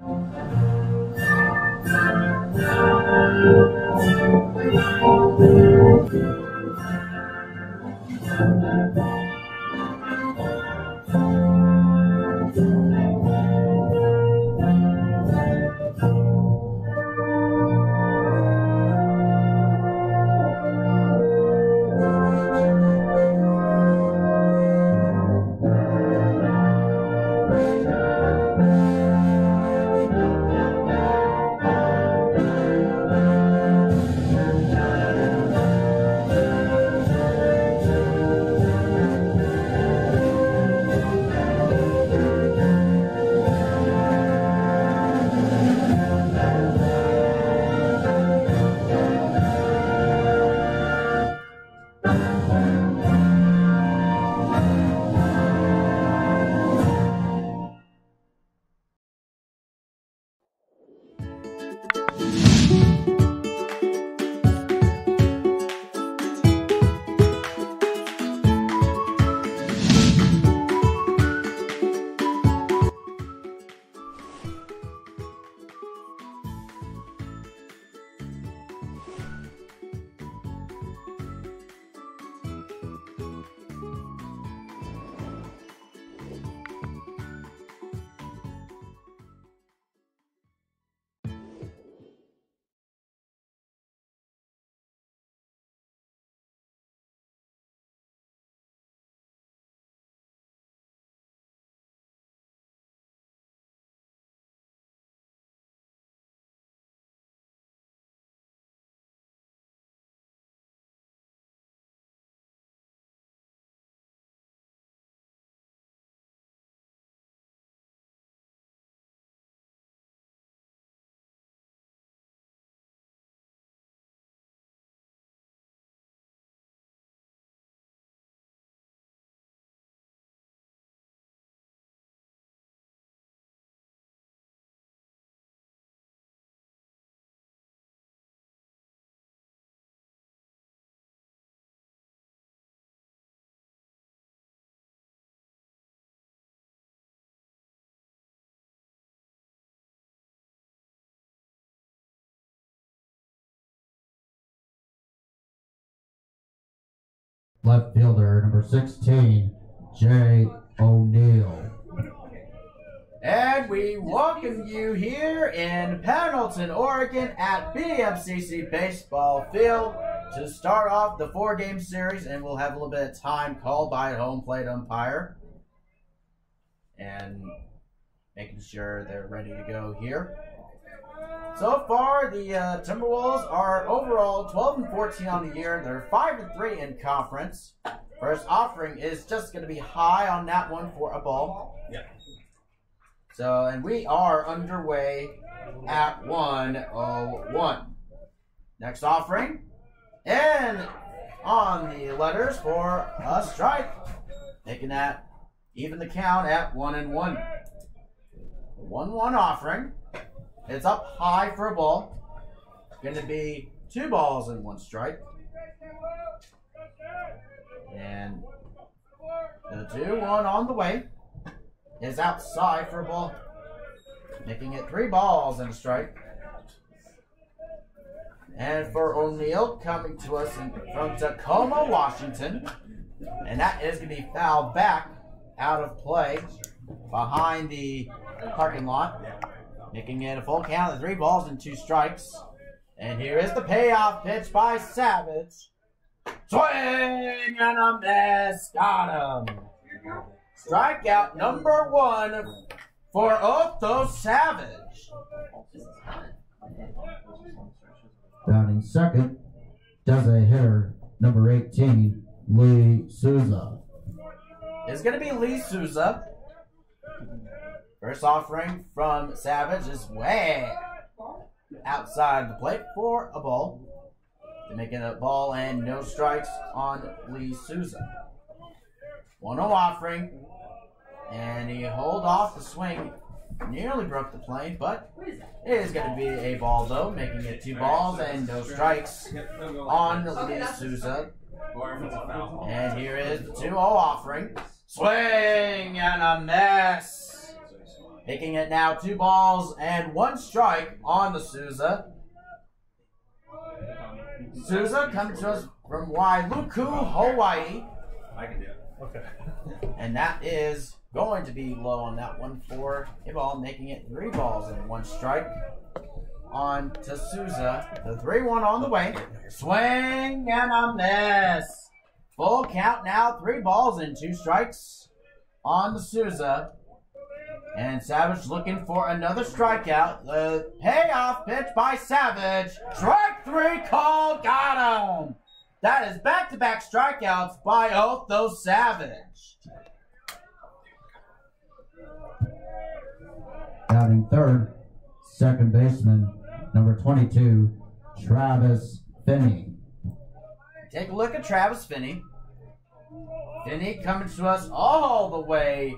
Thank you. Left fielder number 16, Jay O'Neill. And we welcome you here in Pendleton, Oregon at BMCC Baseball Field to start off the four game series. And we'll have a little bit of time called by a home plate umpire. And making sure they're ready to go here. So far, the uh, Timberwolves are overall 12 and 14 on the year. They're 5 and 3 in conference. First offering is just going to be high on that one for a ball. Yeah. So, and we are underway at 101. Next offering. And on the letters for a strike. Taking that, even the count at 1 and 1. 1 1 offering. It's up high for a ball. Going to be two balls and one strike. And the 2 1 on the way is outside for a ball, making it three balls and a strike. And for O'Neill coming to us in, from Tacoma, Washington. And that is going to be fouled back out of play behind the parking lot, making it a full count of three balls and two strikes. And here is the payoff pitch by Savage. Swing and a miss. Got him. Strikeout number one for Otho Savage. Batting second, does a hitter, number 18, Lee Souza. It's going to be Lee Souza. First offering from Savage is way outside the plate for a ball. They're making a ball and no strikes on Lee Souza. 1 0 offering. And he hold off the swing. Nearly broke the plane, but it is going to be a ball though, making it two balls and no strikes on Lee Souza. Or if it's a foul. And here is the 2 0 offering. Swing and a miss. Making it now two balls and one strike on the Souza. Souza comes to us from Wailuku, Hawaii. I can do it. Okay. And that is going to be low on that one for a ball, making it three balls and one strike on to Souza. The 3 1 on the way. Swing and a miss. Full count now, three balls and two strikes on the Souza. And Savage looking for another strikeout. The payoff pitch by Savage. Strike three called. Got him. That is back to back strikeouts by Otho Savage. Batting third, second baseman, number 22, Travis Finney. Take a look at Travis Finney. Finney coming to us all the way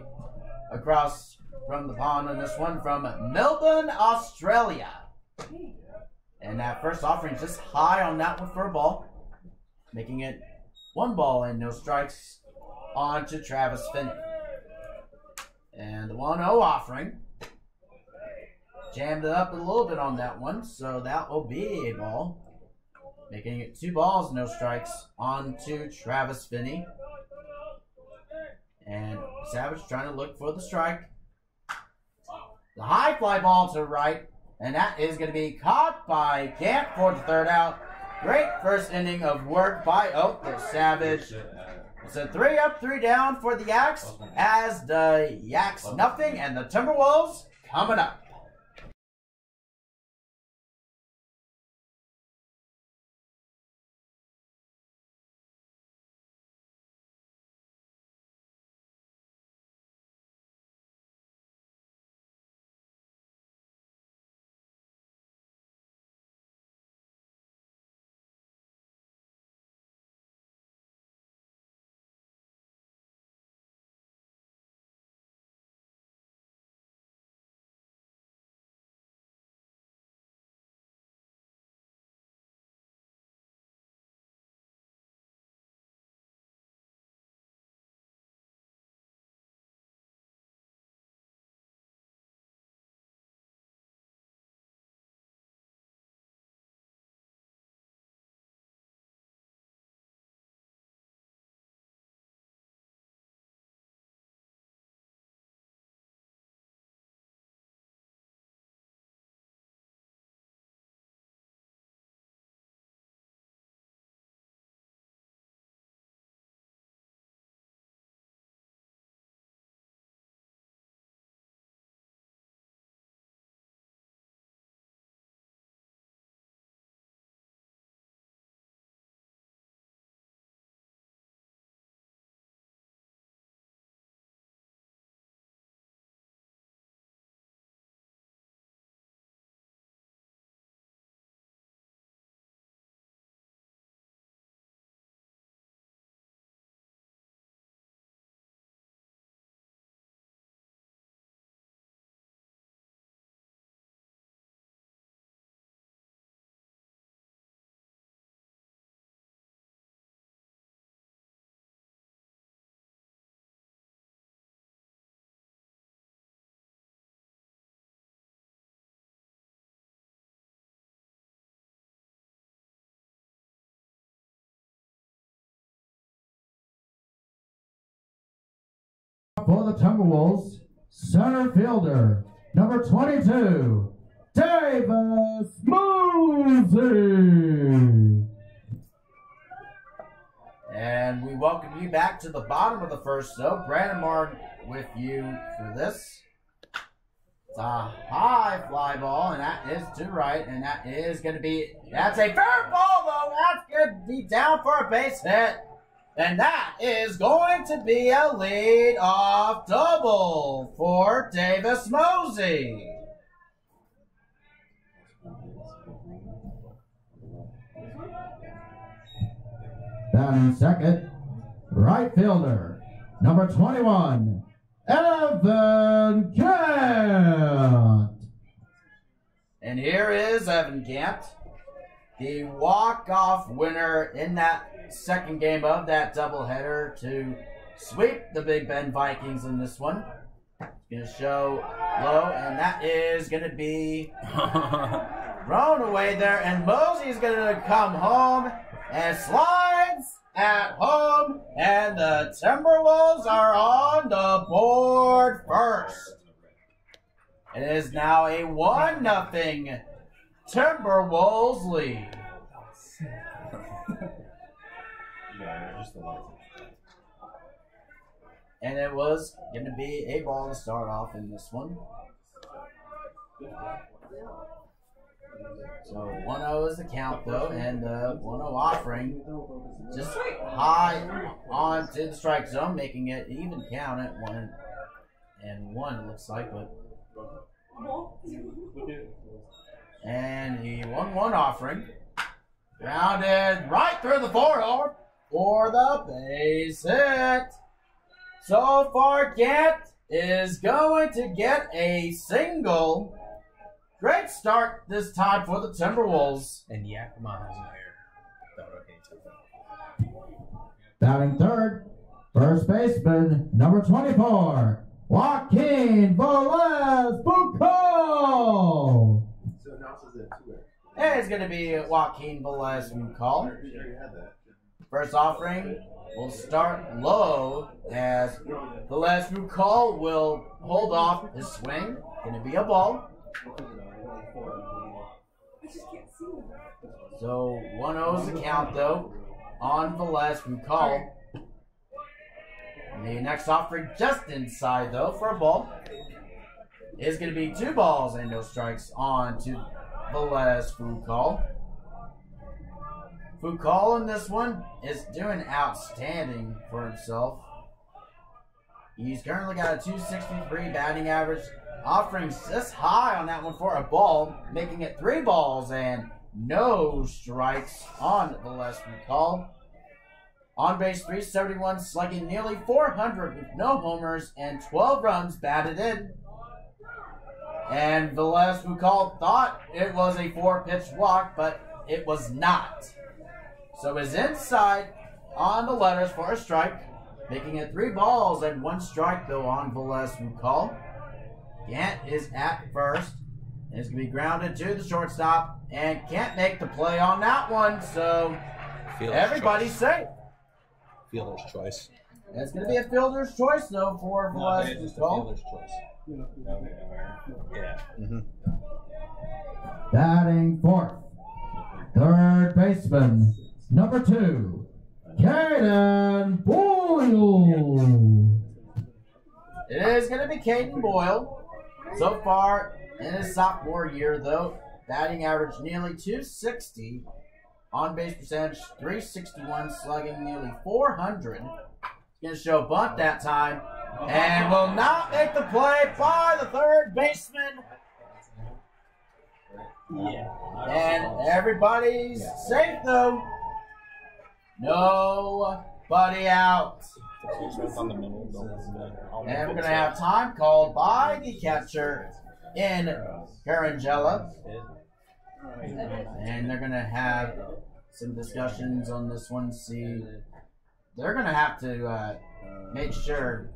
across from the pond on this one from Melbourne, Australia. And that first offering just high on that one for a ball, making it one ball and no strikes on to Travis Finney. And the 1 0 offering jammed it up a little bit on that one, so that will be a ball. Making it two balls, no strikes on to Travis Finney. And Savage trying to look for the strike. The high fly ball to right, and that is going to be caught by Camp for the third out. Great first inning of work by Otho Savage. It's a three up, three down for the Yaks as the Yaks nothing and the Timberwolves coming up. For the Timberwolves, center fielder, number 22, Davis Moosey. And we welcome you back to the bottom of the first so Brandon Martin with you for this. It's a high fly ball, and that is to right, and that is going to be, that's a fair ball, though. That's going to be down for a base hit. And that is going to be a lead off double for Davis Mosey. Batting second, right fielder, number 21, Evan Gant. And here is Evan Gant, the walk-off winner in that second game of that doubleheader to sweep the Big Bend Vikings in this one. It's gonna show low, and that is gonna be thrown away there. And Mosey's gonna come home and slides at home, and the Timberwolves are on the board first. It is now a one nothing Timberwolves lead. And it was going to be a ball to start off in this one. So 1 0 is the count, though, and the 1 0 offering just high onto the strike zone, making it even count at 1 and 1, it looks like. But And he won 1 offering. Grounded right through the four for the base hit. So far, Gant is going to get a single. Great start this time for the Timberwolves. And Yakima has an error. That would okay too. Batting third, first baseman, number 24, Joaquin Velez Bucco. It's going to be Joaquin Velez call. First offering will start low as Velez call will hold off his swing. Going to be a ball. So 1 0 is the count though on Velez who call. The next offering just inside though for a ball is going to be two balls and no strikes on to Velez Foucault. Foucault in this one is doing outstanding for himself. He's currently got a 263 batting average, offering this high on that one for a ball, making it three balls and no strikes on Velez call. On base 371, slugging nearly 400 with no homers and 12 runs batted in. And Velez Foucault thought it was a four pitch walk, but it was not. So is inside on the letters for a strike, making it three balls and one strike though on Velez Foucault. Gant is at first. It's going to be grounded to the shortstop and can't make the play on that one, so Fielder's everybody's choice. safe. Fielder's choice. It's going to be a fielder's choice though for No, Velez it's just a Foucault. Fielder's choice. Yeah. Mm-hmm. Batting fourth, third baseman, number two, Caden Boyle. It is going to be Caden Boyle. So far in his sophomore year, though, batting average nearly 260, on base percentage 361, slugging nearly 400. He's going to show bunt that time, and will not make the play by the third baseman. Yeah. And everybody's safe though. Nobody out. And we're gonna have time called by the catcher in Carangella. And they're gonna have some discussions on this one. See, they're gonna have to uh, make sure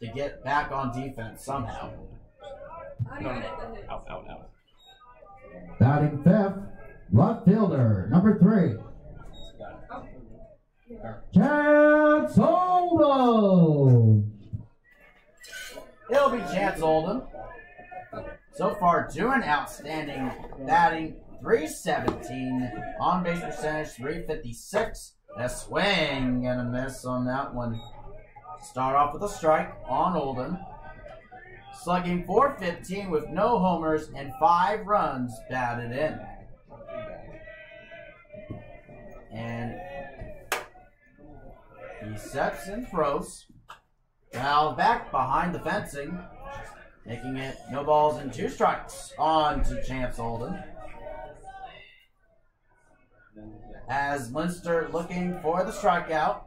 to get back on defense somehow. Out, out, out. Batting fifth, left fielder, number three, Chance Oldham. It'll be Chance Oldham. So far, doing outstanding batting, 317 on base percentage, 356. A swing and a miss on that one. Start off with a strike on Oldham. Slugging 415 with no homers and five runs batted in. And he sets and throws. Foul back behind the fencing, making it no balls and two strikes on to Chance Oldham. As Munster looking for the strikeout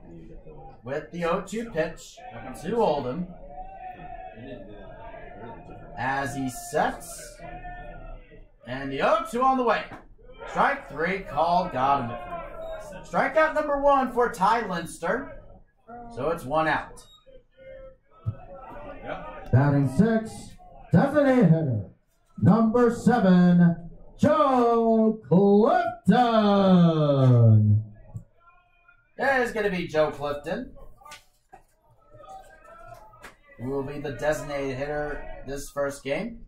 with the 0-2 pitch to Oldham. As he sets, and the 0-2 on the way. Strike three called, got him. Strikeout number one for Ty Linster. So it's one out. Batting six, designated hitter, number seven, Joe Clifton. It is going to be Joe Clifton. Who will be the designated hitter this first game.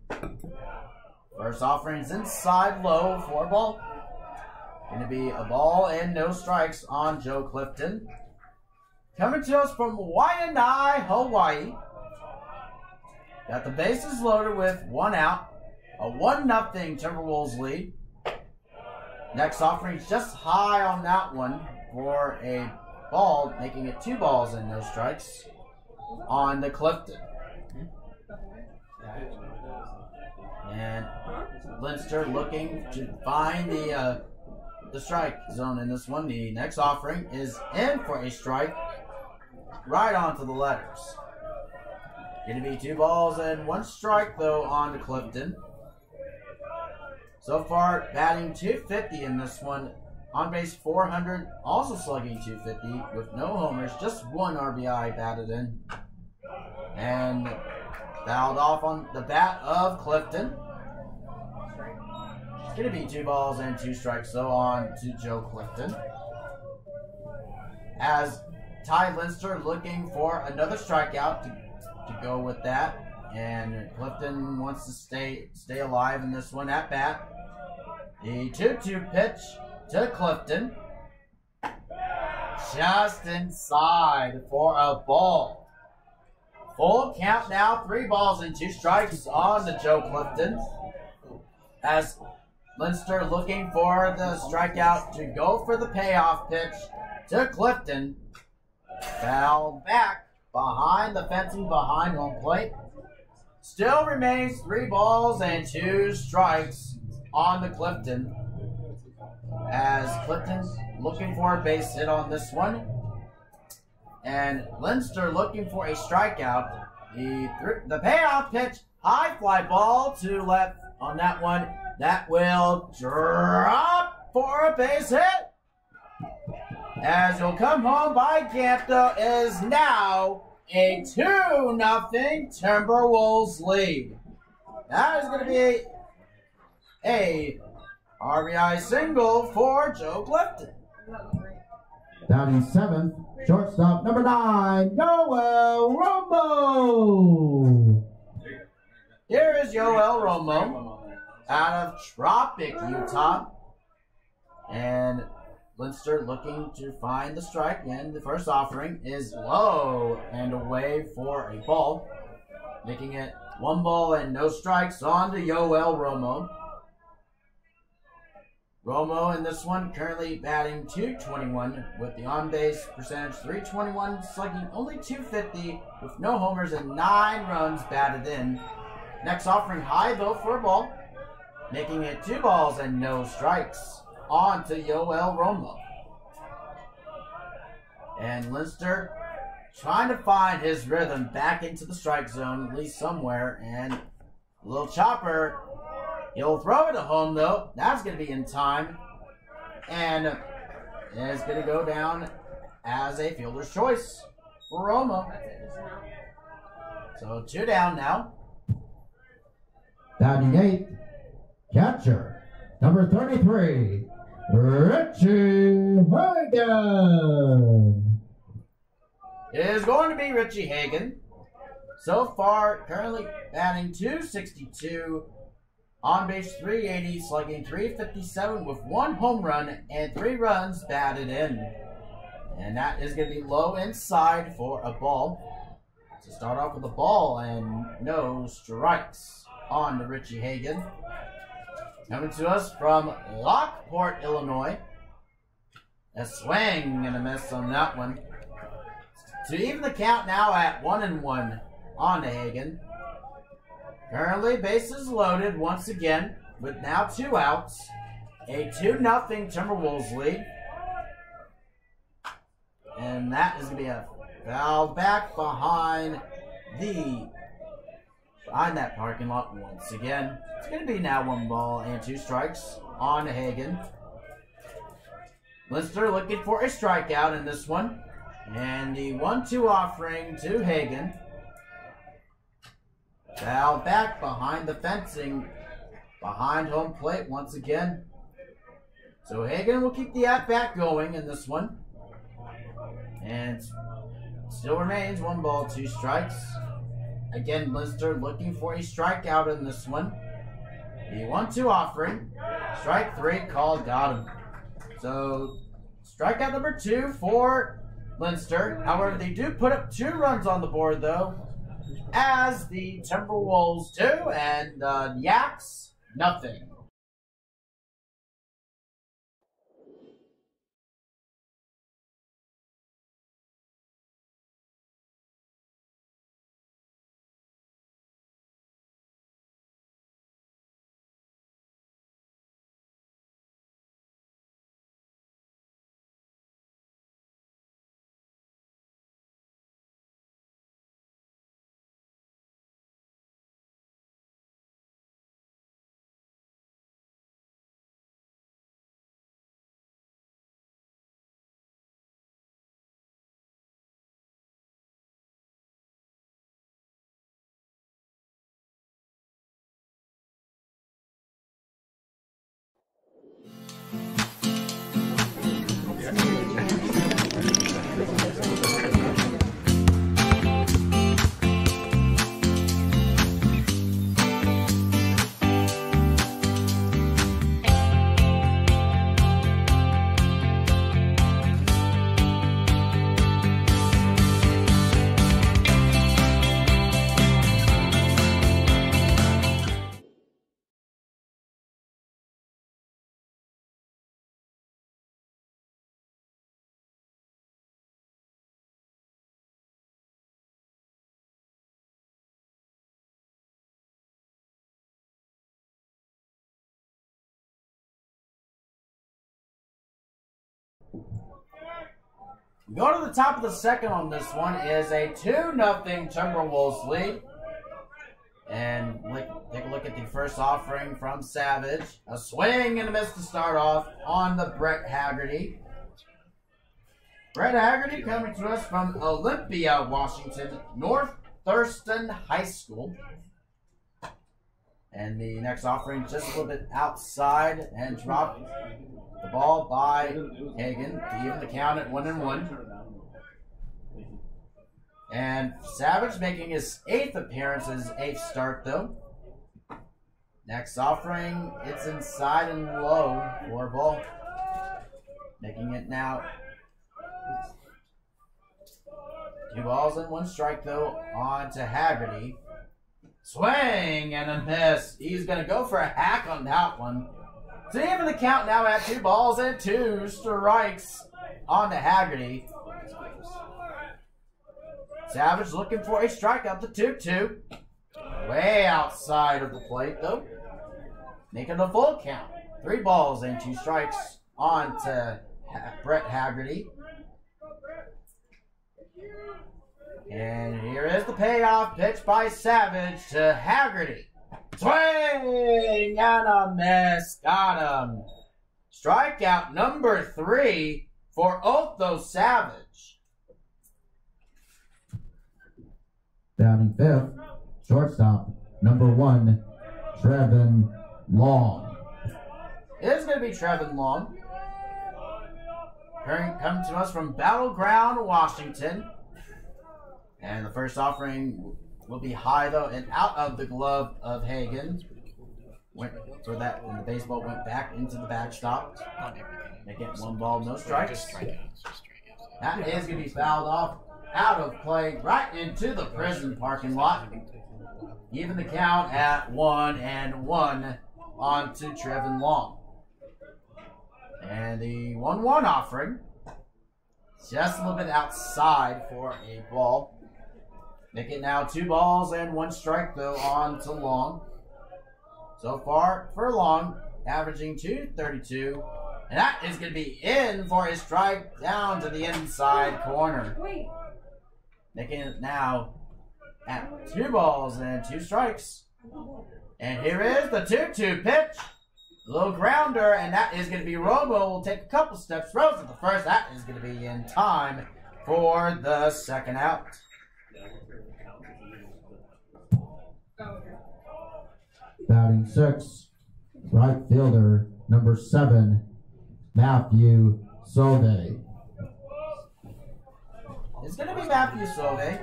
First offerings inside low four ball. Going to be a ball and no strikes on Joe Clifton. Coming to us from Waianae, Hawaii. Got the bases loaded with one out. A 1 nothing Timberwolves lead. Next offering just high on that one for a ball, making it two balls and no strikes on the Clifton. And Linster looking to find the uh, the strike zone in this one. The next offering is in for a strike right onto the letters. Going to be two balls and one strike though on to Clifton. So far, batting 250 in this one. On base 400, also slugging 250 with no homers, just one RBI batted in. And fouled off on the bat of Clifton. It's going to be two balls and two strikes, so on to Joe Clifton. As Ty Linster looking for another strikeout to, to go with that. And Clifton wants to stay stay alive in this one at bat. The 2-2 pitch to Clifton. Just inside for a ball. Full count now, three balls and two strikes on the Joe Clifton. As Linster looking for the strikeout to go for the payoff pitch to Clifton. Foul back behind the fencing behind home plate. Still remains three balls and two strikes on the Clifton. As Clifton's looking for a base hit on this one. And Linster looking for a strikeout. The, the payoff pitch, high fly ball to left on that one. That will drop for a base hit. As you'll come home by Gampto is now a 2 nothing Timberwolves lead. That is going to be a RBI single for Joe Clifton. Batting seventh, shortstop number nine, Noel Romo. Here is Yoel Romo out of Tropic, Utah. And Linster looking to find the strike, and the first offering is low and away for a ball, making it one ball and no strikes on to Yoel Romo. Romo in this one currently batting 221 with the on base percentage 321, slugging only 250 with no homers and nine runs batted in. Next offering high though for a ball, making it two balls and no strikes on to Yoel Romo. And Linster trying to find his rhythm back into the strike zone, at least somewhere. And a little chopper, he'll throw it at home though. That's going to be in time. And it's going to go down as a fielder's choice for Romo. So two down now. Batting eighth, catcher number 33, Richie Hagan. It is going to be Richie Hagan. So far, currently batting 262, on base 380, slugging 357 with one home run and three runs batted in. And that is going to be low inside for a ball. To start off with a ball and no strikes on to Richie Hagan. Coming to us from Lockport, Illinois. A swing and a miss on that one. To even the count now at one and one on to Hagan. Currently, bases loaded once again with now two outs. A 2 nothing Timberwolves lead. And that is going to be a foul back behind the behind that parking lot once again. It's going to be now one ball and two strikes on Hagan. Linster looking for a strikeout in this one. And the 1 2 offering to Hagan. Foul back behind the fencing, behind home plate once again. So Hagan will keep the at bat going in this one. And still remains one ball, two strikes. Again, Linster looking for a strikeout in this one. The one two offering. Strike three, called, got him. So strikeout number two for Linster. However, they do put up two runs on the board though. As the Timberwolves do, and uh, Yaks, nothing. Go to the top of the second on this one is a 2 nothing Timberwolves lead. And take a look at the first offering from Savage. A swing and a miss to start off on the Brett Haggerty. Brett Haggerty coming to us from Olympia, Washington, North Thurston High School. And the next offering just a little bit outside and dropped the ball by Hagan to even the count at one and one. And Savage making his eighth appearance, his eighth start though. Next offering, it's inside and low for ball. Making it now two balls and one strike though on to Haggerty. Swing and a miss. He's gonna go for a hack on that one. So even the count now at two balls and two strikes on to Haggerty. Savage looking for a strike strikeout to 2 2. Way outside of the plate, though. Making the full count. Three balls and two strikes on to Brett Haggerty. And here is the payoff pitch by Savage to Haggerty. Swing and a miss. Got him. Strikeout number three for Otho Savage. Batting fifth, shortstop, number one, Trevin Long. It is going to be Trevin Long. Coming coming to us from Battleground, Washington. And the first offering will be high though and out of the glove of Hagan. Went for that, and the baseball went back into the backstop. Making one ball, no strikes. Just strikeouts. Just strikeouts. That is going to be fouled off, out of play, right into the prison parking lot. Even the count at one and one on to Trevin Long. And the 1 1 offering, just a little bit outside for a ball. Make it now two balls and one strike, though, on to Long. So far for Long, averaging 232. And that is going to be in for a strike down to the inside corner. Wait. Making it now at two balls and two strikes. And here is the 2 2 pitch. Little grounder, and that is going to be Romo. will take a couple steps. Rose at the first. That is going to be in time for the second out. Oh, Batting six, right fielder, number seven, Matthew Sauve. It's going to be Matthew Sauve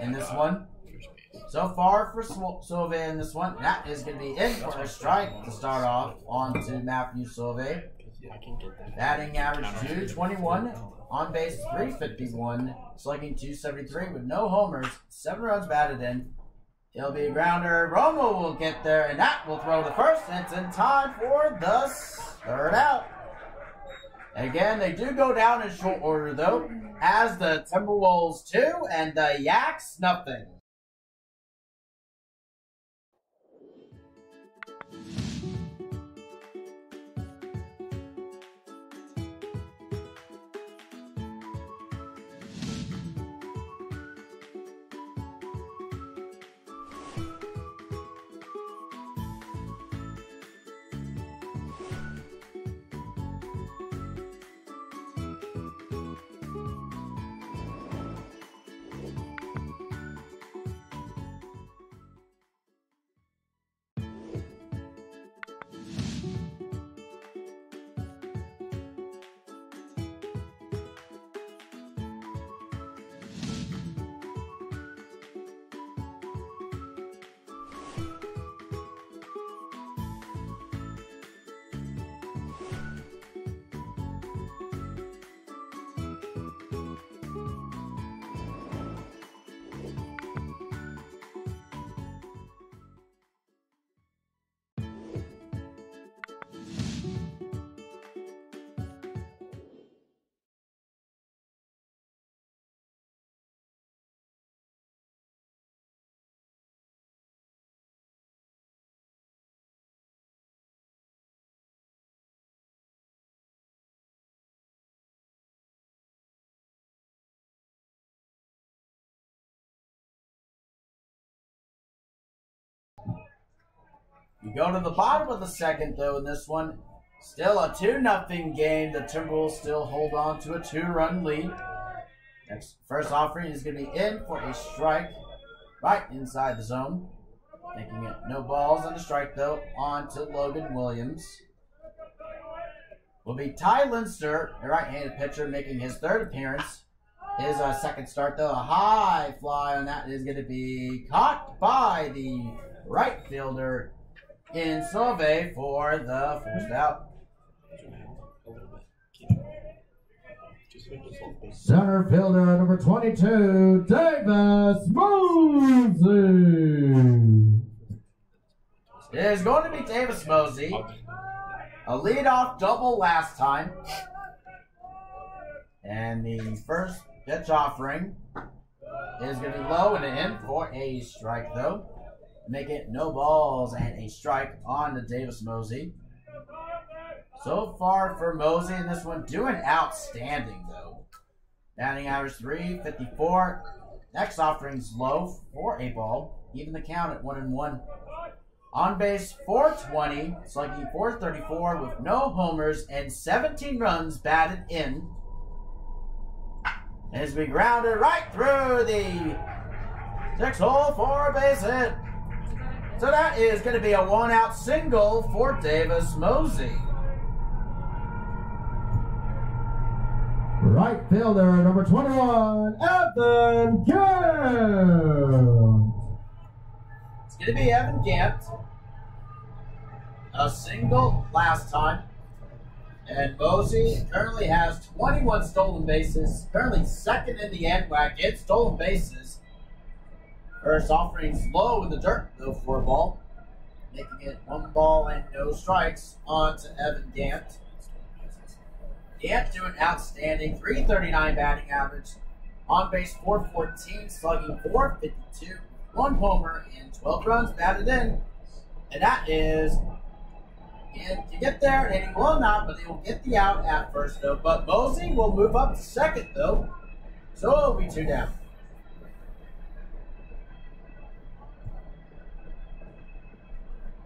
in this one. So far for Sauve in this one, that is going to be in for a strike to start off on to Matthew that. Batting average 221, on base 351, slugging 273 with no homers, 7 runs batted in. It'll be grounder. Romo will get there, and that will throw the first, it's in time for the third out. Again, they do go down in short order, though, as the Timberwolves 2 and the Yaks nothing. You go to the bottom of the second, though, in this one. Still a 2 nothing game. The Timberwolves still hold on to a two run lead. Next, first offering is going to be in for a strike right inside the zone. Making it no balls and a strike, though, on to Logan Williams. Will be Ty Linster, a right handed pitcher, making his third appearance. His uh, second start, though, a high fly on that is going to be caught by the right fielder in Sauve for the first out. A little bit. Keep it. Just make this whole thing. Center fielder number 22, Davis Mosey. It is going to be Davis Mosey. A leadoff double last time. And the first pitch offering is going to be low and in for a strike, though. Make it no balls and a strike on the Davis Mosey. So far for Mosey in this one, doing outstanding, though. Batting average 354. Next offering's low for a ball. Even the count at 1 and 1. On base 420, slugging 434 with no homers and 17 runs batted in. As we grounded right through the six hole for a base hit. So that is going to be a one out single for Davis Mosey. Right fielder number 21, Evan Gant. It's going to be Evan Gant. A single last time. And Mosey currently has 21 stolen bases. Currently second in the NWAC in stolen bases. First offering's low in the dirt, for a ball. Making it one ball and no strikes on to Evan Gant. Gant doing outstanding. 339 batting average. On base 414, slugging 452. One homer and 12 runs batted in. And that is and to get there, and he will not, but he will get the out at first, though. But Mosey will move up to second, though. So it'll be two down.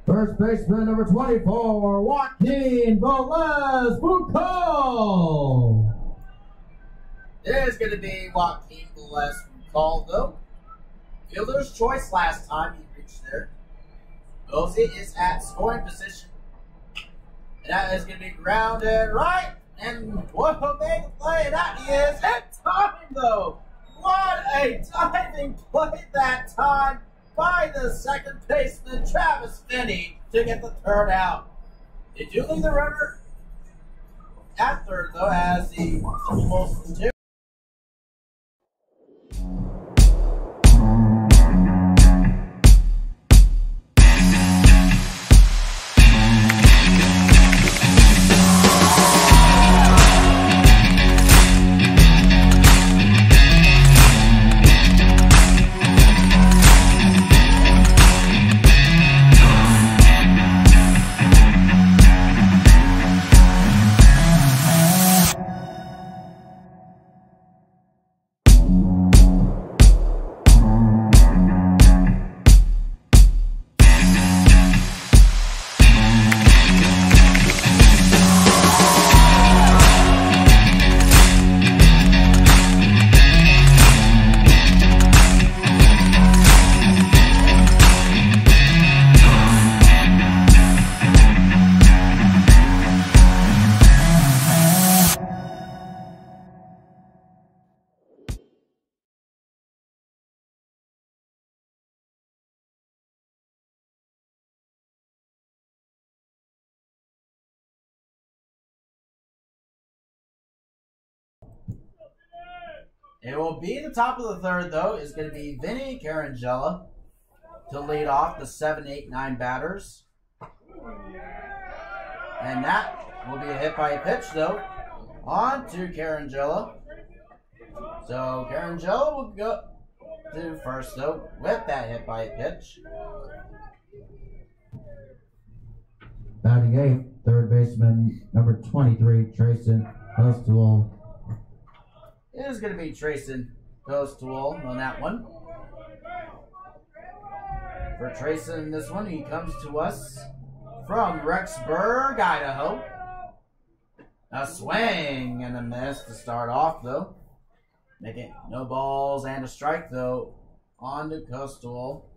First baseman number 24, Joaquin Velez Bucco. There's going to be Joaquin Velez from call, though. Fielder's choice last time he reached there. Ozzy is at scoring position. And that is going to be grounded right. And what a big play that is. And time, though. What a diving play that time by the second baseman, Travis Finney, to get the third out. Did you leave the runner at third, though, as the Timberwolves two? It will be the top of the third, though, is going to be Vinny Carangella to lead off the 7 8 9 batters. And that will be a hit by a pitch, though, on to Carangella. So Carangella will go to first, though, with that hit by a pitch. Batting eighth, third baseman number 23, Trayson Hustwell. Is going to be Trayson Ghostwall on that one. For Trayson, this one, he comes to us from Rexburg, Idaho. A swing and a miss to start off, though. Making no balls and a strike, though, on to Coastal.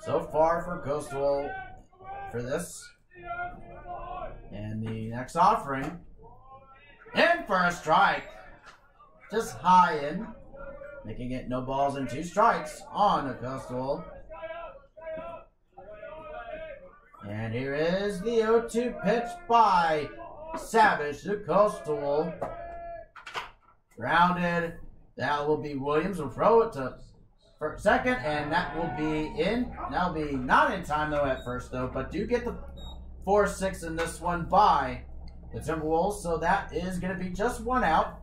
So far for Coastal for this. And the next offering in for a strike. Just high in. Making it no balls and two strikes on a Coastal. And here is the 0-2 pitch by Savage to Coastal. Grounded. That will be Williams. Will throw it to for second, and that will be in. That'll be not in time though at first though, but do get the four six in this one by the Timberwolves. So that is going to be just one out.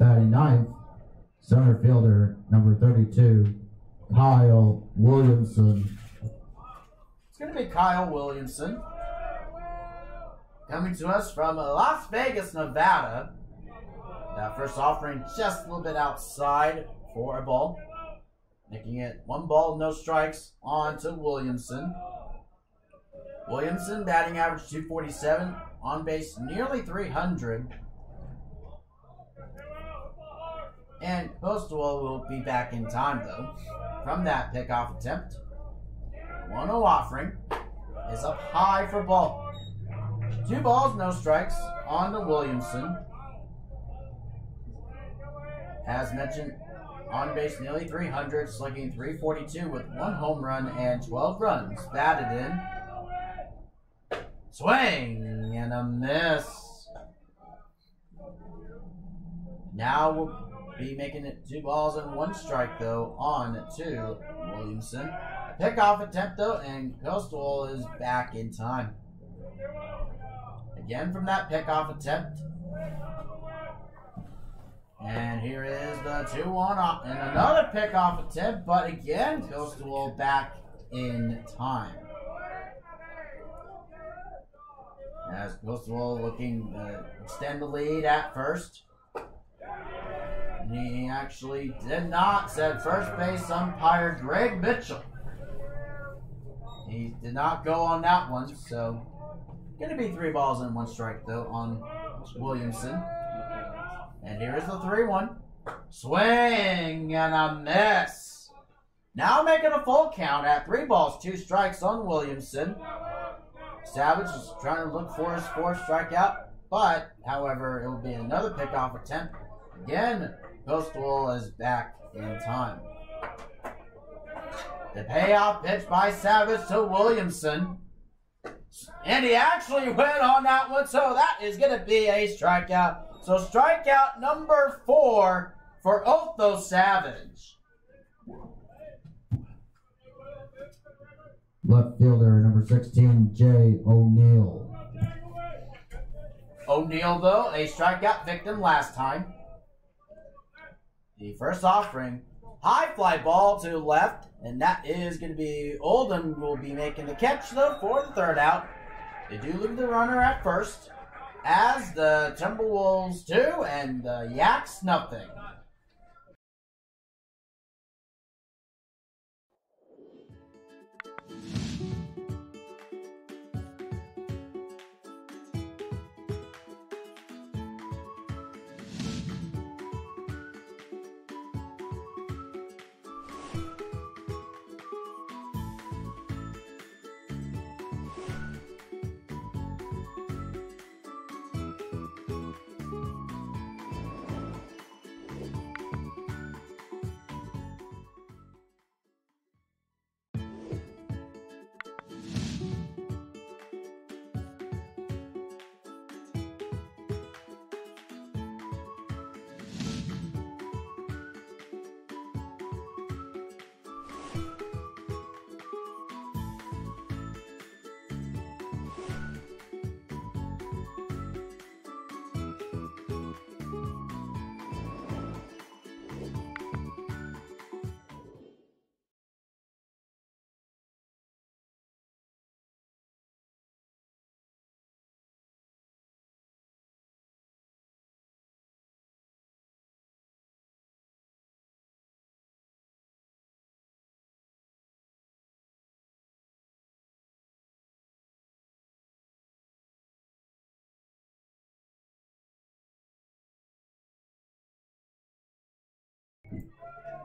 Batting ninth, center fielder number 32, Kyle Williamson. It's going to be Kyle Williamson. Coming to us from Las Vegas, Nevada. That first offering just a little bit outside for a ball. Making it one ball, no strikes on to Williamson. Williamson batting average 247, on base nearly 300. And Postal will be back in time though. From that pickoff attempt. 1 0 offering is up high for ball. Two balls, no strikes on to Williamson. As mentioned, on base nearly 300, slugging 342 with one home run and 12 runs batted in. Swing and a miss. Now we'll be making it two balls and one strike though on to Williamson. Pickoff attempt though, and Coastal is back in time. Again from that pickoff attempt. And here is the 2 1 off, and another pickoff attempt, but again, Coastal back in time. As Coastal looking to extend the lead at first. And he actually did not, said first base umpire Greg Mitchell. He did not go on that one, so gonna be three balls and one strike though on Williamson. And here is the 3 1. Swing and a miss. Now making a full count at three balls, two strikes on Williamson. Savage is trying to look for his fourth strikeout, but however, it will be another pickoff attempt. Again, Postal is back in time. The payoff pitch by Savage to Williamson. And he actually went on that one, so that is going to be a strikeout. So strikeout number four for Otho Savage. Left fielder number 16, Jay O'Neill. O'Neill, though, a strikeout victim last time. The first offering, high fly ball to left, and that is going to be Oldham will be making the catch, though, for the third out. They do leave the runner at first, as the Timberwolves do, and the Yaks nothing.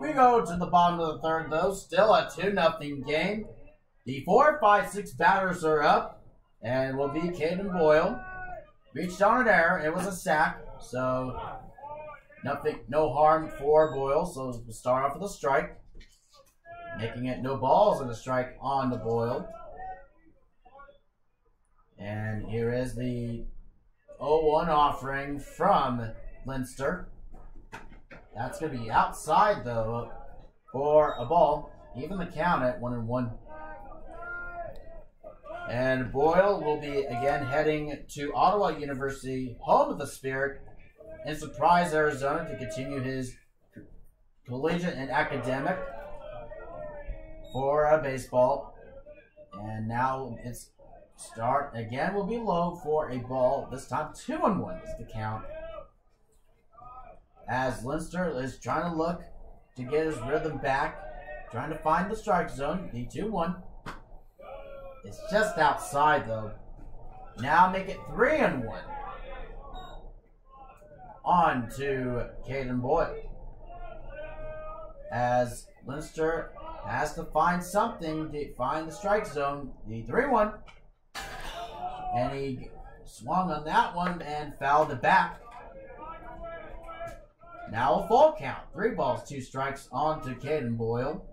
We go to the bottom of the third, though. Still a 2 nothing game. The four, five, six batters are up, and will be Caden Boyle. Reached on an error. It was a sack, so nothing, no harm for Boyle. So we'll start off with a strike, making it no balls and a strike on the Boyle. And here is the 0-1 offering from Linster. That's going to be outside, though, for a ball. Even the count at one and one. And Boyle will be again heading to Ottawa University, home of the Spirit, in Surprise, Arizona, to continue his collegiate and academic for a baseball. And now it's start again will be low for a ball. This time two and one is the count as Linster is trying to look to get his rhythm back, trying to find the strike zone. The 2 1. It's just outside, though. Now make it 3 and 1. On to Caden Boyle. As Linster has to find something to find the strike zone. The 3 1. And he swung on that one and fouled it back. Now a full count. Three balls, two strikes on to Caden Boyle.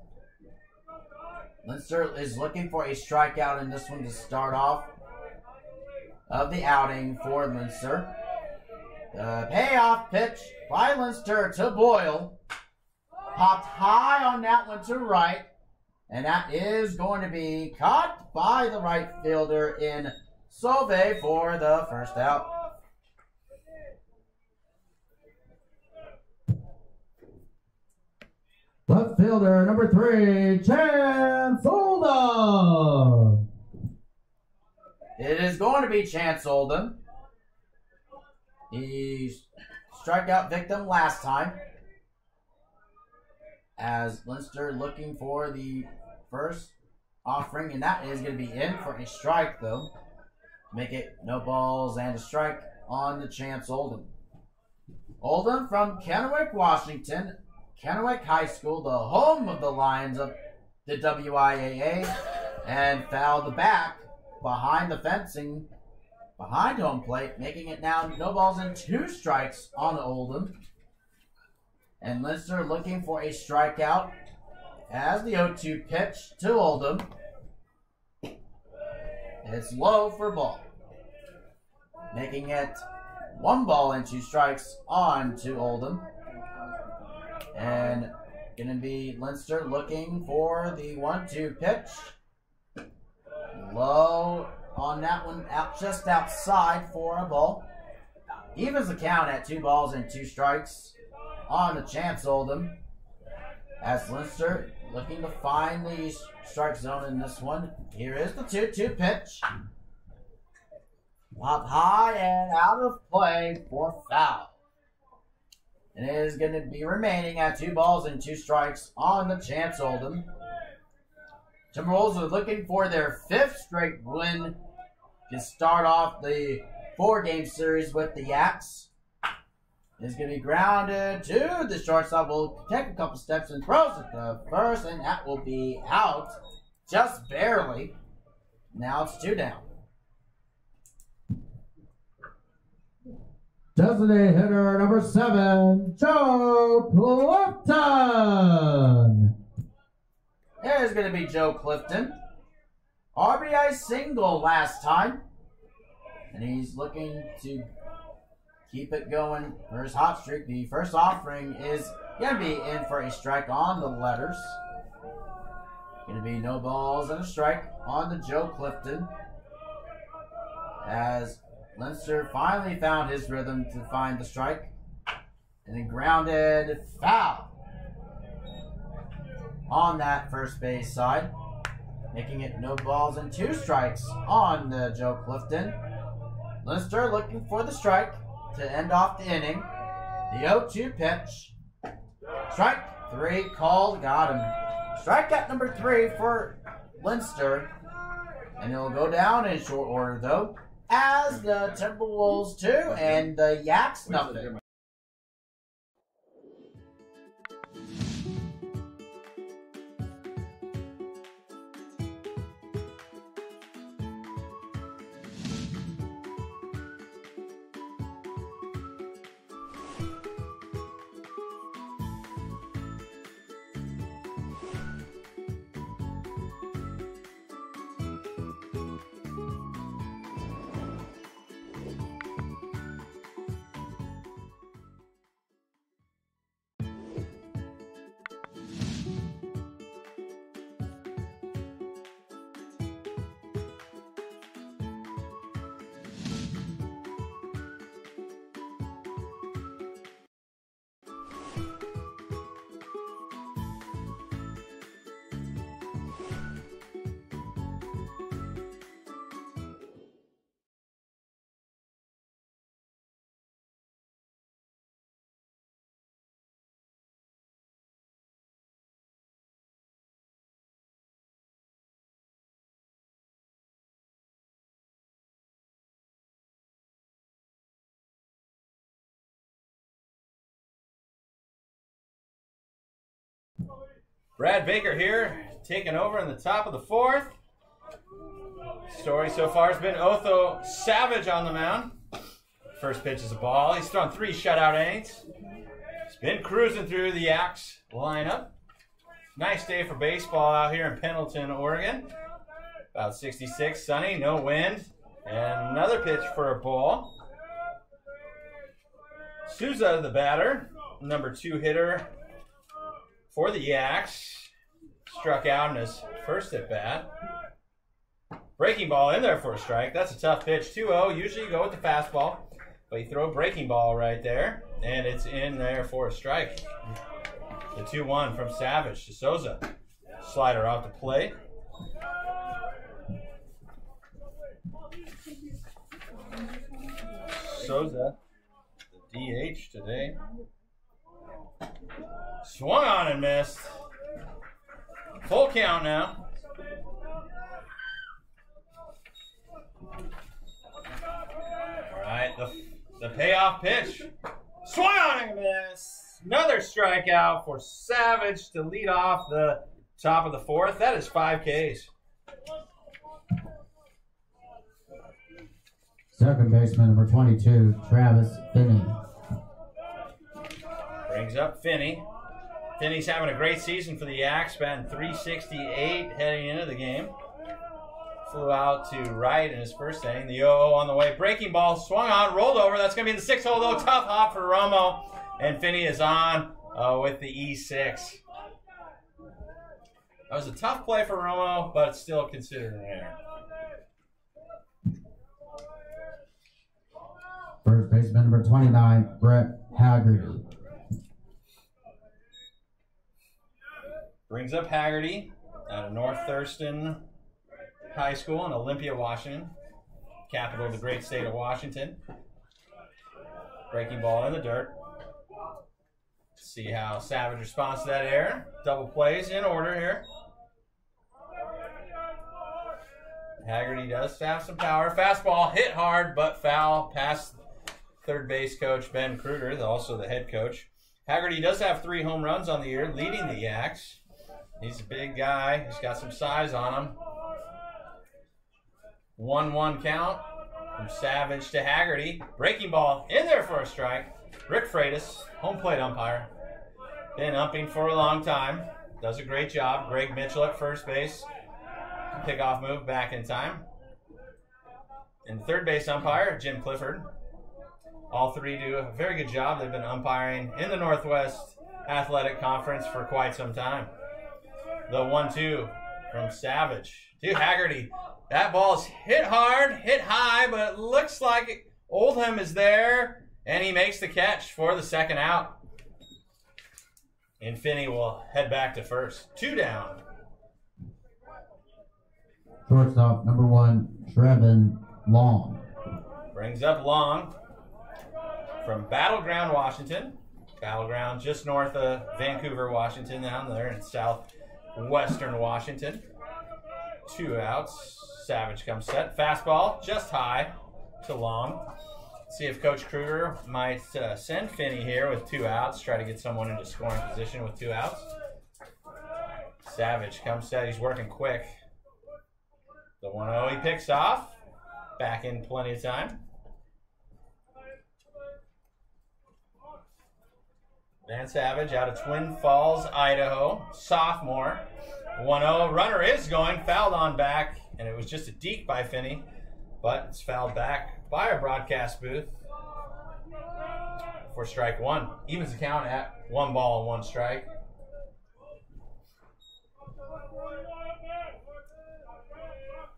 Linster is looking for a strikeout in this one to start off of the outing for Linster. The payoff pitch by Linster to Boyle. Popped high on that one to right. And that is going to be caught by the right fielder in Sauve for the first out. Left fielder number three, Chance Oldham. It is going to be Chance Oldham. He strikeout victim last time. As Linster looking for the first offering, and that is going to be in for a strike, though. Make it no balls and a strike on the Chance Oldham. Oldham from Kennewick, Washington. Kennewick High School, the home of the Lions of the WIAA, and fouled the back behind the fencing, behind home plate, making it now no balls and two strikes on Oldham. And Linster looking for a strikeout as the 0 2 pitch to Oldham. It's low for ball, making it one ball and two strikes on to Oldham. And gonna be Linster looking for the one two pitch. Low on that one, out just outside for a ball. Evens the count at two balls and two strikes on the chance Oldham. As Linster looking to find the strike zone in this one. Here is the 2 2 pitch. Up high and out of play for foul. And is going to be remaining at two balls and two strikes on the chance Oldham. Timberwolves are looking for their fifth straight win to start off the four game series with the Yaks. Is going to be grounded to the shortstop. Will take a couple steps and throws it the first, and that will be out just barely. Now it's two down. Designated hitter number seven, Joe Clifton. There's going to be Joe Clifton. RBI single last time. And he's looking to keep it going for his hot streak. The first offering is going to be in for a strike on the letters. Going to be no balls and a strike on the Joe Clifton. As Linster finally found his rhythm to find the strike. And then grounded foul on that first base side, making it no balls and two strikes on the Joe Clifton. Linster looking for the strike to end off the inning. The 0 2 pitch. Strike three called, got him. Strike at number three for Linster. And it'll go down in short order, though, as the Timberwolves too, and the Yaks nothing. Brad Baker here, taking over in the top of the fourth. Story so far has been Otho Savage on the mound. First pitch is a ball. He's thrown three shutout innings. He's been cruising through the Yaks lineup. Nice day for baseball out here in Pendleton, Oregon. About 66, sunny, no wind. And another pitch for a ball. Souza, the batter, number two hitter for the Yaks. Struck out in his first at bat. Breaking ball in there for a strike. That's a tough pitch. 2 0. Usually you go with the fastball, but you throw a breaking ball right there, and it's in there for a strike. The 2 1 from Savage to Souza. Slider out the plate. Souza, the DH today. Swung on and missed. Full count now. All right, the, the payoff pitch Swung on and miss. Another strikeout for Savage to lead off the top of the fourth. That is five Ks. Second baseman number 22, Travis Finney. Brings up Finney. Finney's having a great season for the Yaks, batting 368 heading into the game. Flew out to right in his first inning. The 0 on the way. Breaking ball swung on, rolled over. That's going to be the six hole, though. Tough hop for Romo. And Finney is on uh, with the E6. That was a tough play for Romo, but it's still considered an error. First baseman number 29, Brett Haggerty. Brings up Haggerty out of North Thurston High School in Olympia, Washington, capital of the great state of Washington. Breaking ball in the dirt. See how Savage responds to that error. Double plays in order here. Haggerty does have some power. Fastball hit hard, but foul past third base coach Ben Kruger, also the head coach. Haggerty does have three home runs on the year, leading the Yaks. He's a big guy. He's got some size on him. 1 1 count from Savage to Haggerty. Breaking ball in there for a strike. Rick Freitas, home plate umpire. Been umping for a long time. Does a great job. Greg Mitchell at first base. Pickoff move back in time. And third base umpire, Jim Clifford. All three do a very good job. They've been umpiring in the Northwest Athletic Conference for quite some time. The one two from Savage to Haggerty. That ball's hit hard, hit high, but it looks like Oldham is there, and he makes the catch for the second out. And Finney will head back to first. Two down. Shortstop number one, Trevin Long. Brings up Long from Battleground, Washington. Battleground just north of Vancouver, Washington, down there in southwestern Washington. Two outs. Savage comes set. Fastball just high to Long. See if Coach Kruger might uh, send Finney here with two outs, try to get someone into scoring position with two outs. Savage comes set. He's working quick. The 1 0 he picks off. Back in plenty of time. Dan Savage out of Twin Falls, Idaho. Sophomore. 1 0. Runner is going. Fouled on back. And it was just a deke by Finney. But it's fouled back by our broadcast booth for strike one. Evens the count at one ball and one strike.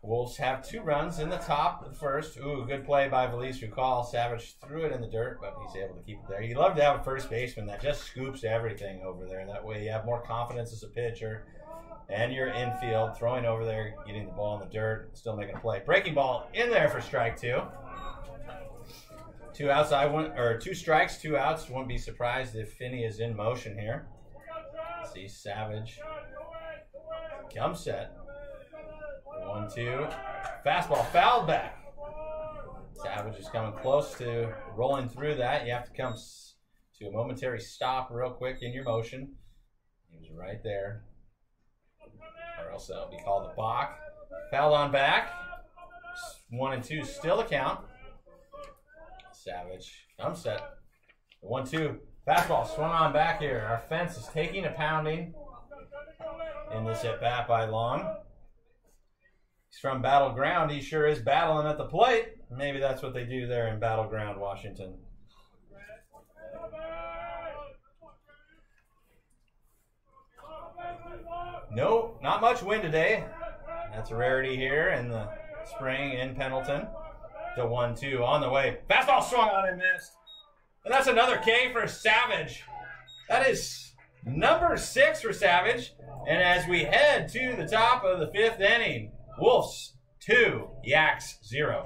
Wolves have two runs in the top the first. Ooh, good play by Valise Recall. Savage threw it in the dirt, but he's able to keep it there. You love to have a first baseman that just scoops everything over there. That way you have more confidence as a pitcher. And you're infield, throwing over there, getting the ball in the dirt, still making a play. Breaking ball in there for strike two. Two outs, I wouldn't, or two strikes, two outs. Wouldn't be surprised if Finney is in motion here. See Savage. Come set. One, two. Fastball fouled back. Savage is coming close to rolling through that. You have to come to a momentary stop real quick in your motion. He was right there. Or else that'll be called a balk. Fouled on back. One and two still a count. Savage. I'm set. One, two. Fastball swung on back here. Our fence is taking a pounding in this at bat by Long. He's from Battleground. He sure is battling at the plate. Maybe that's what they do there in Battleground, Washington. No, not much wind today. That's a rarity here in the spring in Pendleton. The one two on the way. Fastball swung on and missed. And that's another K for Savage. That is number six for Savage. And as we head to the top of the fifth inning, Wolves two, Yaks zero.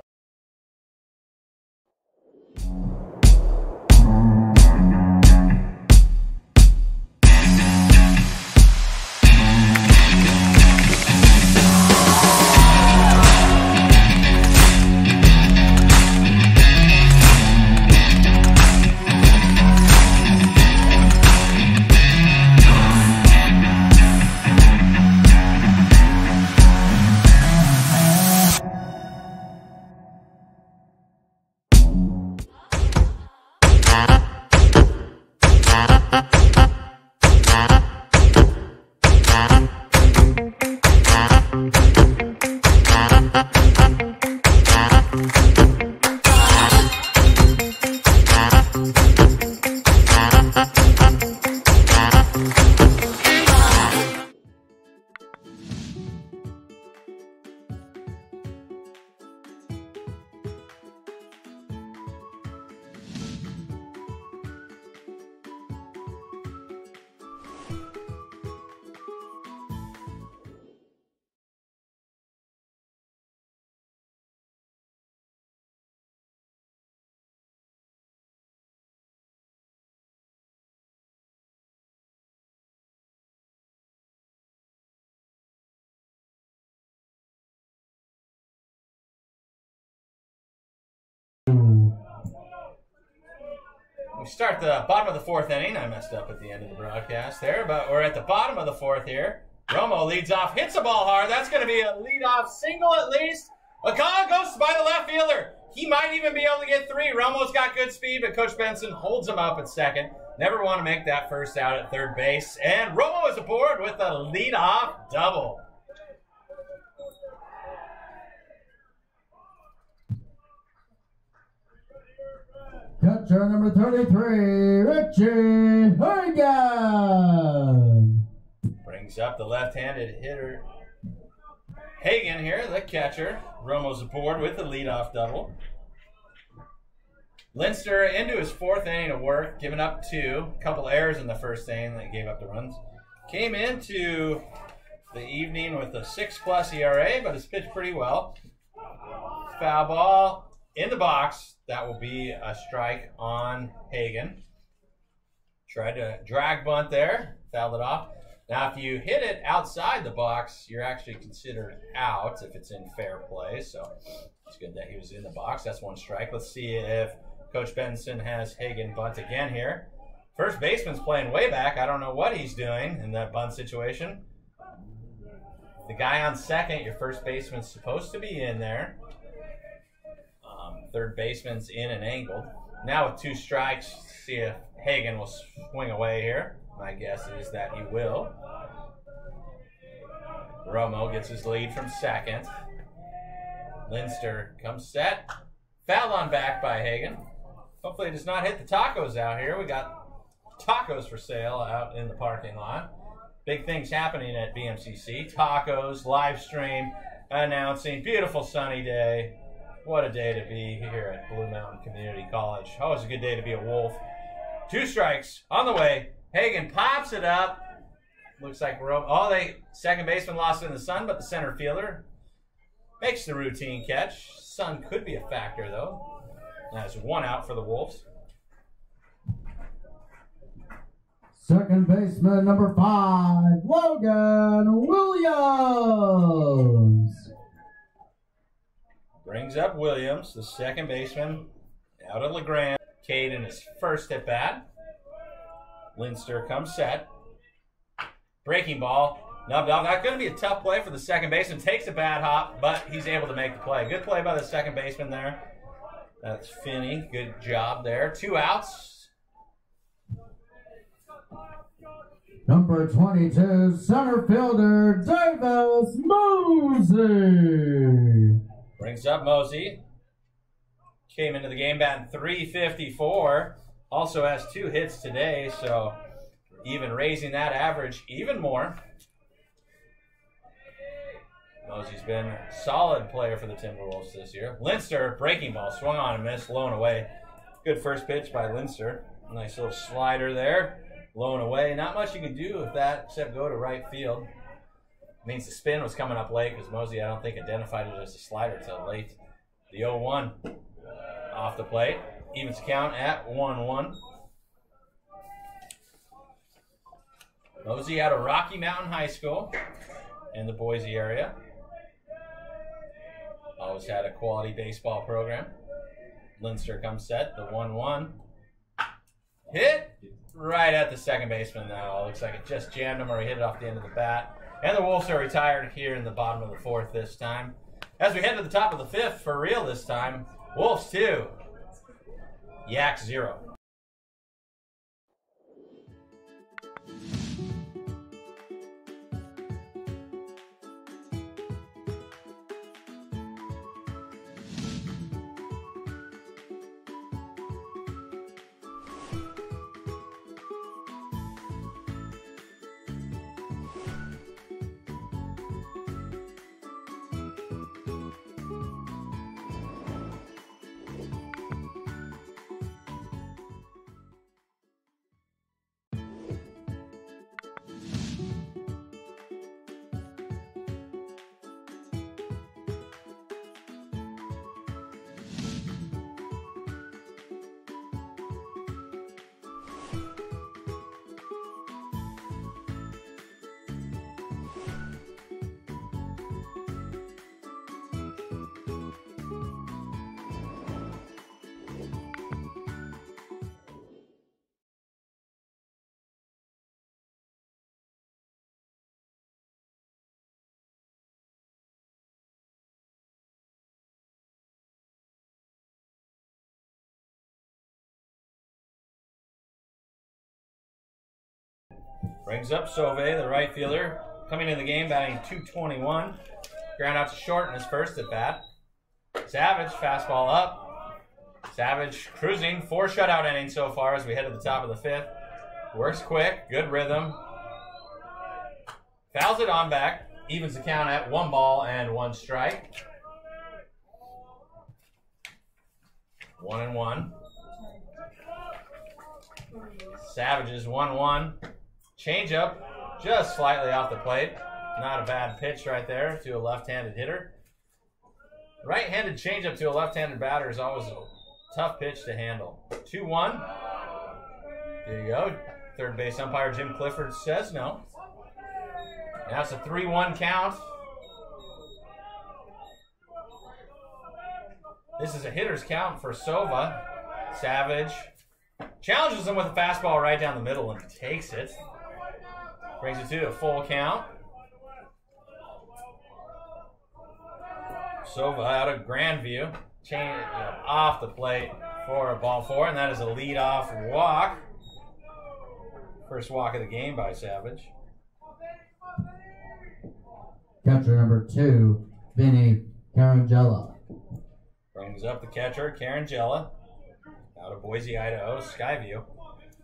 We start the bottom of the fourth inning. I messed up at the end of the broadcast there, but we're at the bottom of the fourth here. Romo leads off, hits the ball hard. That's going to be a leadoff single at least. McCall goes by the left fielder. He might even be able to get three. Romo's got good speed, but Coach Benson holds him up at second. Never want to make that first out at third base. And Romo is aboard with a leadoff double. Catcher number 33, Richie Hagan. Brings up the left-handed hitter Hagan here, the catcher. Romo's aboard with the leadoff double. Linster into his fourth inning of work, giving up two. A couple errors in the first inning that gave up the runs. Came into the evening with a six plus ERA, but has pitched pretty well. Foul ball in the box. That will be a strike on Hagan. Tried to drag bunt there, fouled it off. Now, if you hit it outside the box, you're actually considered out if it's in fair play. So it's good that he was in the box. That's one strike. Let's see if Coach Benson has Hagan bunt again here. First baseman's playing way back. I don't know what he's doing in that bunt situation. The guy on second, your first baseman's supposed to be in there. Third baseman's in and angled. Now with two strikes, see if Hagan will swing away here. My guess is that he will. Romo gets his lead from second. Linster comes set. Fouled on back by Hagan. Hopefully, it does not hit the tacos out here. We got tacos for sale out in the parking lot. Big things happening at BMCC. Tacos, live stream, announcing. Beautiful sunny day. What a day to be here at Blue Mountain Community College. Always a good day to be a Wolf. Two strikes on the way. Hagan pops it up. Looks like we're over. Oh, they second baseman lost it in the sun, but the center fielder makes the routine catch. Sun could be a factor though. That's one out for the Wolves. Second baseman number five, Logan Williams. Brings up Williams, the second baseman, out of La Grande. Cade in his first at bat. Linster comes set. Breaking ball. No, no, not going to be a tough play for the second baseman. Takes a bad hop, but he's able to make the play. Good play by the second baseman there. That's Finney. Good job there. Two outs. Number 22, center fielder Davis Mosey. Brings up Mosey. Came into the game batting 354. Also has two hits today, so even raising that average even more. Mosey's been a solid player for the Timberwolves this year. Linster, breaking ball, swung on and missed, blown away. Good first pitch by Linster. Nice little slider there, blown away. Not much you can do with that except go to right field. Means the spin was coming up late because Mosey, I don't think, identified it as a slider till late. The 0 1 uh, off the plate. Evens count at 1 1. Mosey out of Rocky Mountain High School in the Boise area. Always had a quality baseball program. Linster comes set, the 1 1. Hit right at the second baseman though. Looks like it just jammed him or he hit it off the end of the bat. And the Wolves are retired here in the bottom of the fourth this time. As we head to the top of the fifth for real this time, Wolves 2, Yak 0. Brings up Sauve, the right fielder, coming in the game, batting 221. Ground out to short in his first at bat. Savage, fastball up. Savage cruising, four shutout innings so far as we head to the top of the fifth. Works quick, good rhythm. Fouls it on back, evens the count at one ball and one strike. One and one. Savages 1 1. Changeup just slightly off the plate. Not a bad pitch right there to a left handed hitter. Right handed changeup to a left handed batter is always a tough pitch to handle. 2 1. There you go. Third base umpire Jim Clifford says no. Now it's a 3 1 count. This is a hitter's count for Sauve. Savage challenges him with a fastball right down the middle and takes it. Brings it to a full count. Sauve out of Grandview. Chain uh, off the plate for a ball four, and that is a lead-off walk. First walk of the game by Savage. Catcher number two, Vinny Carangella. Brings up the catcher, Carangella, out of Boise, Idaho, Skyview.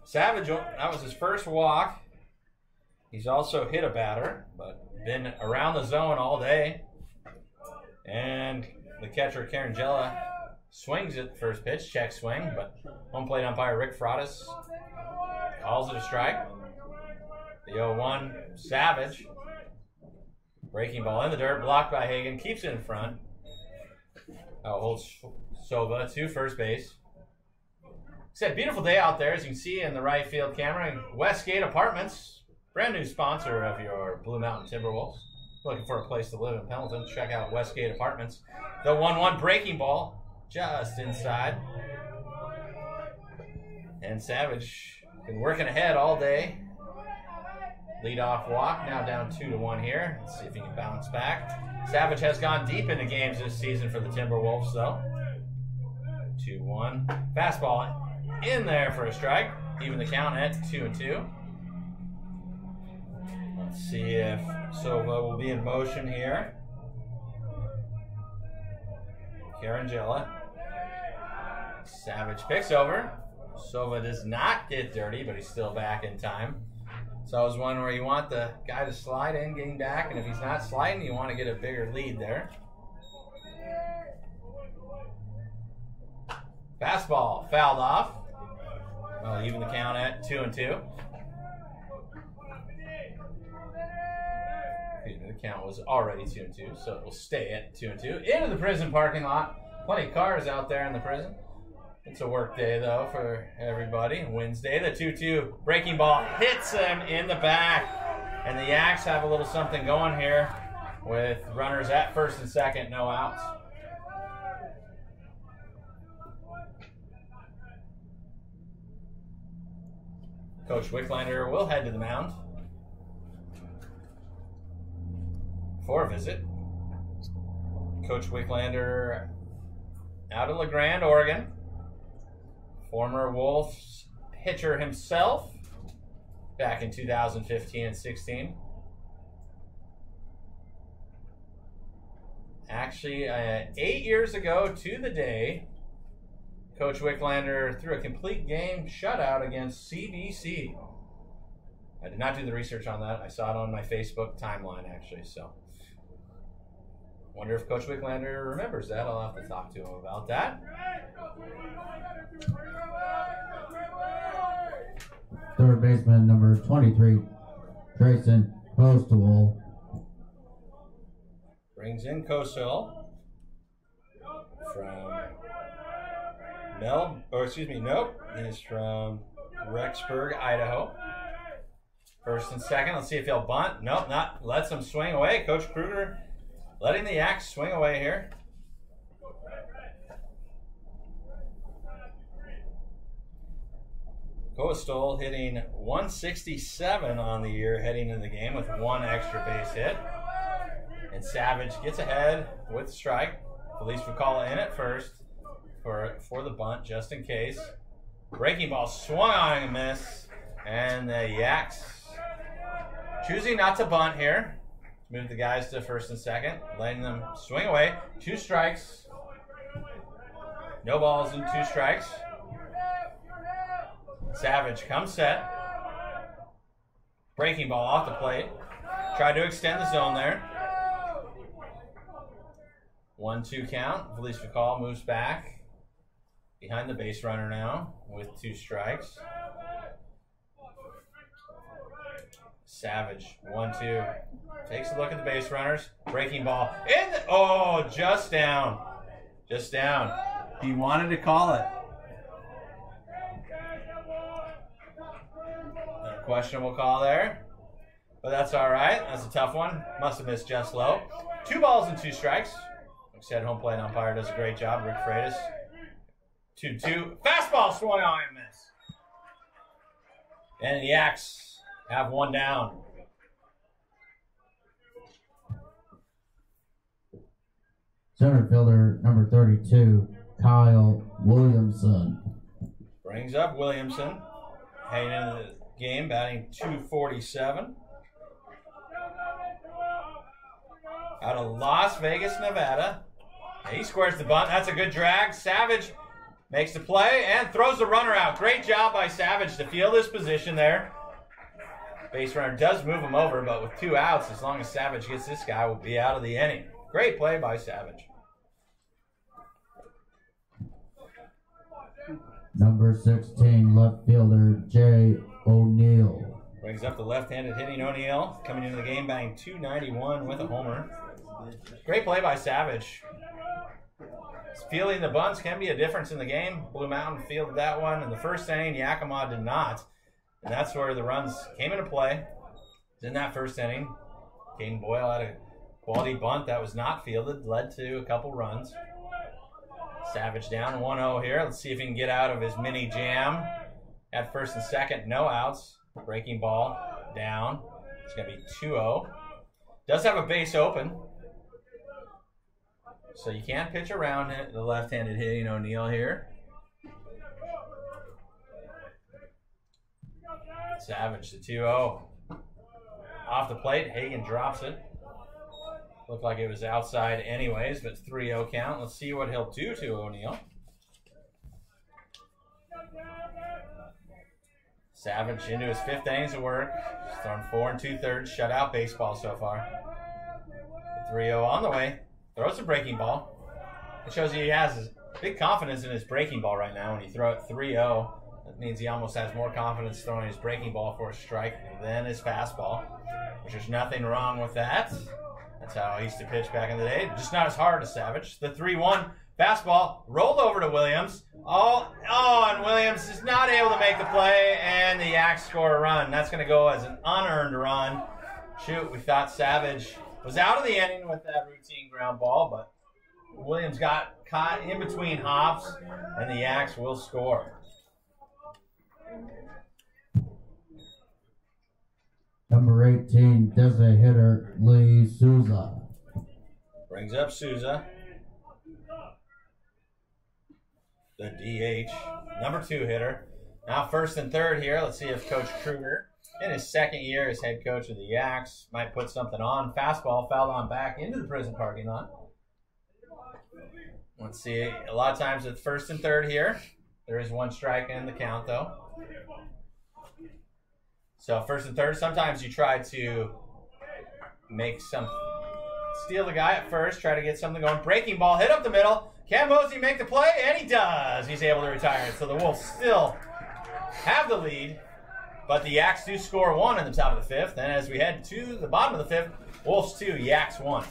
Savage, that was his first walk. He's also hit a batter, but been around the zone all day. And the catcher, Carangella, swings it first pitch, check swing, but home plate umpire Rick Freitas calls it a strike. The 0 1, Savage. Breaking ball in the dirt, blocked by Hagan, keeps it in front. Oh, holds Sauve to first base. It's a beautiful day out there, as you can see in the right field camera. Westgate Apartments, brand new sponsor of your Blue Mountain Timberwolves. Looking for a place to live in Pendleton? Check out Westgate Apartments. The 1 1 breaking ball just inside. And Savage been working ahead all day. Lead off walk, now down 2 to 1 here. Let's see if he can bounce back. Savage has gone deep into games this season for the Timberwolves, though. 2 1. Fastball in there for a strike. Even the count at 2 and 2. Let's see if Sauve will be in motion here. Carangella. Savage picks over. Sauve does not get dirty, but he's still back in time. So I was one where you want the guy to slide in, getting back, and if he's not sliding, you want to get a bigger lead there. Fastball fouled off. Well, even the count at two and two. Me, the count was already two and two, so it will stay at two and two. Into the prison parking lot. Plenty of cars out there in the prison. It's a work day though for everybody. Wednesday, the 2-2 breaking ball hits him in the back. And the Yaks have a little something going here with runners at first and second, no outs. Coach Wicklander will head to the mound for a visit. Coach Wicklander out of La Grande, Oregon. Former Wolves pitcher himself back in 2015 and 16. Actually, uh, eight years ago to the day, Coach Wicklander threw a complete game shutout against CBC. I did not do the research on that. I saw it on my Facebook timeline, actually. So, wonder if Coach Wicklander remembers that. I'll have to talk to him about that. Third baseman number 23, Grayson Postewell. Brings in Coastal from Mel, or excuse me, nope, he's from Rexburg, Idaho. First and second, let's see if he'll bunt. Nope, not lets him swing away. Coach Kruger letting the Yaks swing away here. Coastal hitting 167 on the year heading into the game with one extra base hit. And Savage gets ahead with strike. Felice Vicala in at first for for the bunt just in case. Breaking ball swung on and miss. And the Yaks Choosing not to bunt here. Move the guys to first and second, letting them swing away. Two strikes. No balls and two strikes. Savage comes set. Breaking ball off the plate. Tried to extend the zone there. One two count. Felice Fakal moves back. Behind the base runner now with two strikes. Savage, one, two. Takes a look at the base runners. Breaking ball. In the, oh, just down. Just down. He wanted to call it. A questionable call there. But that's all right. That's a tough one. Must have missed just low. Two balls and two strikes. Like I said, home plate umpire does a great job. Rick Freitas. 2 2. Fastball swung on and miss. And the Yaks have one down. Center fielder number 32, Kyle Williamson. Brings up Williamson. Heading into the game, batting 247. Out of Las Vegas, Nevada. He squares the bunt. That's a good drag. Savage makes the play and throws the runner out. Great job by Savage to field his position there. Base runner does move him over, but with two outs, as long as Savage gets this guy, we'll be out of the inning. Great play by Savage. Number 16, left fielder Jay O'Neill. Brings up the left-handed hitting O'Neill, coming into the game batting 291 with a homer. Great play by Savage. Fielding the bunts can be a difference in the game. Blue Mountain fielded that one in the first inning. Yakima did not. And that's where the runs came into play. In that first inning, Caden Boyle had a quality bunt that was not fielded, led to a couple runs. Savage down 1 0 here. Let's see if he can get out of his mini jam. At first and second, no outs. Breaking ball down. It's going to be 2 0. Does have a base open. So you can't pitch around the left handed hitting O'Neill here. Savage to 2 0. Off the plate, Hagan drops it. Looked like it was outside anyways, but 3 0 count. Let's see what he'll do to O'Neill. Savage into his fifth innings of work. He's thrown four and two thirds, shutout baseball so far. 3 0 on the way. Throws a breaking ball. It shows you he has big confidence in his breaking ball right now. When you throw it 3 0, that means he almost has more confidence throwing his breaking ball for a strike than his fastball, which there's nothing wrong with that. That's how I used to pitch back in the day. Just not as hard as Savage. The 3 1 fastball rolled over to Williams. Oh, oh, and Williams is not able to make the play, and the Yaks score a run. That's going to go as an unearned run. Shoot, we thought Savage was out of the inning with that routine ground ball, but Williams got caught in between hops, and the Yaks will score. Number 18, designated hitter Lee Souza. Brings up Souza. The DH. Number two hitter. Now first and third here. Let's see if Coach Kruger, in his second year as head coach of the Yaks, might put something on. Fastball fouled on back into the prison parking lot. Let's see. A lot of times it's first and third here. There is one strike in the count though. So first and third, sometimes you try to make some steal the guy at first, try to get something going. Breaking ball, hit up the middle. Can Mosey make the play? And he does. He's able to retire. So the Wolves still have the lead, but the Yaks do score one in the top of the fifth. And as we head to the bottom of the fifth, Wolves two, Yaks one.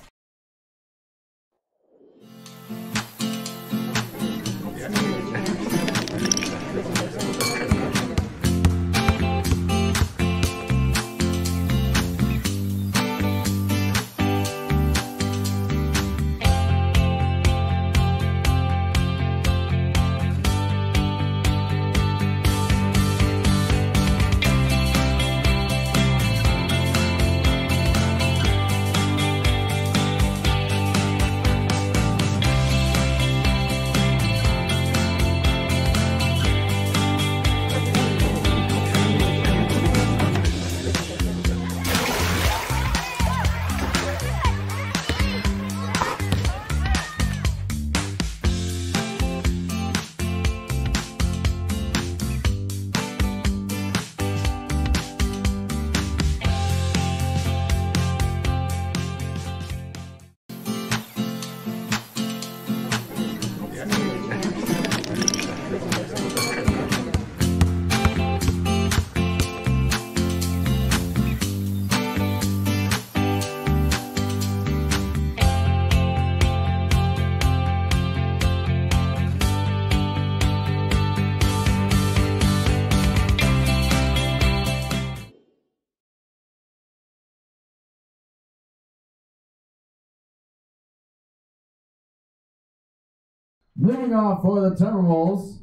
Leading off for the Timberwolves,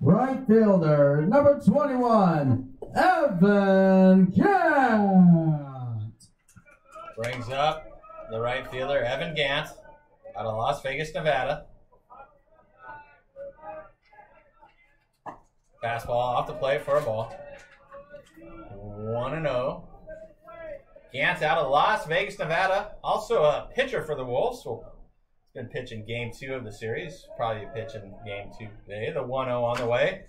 right fielder, number 21, Evan Gant. Brings up the right fielder, Evan Gant, out of Las Vegas, Nevada. Fastball off the plate for a ball. 1 and 0. Gant out of Las Vegas, Nevada. Also a pitcher for the Wolves. He's been pitching game two of the series. Probably pitching game two today. The 1 0 on the way.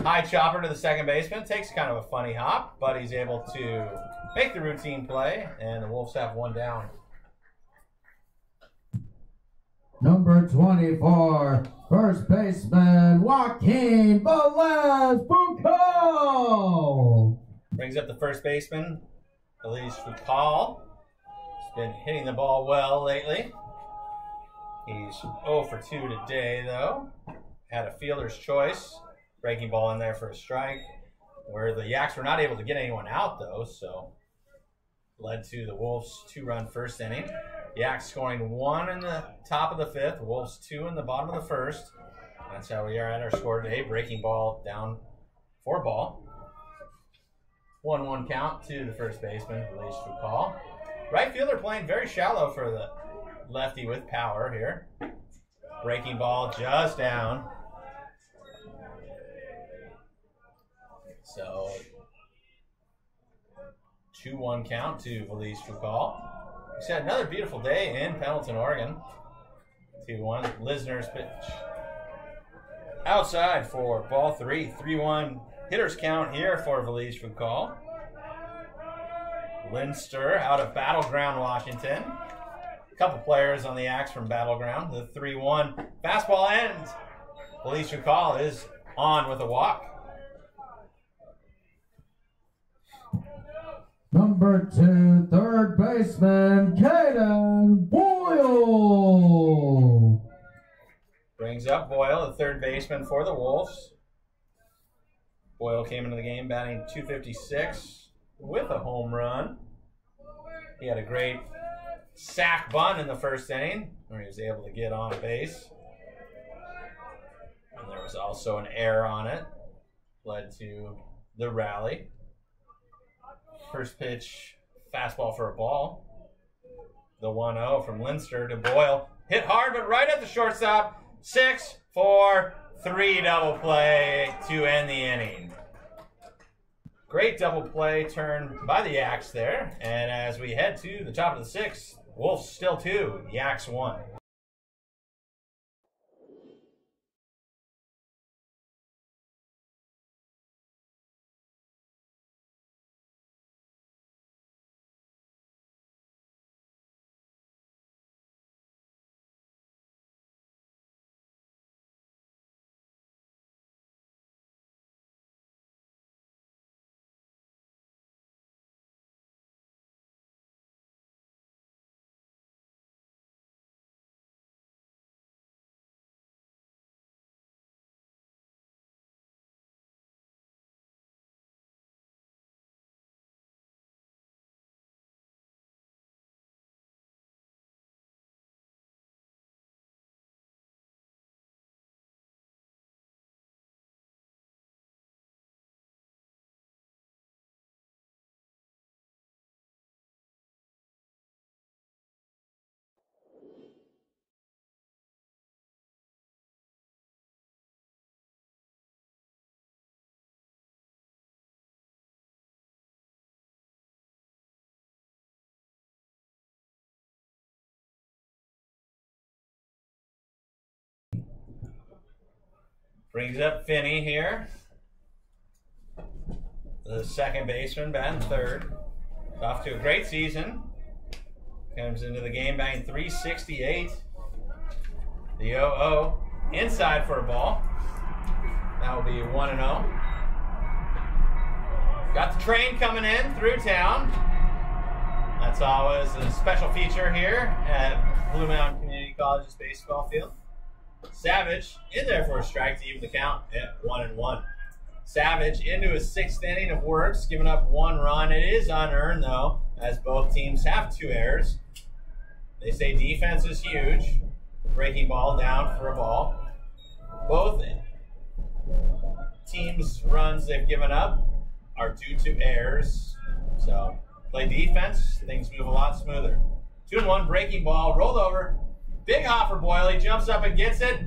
High chopper to the second baseman. Takes kind of a funny hop, but he's able to make the routine play, and the Wolves have one down. Number 24, first baseman, Joaquin Velez Foucault. Brings up the first baseman, Velez Foucault. He's been hitting the ball well lately. He's 0 for 2 today, though. Had a fielder's choice. Breaking ball in there for a strike. Where the Yaks were not able to get anyone out, though, so led to the Wolves' two run first inning. Yaks scoring one in the top of the fifth, Wolves two in the bottom of the first. That's how we are at our score today. Breaking ball down four ball. 1 1 count to the first baseman, Velez Foucault. Right fielder playing very shallow for the lefty with power here. Breaking ball just down. So, 2 1 count to Velez Foucault. We had another beautiful day in Pendleton, Oregon. 2 1. Linster's pitch. Outside for ball three. 3 1 hitters count here for Velez Foucault. Linster out of Battleground, Washington. A couple players on the Yaks from Battleground. The 3 1 fastball ends. Velez Foucault is on with a walk. Number two, third baseman, Caden Boyle. Brings up Boyle, the third baseman for the Wolves. Boyle came into the game batting 256 with a home run. He had a great sack bunt in the first inning where he was able to get on base. And there was also an error on it, led to the rally. First pitch, fastball for a ball. The 1 0 from Linster to Boyle. Hit hard, but right at the shortstop. Six, four, three double play to end the inning. Great double play turn by the Yaks there. And as we head to the top of the sixth, Wolves still two, Yaks one. Brings up Finney here. The second baseman, batting third. Off to a great season. Comes into the game batting 368. The 0 0. Inside for a ball. That will be 1 0. Got the train coming in through town. That's always a special feature here at Blue Mountain Community College's baseball field. Savage in there for a strike to even the count at one and one. Savage into his sixth inning of works, giving up one run. It is unearned though, as both teams have two errors. They say defense is huge. Breaking ball down for a ball. Both teams' runs they've given up are due to errors. So play defense, things move a lot smoother. Two and one, breaking ball, rolled over. Big hop for Boyle. He jumps up and gets it,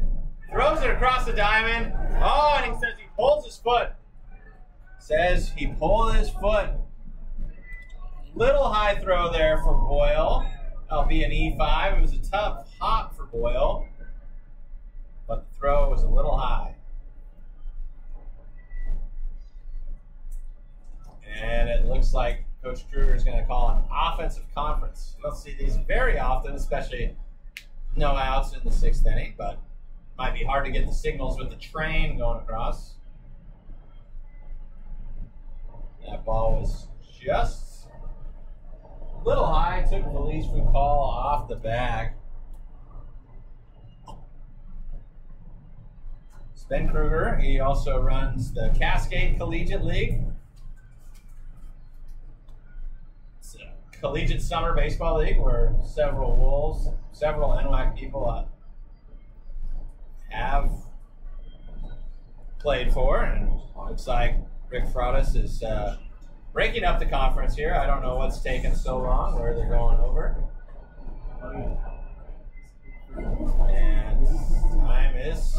throws it across the diamond. Oh, and he says he pulls his foot. Says he pulled his foot. Little high throw there for Boyle. That'll be an E5. It was a tough hop for Boyle, but the throw was a little high. And it looks like Coach Kruger is going to call an offensive conference. You don't see these very often, especially no outs in the sixth inning, but might be hard to get the signals with the train going across. That ball was just a little high. Took Velez Foucault off the bag. Sven Kruger, he also runs the Cascade Collegiate League. Collegiate summer baseball league where several Wolves, several NWAC people uh, have played for, and looks like Rick Freitas is uh, breaking up the conference here. I don't know what's taking so long, where they're going over. And time is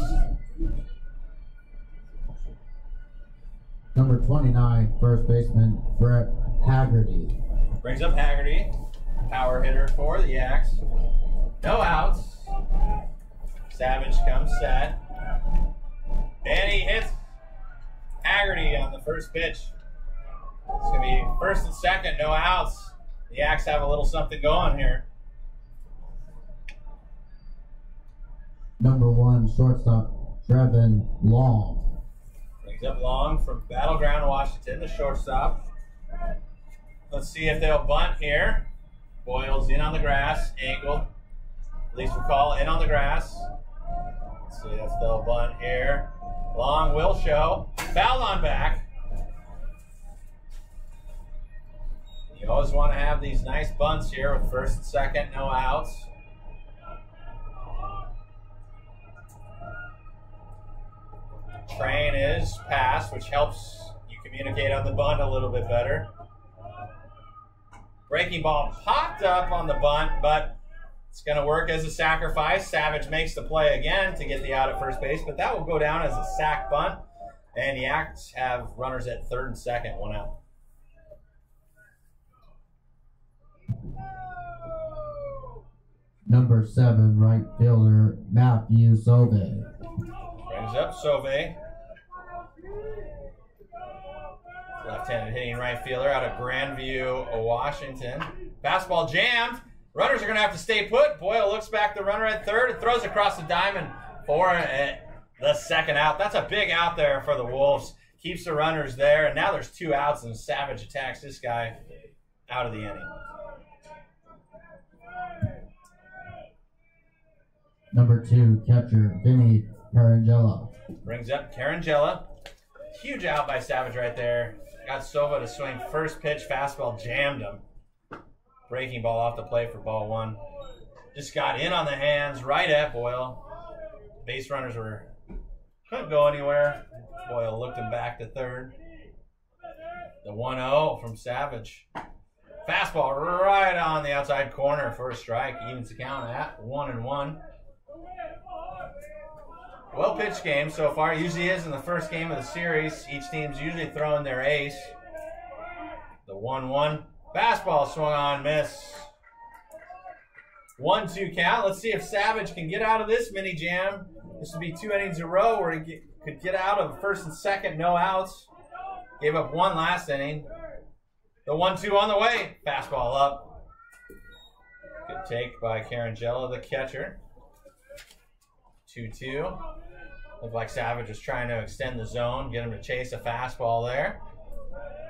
Number 29, first baseman Brett Haggerty. Brings up Haggerty, power hitter for the Yaks. No outs. Savage comes set. And he hits Haggerty on the first pitch. It's going to be first and second, no outs. The Yaks have a little something going here. Number one, shortstop Trevin Long. Brings up Long from Battleground, Washington, the shortstop. Let's see if they'll bunt here. Boyle's in on the grass, angled. At least we'll call in on the grass. Let's see if they'll bunt here. Long will show. Foul on back. You always want to have these nice bunts here with first and second, no outs. Train is passed, which helps you communicate on the bunt a little bit better. Breaking ball popped up on the bunt, but it's going to work as a sacrifice. Savage makes the play again to get the out at first base, but that will go down as a sack bunt. And the Yaks have runners at third and second, one out. Number seven, right fielder Matthew Sauve. Brings up Sauve. Left-handed hitting right fielder out of Grandview, Washington. Fastball jammed. Runners are going to have to stay put. Boyle looks back the runner at third and throws across the diamond for the second out. That's a big out there for the Wolves. Keeps the runners there, and now there's two outs, and Savage attacks this guy out of the inning. Number two, catcher Vinny Carangella. Brings up Carangella. Huge out by Savage right there. Got Sauve to swing first pitch fastball, jammed him. Breaking ball off the plate for ball one. Just got in on the hands right at Boyle. Base runners were couldn't go anywhere. Boyle looked him back to third. The 1-0 from Savage. Fastball right on the outside corner for a strike. Evens the count at one and one. Well pitched game so far. Usually is in the first game of the series. Each team's usually throwing their ace. The 1 1. Fastball swung on, miss. 1 2 count. Let's see if Savage can get out of this mini jam. This would be two innings in a row where he could get out of first and second, no outs. Gave up one last inning. The 1 2 on the way. Fastball up. Good take by Karen Carangella, the catcher. 2 2. Looked like Savage was trying to extend the zone, get him to chase a fastball there.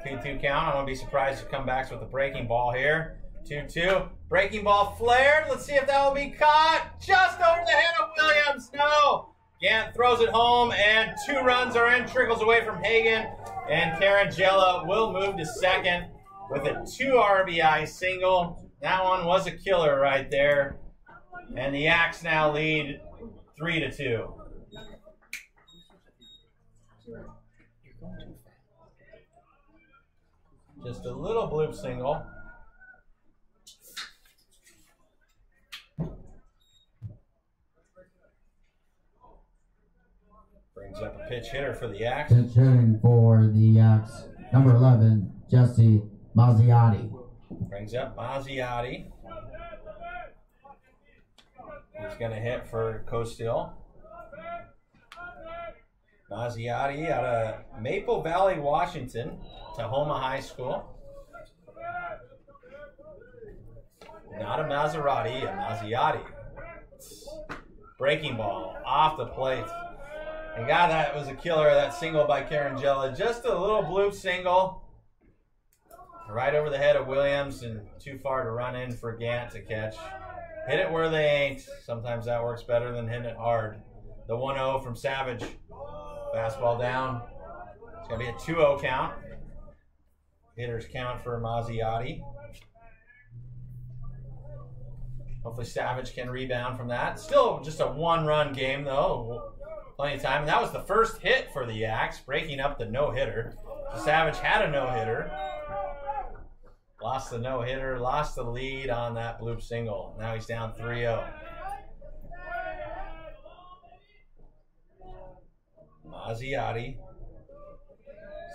2 2 count. I won't be surprised if back with a breaking ball here. 2 2. Breaking ball flared. Let's see if that will be caught. Just over the head of Williams. No. Gant throws it home, and two runs are in. Trickles away from Hagan. And Karen Carangella will move to second with a two RBI single. That one was a killer right there. And the Yaks now lead Three to two. Just a little blue single. Brings up a pitch hitter for the Yaks. Pitch hitting for the Yaks, number 11, Jesse Mazziotti. Brings up Mazziotti. He's going to hit for Costil. Mazziotti out of Maple Valley, Washington, Tahoma High School. Not a Maserati, a Mazziotti. Breaking ball off the plate. And God, that was a killer. That single by Carangella. Just a little blue single. Right over the head of Williams and too far to run in for Gant to catch. Hit it where they ain't. Sometimes that works better than hitting it hard. The 1 0 from Savage. Fastball down. It's going to be a 2 0 count. Hitters count for Mazziotti. Hopefully Savage can rebound from that. Still just a one run game though. Plenty of time. And that was the first hit for the Yaks, breaking up the no hitter. So Savage had a no hitter. Lost the no hitter, lost the lead on that bloop single. Now he's down 3 0. Mazziotti,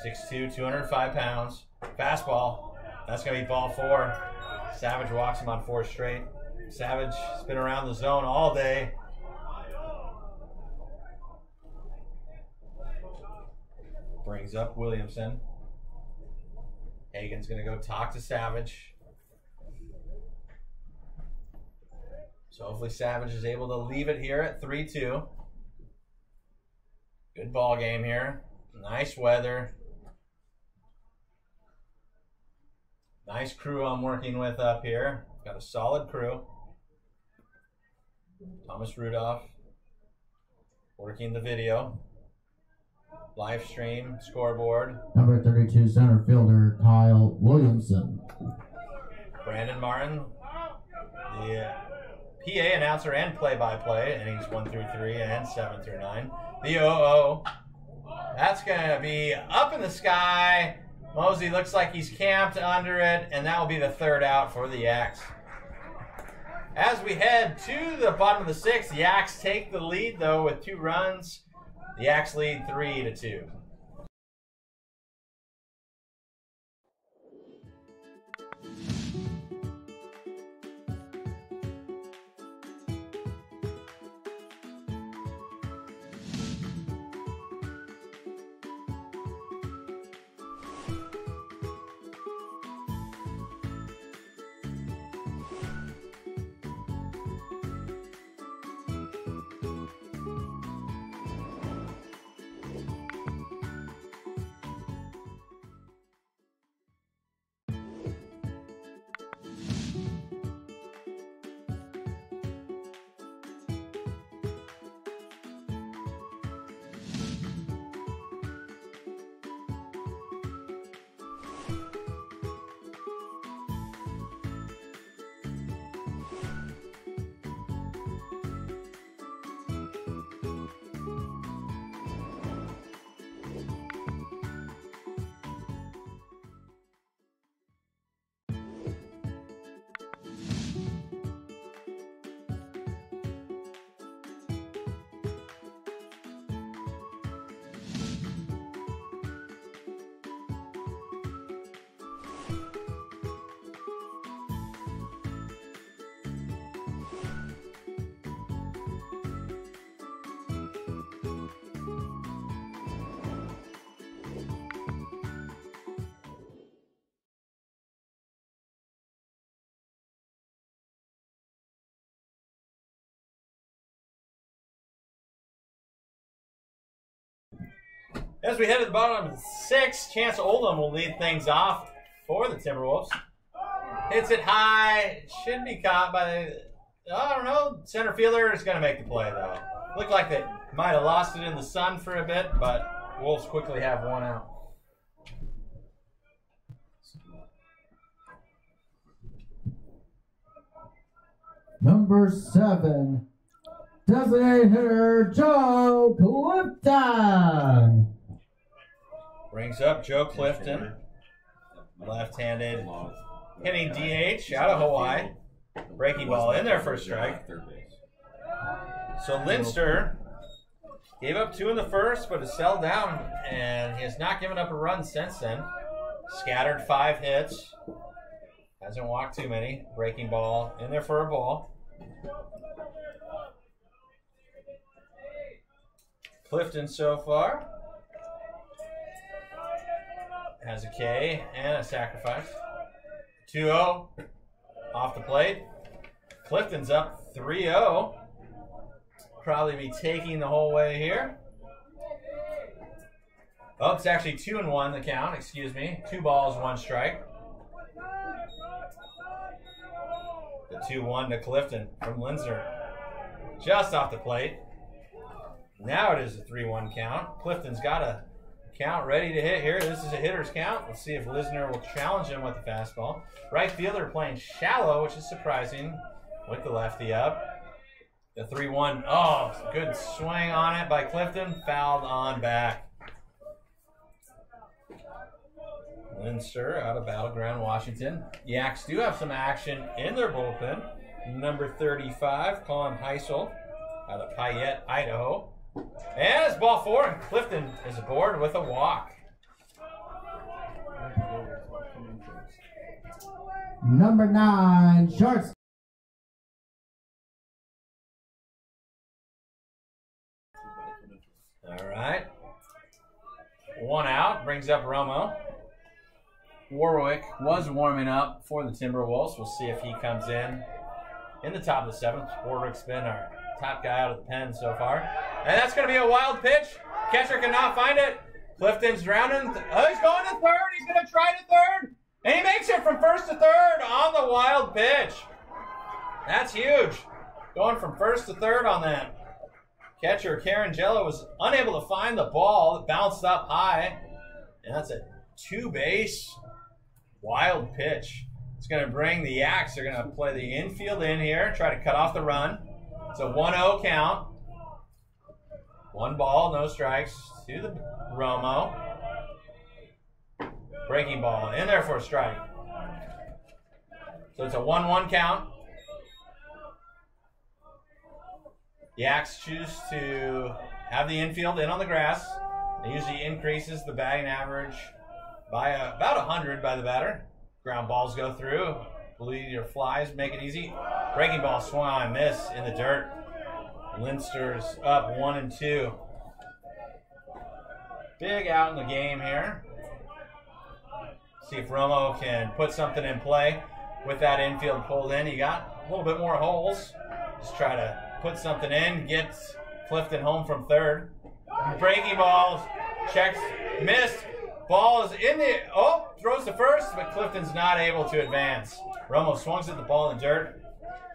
6'2, 205 pounds. Fastball. That's going to be ball four. Savage walks him on four straight. Savage has been around the zone all day. Brings up Williamson. Hagan's going to go talk to Savage. So hopefully Savage is able to leave it here at 3 2. Good ball game here. Nice weather. Nice crew I'm working with up here. Got a solid crew. Thomas Rudolph working the video. Live stream, scoreboard. Number 32, center fielder Kyle Williamson. Brandon Martin, the PA announcer and play-by-play, innings one through three and seven through nine. The OO, that's gonna be up in the sky. Mosey looks like he's camped under it, and that will be the third out for the Yaks. As we head to the bottom of the sixth, the Yaks take the lead though with two runs. The Yaks lead three to two. As we head to the bottom of the six, Chance Oldham will lead things off for the Timberwolves. Hits it high, should be caught by the, I don't know, center fielder is going to make the play though. Looked like they might have lost it in the sun for a bit, but Wolves quickly have one out. Number 7, designated hitter Joe Clifton. Brings up Joe Clifton. Left-handed hitting DH out of Hawaii. Breaking ball in there for a strike. So Linster gave up two in the first, but has settled down, and he has not given up a run since then. Scattered five hits. Hasn't walked too many. Breaking ball in there for a ball. Clifton so far has a K and a sacrifice. 2 0 off the plate. Clifton's up 3 0. Probably be taking the whole way here. Oh, it's actually 2 and 1 the count, excuse me. Two balls, one strike. The 2 1 to Clifton from Linster. Just off the plate. Now it is a 3 1 count. Clifton's got a count ready to hit here. This is a hitter's count. Let's see if Linster will challenge him with the fastball. Right fielder playing shallow, which is surprising, with the lefty up. The 3 1. Oh, good swing on it by Clifton. Fouled on back. Linster out of Battleground, Washington. Yaks do have some action in their bullpen. Number 35, Colin Heisel out of Payette, Idaho. And it's ball four, and Clifton is aboard with a walk. Number nine, shorts. All right. One out, brings up Romo. Warwick was warming up for the Timberwolves. We'll see if he comes in in the top of the seventh. Warwick's been our top guy out of the pen so far. And that's going to be a wild pitch. Catcher cannot find it. Clifton's drowning. Oh, he's going to third. He's going to try to third. And he makes it from first to third on the wild pitch. That's huge. Going from first to third on that. Catcher Carangella was unable to find the ball. It bounced up high. And that's a two base wild pitch. It's going to bring the Yaks. They're going to play the infield in here, try to cut off the run. It's a 1 0 count. One ball, no strikes to the Romo. Breaking ball in there for a strike. So it's a 1 1 count. Yaks choose to have the infield in on the grass. It usually increases the batting average by uh, about 100 by the batter. Ground balls go through. Bleed your flies make it easy. Breaking ball swung on miss in the dirt. Linster's up one and two. Big out in the game here. See if Romo can put something in play with that infield pulled in. You got a little bit more holes. Just try to put something in, Gets Clifton home from third. Breaking balls, checks, missed. Ball is in the oh, throws to first, but Clifton's not able to advance. Romo swings at the ball in the dirt.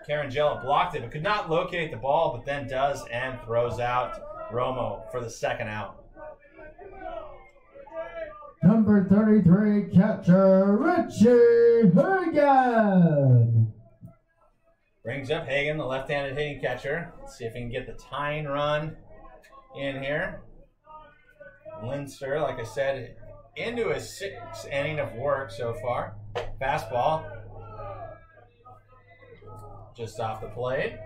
Carangella blocked it, but could not locate the ball, but then does and throws out Romo for the second out. Number 33, catcher Richie Hagan. Brings up Hagan, the left-handed hitting catcher. Let's see if he can get the tying run in here. Linster, like I said, into his sixth inning of work so far. Fastball. Just off the plate.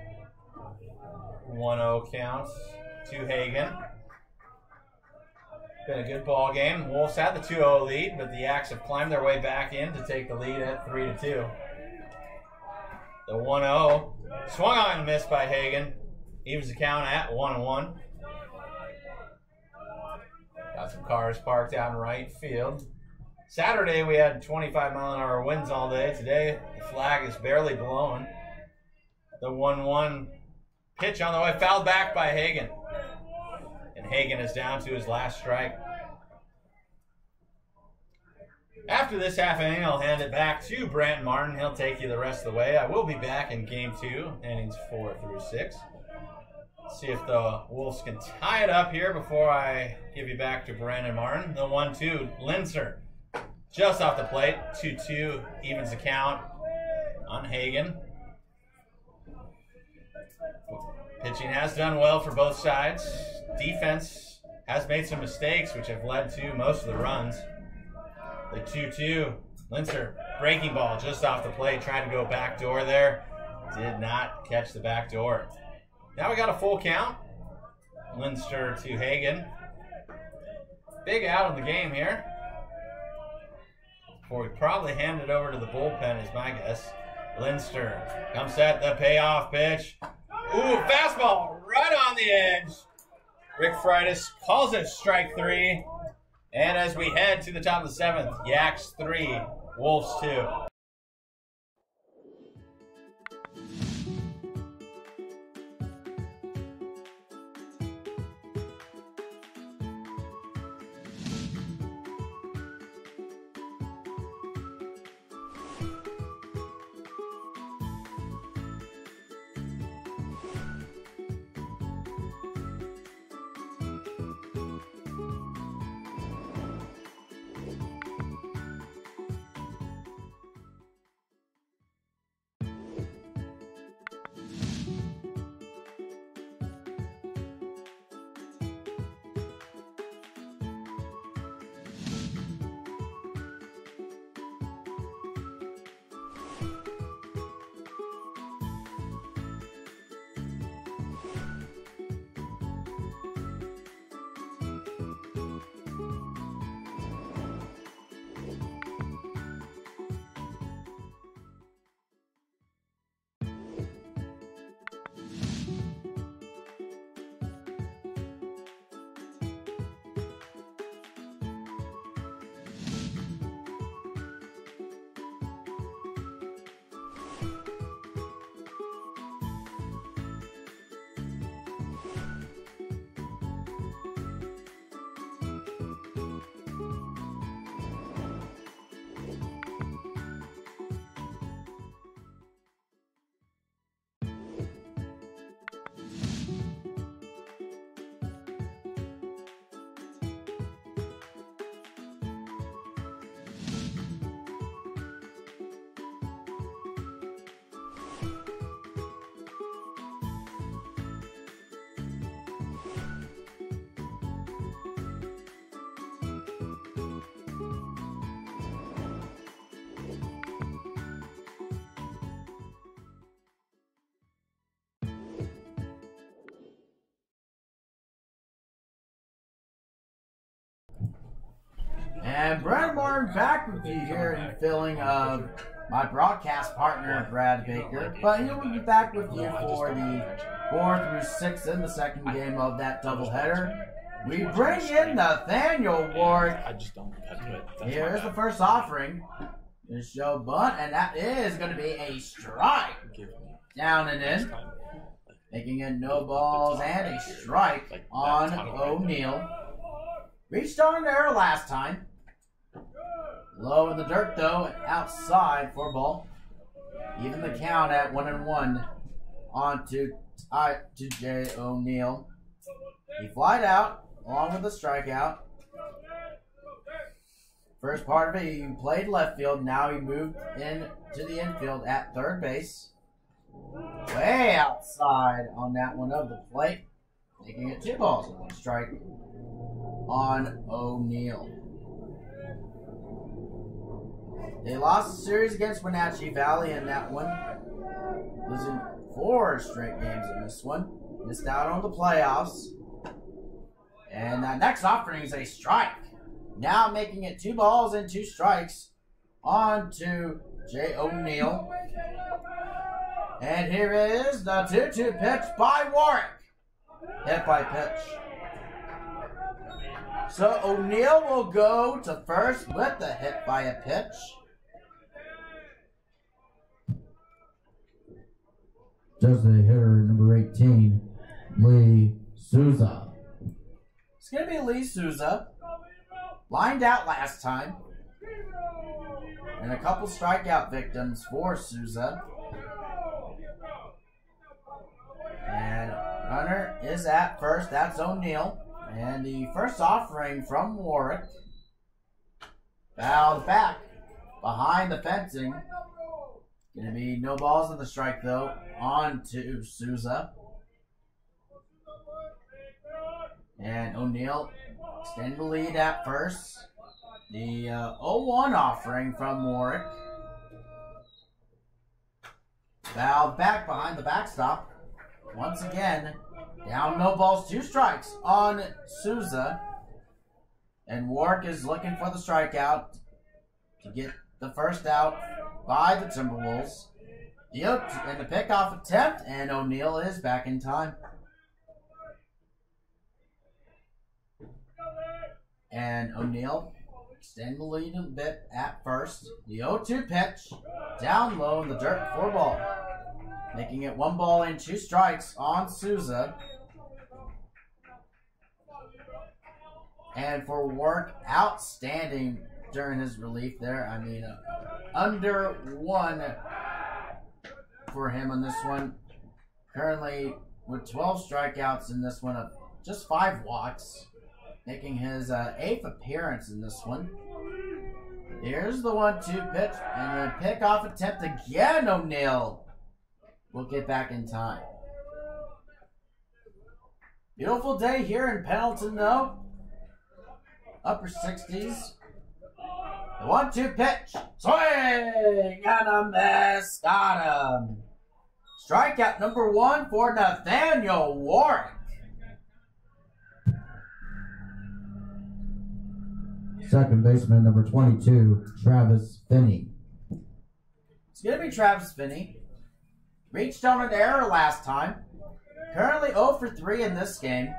1 0 count to Hagan. Been a good ball game. Wolves had the 2 0 lead, but the Yaks have climbed their way back in to take the lead at 3 2. The 1 0. Swung on and missed by Hagan. Evens the count at 1 1. Cars parked out in right field. Saturday we had 25 mile an hour winds all day. Today the flag is barely blown. The 1 1 pitch on the way, fouled back by Hagan. And Hagan is down to his last strike. After this half inning, I'll hand it back to Brandon Martin. He'll take you the rest of the way. I will be back in game two, innings four through six. See if the Wolves can tie it up here before I give you back to Brandon Martin. The 1 2, Linster. Just off the plate. 2 2 evens the count on Hagan. Pitching has done well for both sides. Defense has made some mistakes, which have led to most of the runs. The 2 2. Linster breaking ball just off the plate, tried to go back door there. Did not catch the back door. Now we got a full count. Linster to Hagan. Big out of the game here. Before we probably hand it over to the bullpen, is my guess. Linster comes set the payoff pitch. Ooh, fastball right on the edge. Rick Freitas calls it strike three. And as we head to the top of the seventh, Yaks three, Wolves two. And Brad Martin back with you here in filling of my broadcast partner, Brad Baker. But he will be back with you for the fourth through sixth in the second game of that doubleheader. We bring in Nathaniel Warwick. I just don't have to do it. Here's the first offering. Gonna show bunt, and that is going to be a strike. Down and in, making it no balls and a strike on O'Neal. Reached on there last time. Low in the dirt though, outside for ball. Even the count at one and one. On to I to Jay O'Neal. He flied out along with the strikeout. First part of it, he played left field. Now he moved in to the infield at third base. Way outside on that one of the plate, making it two balls and one strike on O'Neal. They lost the series against Wenatchee Valley in that one, losing four straight games in this one. Missed out on the playoffs. And that next offering is a strike. Now making it two balls and two strikes on to Jay O'Neill. And here is the 2 2 pitch by Warwick. Hit by pitch. So O'Neal will go to first with the hit by a pitch. Just the hitter, number 18, Lee Souza. It's going to be Lee Souza. Lined out last time. And a couple strikeout victims for Souza. And runner is at first. That's O'Neal. And the first offering from Warwick. Fouled back behind the fencing. Gonna be no balls in the strike though. On to Souza. And O'Neill extend the lead at first. The uh, 0-1 offering from Warwick. Fouled back behind the backstop. Once again, down no balls, two strikes on Souza. And Warwick is looking for the strikeout to get the first out by the Timberwolves. Yep, and the pickoff attempt, and O'Neal is back in time. And O'Neal extend the lead a bit at first. The 0-2 pitch, down low in the dirt, four ball. Making it one ball and two strikes on Souza. And Warwick, outstanding during his relief there. I mean, uh, under one for him on this one. Currently with 12 strikeouts in this one, of just five walks, making his uh, eighth appearance in this one. Here's the one-two pitch and the pickoff attempt again. O'Neal will get back in time. Beautiful day here in Pendleton, though. Upper 60s. The one-two pitch. Swing and a miss. Got him. Strikeout number one for Nathaniel Warwick. Second baseman number 22, Travis Finney. It's going to be Travis Finney. Reached on an error last time. Currently 0 for 3 in this game.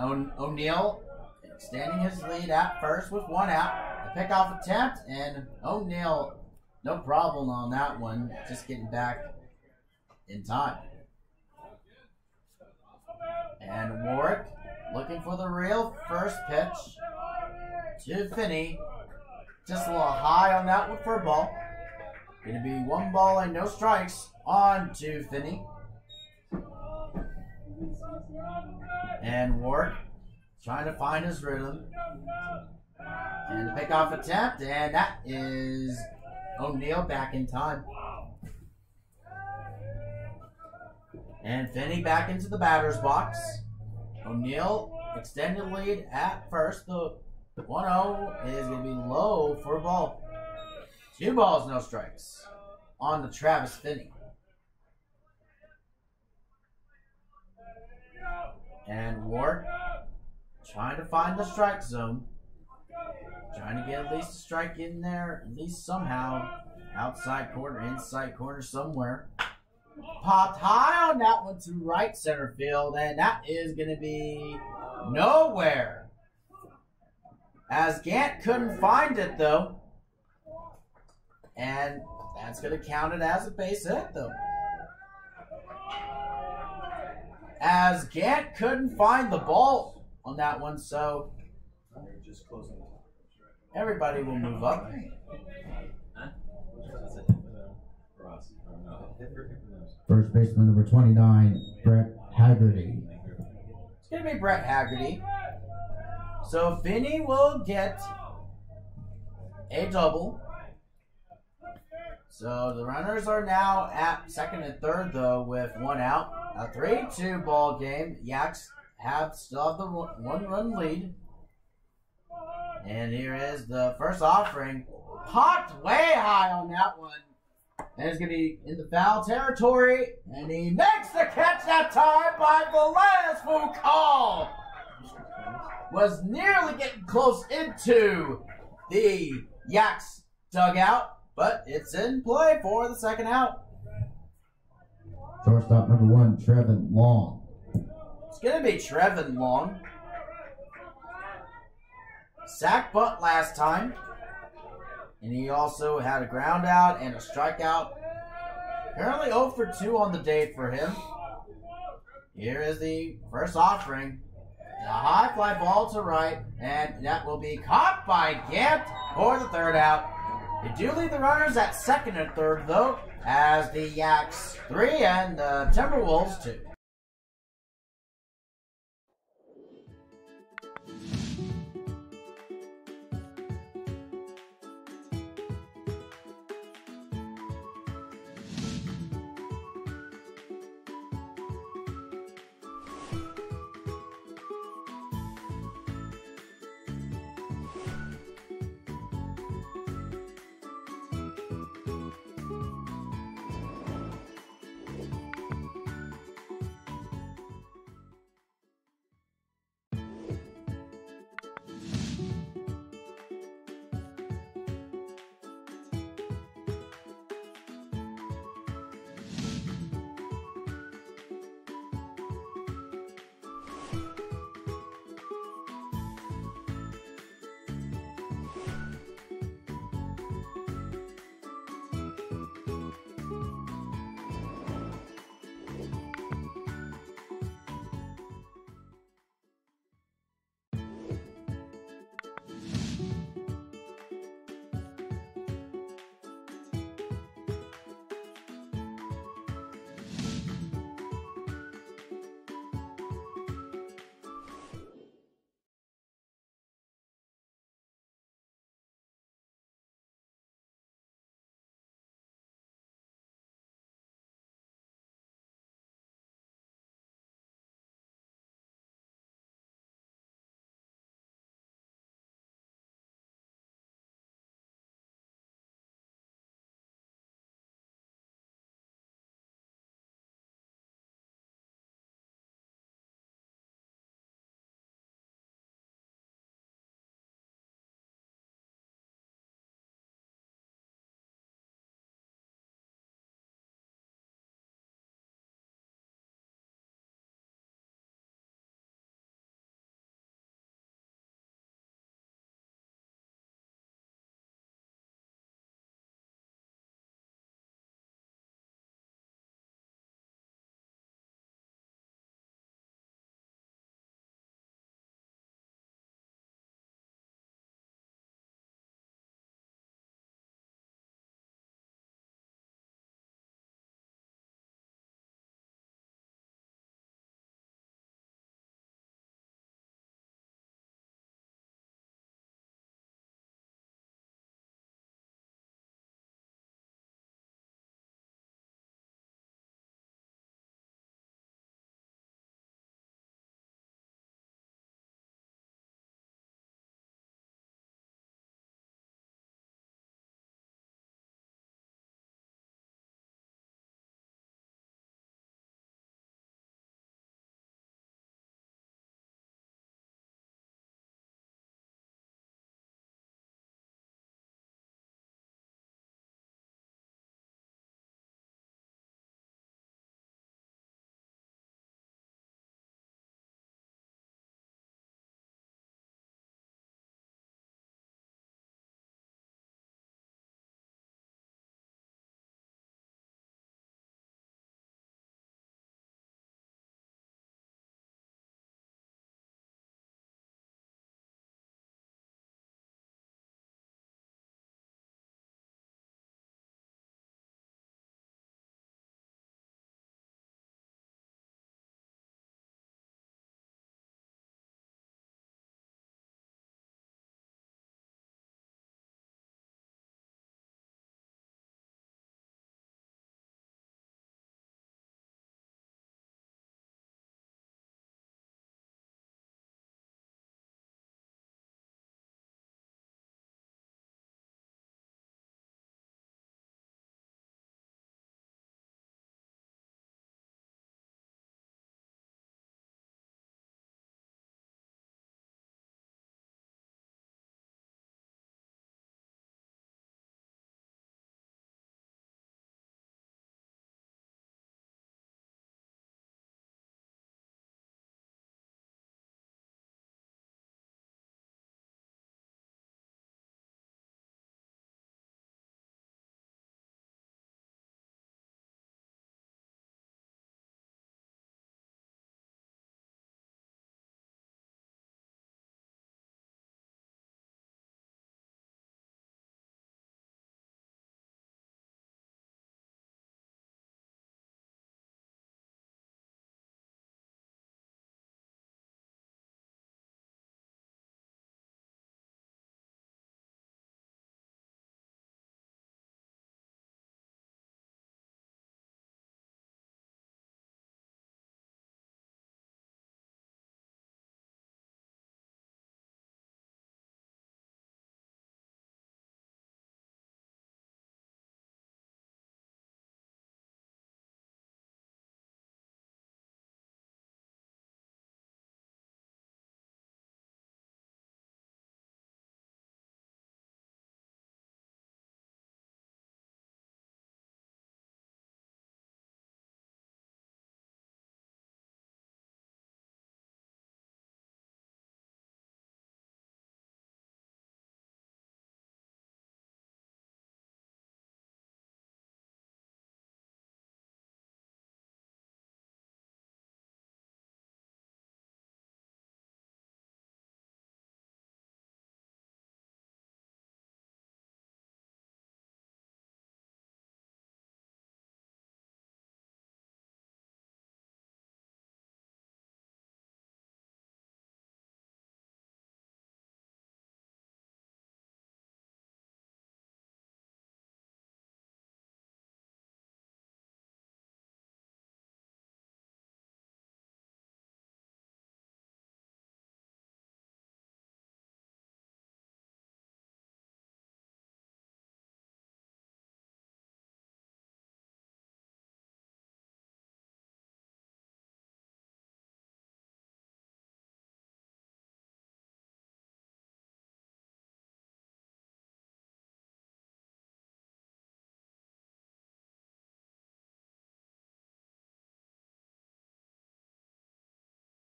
O'Neill extending his lead at first with one out. The pickoff attempt, and O'Neill, no problem on that one. Just getting back in time. And Warwick looking for the real first pitch to Finney. Just a little high on that one for a ball. Gonna be one ball and no strikes on to Finney. And Ward trying to find his rhythm. And the pickoff attempt, and that is O'Neill back in time. And Finney back into the batter's box. O'Neill extended lead at first. The 1 0 is going to be low for a ball. Two balls, no strikes on the Travis Finney. And Ward trying to find the strike zone. Trying to get at least a strike in there, at least somehow. Outside corner, inside corner, somewhere. Popped high on that one to right center field, and that is going to be nowhere. As Gant couldn't find it, though. And that's going to count it as a base hit, though. As Gant couldn't find the ball on that one, so They're just closing it. everybody will move up. That's a hit for them. For us. Or no, hit for, hit for them. First baseman number 29, Brett Haggerty. It's going to be Brett Haggerty. So Finney will get a double. So the runners are now at second and third, though, with one out. A 3 2 ball game. Yaks have still have the one run lead. And here is the first offering. Popped way high on that one. And it's going to be in the foul territory. And he makes the catch that time by Velez Foucault. Was nearly getting close into the Yaks dugout, but it's in play for the second out. Shortstop number one, Trevin Long. It's going to be Trevin Long. Sack bunt last time. And he also had a ground out and a strikeout. Apparently 0 for 2 on the day for him. Here is the first offering. A high fly ball to right, and that will be caught by Gant for the third out. They do leave the runners at second and third, though, as the Yaks three and the Timberwolves two.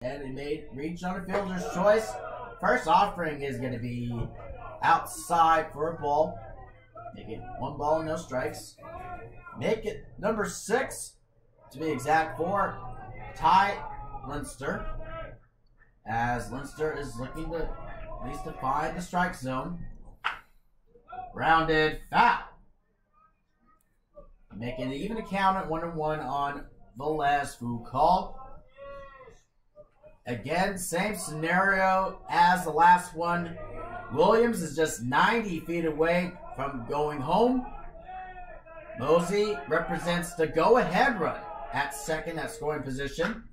And he made reach on a fielder's choice. First offering is going to be outside for a ball. Make it one ball, and no strikes. Make it number six, to be exact, for Ty Linster. As Linster is looking to at least to find the strike zone. Rounded foul. Making it even a count at one and one on Velez Foucault. Again, same scenario as the last one. Williams is just 90 feet away from going home. Mosey represents the go-ahead run at second at scoring position.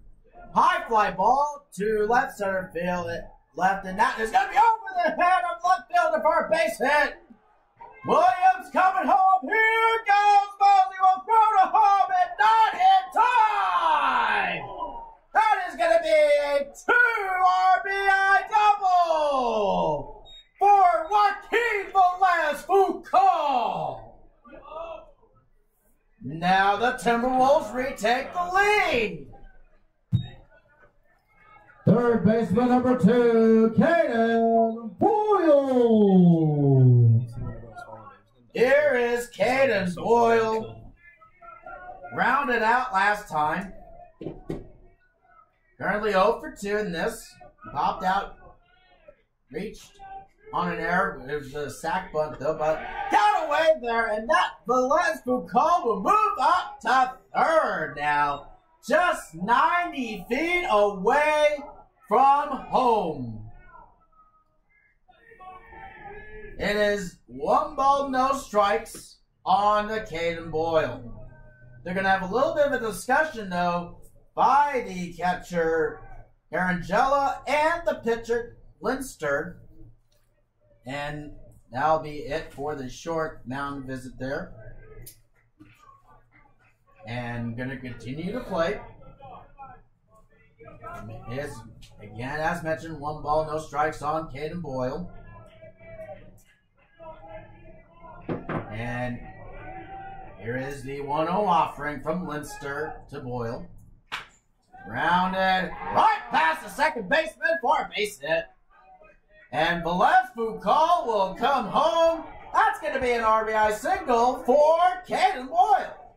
High fly ball to left center field. Left, and that is going to be over the head of left fielder for a base hit. Williams coming home. Here goes Mosey. Will throw to home and not in time. That is going to be a two RBI double for Joaquin Velez Foucault. Now the Timberwolves retake the lead. Third baseman number two, Caden Boyle. He's in one of those holidays. Here is Caden Boyle. Rounded out last time. Currently 0 for 2 in this. Popped out. Reached on an error. It was a sack bunt though, but got away there, and that Velez Foucault will move up to third now. Just 90 feet away from home. It is one ball, no strikes on the Caden Boyle. They're going to have a little bit of a discussion, though, by the catcher, Carangella, and the pitcher, Linster. And that'll be it for the short mound visit there. And going to continue to play. Is, again, as mentioned, one ball, no strikes on Caden Boyle. And here is the 1 0 offering from Linster to Boyle. Rounded right past the second baseman for a base hit. And Velez Foucault will come home. That's going to be an RBI single for Caden Boyle.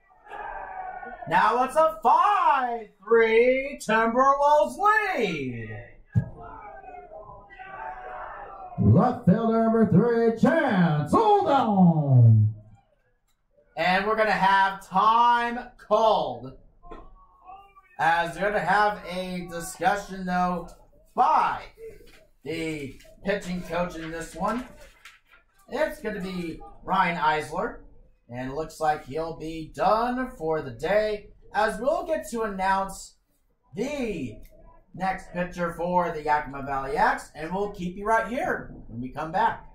Now it's a 5 3 Timberwolves lead. Left fielder number three, Chance Hold on. And we're going to have time called. As they're going to have a discussion, though, by the pitching coach in this one. It's going to be Ryan Eisler. And looks like he'll be done for the day. As we'll get to announce the next pitcher for the Yakima Valley Yaks. And we'll keep you right here when we come back.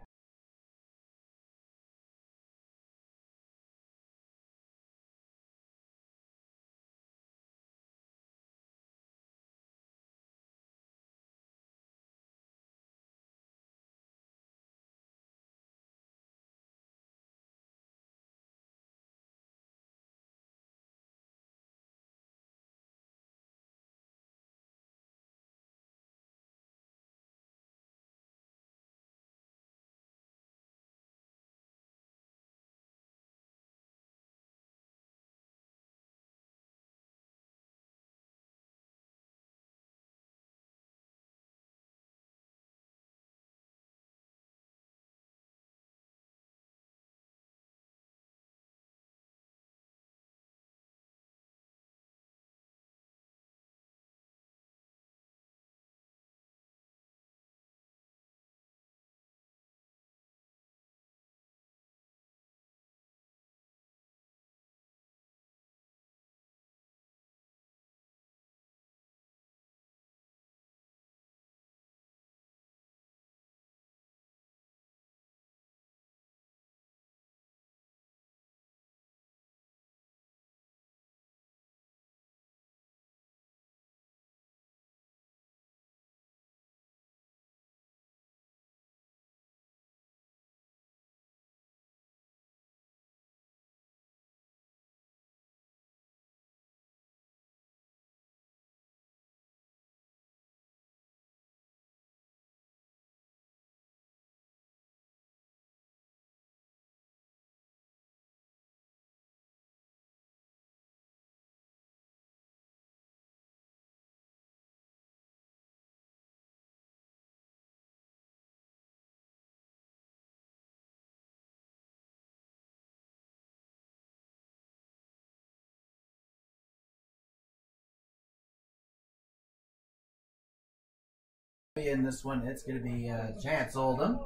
In this one, it's going to be uh, Chance Oldham.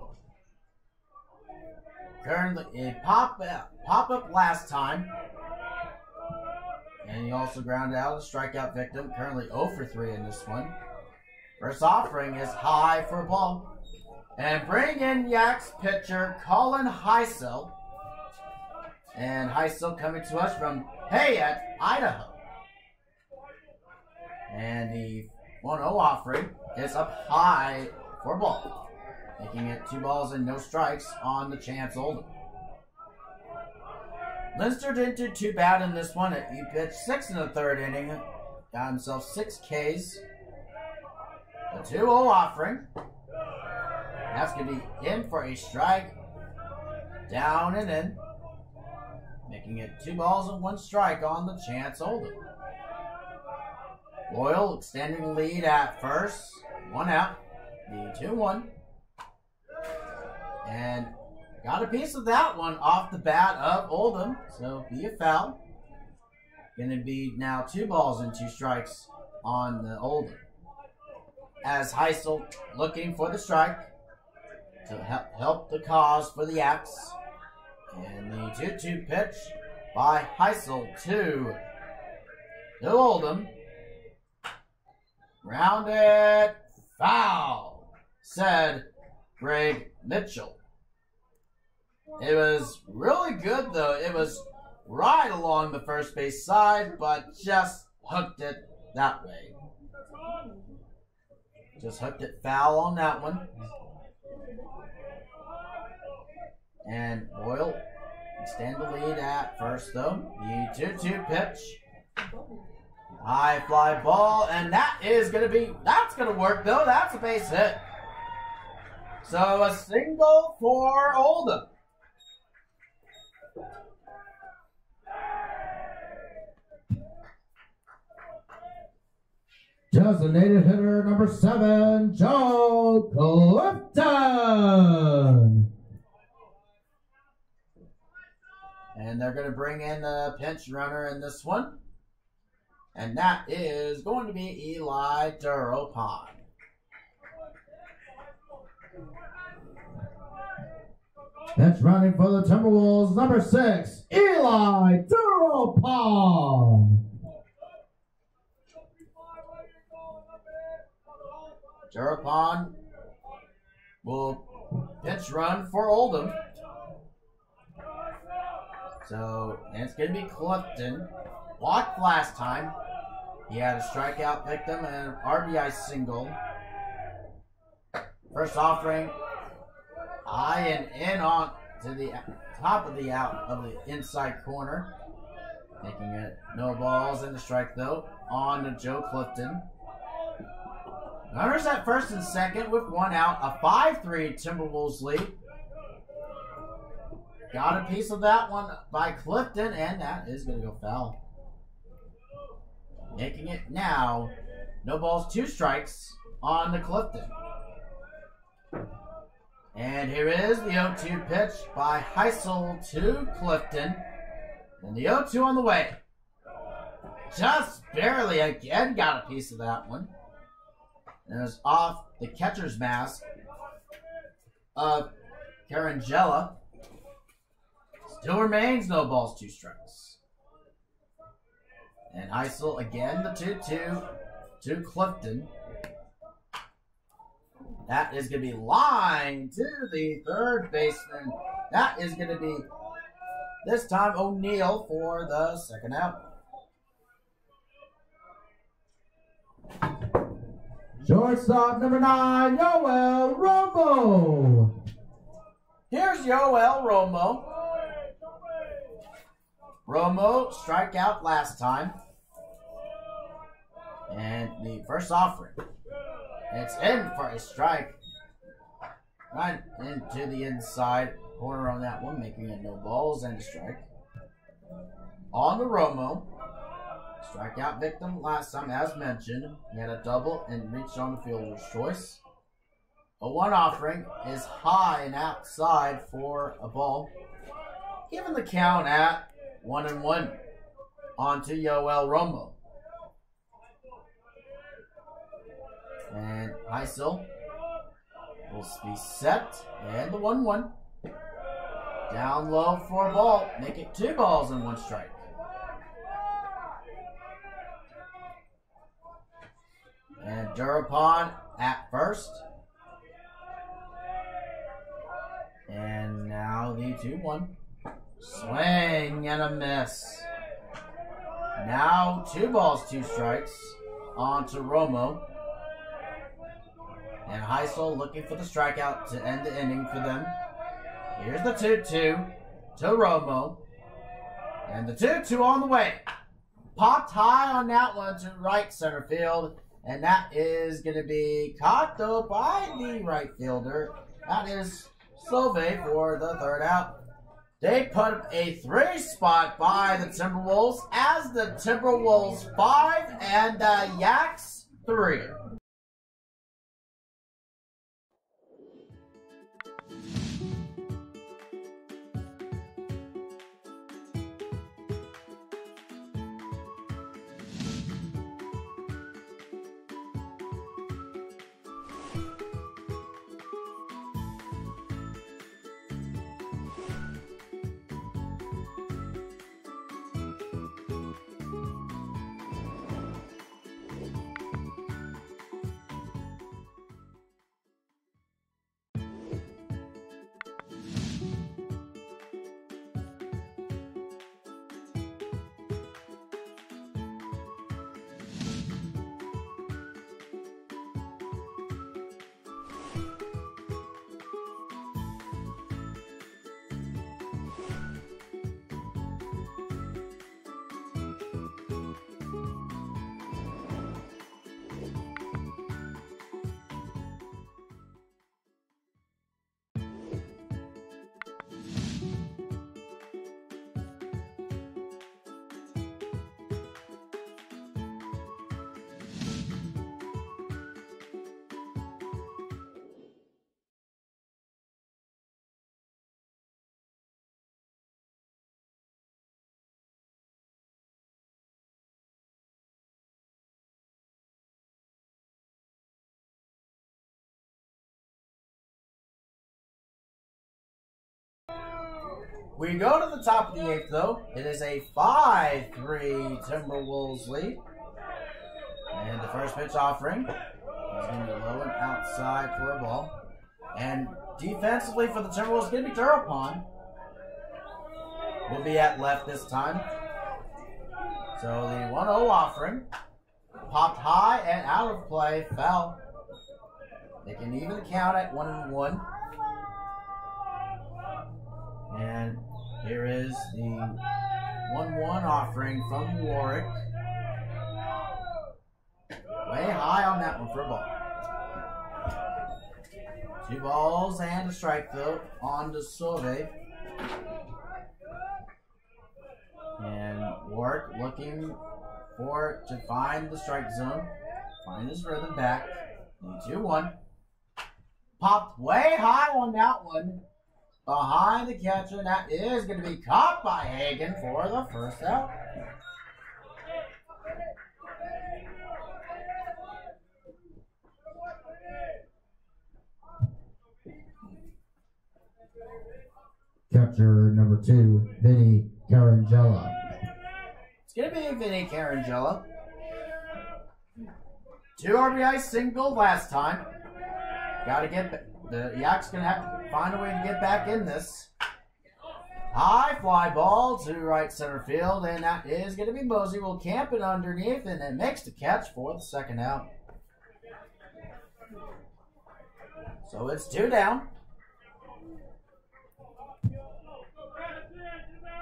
Currently, it pop pop up last time, and he also ground out a strikeout victim. Currently 0 for 3 in this one. First offering is high for a ball, and bring in Yaks pitcher Colin Heisel. And Heisel coming to us from Hayden, Idaho. And the 1 0 offering is up high for a ball, making it two balls and no strikes on the chance Oldham. Linster didn't do too bad in this one. He pitched six in the third inning, got himself six Ks. A 2 0 offering. That's going to be in for a strike. Down and in. Making it two balls and one strike on the chance Oldham. Loyal extending the lead at first. One out. The 2 1. And got a piece of that one off the bat of Oldham. So be a foul. Gonna be now two balls and two strikes on the Oldham. As Heisel looking for the strike to help, help the cause for the Yaks. And the 2 2 pitch by Heisel to, to Oldham. Rounded foul, said Greg Mitchell. It was really good though. It was right along the first base side, but just hooked it that way. Just hooked it foul on that one. And Boyle extend the lead at first though. The 2-2 pitch. High fly ball, and that is gonna be that's gonna work though. That's a base hit. So a single for Oldham. Designated hitter number seven, Joe Clifton. And they're going to bring in the pinch runner in this one. And that is going to be Eli Duropon. That's running for the Timberwolves, number six, Eli Duropon. Duropon will pitch run for Oldham. So, and it's going to be Clifton. Walked last time. He had a strikeout victim and an RBI single. First offering, high and in on to the top of the out of the inside corner. Making it no balls and the strike though on to Joe Clifton. Runners at first and second with one out. A 5-3 Timberwolves lead. Got a piece of that one by Clifton, and that is going to go foul. Making it now no balls, two strikes on the Clifton. And here is the 0-2 pitch by Heisel to Clifton. And the 0-2 on the way. Just barely again got a piece of that one. And it was off the catcher's mask of Carangella. Still remains no balls, two strikes. And Heisel again the 2 2 to Clifton. That is going to be line to the third baseman. That is going to be this time O'Neill for the second out. Shortstop number nine, Yoel Romo. Here's Yoel Romo. Romo strikeout last time. And the first offering. It's in for a strike. Right into the inside corner on that one, making it no balls and a strike. On the Romo. Strikeout victim last time, as mentioned. He had a double and reached on the fielder's choice. A one offering is high and outside for a ball. Given the count at one and one onto Yoel Romo. And Heisel will be set. And the 1 1. Down low for a ball. Make it two balls and one strike. And Durapon at first. And now the 2 1. Swing and a miss. Now two balls, two strikes on to Romo. And Heisel looking for the strikeout to end the inning for them. Here's the 2 2 to Romo. And the 2 2 on the way. Popped high on that one to right center field. And that is going to be caught though by the right fielder. That is Sauve for the third out. They put up a three spot by the Timberwolves as the Timberwolves five and the Yaks three. We go to the top of the eighth, though. It is a 5 3 Timberwolves lead. And the first pitch offering is going to be low and outside for a ball. And defensively for the Timberwolves, going to be Durapon. Will be at left this time. So the 1 0 offering popped high and out of play, fell. They can even count at 1 and 1. And here is the 1 1 offering from Warwick. Way high on that one for a ball. Two balls and a strike, though, on to Sauve. And Warwick looking for to find the strike zone, find his rhythm back. 2 1. Popped way high on that one behind the catcher, and that is going to be caught by Hagan for the first out. Catcher number two, Vinny Carangella. It's going to be Vinny Carangella. Two RBI single last time. Got to get the Yak's going to have to find a way to get back in this. High fly ball to right center field, and that is going to be Mosey. Will camp it underneath, and it makes the catch for the second out. So it's two down.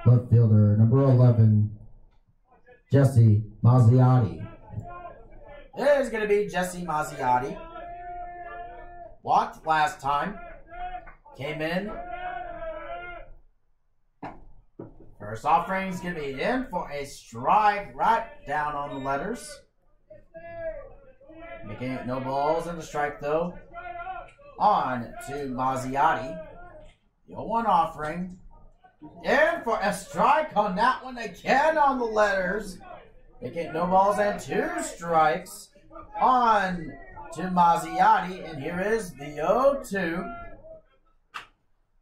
Left fielder number 11, Jesse Mazziotti. It is going to be Jesse Mazziotti. Walked last time. Came in. First offering is going to be in for a strike right down on the letters. Making it no balls and a strike though. On to Mazziotti. The 1 offering. In for a strike on that one again on the letters. Making it no balls and two strikes on to Mazziotti, and here is the 0-2.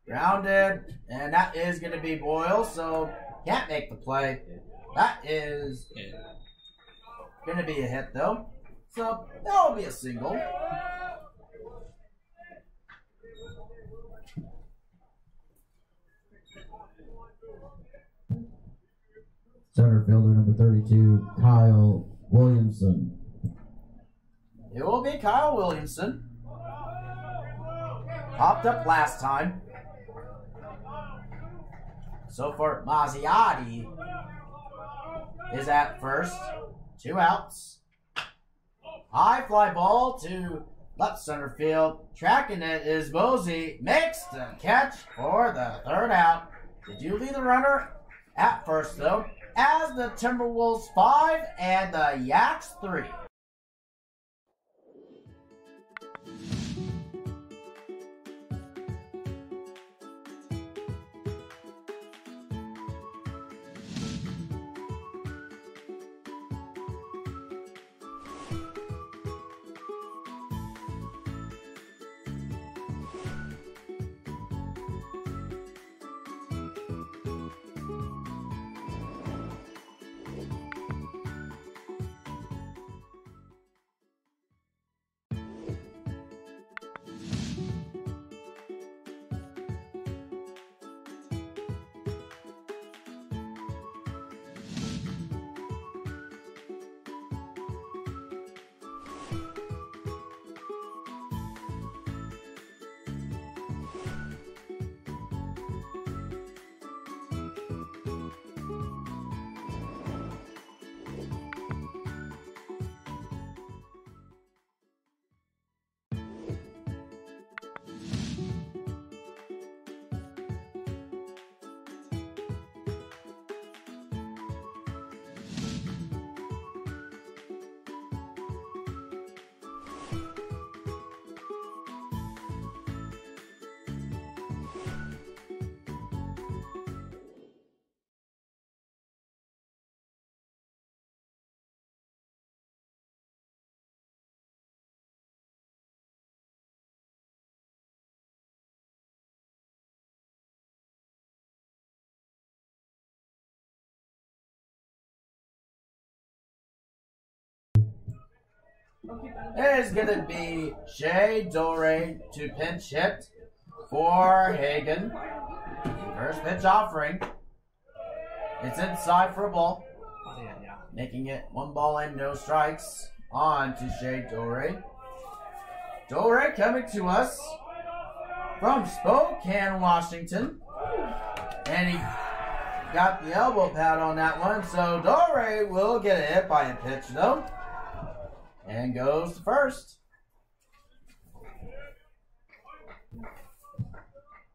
Grounded, and that is going to be Boyle, so can't make the play. That is going to be a hit, though. So that will be a single. Center fielder number 32, Kyle Williamson. It will be Kyle Williamson. Popped up last time. So far, Mazziotti is at first. Two outs. High fly ball to left center field. Tracking it is Mosey. Makes the catch for the third out. Did you leave the runner? At first, though, as the Timberwolves 5 and the Yaks 3. Bye. Going to be Shea Dore to pinch hit for Hagan. First pitch offering. It's inside for a ball, making it one ball and no strikes. On to Shea Dore. Dore coming to us from Spokane, Washington. And he got the elbow pad on that one, so Dore will get a hit by a pitch though. And goes to first.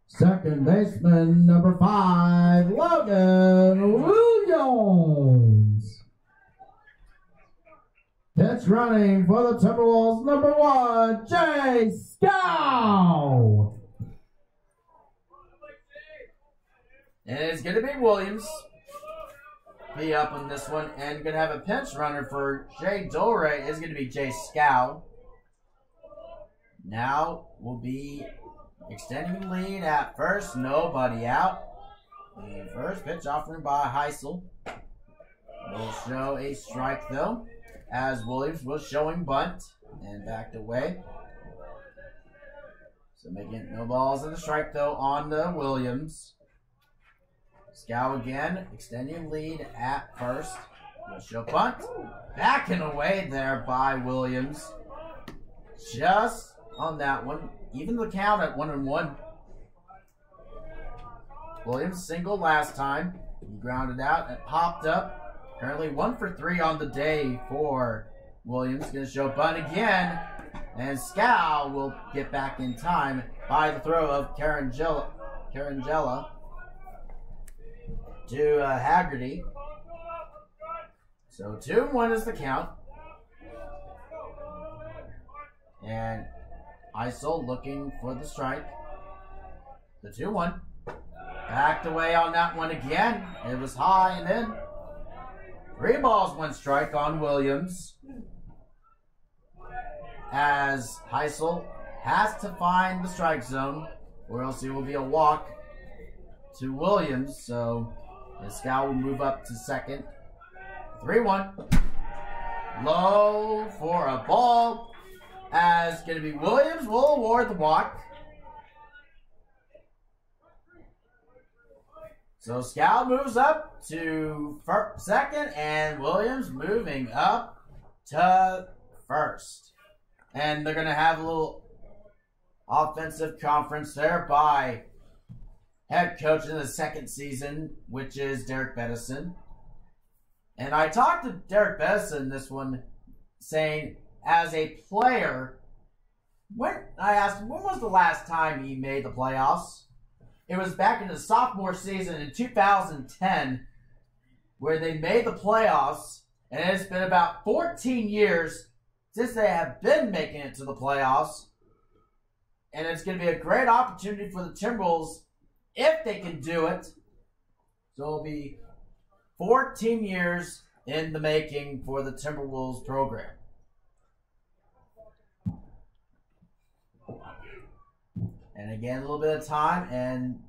Second baseman number five, Logan Williams. Pitch running for the Timberwolves, number one, Jay Scow. And it's going to be Williams. Be up on this one. And going to have a pinch runner for Jay Dore is going to be Jay Scow. Now we'll be extending the lead at first. Nobody out. The first pitch offered by Heisel. Will show a strike though. As Williams was showing bunt and backed away. So making no balls and a strike though on the Williams. Scow again, extending lead at first. Will show bunt. Backing away there by Williams. Just on that one. Even the count at one and one. Williams single last time. He grounded out and popped up. Currently one for three on the day for Williams. Gonna show bunt again. And Scow will get back in time by the throw of Carangella. Carangella to uh, Haggerty. So two and one is the count. And Heisel looking for the strike. The two one. Backed away on that one again. It was high and in. Three balls, one strike on Williams. as Heisel has to find the strike zone, or else it will be a walk to Williams. So Scow will move up to second. 3 1. Low for a ball. As going to be Williams will award the walk. So Scow moves up to second, and Williams moving up to first. And they're going to have a little offensive conference there by head coach in the second season, which is Derek Bedison. And I talked to Derek Bedison this one, saying as a player, when I asked when was the last time he made the playoffs, it was back in his sophomore season in 2010, where they made the playoffs, and it's been about 14 years since they have been making it to the playoffs. And it's going to be a great opportunity for the Timberwolves if they can do it. So it'll be 14 years in the making for the Timberwolves program. And again, a little bit of time, and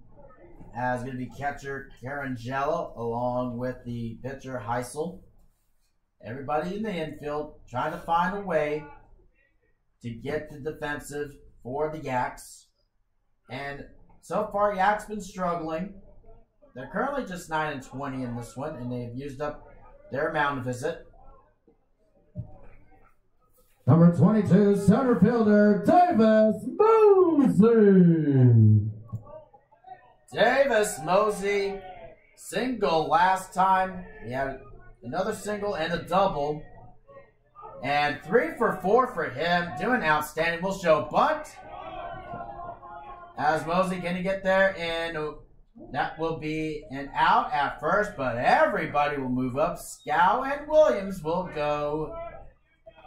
as going to be catcher Carangella along with the pitcher Heisel. Everybody in the infield trying to find a way to get the defensive for the Yaks. And so far, Yak's been struggling. They're currently just 9 and 20 in this one, and they've used up their mound visit. Number 22, center fielder, Davis Mosey. Davis Mosey, single last time. He had another single and a double. And three for four for him. Doing outstanding. We'll show bunt. As Mosey going to get there, and that will be an out at first, but everybody will move up. Scow and Williams will go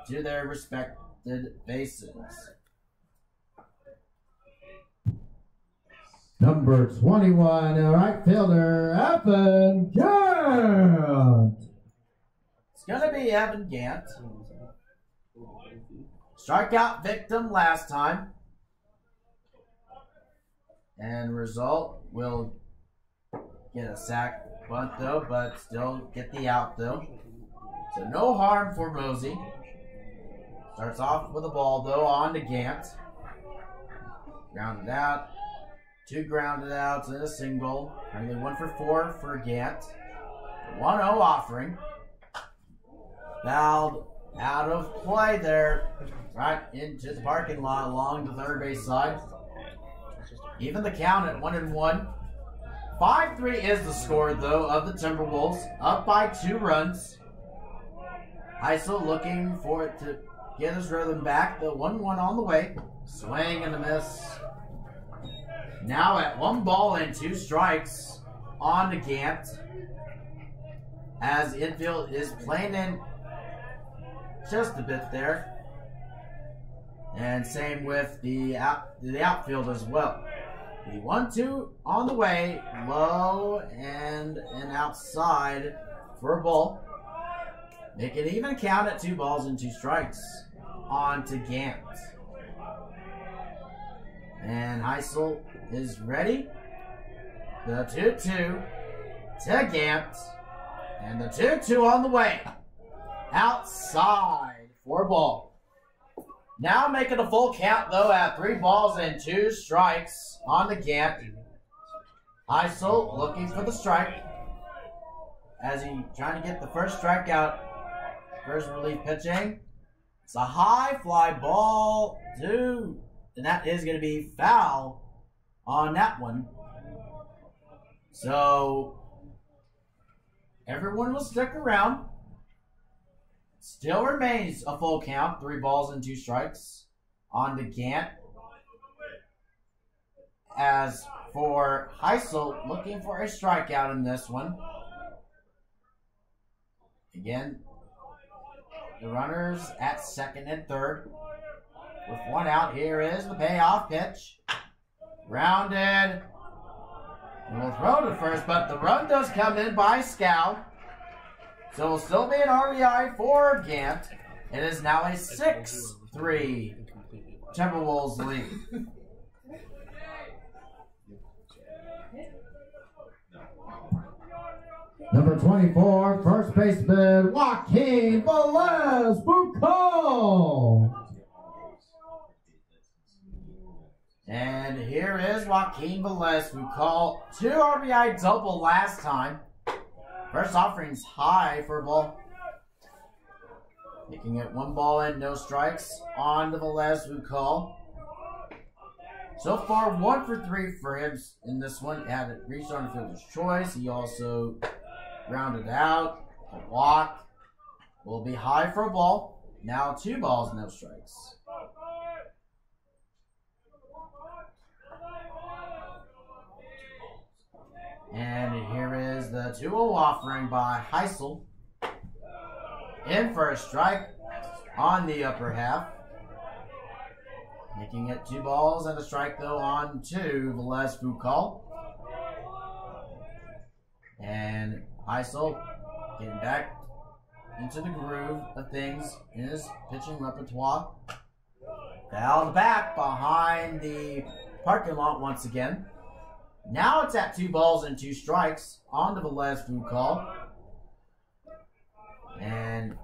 to their respected bases. Number 21, right fielder, Evan Gant. It's going to be Evan Gant. Strikeout victim last time. And result will get a sack bunt though, but still get the out though. So no harm for Mosey. Starts off with a ball though on to Gant. Grounded out. Two grounded outs and a single. Currently one for four for Gant. 1 0 offering. Fouled out of play there. Right into the parking lot along the third base side. Even the count at 1 and 1. 5 3 is the score, though, of the Timberwolves. Up by two runs. Heisel looking for it to get his rhythm back. The 1 1 on the way. Swing and a miss. Now at one ball and two strikes on the Gant. As infield is playing in just a bit there. And same with the out, the outfield as well. The one two on the way, low and and outside for a ball. Make it even count at two balls and two strikes. On to Gant. And Heisel is ready. The 2 2 to Gant. And the 2 2 on the way. Outside for a ball. Now making a full count though at three balls and two strikes on the Gant. Heisel looking for the strike. As he trying to get the first strikeout. First relief pitching. It's a high fly ball, two, and that is going to be foul on that one. So everyone will stick around. Still remains a full count, three balls and two strikes on the Gant. As for Heisel, looking for a strikeout in this one. Again, the runners at second and third. With one out, here is the payoff pitch. Rounded. And we'll throw to first, but the run does come in by Scout. So it'll still be an RBI for Gant. It is now a 6 three. Completely. Timberwolves lead. Number 24, first baseman Joaquin Velez Foucault. And here is Joaquin Velez, who called two RBI double last time. First offering's high for a ball. Making it one ball and no strikes on to Velez, call. So far, one for three for him in this one. He had it reached on the fielder's choice. He also rounded out. A walk will be high for a ball. Now two balls, no strikes. And here is the 2 0 offering by Heisel. In for a strike on the upper half. Making it two balls and a strike, though, on to Velez Foucault. And Heisel getting back into the groove of things in his pitching repertoire. Fouled back behind the parking lot once again. Now it's at two balls and two strikes on to Velez call. And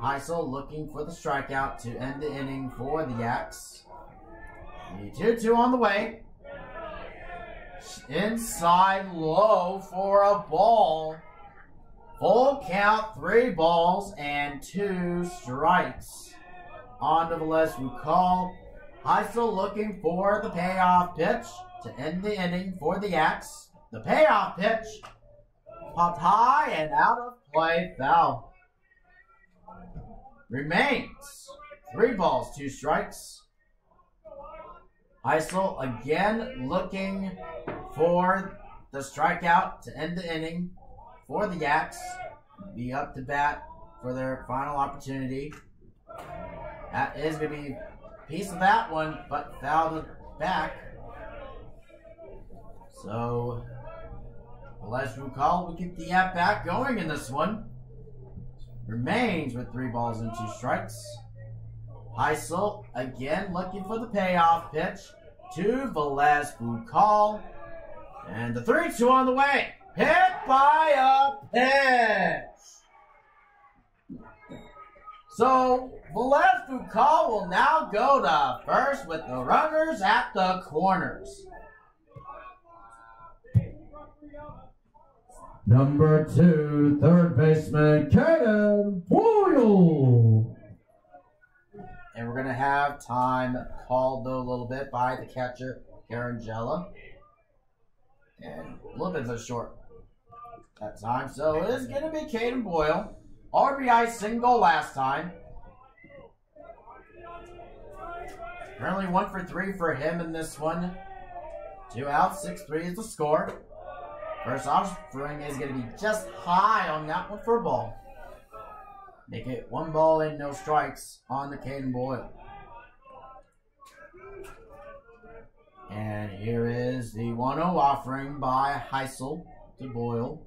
Heisel looking for the strikeout to end the inning for the Yaks. The 2 2 on the way. Inside low for a ball. Full count, three balls and two strikes. On to Velez Foucault. Heisel looking for the payoff pitch to end the inning for the Yaks. The payoff pitch popped high and out of play, foul. Remains three balls, two strikes. Heisel again looking for the strikeout to end the inning for the Yaks. Be up to bat for their final opportunity. That is going to be a piece of that one, but fouled back. So, Les Rucal will get the at bat going in this one. Remains with three balls and two strikes. Heisel again looking for the payoff pitch to Velez Foucault. And the 3 2 on the way. Hit by a pitch. So Velez Foucault will now go to first with the runners at the corners. Number two, third baseman Caden Boyle. And we're going to have time called, though, a little bit by the catcher, Carangella. And a little bit of a short that time. So it is going to be Caden Boyle. RBI single last time. Currently one for three for him in this one. Two outs, six three is the score. First offering is going to be just high on that one for a ball. Make it one ball and no strikes on the Caden Boyle. And here is the 1 0 offering by Heisel to Boyle.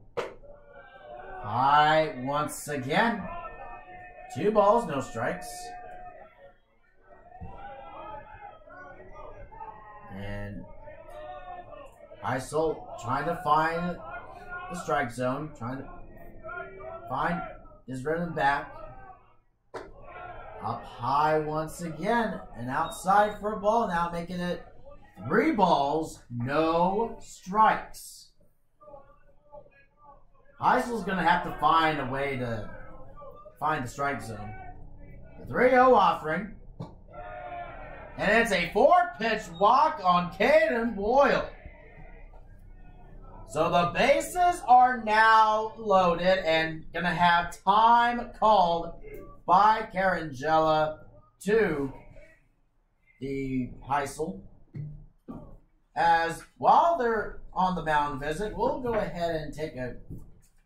High once again. Two balls, no strikes. And Heisel trying to find the strike zone, trying to find his rhythm back. Up high once again, and outside for a ball now, making it three balls, no strikes. Heisel's going to have to find a way to find the strike zone. The 3 0 offering. And it's a four pitch walk on Caden Boyle. So the bases are now loaded and to have time called by Carangella to the Heisel. As while they're on the mound visit, we'll go ahead and take a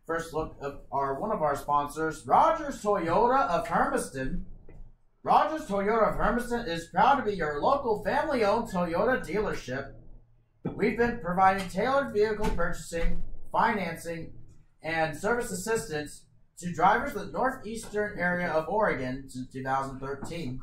first look of our one of our sponsors, Rogers Toyota of Hermiston. Rogers Toyota of Hermiston is proud to be your local family-owned Toyota dealership. We've been providing tailored vehicle purchasing, financing, and service assistance to drivers in the northeastern area of Oregon since 2013.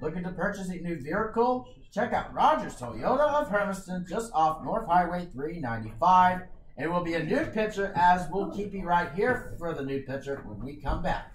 Looking to purchase a new vehicle? Check out Rogers Toyota of Hermiston just off North Highway 395. It will be a new picture as we'll keep you right here for the new picture when we come back.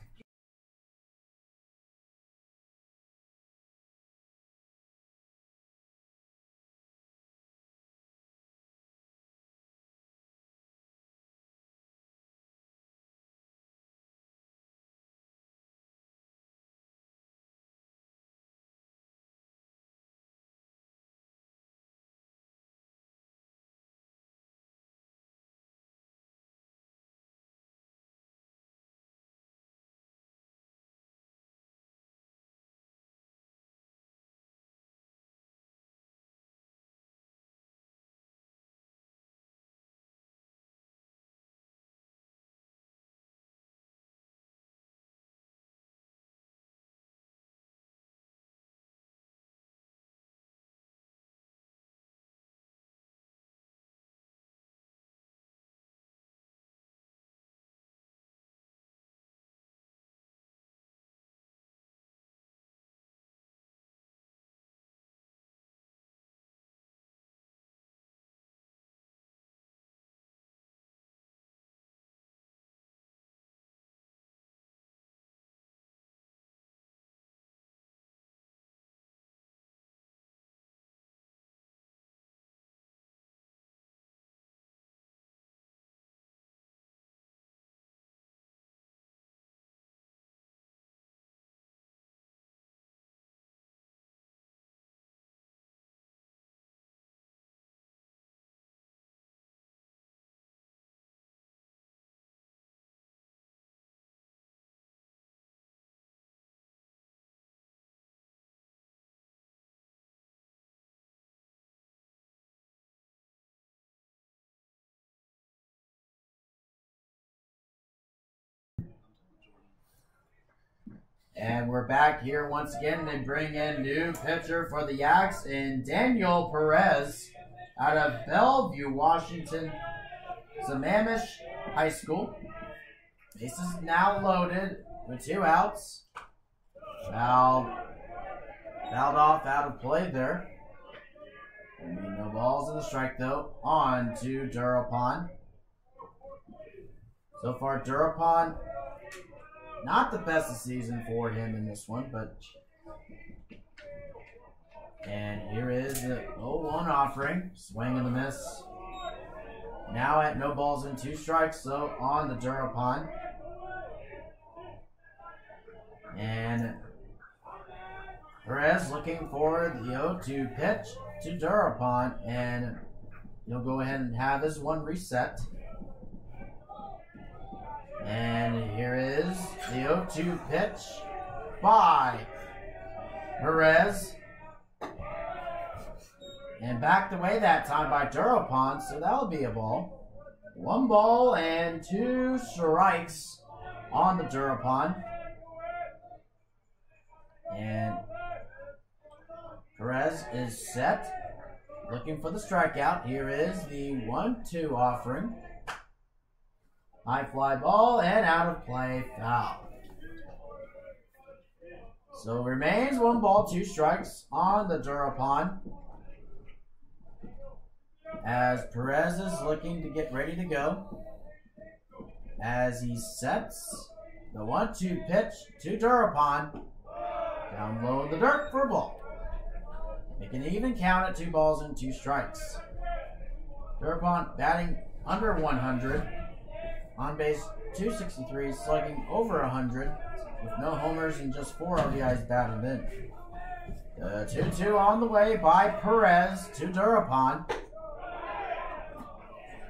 And we're back here once again. They bring in new pitcher for the Yaks and Daniel Perez out of Bellevue, Washington, Sammamish High School. Bases now loaded with two outs. Fouled, fouled off out of play there. There be no balls in the strike though. On to Durapon. So far, Durapon not the best of season for him in this one, but. And here is the 0-1 offering. Swing and the miss. Now at no balls and two strikes, so on the Durapon. And Perez looking for the 0-2 pitch to Durapon, and he'll go ahead and have his one reset. And here is the 0-2 pitch by Perez. And backed away that time by Durapon, so that'll be a ball. One ball and two strikes on the Durapon. And Perez is set, looking for the strikeout. Here is the 1-2 offering. High fly ball and out of play foul. So remains one ball, two strikes on the Durapon. As Perez is looking to get ready to go. As he sets the one-two pitch to Durapon. Down low in the dirt for a ball. Make an even count at two balls and two strikes. Durapon batting under 100. On base 263, slugging over 100, with no homers and just four RBIs batted in. The 2 2 on the way by Perez to Durapon.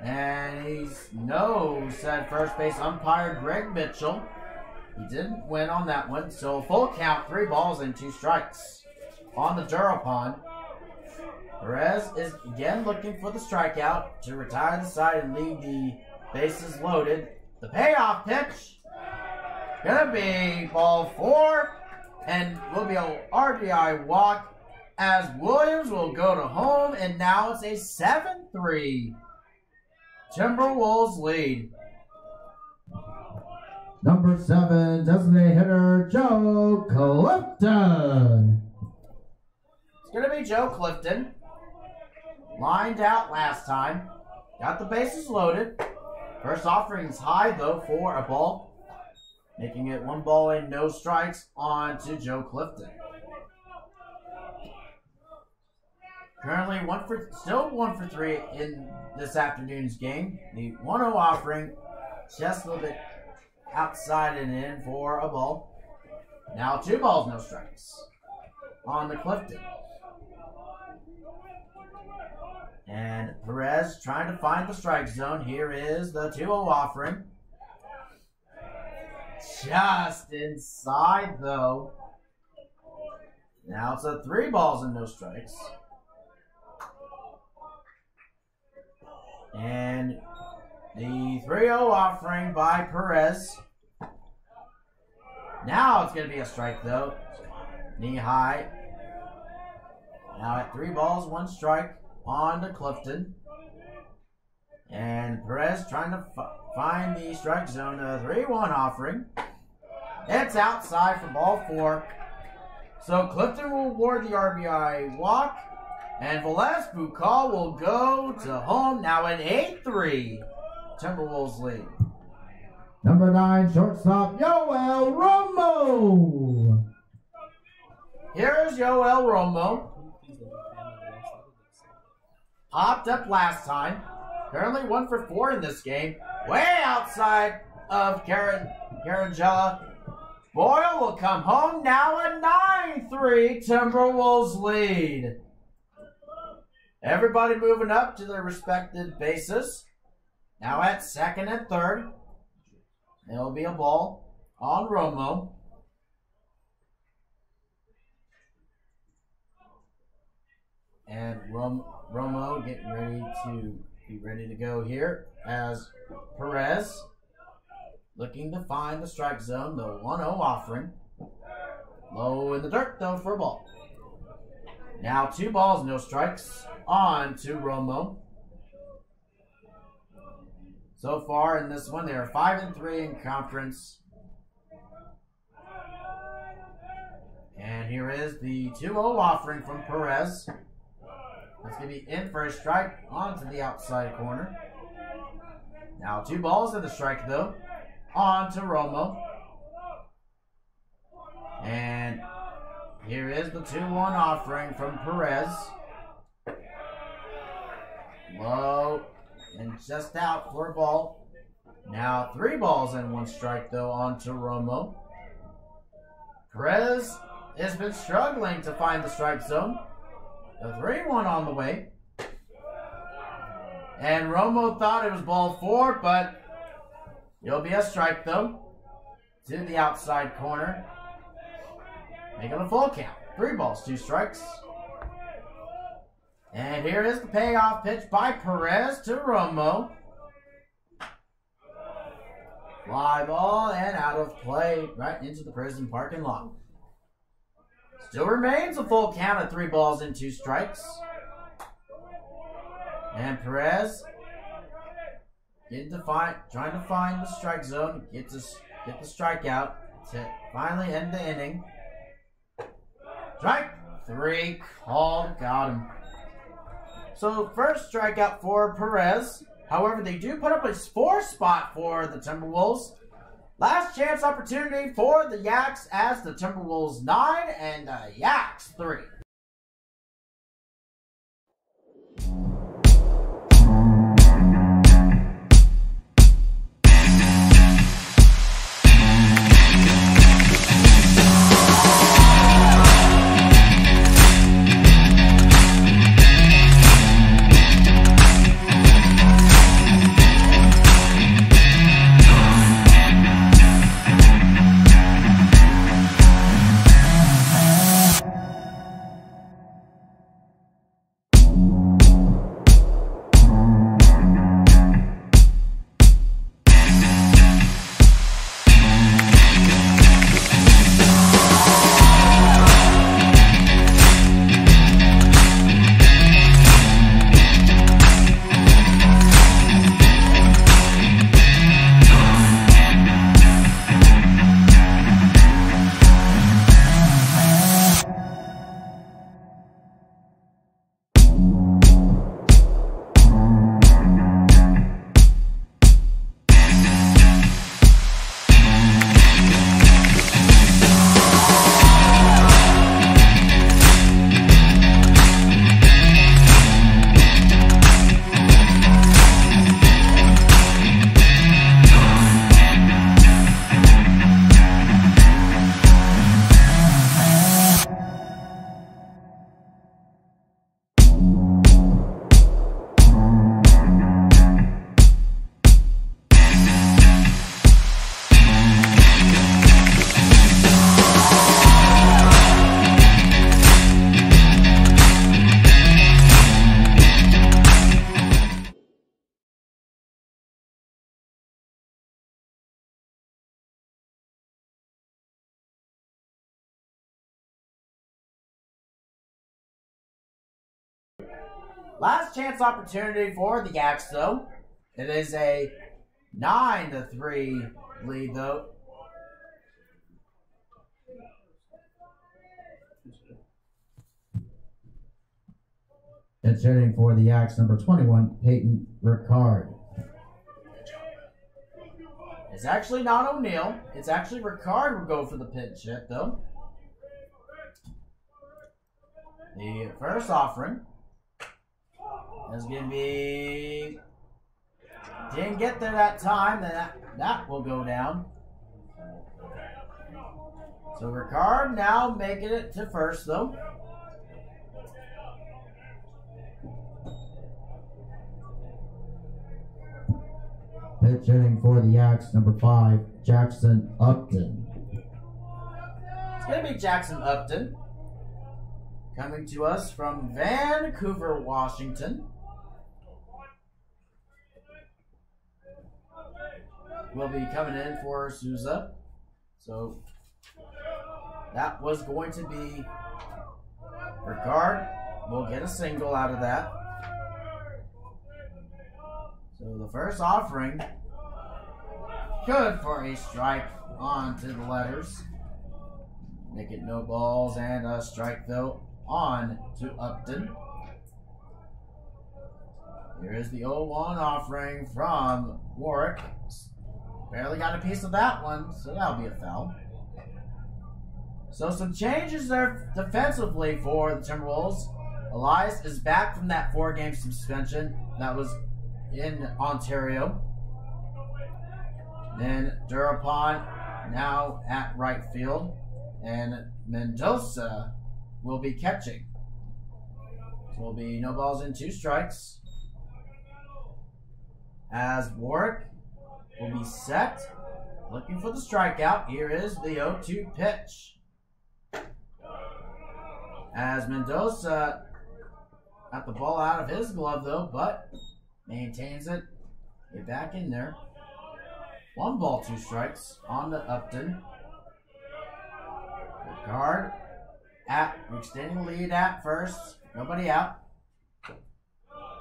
And he's no, said first base umpire Greg Mitchell. He didn't win on that one, so full count, three balls and two strikes. On the Durapon, Perez is again looking for the strikeout to retire the side and lead the bases loaded. The payoff pitch gonna be ball four, and will be a RBI walk as Williams will go to home, and now it's a 7-3 Timberwolves lead. Number seven, designated hitter Joe Clifton. It's gonna be Joe Clifton. Lined out last time. Got the bases loaded. First offering's high though for a ball. Making it one ball and no strikes on to Joe Clifton. Currently one for still one for three in this afternoon's game. The 1-0 offering just a little bit outside and in for a ball. Now two balls, no strikes on the Clifton. And Perez trying to find the strike zone. Here is the 2 0 offering. Just inside, though. Now it's a three balls and no strikes. And the 3 0 offering by Perez. Now it's going to be a strike, though. Knee high. Now at three balls, one strike on to Clifton. And Perez trying to find the strike zone. A 3 1 offering. It's outside for ball four. So Clifton will award the RBI walk. And Velez Foucault will go to home. Now an 8 3. Timberwolves lead. Number nine, shortstop Yoel Romo. Here's Yoel Romo. Popped up last time. Currently one for four in this game. Way outside of Karen Carangella. Boyle will come home now a 9-3 Timberwolves lead. Everybody moving up to their respective bases. Now at second and third. There'll be a ball on Romo. And Rom- Romo getting ready to be ready to go here as Perez looking to find the strike zone, the 1 0 offering. Low in the dirt though for a ball. Now two balls, no strikes on to Romo. So far in this one, they are five and three in conference. And here is the 2-0 offering from Perez. That's going to be in for a strike onto the outside corner. Now two balls in the strike though. On to Romo. And here is the 2-1 offering from Perez. Low and just out for a ball. Now three balls and one strike though onto Romo. Perez has been struggling to find the strike zone. The 3 1 on the way. And Romo thought it was ball four, but it'll be a strike though. To the outside corner. Making a full count. Three balls, two strikes. And here is the payoff pitch by Perez to Romo. Fly ball and out of play right into the prison parking lot. Still remains a full count of three balls and two strikes. And Perez getting to find, trying to find the strike zone, get to get the strikeout to finally end the inning. Strike three, called, got him. So first strikeout for Perez. However, they do put up a four spot for the Timberwolves. Last chance opportunity for the Yaks as the Timberwolves 9 and the Yaks 3. Last chance opportunity for the Yaks, though. It is a 9 to 3 lead, though. Hitting for the Yaks, number 21, Peyton Ricard. It's actually not O'Neill. It's actually Ricard will go for the pinch hit, though. The first offering is going to be. Didn't get there that time, then that, that will go down. So Ricard now making it to first, though. Pitch hitting for the Yaks, number 5, Jackson Upton. It's going to be Jackson Upton. Coming to us from Vancouver, Washington. Will be coming in for Souza. So that was going to be Ricard. We'll get a single out of that. So the first offering, good for a strike onto the letters. Make it no balls and a strike though on to Upton. Here is the 0 1 offering from Warwick. Barely got a piece of that one, so that'll be a foul. So some changes there defensively for the Timberwolves. Elias is back from that four game suspension that was in Ontario. Then Durapon now at right field. And Mendoza will be catching. So will be no balls in two strikes. As Warwick will be set. Looking for the strikeout. Here is the 0 2 pitch. As Mendoza got the ball out of his glove though, but maintains it. Get back in there. One ball, two strikes on to Upton. Guard at extending lead at first. Nobody out.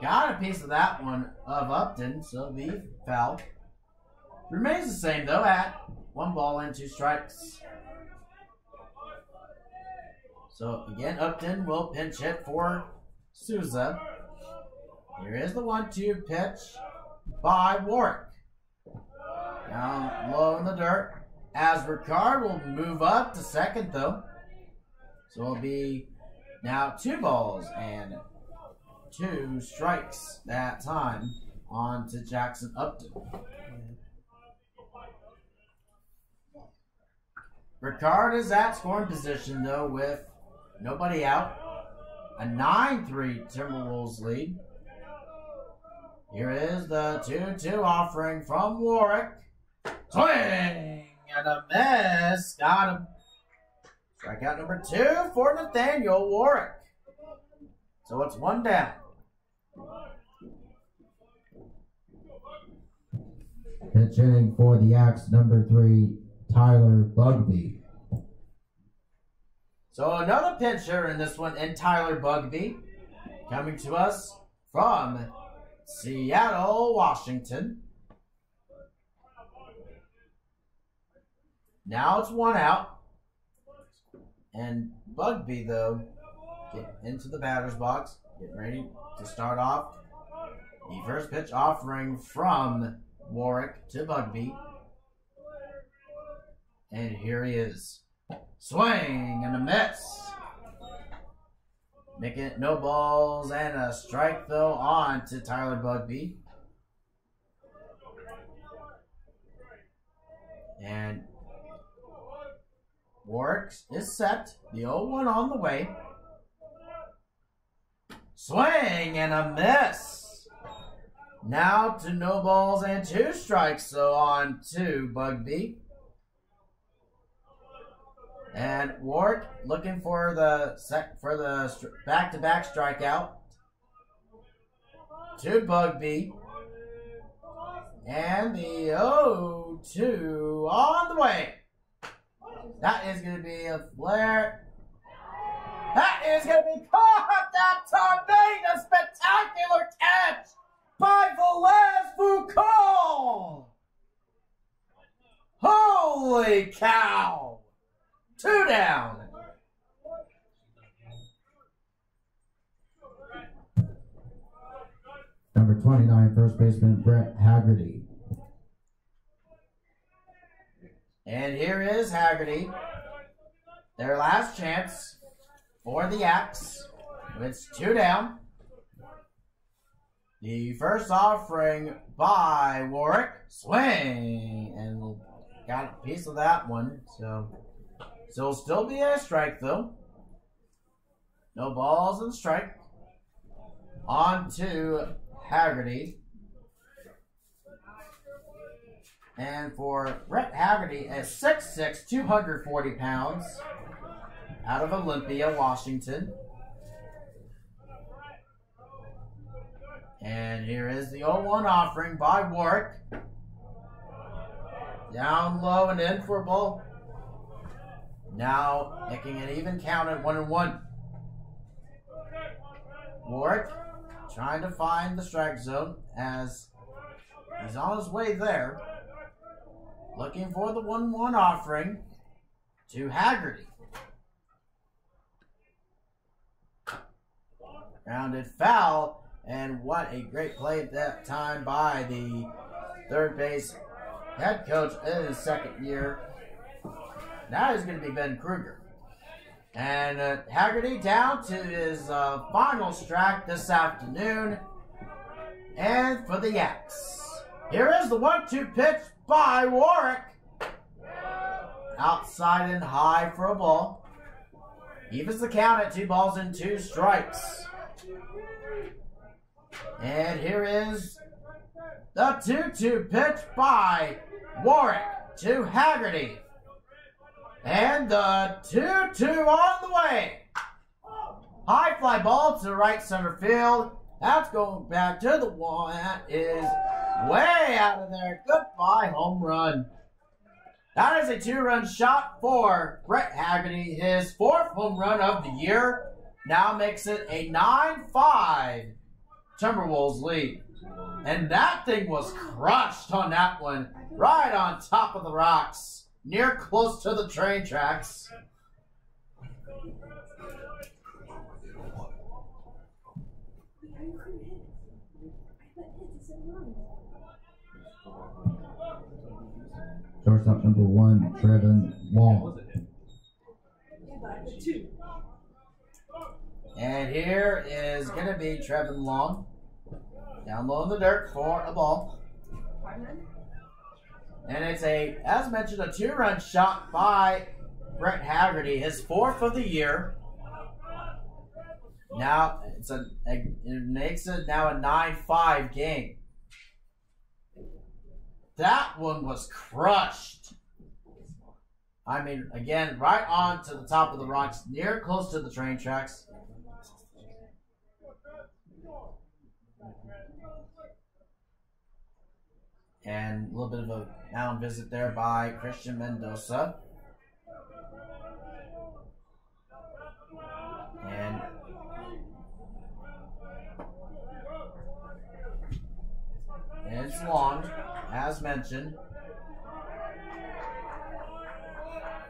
Got a piece of that one of Upton, so the foul. Remains the same though at one ball and two strikes. So again, Upton will pinch hit for Souza. Here is the one-two pitch by Warwick. Down low in the dirt. As Ricard will move up to second though. So it'll be now two balls and two strikes that time on to Jackson Upton. Ricard is at scoring position though with nobody out. A 9-3 Timberwolves lead. Here is the 2-2 offering from Warwick. Swing and a miss. Got him. Strikeout number two for Nathaniel Warwick. So it's one down. Pitch hitting for the Yaks, number 3, Tyler Bugby. So another pitcher in this one, and Tyler Bugby, coming to us from Seattle, Washington. Now it's one out. And Bugby, though, get into the batter's box, getting ready to start off. The first pitch offering from Warwick to Bugby. And here he is. Swing and a miss. Make it no balls and a strike though on to Tyler Bugby. And Warwick is set. The 0-1 on the way. Swing and a miss. Now to no balls and two strikes, so on to Bugby. And Ward looking for the sec for the back-to-back strikeout. To Bugby. And the 0-2 on the way. That is going to be a flare. That is going to be caught that a spectacular catch by Velez Foucault. Holy cow! Two down. Number 29, first baseman Brett Haggerty. And here is Haggerty. Their last chance for the Yaks. It's two down. The first offering by Warwick. Swing! And got a piece of that one. So, so it'll still be a strike though. No balls and strike. On to Haggerty. And for Brett Haggerty at 6'6", 240 pounds, out of Olympia, Washington. And here is the 0-1 offering by Warwick. Down low and in for a ball. Now making an even count at 1 and 1. Warwick trying to find the strike zone as he's on his way there. Looking for the 1 1 offering to Haggerty. Rounded foul, and what a great play at that time by the third base head coach in his second year. Now he's going to be Ben Kruger. And uh, Haggerty down to his uh, final strike this afternoon. And for the Yaks. Here is the one-two pitch by Warwick. Outside and high for a ball. Evens the count at two balls and two strikes. And here is the 2-2 pitch by Warwick to Haggerty. And the 2-2 on the way. High fly ball to right center field. That's going back to the wall. That is way out of there. Goodbye, home run. That is a two-run shot for Brett Haggerty. His fourth home run of the year. Now makes it a 9-5 Timberwolves lead. And that thing was crushed on that one. Right on top of the rocks. Near close to the train tracks. Shortstop number one, Trevin Long. And here is going to be Trevin Long. Down low in the dirt for a ball. And it's a, as mentioned, a two-run shot by Brett Haggerty, his fourth of the year. Now it's a, it makes it now a 9-5 game. That one was crushed. I mean, again, right on to the top of the rocks, near close to the train tracks. And a little bit of a mound visit there by Christian Mendoza. And it's long, as mentioned.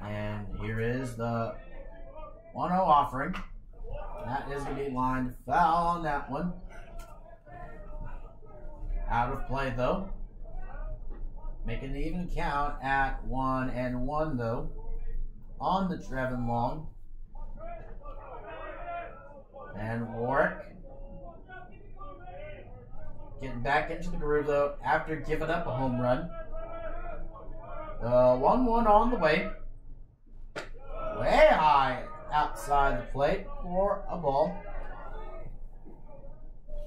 And here is the 1 0 offering. That is going to be lined foul on that one. Out of play, though. Making an even count at 1 and 1, though. On the Trevin Long. And Warwick. Getting back into the groove, though, after giving up a home run. Uh, 1 1 on the way. Way high outside the plate for a ball.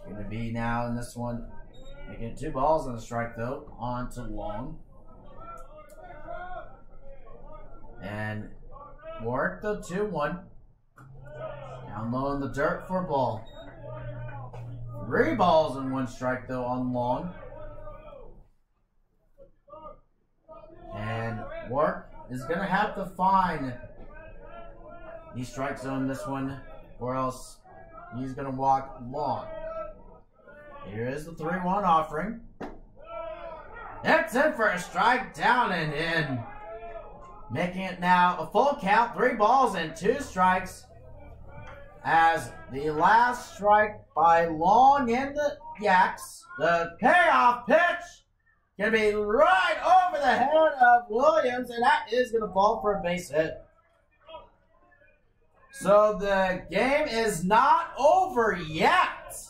Gonna be now in this one. Making two balls and a strike though. On to long. And work the 2 1. Down low in the dirt for a ball. Three balls and one strike though on long. And work is gonna have to find the strike zone this one or else he's going to walk long. Here is the 3 1 offering. That's in for a strike down and in. Making it now a full count, three balls and two strikes. As the last strike by Long and the Yaks, the payoff pitch gonna be right over the head of Williams, and that is gonna fall for a base hit. So the game is not over yet.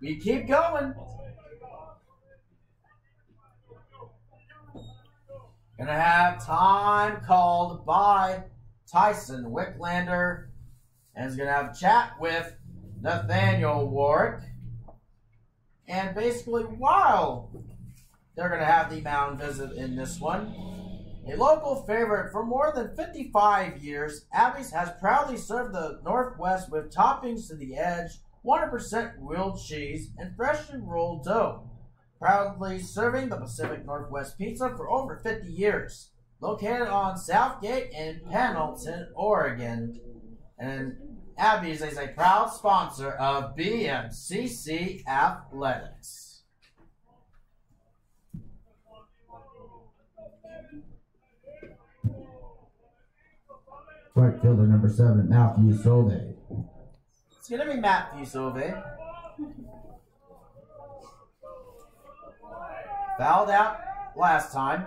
We keep going. Gonna have time called by Tyson Wicklander. And is gonna have a chat with Nathaniel Warwick. And basically, while they're gonna have the mound visit in this one, a local favorite for more than 55 years, Abby's has proudly served the Northwest with toppings to the edge, 100% grilled cheese, and freshly rolled dough proudly serving the Pacific Northwest Pizza for over 50 years. Located on Southgate in Pendleton, Oregon. And Abby's is a proud sponsor of BMCC Athletics. Right fielder number seven, Matthew Solvay. It's going to be Matthew Sauve. Fouled out last time.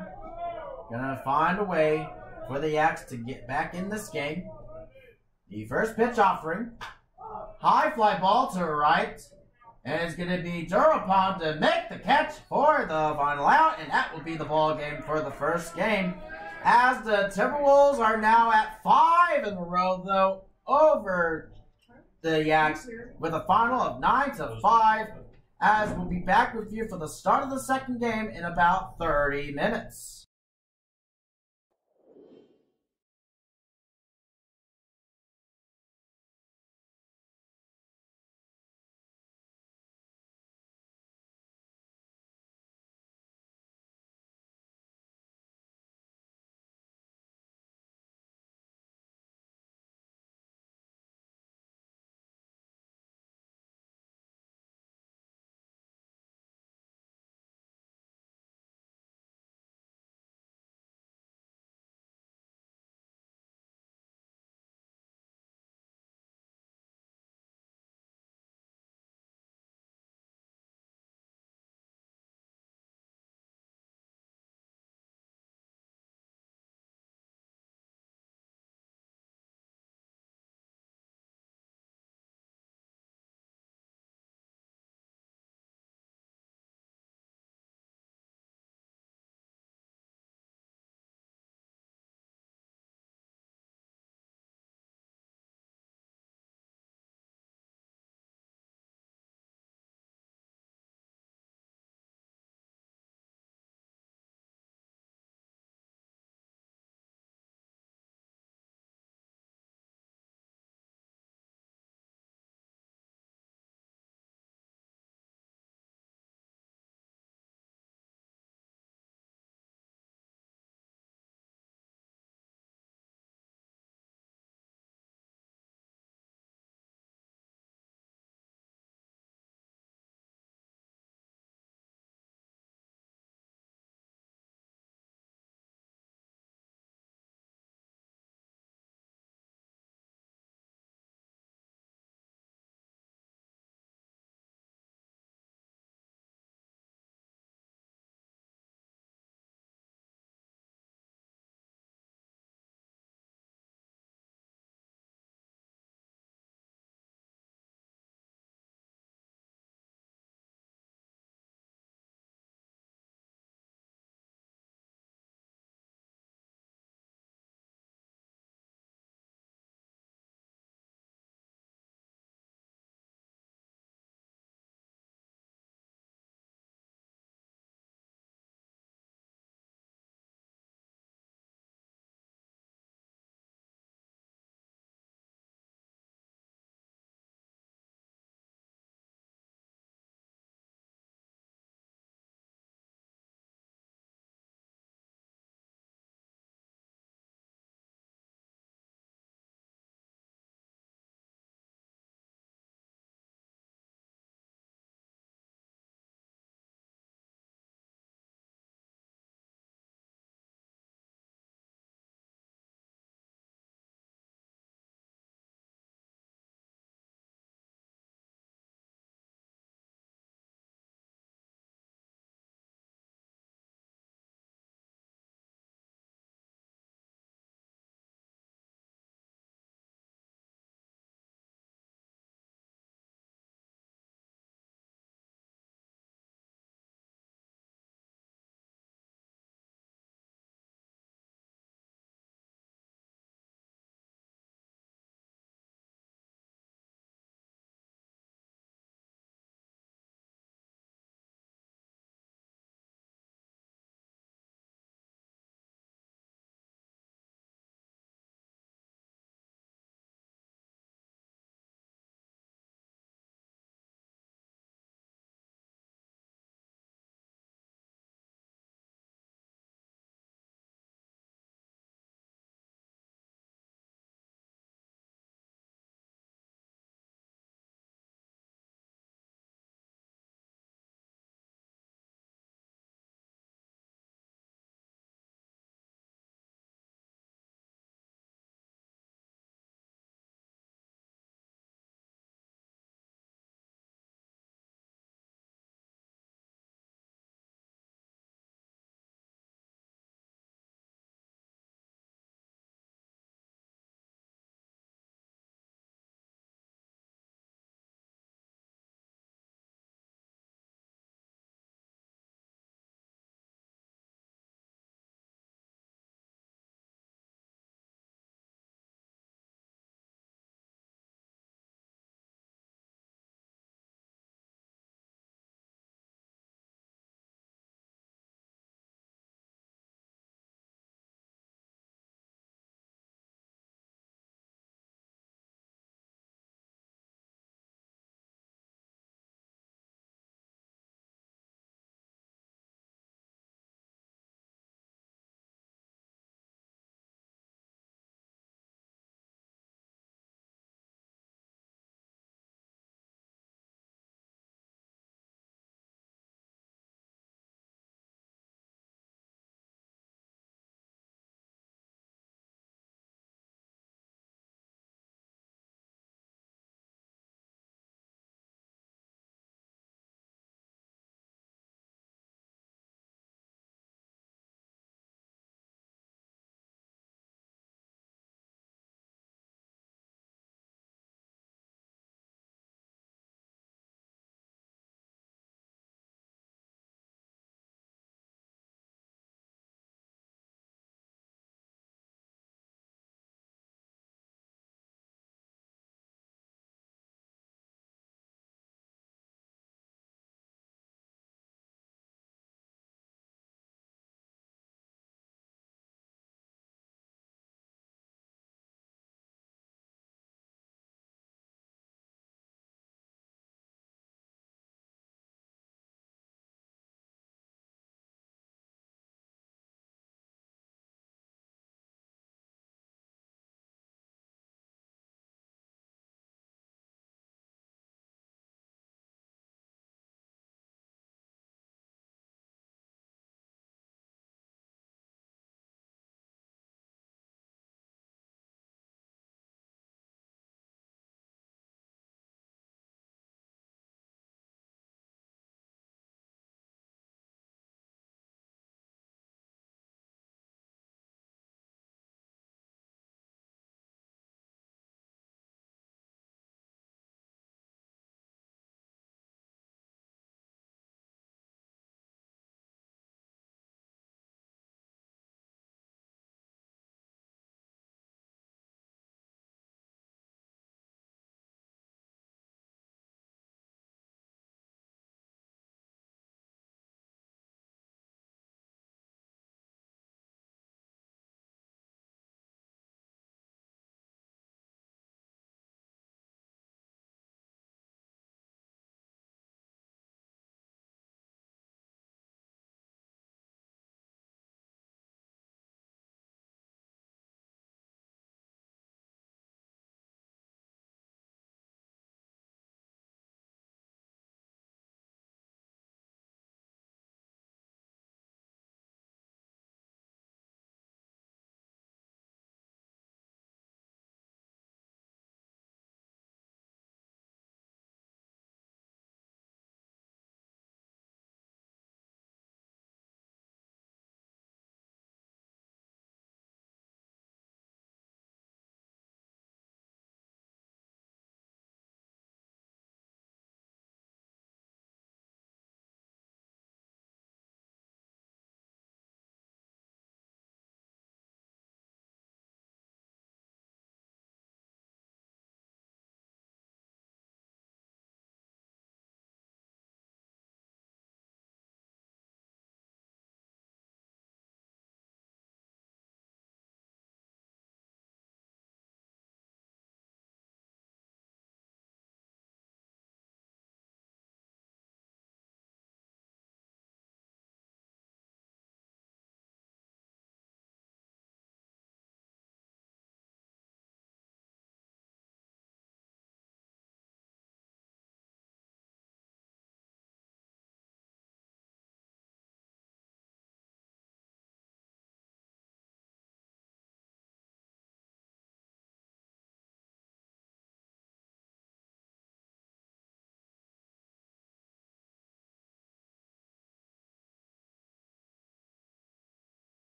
Gonna find a way for the Yaks to get back in this game. The first pitch offering. High fly ball to right. And it's gonna be Durapon to make the catch for the final out, and that will be the ball game for the first game. As the Timberwolves are now at five in a row, though, over the Yaks with a final of nine to five as we'll be back with you for the start of the second game in about 30 minutes.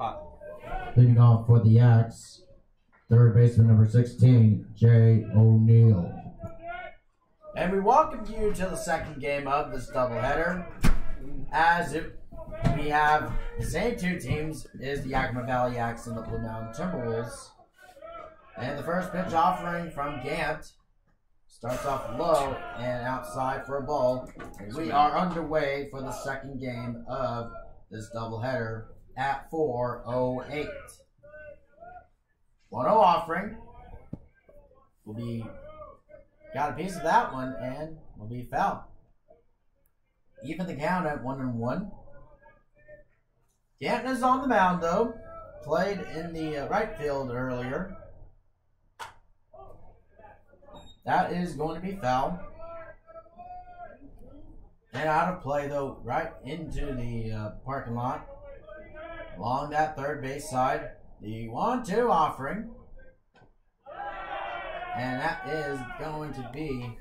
Hot. Leading off for the Yaks, third baseman number 16, Jay O'Neill. And we welcome you to the second game of this doubleheader. As it, we have the same two teams is the Yakima Valley Yaks and the Blue Mountain Timberwolves. And the first pitch offering from Gant starts off low and outside for a ball. We are underway for the second game of this doubleheader at 408. 1 0 offering will be got a piece of that one and will be foul. Even the count at 1 and 1. Ganton is on the mound though. Played in the uh, right field earlier. That is going to be foul. And out of play though, right into the uh, parking lot. Along that third base side. The 1 2 offering. And that is going to be.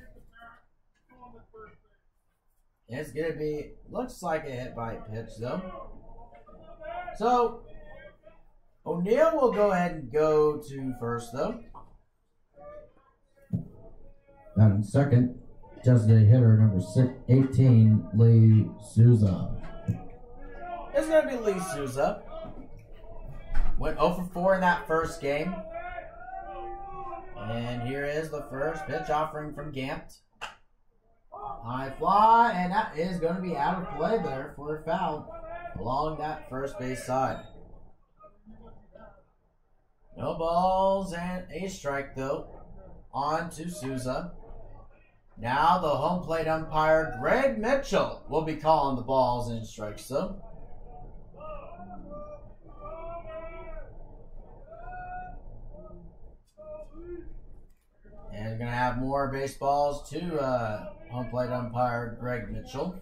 It's going to be. Looks like a hit by pitch though. So. O'Neill will go ahead and go to first though. Batting second, designated hitter number six, 18, Lee Souza. It's going to be Lee Souza. Went 0 for 4 in that first game. And here is the first pitch offering from Gant. High fly, and that is going to be out of play there for a foul along that first base side. No balls and a strike though. On to Souza. Now the home plate umpire Greg Mitchell will be calling the balls and strikes though. And gonna have more baseballs to uh, home plate umpire Greg Mitchell.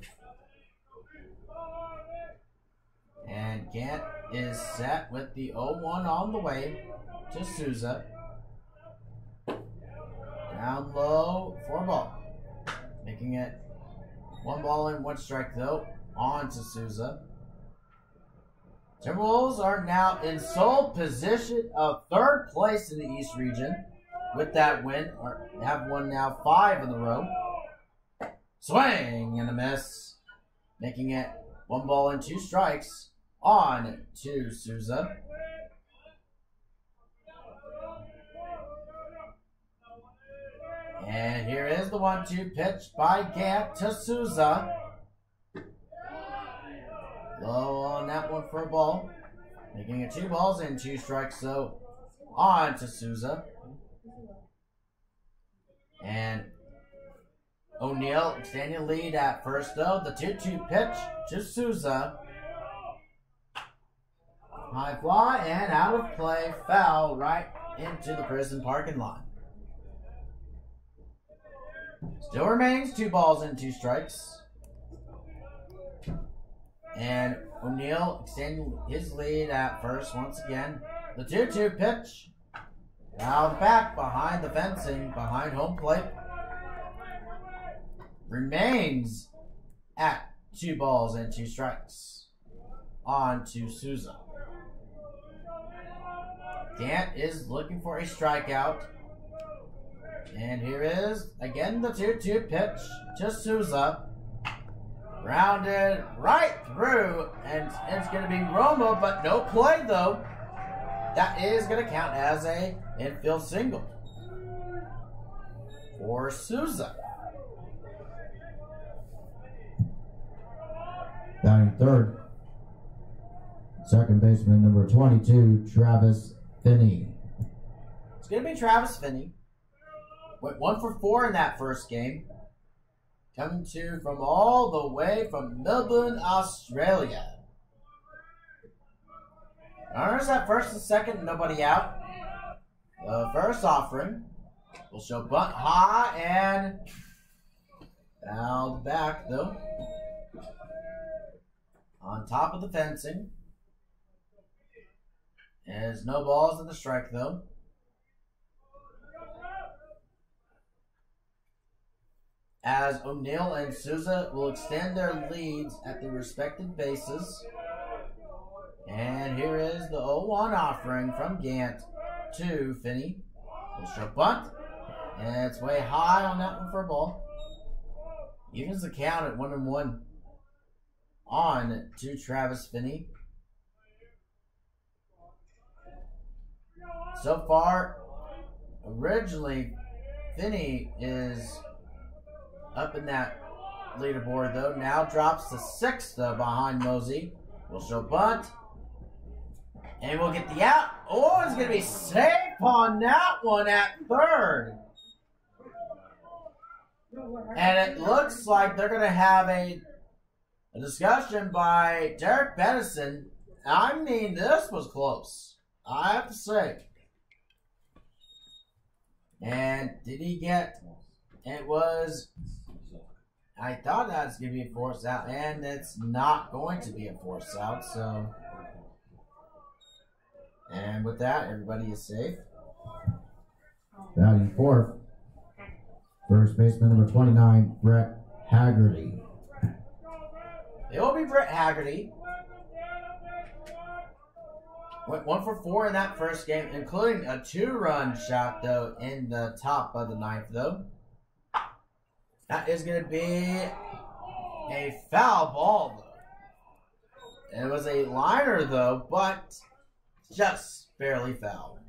And Gant is set with the 0-1 on the way to Souza. Down low for a ball. Making it one ball and one strike though. On to Souza. Timberwolves are now in sole position of third place in the East region with that win, or have won now five in a row. Swing and a miss, making it one ball and two strikes on to Souza. And here is the one-two pitch by Gant to Souza. Low on that one for a ball. Making it two balls and two strikes, so on to Souza. And O'Neill extending lead at first, though. The 2 2 pitch to Souza. High fly and out of play. Foul right into the prison parking lot. Still remains two balls and two strikes. And O'Neill extending his lead at first once again. The 2 2 pitch. Now back behind the fencing, behind home plate. Remains at two balls and two strikes. On to Souza. Gant is looking for a strikeout. And here is again the 2 2 pitch to Souza. Rounded right through, and it's going to be Romo, but no play though. That is going to count as a infield single for Souza. Batting third, second baseman number 22, Travis Finney. It's going to be Travis Finney. Went one for four in that first game. Coming to from all the way from Melbourne, Australia. Runners at first and second, nobody out. The first offering will show bunt high and fouled back though. On top of the fencing. There's no balls in the strike though. As O'Neill and Souza will extend their leads at the respective bases. And here is the 0-1 offering from Gant to Finney. Little short bunt. And it's way high on that one for a ball. Evens the count at one and one on to Travis Finney. So far, originally, Finney is up in that leaderboard though. Now drops to sixth though behind Mosey. We'll show bunt. And we'll get the out. Oh, it's going to be safe on that one at third. And it looks like they're going to have a, a discussion by Derek Benison. I mean, this was close. I have to say. And did he get? It was. I thought that was going to be a force out, and it's not going to be a force out. So, and with that, everybody is safe. Batting fourth. First baseman number 29, Brett Haggerty. It will be Brett Haggerty. Went one for four in that first game, including a two-run shot though in the top of the ninth though. That is going to be a foul ball though. It was a liner though, but just barely foul.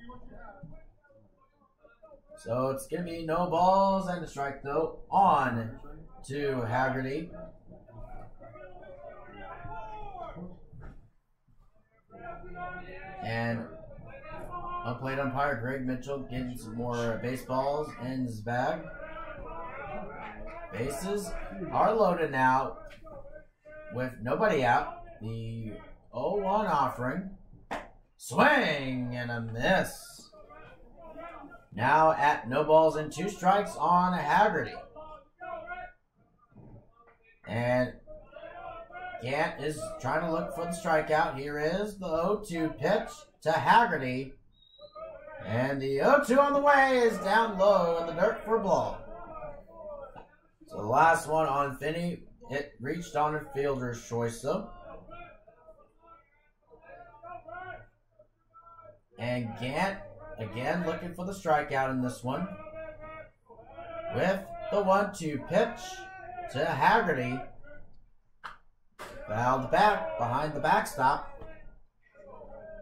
So it's going to be no balls and a strike though on to Haggerty. And unplayed umpire Greg Mitchell getting some more baseballs in his bag. Bases are loaded now with nobody out. The 0 1 offering. Swing and a miss. Now at no balls and two strikes on Haggerty. And Gant is trying to look for the strikeout. Here is the 0-2 pitch to Haggerty. And the 0-2 on the way is down low in the dirt for a ball. So the last one on Finney, it reached on a fielder's choice though. And Gant again looking for the strikeout in this one. With the 1-2 pitch to Haggerty. Fouled back behind the backstop.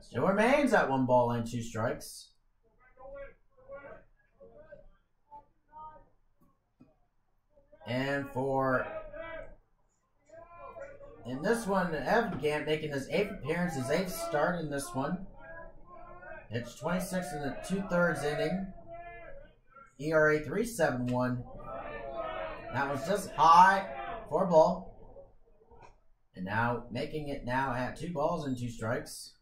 Still remains at one ball and two strikes. And for in this one, Evan Gant making his eighth appearance, his eighth start in this one. It's 26 in the two thirds inning. ERA 371. That was just high for a ball. And now making it now at two balls and two strikes.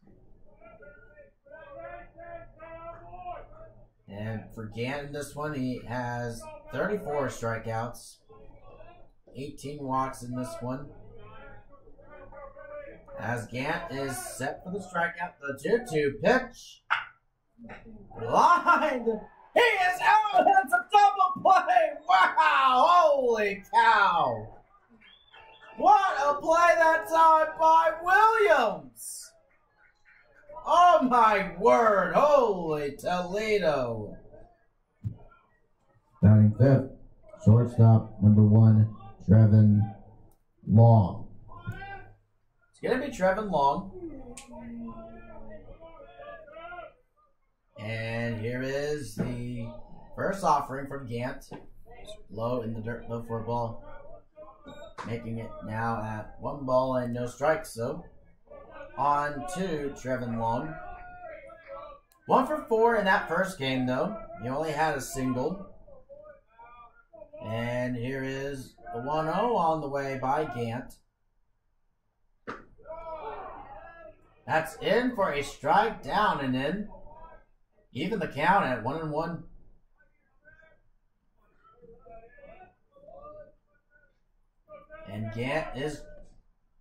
And for Gant in this one, he has 34 strikeouts, 18 walks in this one. As Gant is set for the strikeout, the 2 2 pitch. Blind! He is out. It's a double play. Wow. Holy cow. What a play that time by Williams! Oh my word! Holy Toledo! Batting fifth. Shortstop number one, Trevin Long. Gonna be Trevin Long. And here is the first offering from Gant. Low in the dirt, low for a ball. Making it now at one ball and no strikes, so on to Trevin Long. One for four in that first game, though. He only had a single. And here is the 1 0 on the way by Gant. That's in for a strike down and in. Even the count at 1 and 1. And Gant is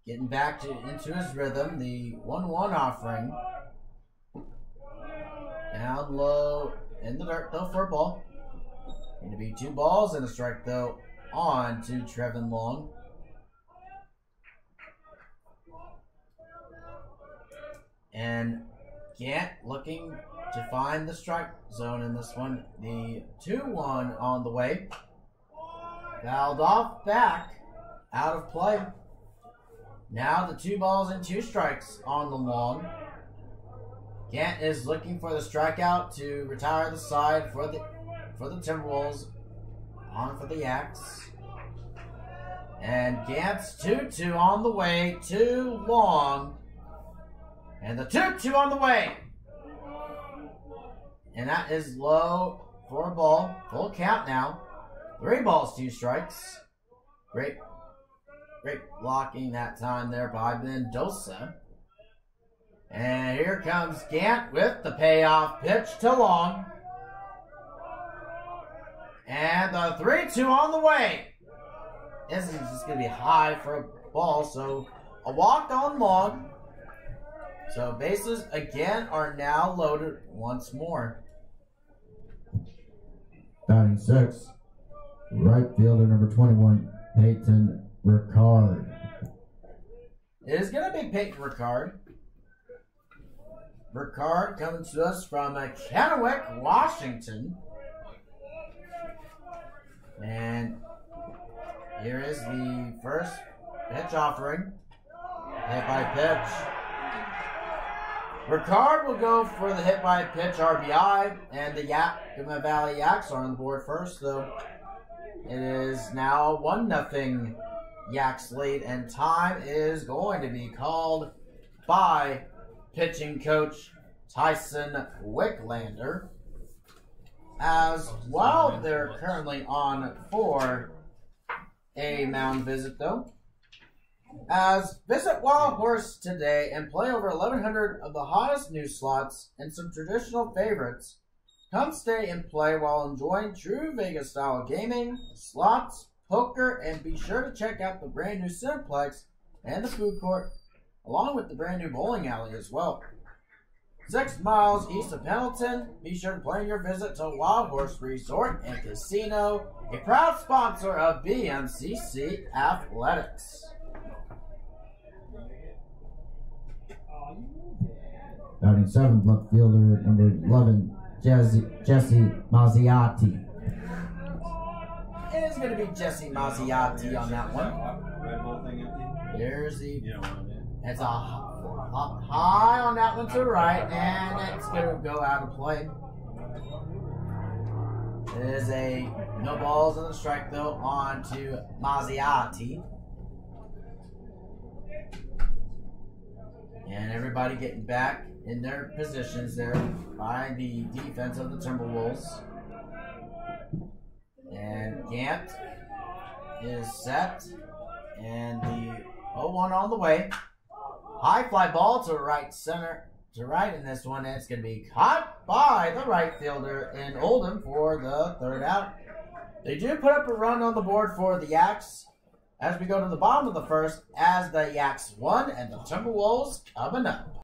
getting back to into his rhythm. The 1 1 offering. Down low in the dirt, though, for a ball. Going to be two balls and a strike, though, on to Trevin Long. And Gant looking to find the strike zone in this one. The 2 1 on the way. Fouled off back. Out of play. Now the two balls and two strikes on the long. Gant is looking for the strikeout to retire the side for the for the Timberwolves. On for the Yaks. And Gant's 2 2 on the way. Too long. And the 2 2 on the way. And that is low for a ball. Full count now. Three balls, two strikes. Great, great blocking that time there by Mendoza. And here comes Gant with the payoff pitch to Long. And the 3 2 on the way. This is just going to be high for a ball, so a walk on Long. So bases again are now loaded once more. Batting six. Right fielder number 21, Peyton Ricard. It is going to be Peyton Ricard. Ricard coming to us from Kennewick, Washington. And here is the first pitch offering. Hit by pitch. Ricard will go for the hit by pitch RBI, and the Yakima Valley Yaks are on the board first, though. It is now 1 nothing Yaks lead, and time is going to be called by pitching coach Tyson Wicklander. As while they're currently on for a mound visit, though, as visit Wild Horse today and play over 1,100 of the hottest new slots and some traditional favorites. Come stay and play while enjoying true Vegas style gaming, slots, poker, and be sure to check out the brand new Cineplex and the food court, along with the brand new bowling alley as well. Six miles east of Pendleton, be sure to plan your visit to Wild Horse Resort and Casino, a proud sponsor of BMCC Athletics. Batting seventh, left fielder number 11, Jesse, Jesse. It is going to be Jesse Mazziotti on that one. There's the. It's a high on that one to the right, and it's going to go out of play. It is a no balls and a strike though on to Mazziotti. And everybody getting back in their positions there by the defense of the Timberwolves. And Gant is set. And the 0-1 on the way. High fly ball to right center to right in this one. It's going to be caught by the right fielder in Oldham for the third out. They do put up a run on the board for the Yaks as we go to the bottom of the first as the Yaks won and the Timberwolves coming up.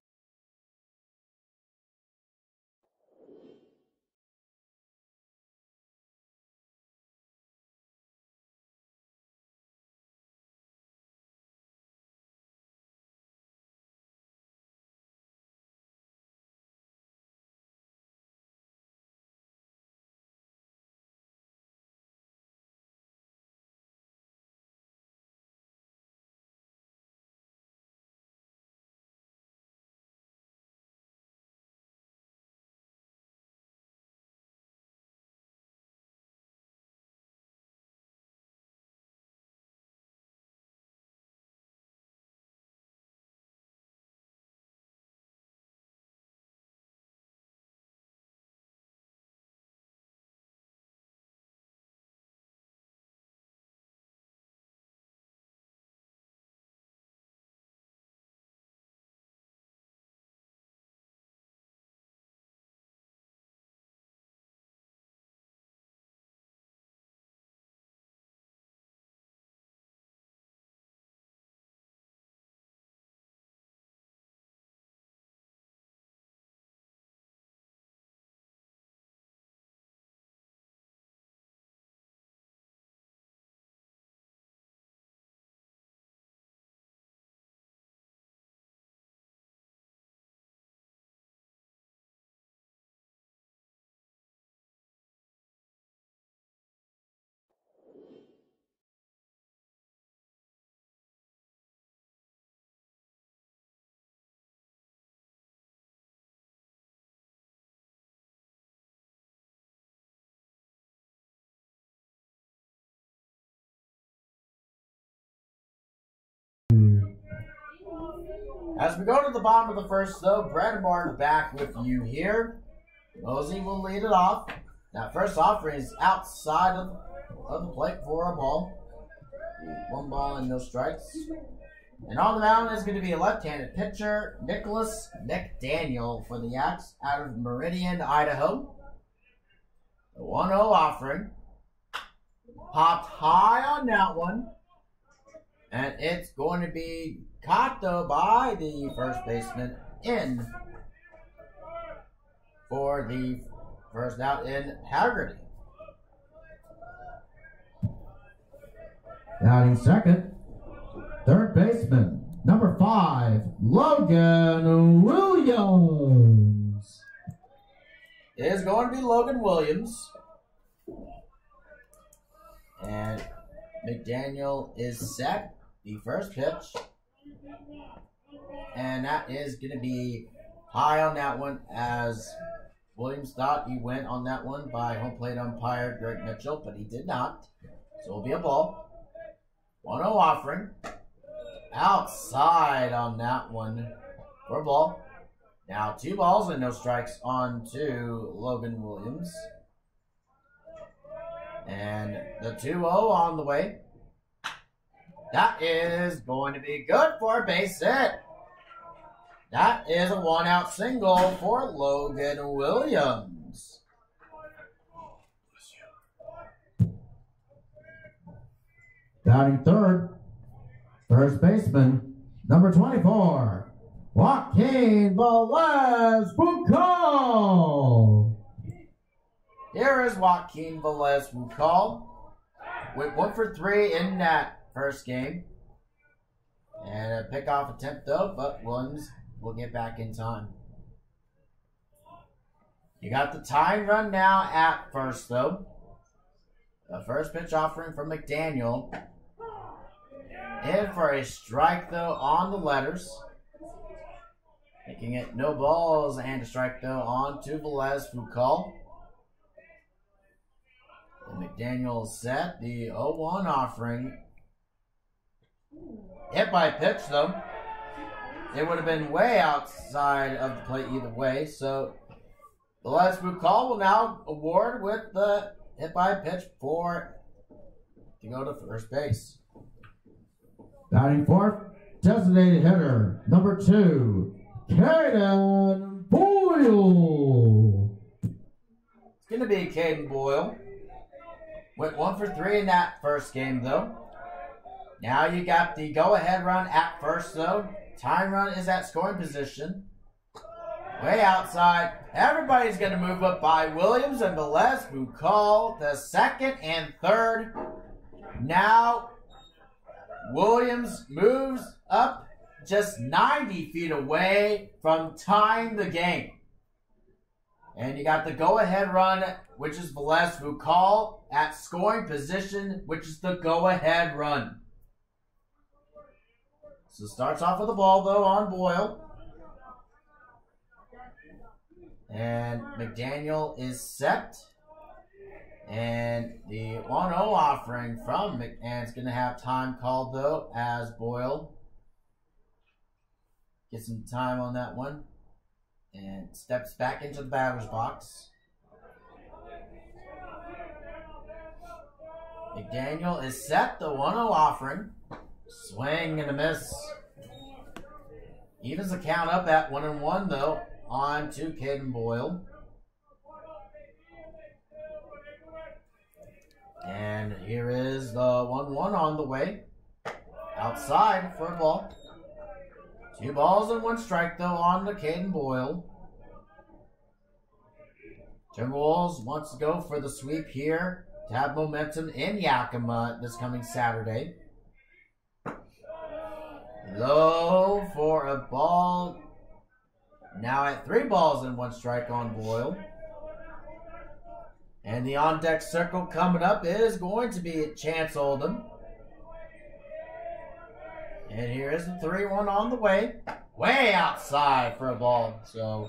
As we go to the bottom of the first, though, Brandon Martin back with you here. Mosey will lead it off. That first offering is outside of, of the plate for a ball. One ball and no strikes. And on the mound is going to be a left-handed pitcher, Nicholas McDaniel for the Yaks out of Meridian, Idaho. The 1-0 offering. Popped high on that one. And it's going to be caught though by the first baseman in for the first out in Haggerty. Batting second, third baseman, number five, Logan Williams. It is going to be Logan Williams. And McDaniel is set. The first pitch. And that is going to be high on that one as Williams thought he went on that one by home plate umpire Greg Mitchell, but he did not. So it'll be a ball. 1 0 offering. Outside on that one for a ball. Now two balls and no strikes on to Logan Williams. And the 2 0 on the way. That is going to be good for a base hit. That is a one out single for Logan Williams. Batting third, first baseman, number 24, Joaquin Velez Foucault. Here is Joaquin Velez Foucault with one for three in that first game. And a pickoff attempt though, but Williams will get back in time. You got the time run now at first though. The first pitch offering from McDaniel. In for a strike though on the letters. Making it no balls and a strike though on to Velez Foucault. McDaniel set the 0-1 offering. Hit by pitch them, It would have been way outside of the plate either way. So Velez Foucault will now award with the hit by pitch for to go to first base. Batting fourth, designated hitter, number two, Caden Boyle. It's going to be Caden Boyle. Went one for three in that first game, though. Now you got the go ahead run at first, though. Time run is at scoring position. Way outside. Everybody's going to move up by Williams and Velez Foucault the second and third. Now, Williams moves up just 90 feet away from tying the game. And you got the go ahead run, which is Velez Foucault at scoring position, which is the go ahead run. So starts off with the ball, though, on Boyle. And McDaniel is set. And the 1 0 offering from McNair's going to have time called, though, as Boyle gets some time on that one. And steps back into the batter's box. McDaniel is set, the 1 0 offering. Swing and a miss. Evens the count up at 1 and 1, though, on to Caden Boyle. And here is the 1 1 on the way. Outside for a ball. Two balls and one strike, though, on to Caden Boyle. Timberwolves wants to go for the sweep here to have momentum in Yakima this coming Saturday. Low for a ball. Now at three balls and one strike on Boyle. And the on deck circle coming up is going to be a Chance Oldham. And here is the 3 1 on the way. Way outside for a ball. So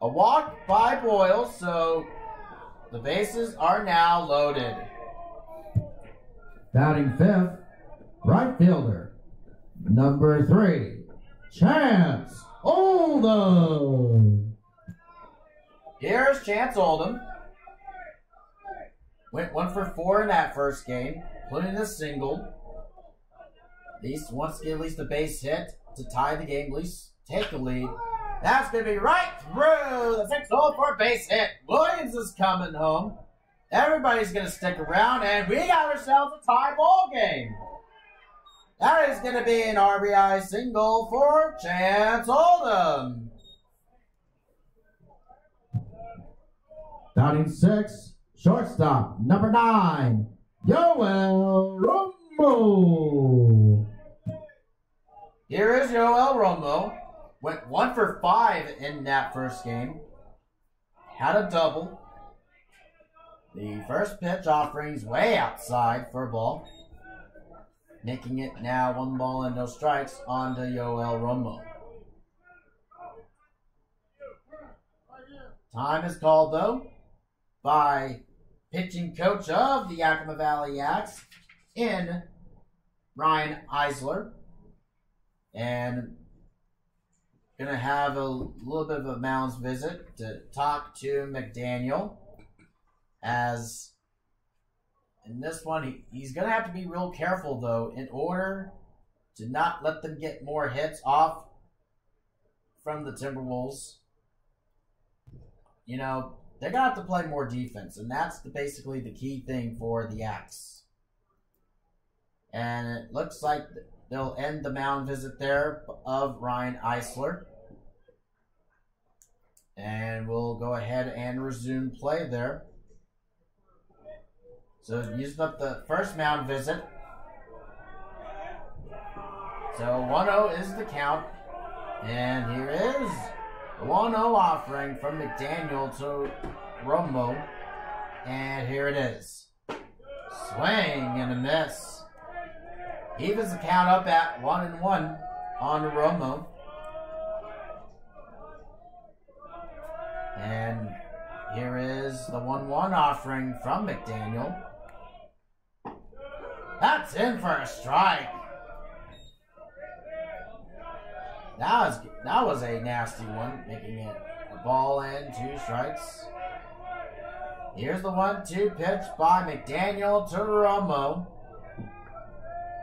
a walk by Boyle. So the bases are now loaded. Batting fifth, right fielder, number three, Chance Oldham. Here's Chance Oldham. Went one for four in that first game, including a single. At least wants to get at least a base hit to tie the game, at least take the lead. That's going to be right through the six hole for base hit. Williams is coming home. Everybody's going to stick around, and we got ourselves a tie ball game. That is going to be an RBI single for Chance Oldham. Batting six, shortstop, number nine, Yoel Romo. Here is Yoel Romo. Went one for five in that first game. Had a double. The first pitch offering's way outside for a ball. Making it now one ball and no strikes on to Yoel Romo. Time is called though by pitching coach of the Yakima Valley Yaks in Ryan Eisler. And gonna have a little bit of a Mounds visit to talk to McDaniel as in this one he, he's gonna have to be real careful though in order to not let them get more hits off from the Timberwolves. You know, they're gonna have to play more defense, and that's the, basically the key thing for the Yaks. And it looks like they'll end the mound visit there of Ryan Eisler. And we'll go ahead and resume play there. So using up the first mound visit. So 1-0 is the count. And here is the 1-0 offering from McDaniel to Romo. And here it is. Swing and a miss. Evens the count up at 1 and 1 on Romo. And here is the 1 1 offering from McDaniel. That's in for a strike. That was that was a nasty one, making it a ball and two strikes. Here's the one-two pitch by McDaniel to Romo.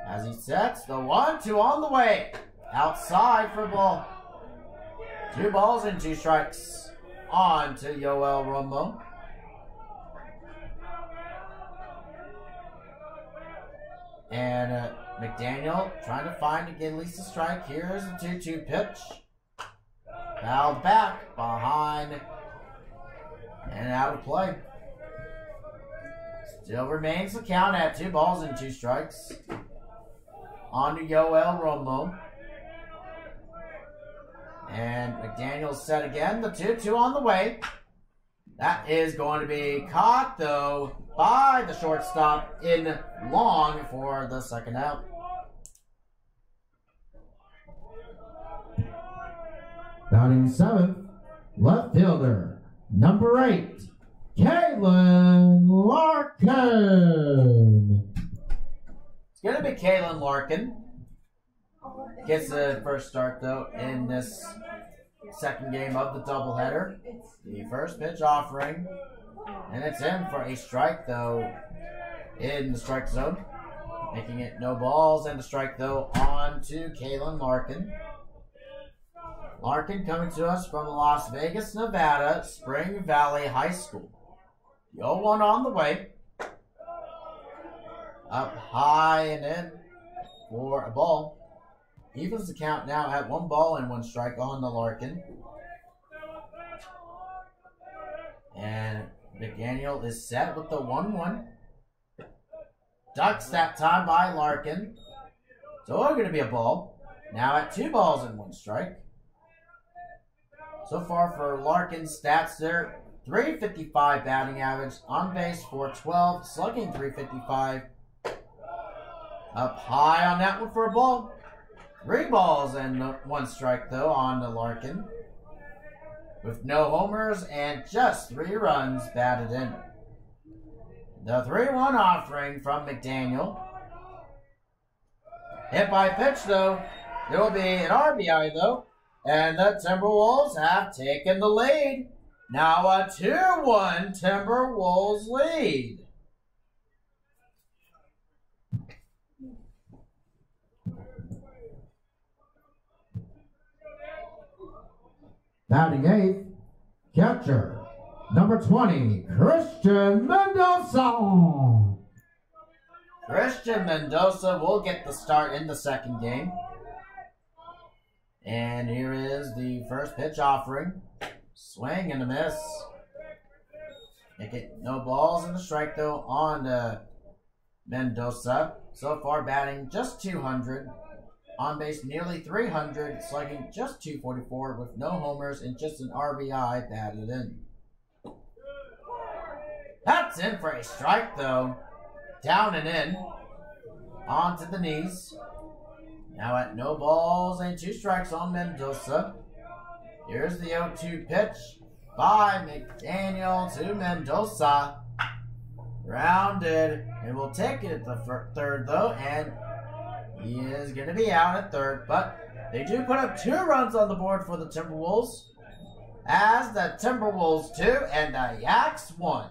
As he sets the one-two on the way. Outside for a ball. Two balls and two strikes. On to Yoel Romo. And uh, McDaniel trying to find least a strike. Here's a 2 2 pitch. Fouled back behind and out of play. Still remains the count at two balls and two strikes. On to Yoel Romo. And McDaniel set again. The 2 2 on the way. That is going to be caught, though, by the shortstop in Long for the second out. Batting seventh, left fielder, number eight, Kalen Larkin. It's going to be Kalen Larkin. Gets the first start, though, in this second game of the doubleheader. The first pitch offering. And it's in for a strike, though, in the strike zone. Making it no balls and a strike, though, on to Kalen Larkin. Larkin coming to us from Las Vegas, Nevada, Spring Valley High School. The 0 1 on the way. Up high and in for a ball. Evens the count now at one ball and one strike on the Larkin. And McDaniel is set with the 1 1. Ducks that time by Larkin. So it's going to be a ball. Now at two balls and one strike. So far for Larkin's stats there 355 batting average, on base for 12, slugging 355. Up high on that one for a ball. Three balls and one strike though on the Larkin. With no homers and just three runs batted in. The 3 1 offering from McDaniel. Hit by pitch though. It will be an RBI though, and the Timberwolves have taken the lead. Now a 2-1 Timberwolves lead. Batting eighth, catcher, number 20, Christian Mendoza. Christian Mendoza will get the start in the second game. And here is the first pitch offering. Swing and a miss. Make it no balls and a strike though on uh, Mendoza. So far batting just 200. On base nearly 300. Slugging just 244 with no homers and just an RBI batted in. That's in for a strike though. Down and in. Onto the knees. Now at no balls and two strikes on Mendoza. Here's the 0-2 pitch by McDaniel to Mendoza. Rounded. And we'll take it at the third though. And he is going to be out at third. But they do put up two runs on the board for the Timberwolves. As the Timberwolves two and the Yaks one.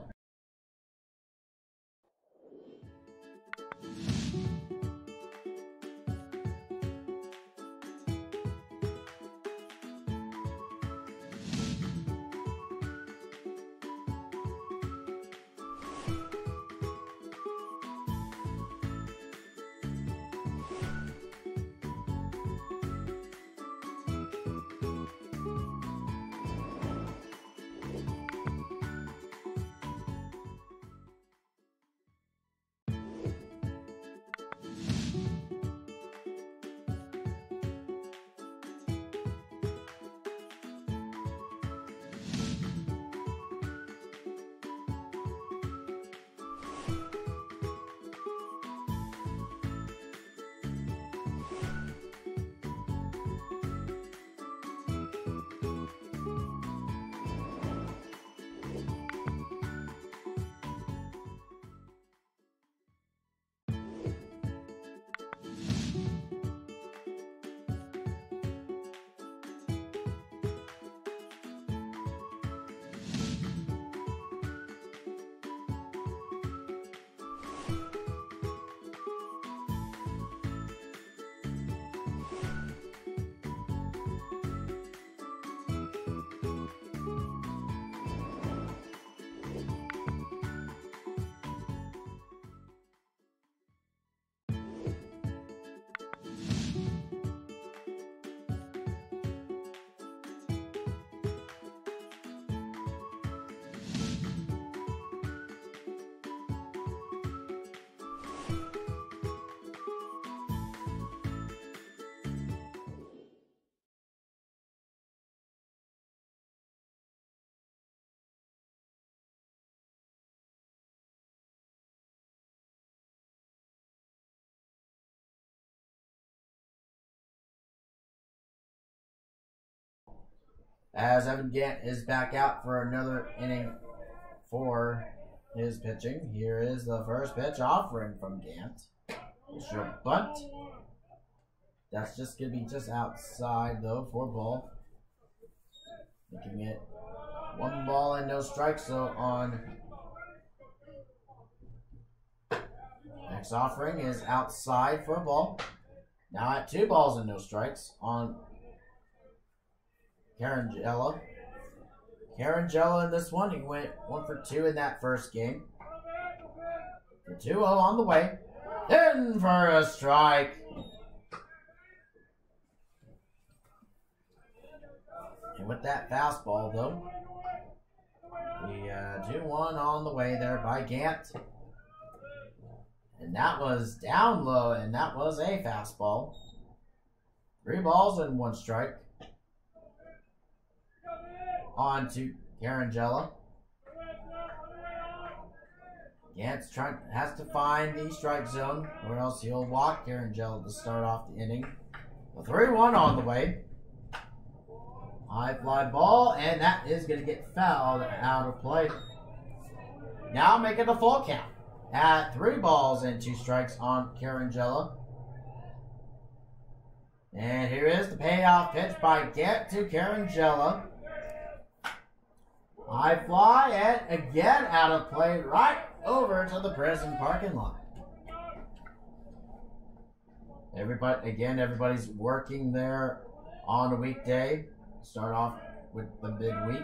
As Evan Gant is back out for another inning for his pitching. Here is the first pitch offering from Gant. It's your bunt. That's just gonna be just outside though for ball. Making it one ball and no strikes so on next offering is outside for a ball. Now at two balls and no strikes on Carangella. Carangella in this one, he went one for two in that first game. The 2 0 on the way. In for a strike. And with that fastball, though, the uh, 2 1 on the way there by Gant. And that was down low, and that was a fastball. Three balls and one strike on to Carangella. Gant's trying has to find the strike zone, or else he'll walk Carangella to start off the inning. A 3-1 on the way. High fly ball, and that is going to get fouled out of play. Now making the full count at three balls and two strikes on Carangella. And here is the payoff pitch by Get to Carangella. High fly it again out of play right over to the prison parking lot. Everybody again, everybody's working there on a weekday. Start off with the midweek.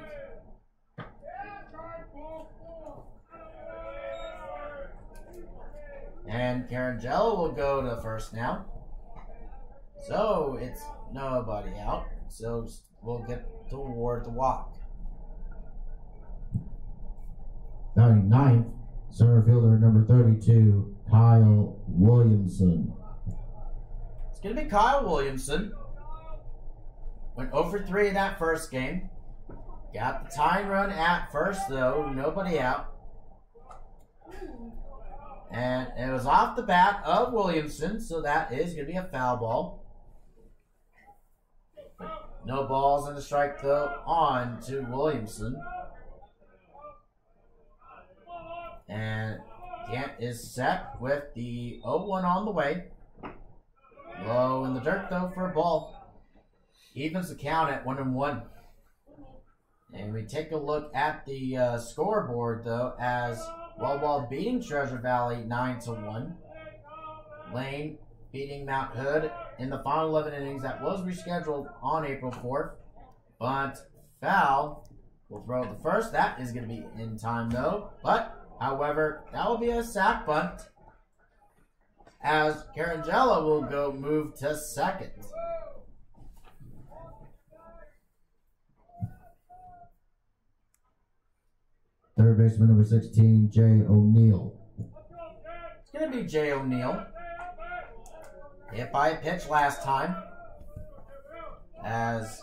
And Carangella will go to first now. So it's nobody out. So we'll get toward the walk. Batting ninth, center fielder number 32, Kyle Williamson. It's going to be Kyle Williamson. Went oh over 3 in that first game. Got the tying run at first, though. Nobody out. And it was off the bat of Williamson, so that is going to be a foul ball. No balls and a strike, though, on to Williamson. And Gant is set with the 0 1 on the way. Low in the dirt, though, for a ball. Evens the count at 1 and 1. And we take a look at the uh, scoreboard, though, as Walla beating Treasure Valley 9 to 1. Lane beating Mount Hood in the final 11 innings that was rescheduled on April 4th. But foul will throw the first. That is going to be in time, though. But, however, that will be a sack bunt. As Carangella will go move to second. Third baseman number 16, Jay O'Neill. It's going to be Jay O'Neill. Hit by a pitch last time. As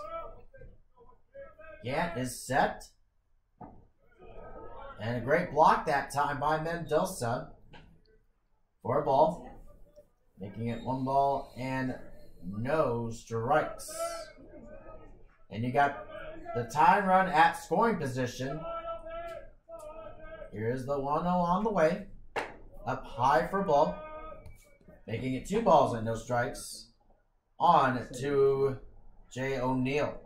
Gant is set. And a great block that time by Mendoza for a ball. Making it one ball and no strikes. And you got the time run at scoring position. Here's the 1 0 on the way. Up high for a ball. Making it two balls and no strikes. On to Jay O'Neill.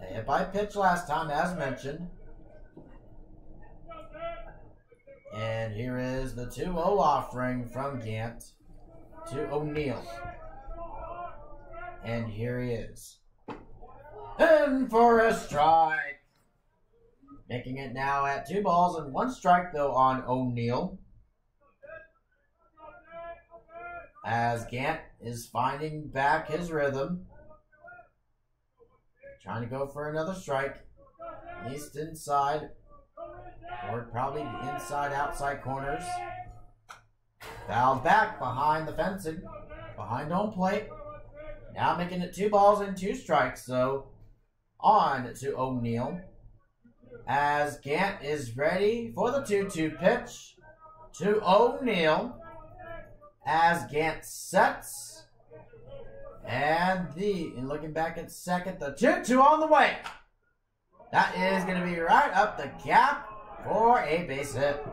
A hit by pitch last time, as mentioned. And here is the 2 0 offering from Gant to O'Neill. And here he is. In for a strike. Making it now at two balls and one strike, though, on O'Neill. As Gant is finding back his rhythm. Trying to go for another strike. At least inside. Or probably inside, outside corners. Fouled back behind the fencing. Behind home plate. Now making it two balls and two strikes, so on to O'Neill. As Gant is ready for the 2 2 pitch to O'Neill. As Gant sets. And the, and looking back at second, the 2 2 on the way. That is going to be right up the gap for a base hit.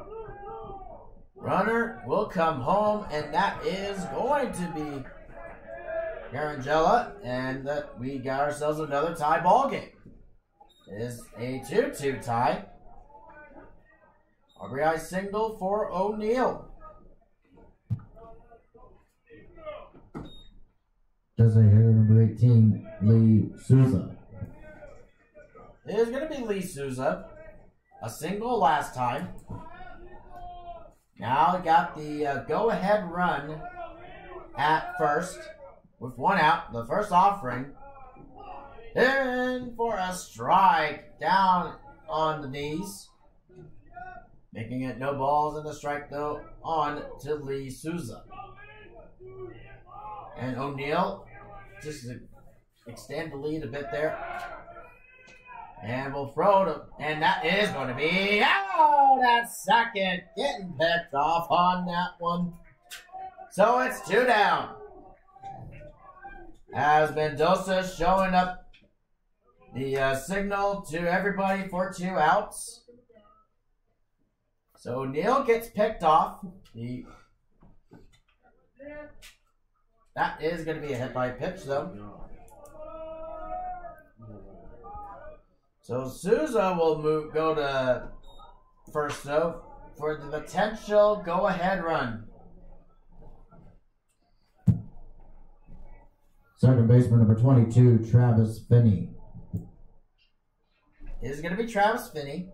Runner will come home, and that is going to be Carangella, and that we got ourselves another tie ball game. It is a 2-2 tie. RBI single for O'Neill. Does a hitter number 18, Lee Souza. It is going to be Lee Souza. A single last time. Now got the uh, go-ahead run at first with one out. The first offering. In for a strike down on the knees. Making it no balls and the strike though on to Lee Souza. And O'Neill just to extend the lead a bit there. And we'll throw to, and that is going to be out that second. Getting picked off on that one. So it's two down. As Mendoza showing up the uh, signal to everybody for two outs. So Neil gets picked off. The That is going to be a hit by pitch, though. So Souza will move, go to first, though, for the potential go-ahead run. Second baseman number 22, Travis Finney. Is going to be Travis Finney.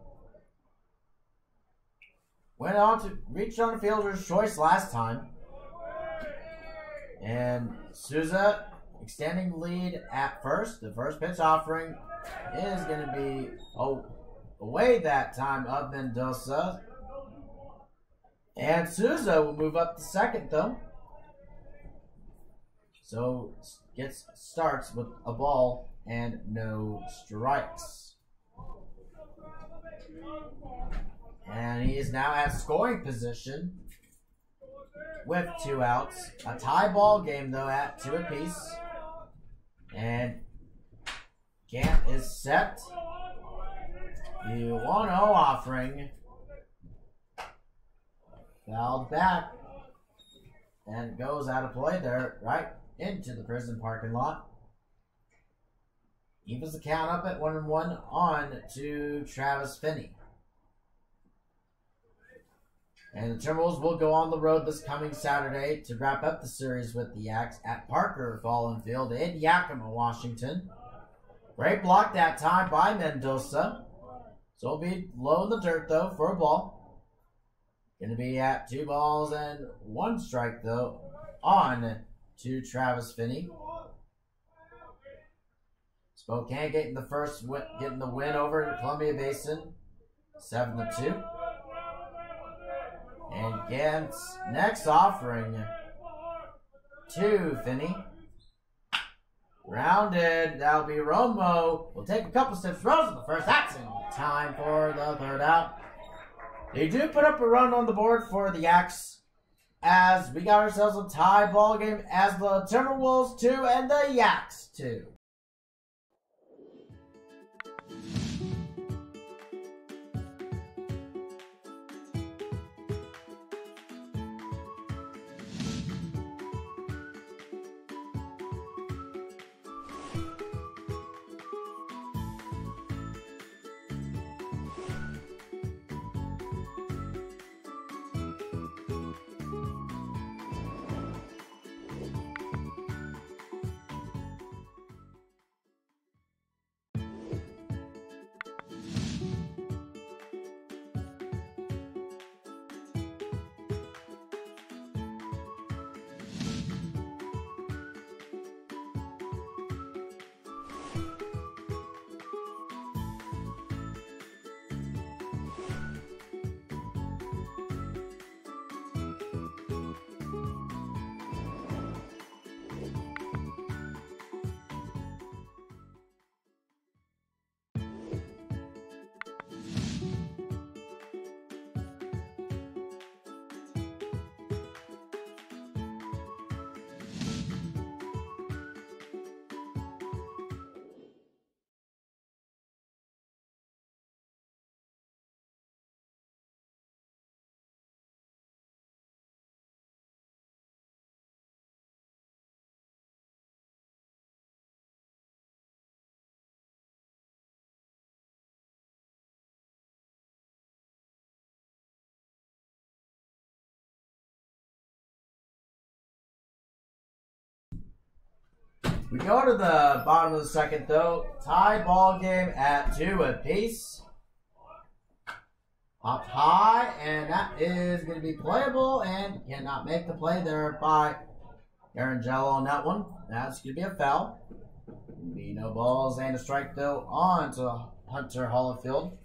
Went on to reach on the fielder's choice last time. And Souza extending lead at first. The first pitch offering is going to be oh, away that time of Mendoza. And Souza will move up to second though. So gets starts with a ball and no strikes. And he is now at scoring position with two outs. A tie ball game though at two apiece. And Gant is set. The 1 0 offering. Fouled back. And goes out of play there, right into the prison parking lot. Evens the count up at 1 and 1 on to Travis Finney. And the Timberwolves will go on the road this coming Saturday to wrap up the series with the Yaks at Parker Faller Field in Yakima, Washington. Great block that time by Mendoza. So it'll be low in the dirt though for a ball. Gonna be at two balls and one strike though on to Travis Finney. Spokane getting the first win, getting the win over Columbia Basin, seven to two. And Gant's next offering to Finney. Rounded. That'll be Romo. We'll take a couple steps. throws in the first. That's in time for the third out. They do put up a run on the board for the Yaks as we got ourselves a tie ball game as the Timberwolves 2 and the Yaks 2. We go to the bottom of the second, though. Tie ball game at two apiece. Up high, and that is going to be playable, and cannot make the play there by Carangella on that one. That's going to be a foul. Be no balls and a strike, though, on to Hunter Hollifield.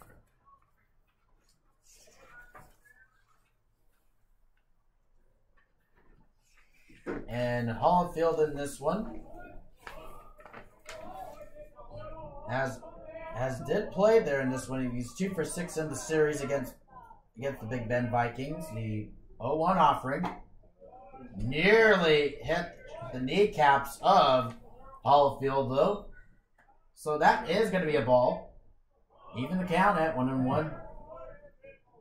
And Hollifield in this one has has did play there in this one. He's two for six in the series against against the Big Bend Vikings. The 0-1 offering nearly hit the kneecaps of Hollifield though. So that is going to be a ball. Even the count at one and one.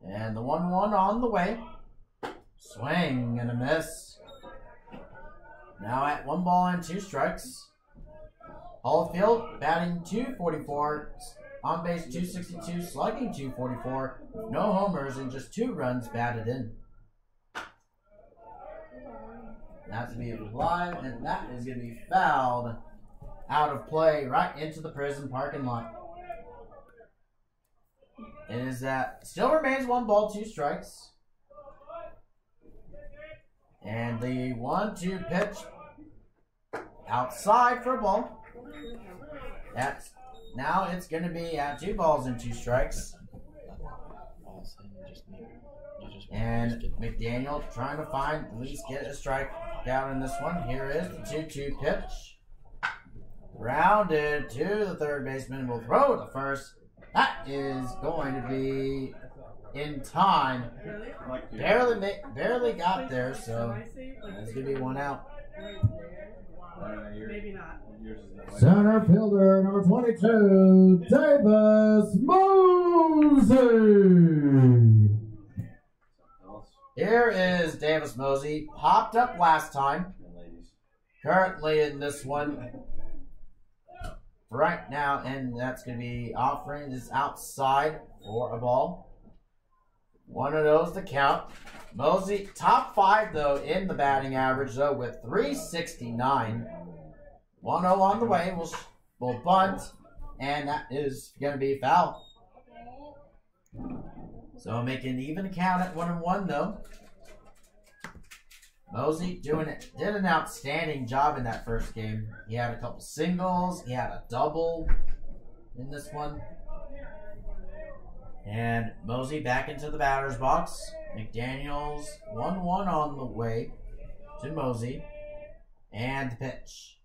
And the one one on the way. Swing and a miss. Now at one ball and two strikes. Hollifield batting 244, on base 262, slugging 244, no homers and just two runs batted in. That's gonna be live, and that is gonna be fouled out of play right into the prison parking lot. It is that still remains one ball, two strikes. And the one two pitch outside for a ball. That's now it's gonna be at two balls and two strikes. And McDaniel trying to find at least get a strike down in this one. Here is the two two pitch. Rounded to the third baseman will throw to first. That is going to be in time. Barely barely got there, so that's gonna be one out. Maybe not. yours is that. Center fielder number 22, Davis Mosey. Here is Davis Mosey. Popped up last time. Currently in this one right now, and that's going to be offering this outside for a ball. One of those to count. Mosey, top five though in the batting average though with 369. 1 0 on the way. We'll, we'll bunt, and that is going to be foul. So make an even count at 1 and 1 though. Mosey doing it did an outstanding job in that first game. He had a couple singles, he had a double in this one. And Mosey back into the batter's box. McDaniels 1 1 on the way to Mosey. And the pitch.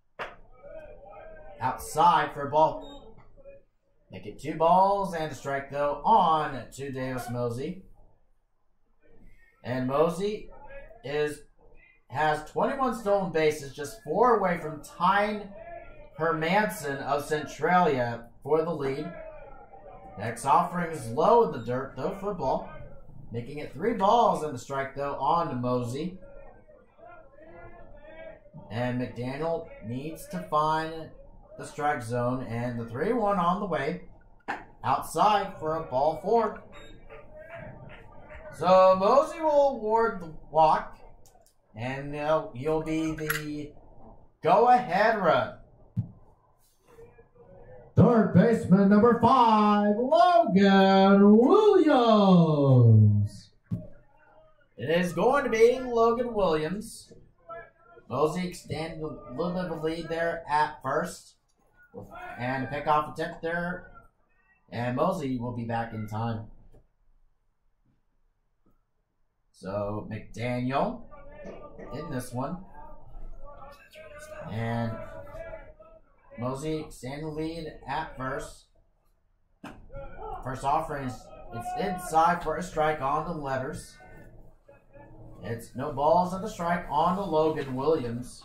Outside for a ball. Make it two balls and a strike though on to Davis Mosey. And Mosey is has 21 stolen bases, just four away from tying Hermanson of Centralia for the lead. Next offering is low in the dirt, though, for a ball. Making it three balls in the strike, though, on to Mosey. And McDaniel needs to find the strike zone, and the 3 1 on the way. Outside for a ball four. So Mosey will award the walk, and uh, you'll be the go ahead run. Third baseman number five, Logan Williams. It is going to be Logan Williams. Mosey extended a little bit of a lead there at first. And a pickoff attempt there. And Mosey will be back in time. So McDaniel in this one. And Mosey extend the lead at first. First offering is it's inside for a strike on the letters. It's no balls at the strike on the Logan Williams.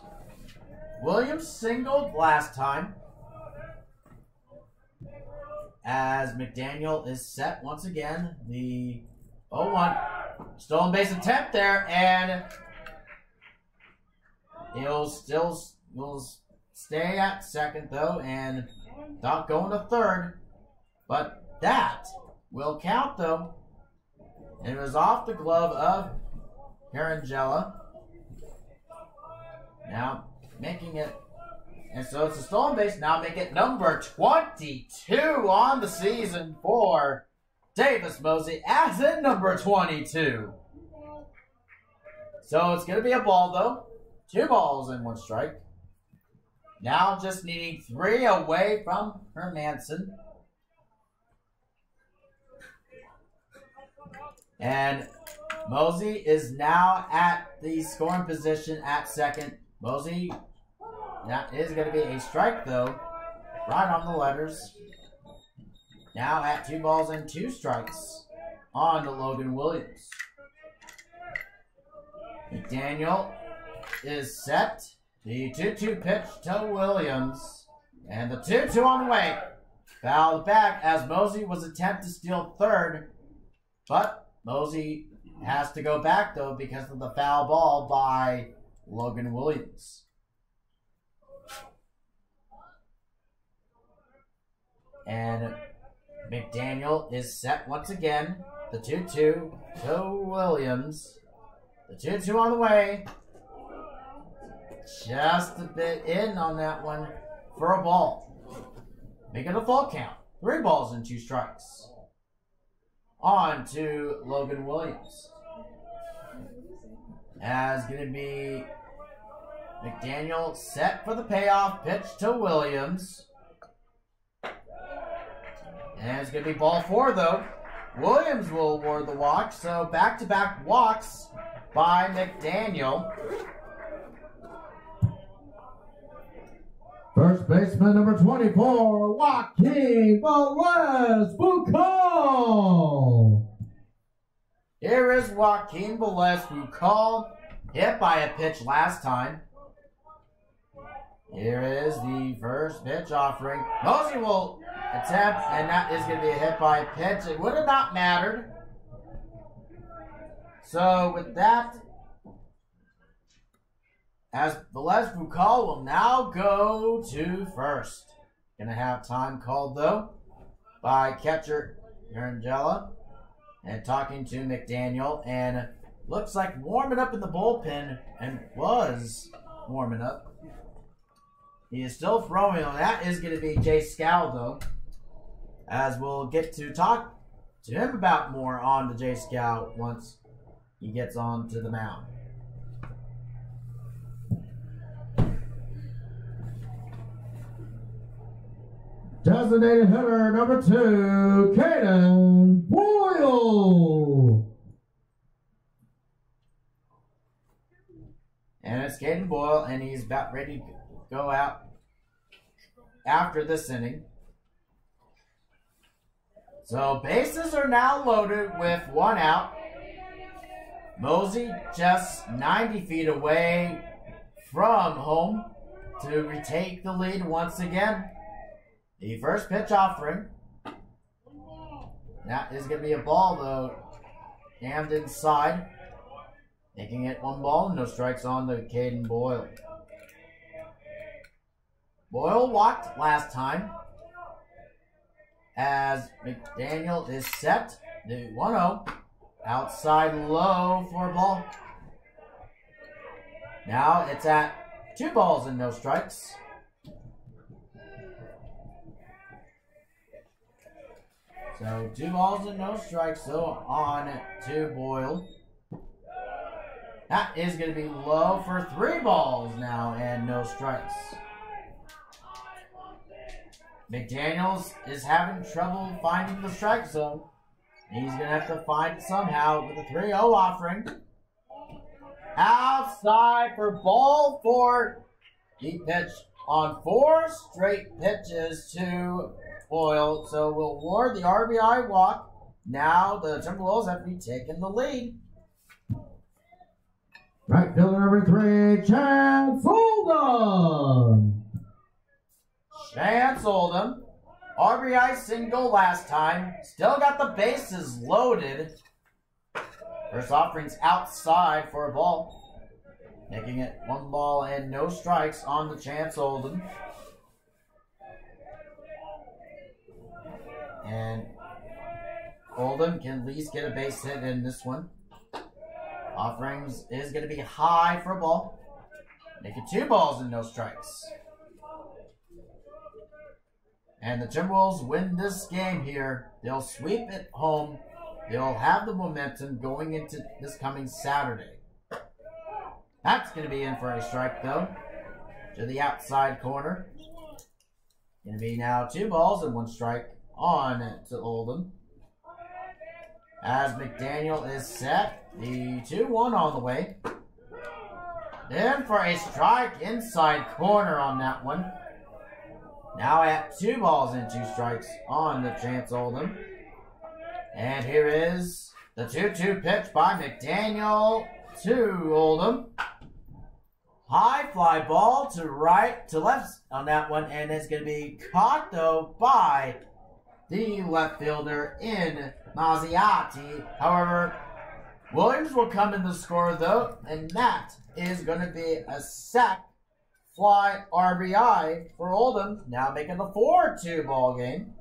Williams singled last time. As McDaniel is set once again. The 0 1 stolen base attempt there, and he'll still will stay at second though, and not going to third. But that will count though. And it was off the glove of Carangella. Now making it, and so it's a stolen base. Now make it number 22 on the season for Davis Mosey, as in number 22. So it's going to be a ball though. Two balls and one strike. Now just needing three away from Hermanson. And Mosey is now at the scoring position at second. Mosey, that is going to be a strike though, right on the letters. Now at two balls and two strikes on to Logan Williams. McDaniel is set. The 2-2 pitch to Williams. And the 2-2 on the way. Fouled back as Mosey was attempt to steal third. But Mosey has to go back, though, because of the foul ball by Logan Williams. And McDaniel is set once again. The 2-2 to Williams. The 2-2 on the way. Just a bit in on that one for a ball. Make it a full count. Three balls and two strikes. On to Logan Williams. As going to be McDaniel set for the payoff pitch to Williams. And it's going to be ball four, though. Williams will award the walk, so back to back walks by McDaniel. First baseman number 24, Joaquin Velez Foucault. Here is Joaquin Velez, hit by a pitch last time. Here is the first pitch offering. Mosey will attempt, and that is going to be a hit by a pitch. It would have not mattered. So with that, as Velez Foucault will now go to first. Gonna have time called though by catcher Carangella and talking to McDaniel and looks like warming up in the bullpen and was warming up. He is still throwing on that is gonna be Jay though. As we'll get to talk to him about more on the Jay Scow once he gets on to the mound. Designated hitter number two, Caden Boyle. And it's Caden Boyle, and he's about ready to go out after this inning. So bases are now loaded with one out. Mosey just 90 feet away from home to retake the lead once again. The first pitch offering. That is going to be a ball, though. Jammed inside. Making it one ball, no strikes on to Caden Boyle. Boyle walked last time. As McDaniel is set. The 1 0. Outside low for a ball. Now it's at two balls and no strikes. So two balls and no strikes. So on to Boyle. That is going to be low for three balls now and no strikes. McDaniels is having trouble finding the strike zone. He's going to have to find it somehow with a 3 0 offering. Outside for ball four. He pitched on four straight pitches to Boyle, so we'll award the RBI walk. Now the Timberwolves have retaken the lead. Right fielder number three, Chance Oldham. Chance Oldham. RBI single last time. Still got the bases loaded. First offering's outside for a ball. Making it one ball and no strikes on the Chance Oldham. And Oldham can at least get a base hit in this one. Offerings is going to be high for a ball. Make it two balls and no strikes. And the Timberwolves win this game here. They'll sweep it home. They'll have the momentum going into this coming Saturday. That's going to be in for a strike, though. To the outside corner. Going to be now two balls and one strike on to Oldham. As McDaniel is set, the 2 1 on the way. Then for a strike inside corner on that one. Now at two balls and two strikes on the Chance Oldham. And here is the 2 2 pitch by McDaniel to Oldham. High fly ball to right, to left on that one, and it's going to be caught though by the left fielder in Mazziotti. However, Williams will come in the score though, and that is going to be a sack fly RBI for Oldham, now making the 4-2 ball game.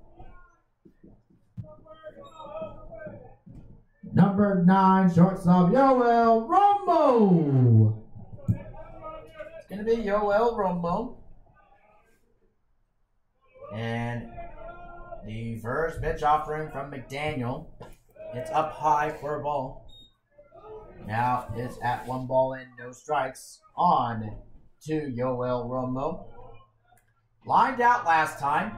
Number nine, shortstop Yoel Romo. It's going to be Yoel Romo. And the first pitch offering from McDaniel. It's up high for a ball. Now it's at one ball and no strikes on to Yoel Romo. Lined out last time.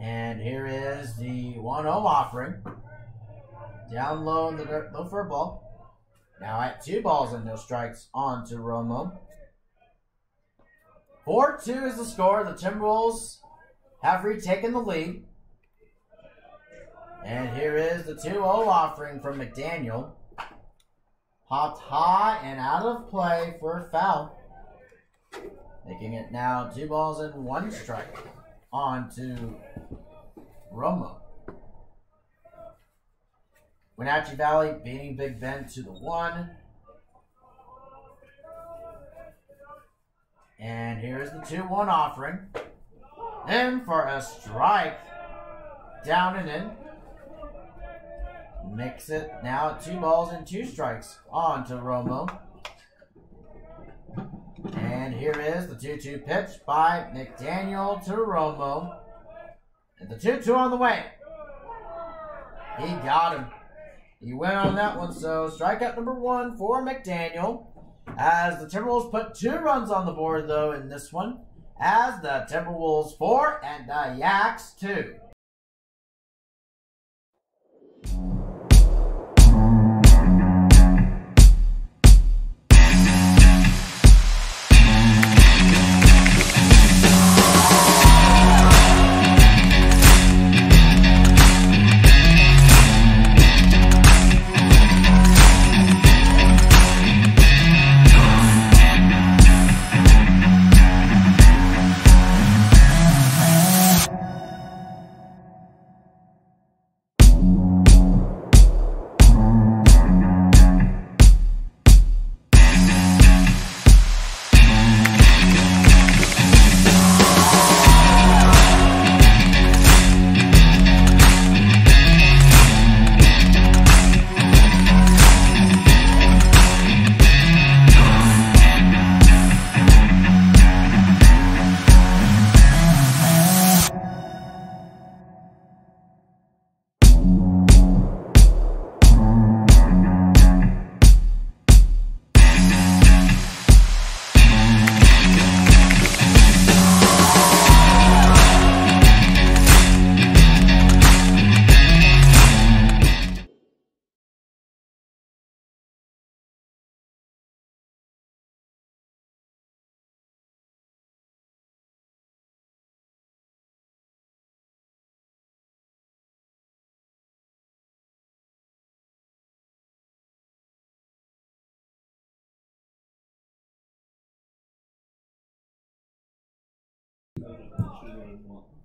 And here is the 1 0 offering. Down low in the dirt, low for a ball. Now at two balls and no strikes on to Romo. 4 2 is the score. The Timberwolves have retaken the lead. And here is the 2 0 offering from McDaniel. Popped high and out of play for a foul. Making it now two balls and one strike on to Romo. Wenatchee Valley beating Big Bend to the one. And here's the 2 1 offering. In for a strike. Down and in. Mix it now two balls and two strikes on to Romo. And here is the 2 2 pitch by McDaniel to Romo. And the 2 2 on the way. He got him. He went on that one, so strikeout number one for McDaniel. As the Timberwolves put two runs on the board, though, in this one. As the Timberwolves four and the Yaks two.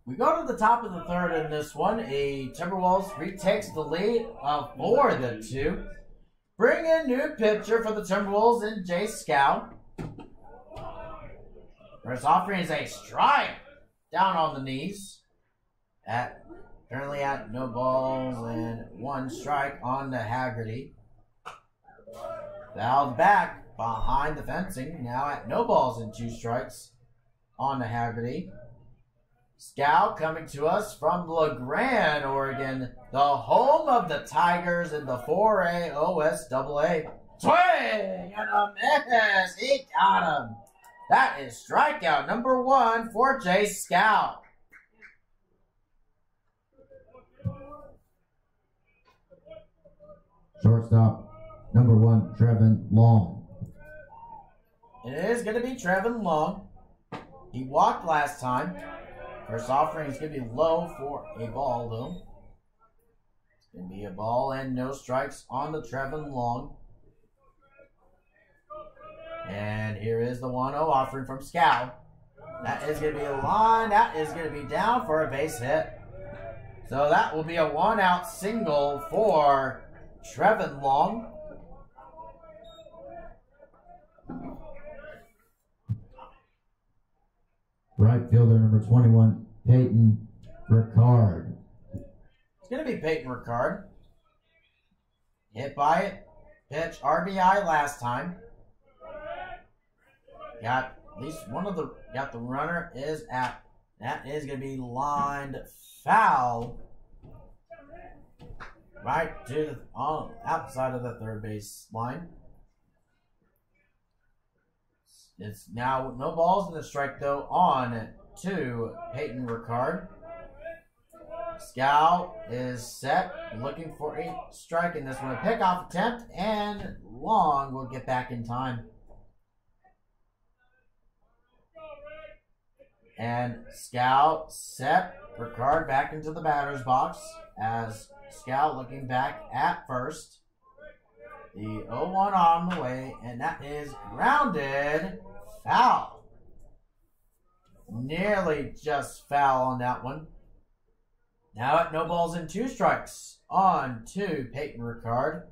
We go to the top of the third in this one. A Timberwolves retakes the lead uh, of four to two. Bring in new pitcher for the Timberwolves in Jay Scow. First offering is a strike down on the knees. At currently at no balls and one strike on the Haggerty. Fouled back behind the fencing. Now at no balls and two strikes on the Haggerty. Scow coming to us from La Grande, Oregon, the home of the Tigers in the 4A OSAA. Swing and a miss. He got him. That is strikeout number one for Jay Scow. Shortstop, number one, Trevin Long. It is going to be Trevin Long. He walked last time. First offering is going to be low for a ball, though. It's going to be a ball and no strikes on the Trevin Long. And here is the 1 0 offering from Scow. That is going to be a line. That is going to be down for a base hit. So that will be a one out single for Trevin Long. Right fielder, number 21, Peyton Ricard. It's going to be Peyton Ricard. Hit by it. Pitch RBI last time. Got at least one of the got the runner is at that is going to be lined foul right to the outside of the third base line. It's now no balls in the strike though on to Peyton Ricard. Scow is set, looking for a strike in this one. A pickoff attempt, and Long will get back in time. And Scow set Ricard back into the batter's box as Scow looking back at first. The 0 1 on the way, and that is grounded foul. Nearly just foul on that one. Now at no balls and two strikes on to Peyton Ricard.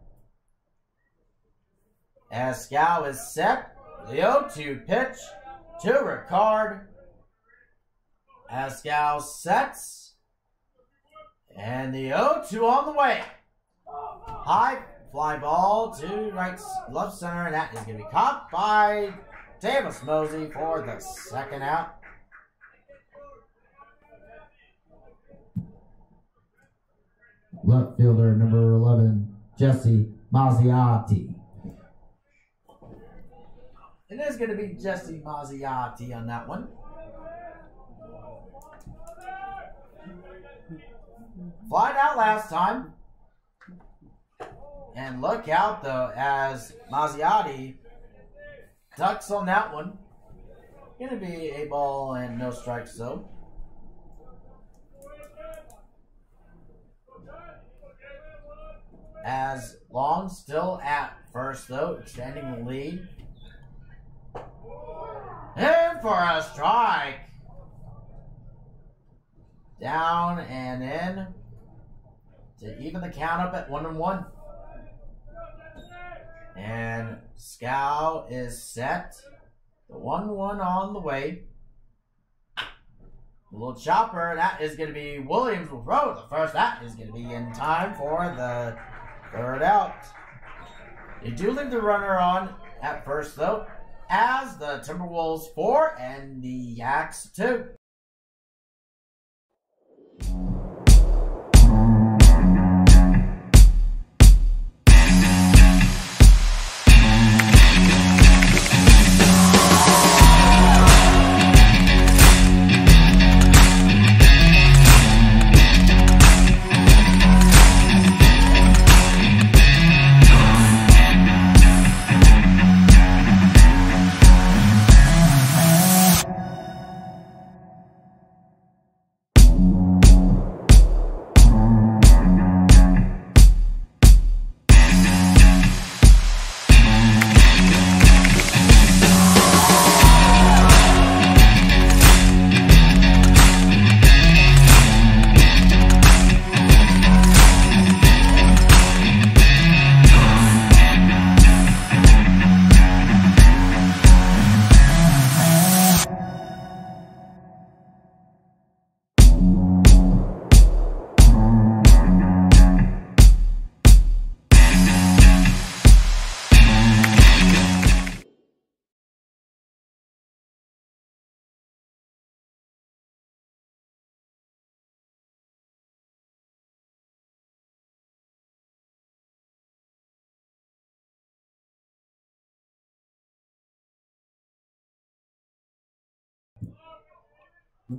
Scow is set, the 0 2 pitch to Ricard. Scow sets, and the 0 2 on the way. High fly ball to right left center, and that is going to be caught by Davis Mosey for the second out. Left fielder number 11, Jesse Mazziotti. It is going to be Jesse Mazziotti on that one. Flied out last time. And look out though, as Mazziotti ducks on that one. Gonna be a ball and no strikes though. As Long still at first though, extending the lead. In for a strike. Down and in to even the count up at one and one. And Scow is set. The 1 1 on the way. The little chopper, that is going to be Williams will throw the first. That is going to be in time for the third out. They do leave the runner on at first, though, as the Timberwolves 4 and the Yaks 2.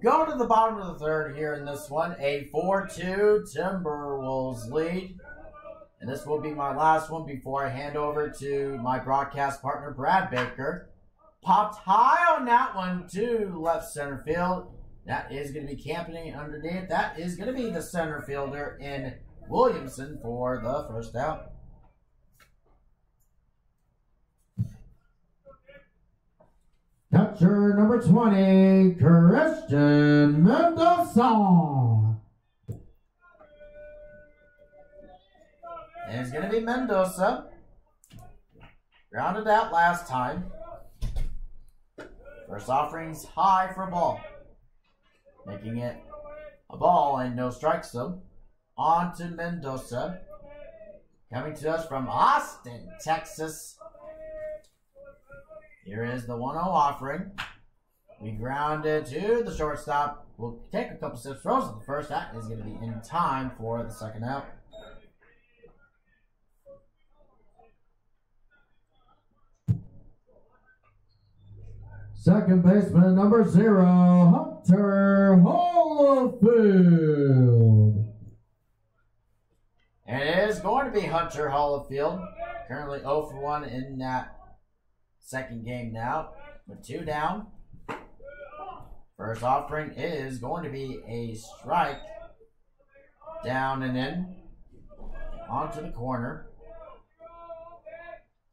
Go to the bottom of the third here in this one. A 4 2 Timberwolves lead. And this will be my last one before I hand over to my broadcast partner, Brad Baker. Popped high on that one to left center field. That is going to be camping underneath. That is going to be the center fielder in Williamson for the first out. Catcher number 20, Christian Mendoza. It's going to be Mendoza. Grounded out last time. First offering's high for a ball. Making it a ball and no strikes though. on to Mendoza. Coming to us from Austin, Texas. Here is the 1 0 offering. We ground it to the shortstop. We'll take a couple steps throws at the first. That is going to be in time for the second out. Second baseman number zero, Hunter Hollifield. And it is going to be Hunter Hollifield. Currently 0 for 1 in that second game now. With two down. First offering is going to be a strike. Down and in. Onto the corner.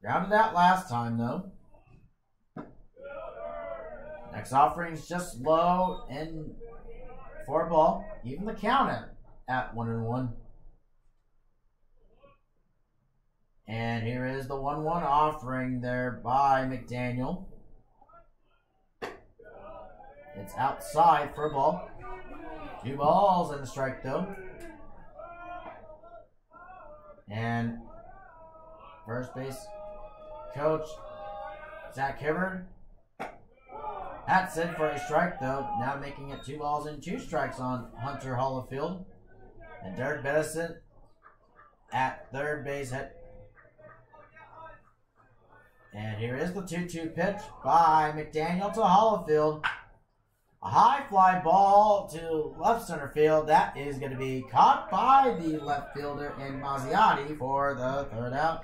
Grounded out last time though. Next offering is just low and for a ball. Even the count at, at one and one. And here is the 1 1 offering there by McDaniel. It's outside for a ball. Two balls and a strike, though. And first base coach Zach Hibbard. That's it for a strike, though. Now making it two balls and two strikes on Hunter Hollifield. And Derek Bedison at third base and here is the 2 2 pitch by McDaniel to Hollifield. A high fly ball to left center field. That is going to be caught by the left fielder in Mazziotti for the third out.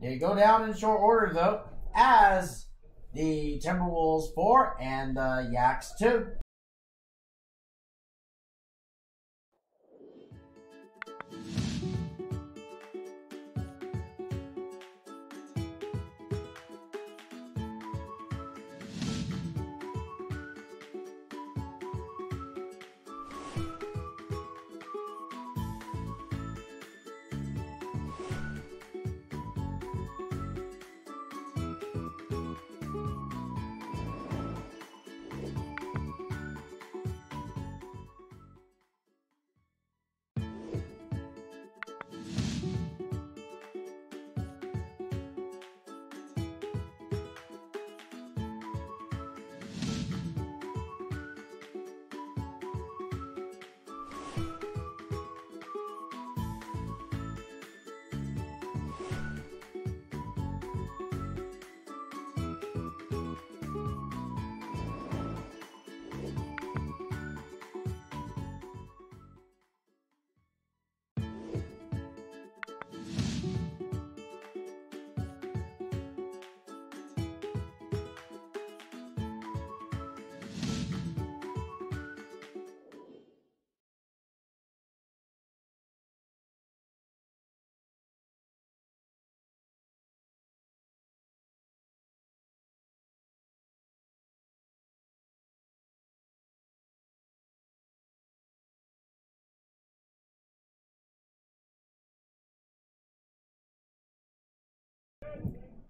They go down in short order, though, as the Timberwolves 4 and the Yaks 2.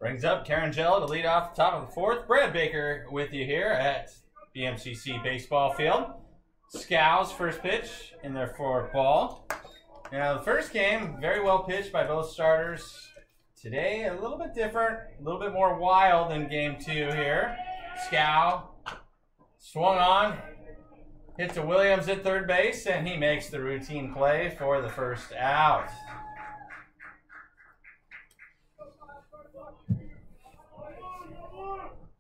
Brings up Carangella to lead off the top of the fourth. Brad Baker with you here at BMCC baseball field. Scows first pitch in their fourth ball. Now the first game very well pitched by both starters. Today a little bit different, a little bit more wild in game two here. Scow swung on, hit to Williams at third base, and he makes the routine play for the first out.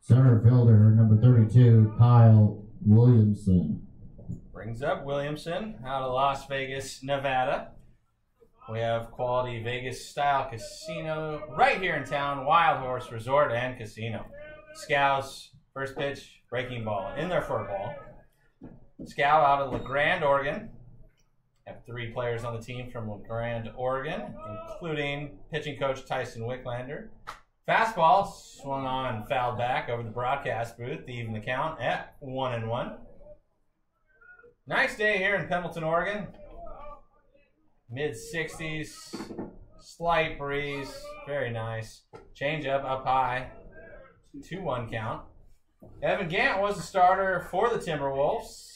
Center fielder number 32, Kyle Williamson. Brings up Williamson out of Las Vegas, Nevada. We have quality Vegas style casino right here in town, Wild Horse Resort and Casino. Scows, first pitch, breaking ball in there for a ball. Scow out of La Grande, Oregon. Have three players on the team from La Grande, Oregon, including pitching coach Tyson Wicklander. Fastball swung on and fouled back over the broadcast booth even the count at one and one. Nice day here in Pendleton, Oregon. Mid 60s, slight breeze, very nice. Change up up high, 2 1 count. Evan Gant was the starter for the Timberwolves.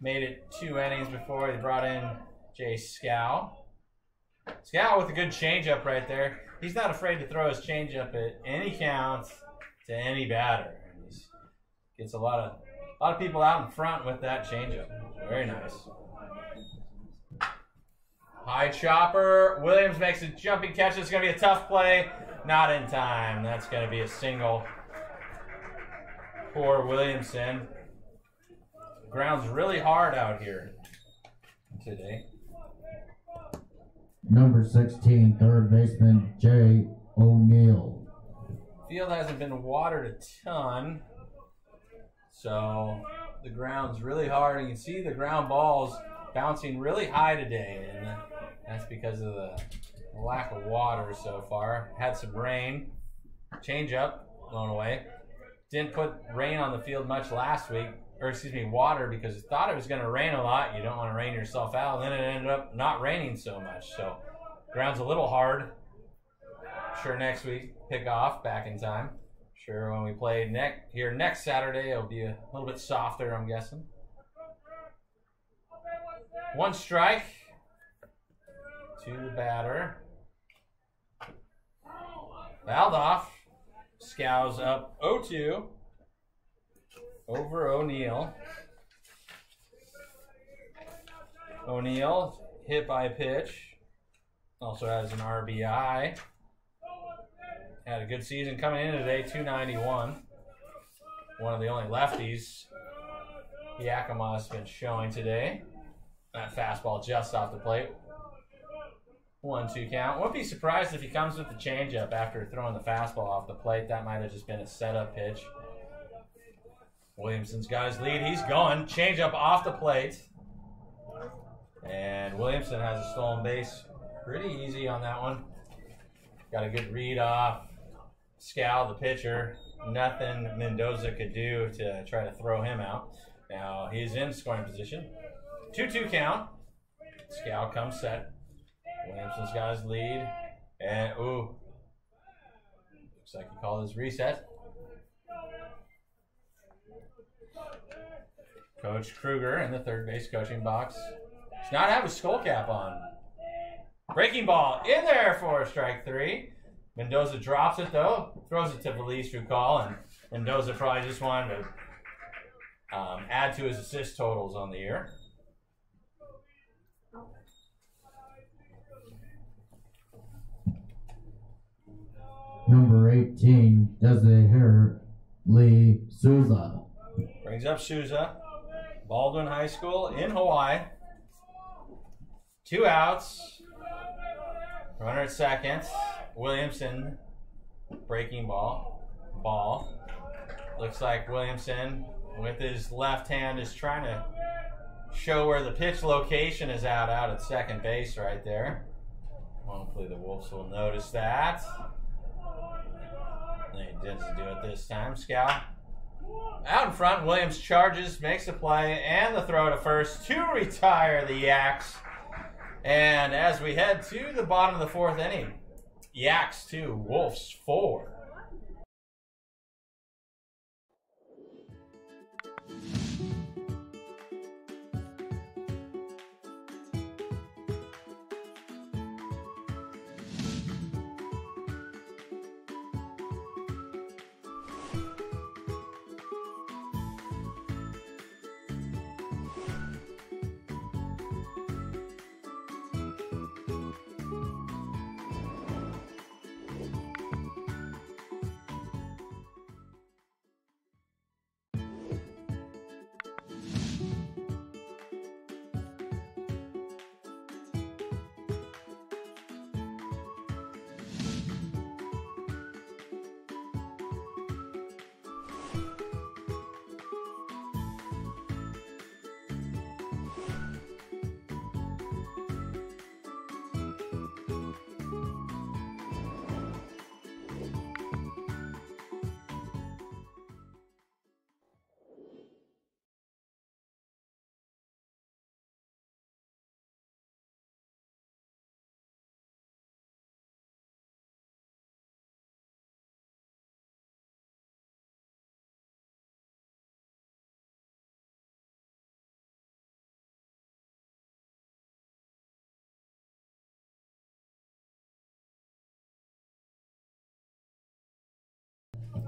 made it two innings before they brought in Jay Scow. Scow with a good changeup right there. He's not afraid to throw his changeup at any count to any batter. He gets a lot of a lot of people out in front with that changeup. Very nice. High chopper. Williams makes a jumping catch. It's going to be a tough play. Not in time. That's going to be a single. Poor Williamson. Ground's really hard out here today. Number 16, third baseman Jay O'Neill. Field hasn't been watered a ton, so the ground's really hard. You can see the ground balls bouncing really high today, and that's because of the lack of water so far. Had some rain, change up, blown away. Didn't put rain on the field much last week, or excuse me, water because thought it was going to rain a lot. You don't want to rain yourself out. And then it ended up not raining so much. So ground's a little hard. Sure, next week pick off back in time. Sure, when we play here next Saturday, it'll be a little bit softer. I'm guessing. One strike to the batter. Valdoff scows up 0-2 over O'Neill. O'Neill hit by pitch. Also has an RBI. Had a good season coming in today, 291. One of the only lefties Yakima has been showing today. That fastball just off the plate. One two count. Won't be surprised if he comes with the changeup after throwing the fastball off the plate. That might have just been a setup pitch. Williamson's got his lead. He's going. Changeup off the plate. And Williamson has a stolen base. Pretty easy on that one. Got a good read off. Scow, the pitcher. Nothing Mendoza could do to try to throw him out. Now he's in scoring position. 2 2 count. Scow comes set. Williamson's got his lead. And, ooh. Looks like he called his reset. Coach Kruger in the third base coaching box. Does not have a skull cap on. Breaking ball in there for strike three. Mendoza drops it though, throws it to Velez Foucault, and Mendoza probably just wanted to um, add to his assist totals on the year. Number 18, Desiree Lee Souza. Brings up Souza. Baldwin High School in Hawaii. Two outs. Runner at second. Williamson breaking ball. Ball. Looks like Williamson with his left hand is trying to show where the pitch location is out out at second base right there. Hopefully the Wolves will notice that. They didn't do it this time. Scout. Out in front, Williams charges, makes a play, and the throw to first to retire the Yaks. And as we head to the bottom of the fourth inning, Yaks 2, Wolves 4.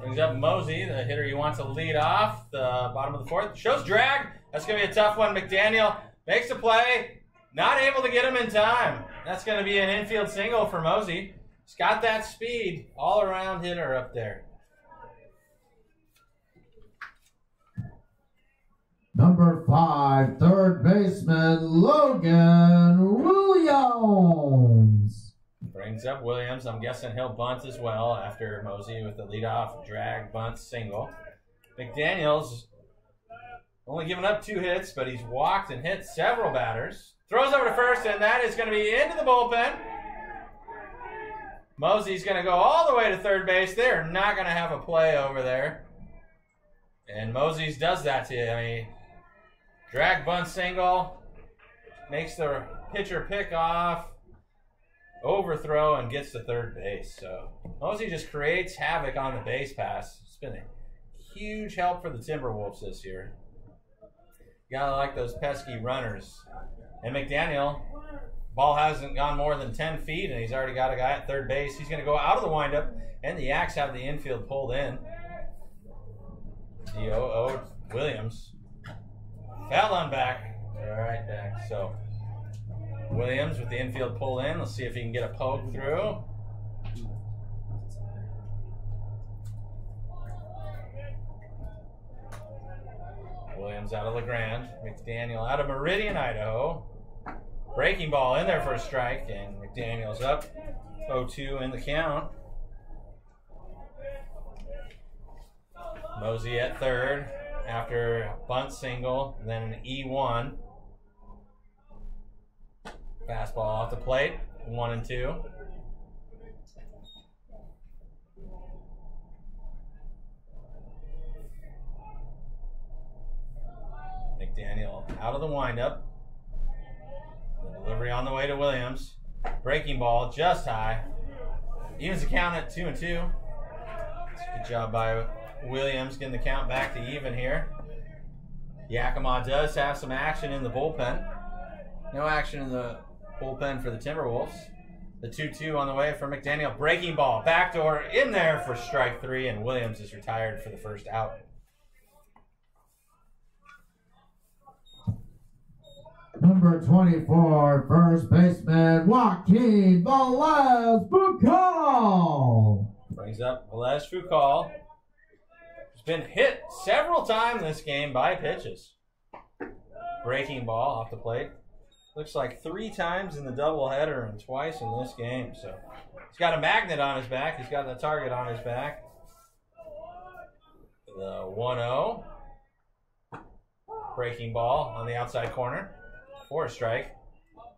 Brings up Mosey, the hitter you want to lead off the bottom of the fourth. Shows drag. That's going to be a tough one. McDaniel makes a play. Not able to get him in time. That's going to be an infield single for Mosey. He's got that speed. All around hitter up there. Number five, third baseman Logan Williams. Brings up Williams. I'm guessing he'll bunt as well after Mosey with the leadoff drag bunt single. McDaniels only given up two hits, but he's walked and hit several batters. Throws over to first, and that is going to be into the bullpen. Mosey's going to go all the way to third base. They're not going to have a play over there. And Mosey's does that to mean, drag bunt single, makes the pitcher pick off, overthrow, and gets to third base. So Mosey just creates havoc on the base pass. It's been a huge help for the Timberwolves this year. You gotta like those pesky runners. And McDaniel, ball hasn't gone more than 10 feet, and he's already got a guy at third base. He's gonna go out of the windup, and the Yaks have the infield pulled in. The 0 Williams. Foul on back. All right, back. So Williams with the infield pull in. Let's see if he can get a poke through. Williams out of La Grande. McDaniel out of Meridian, Idaho. Breaking ball in there for a strike, and McDaniel's up 0 2 in the count. Mosey at third after a bunt single, then an E1. Fastball off the plate, one and two. McDaniel out of the windup. The delivery on the way to Williams. Breaking ball just high. Evens the count at two and two. Good job by Williams getting the count back to even here. Yakima does have some action in the bullpen. No action in the bullpen for the Timberwolves. The 2 2 on the way for McDaniel. Breaking ball. Backdoor in there for strike three, and Williams is retired for the first out. Number 24, first baseman Joaquin Velez Foucault. Brings up Velez Foucault. He's been hit several times this game by pitches. Breaking ball off the plate. Looks like three times in the doubleheader and twice in this game. So he's got a magnet on his back. He's got the target on his back. The 1 0. Breaking ball on the outside corner for a strike.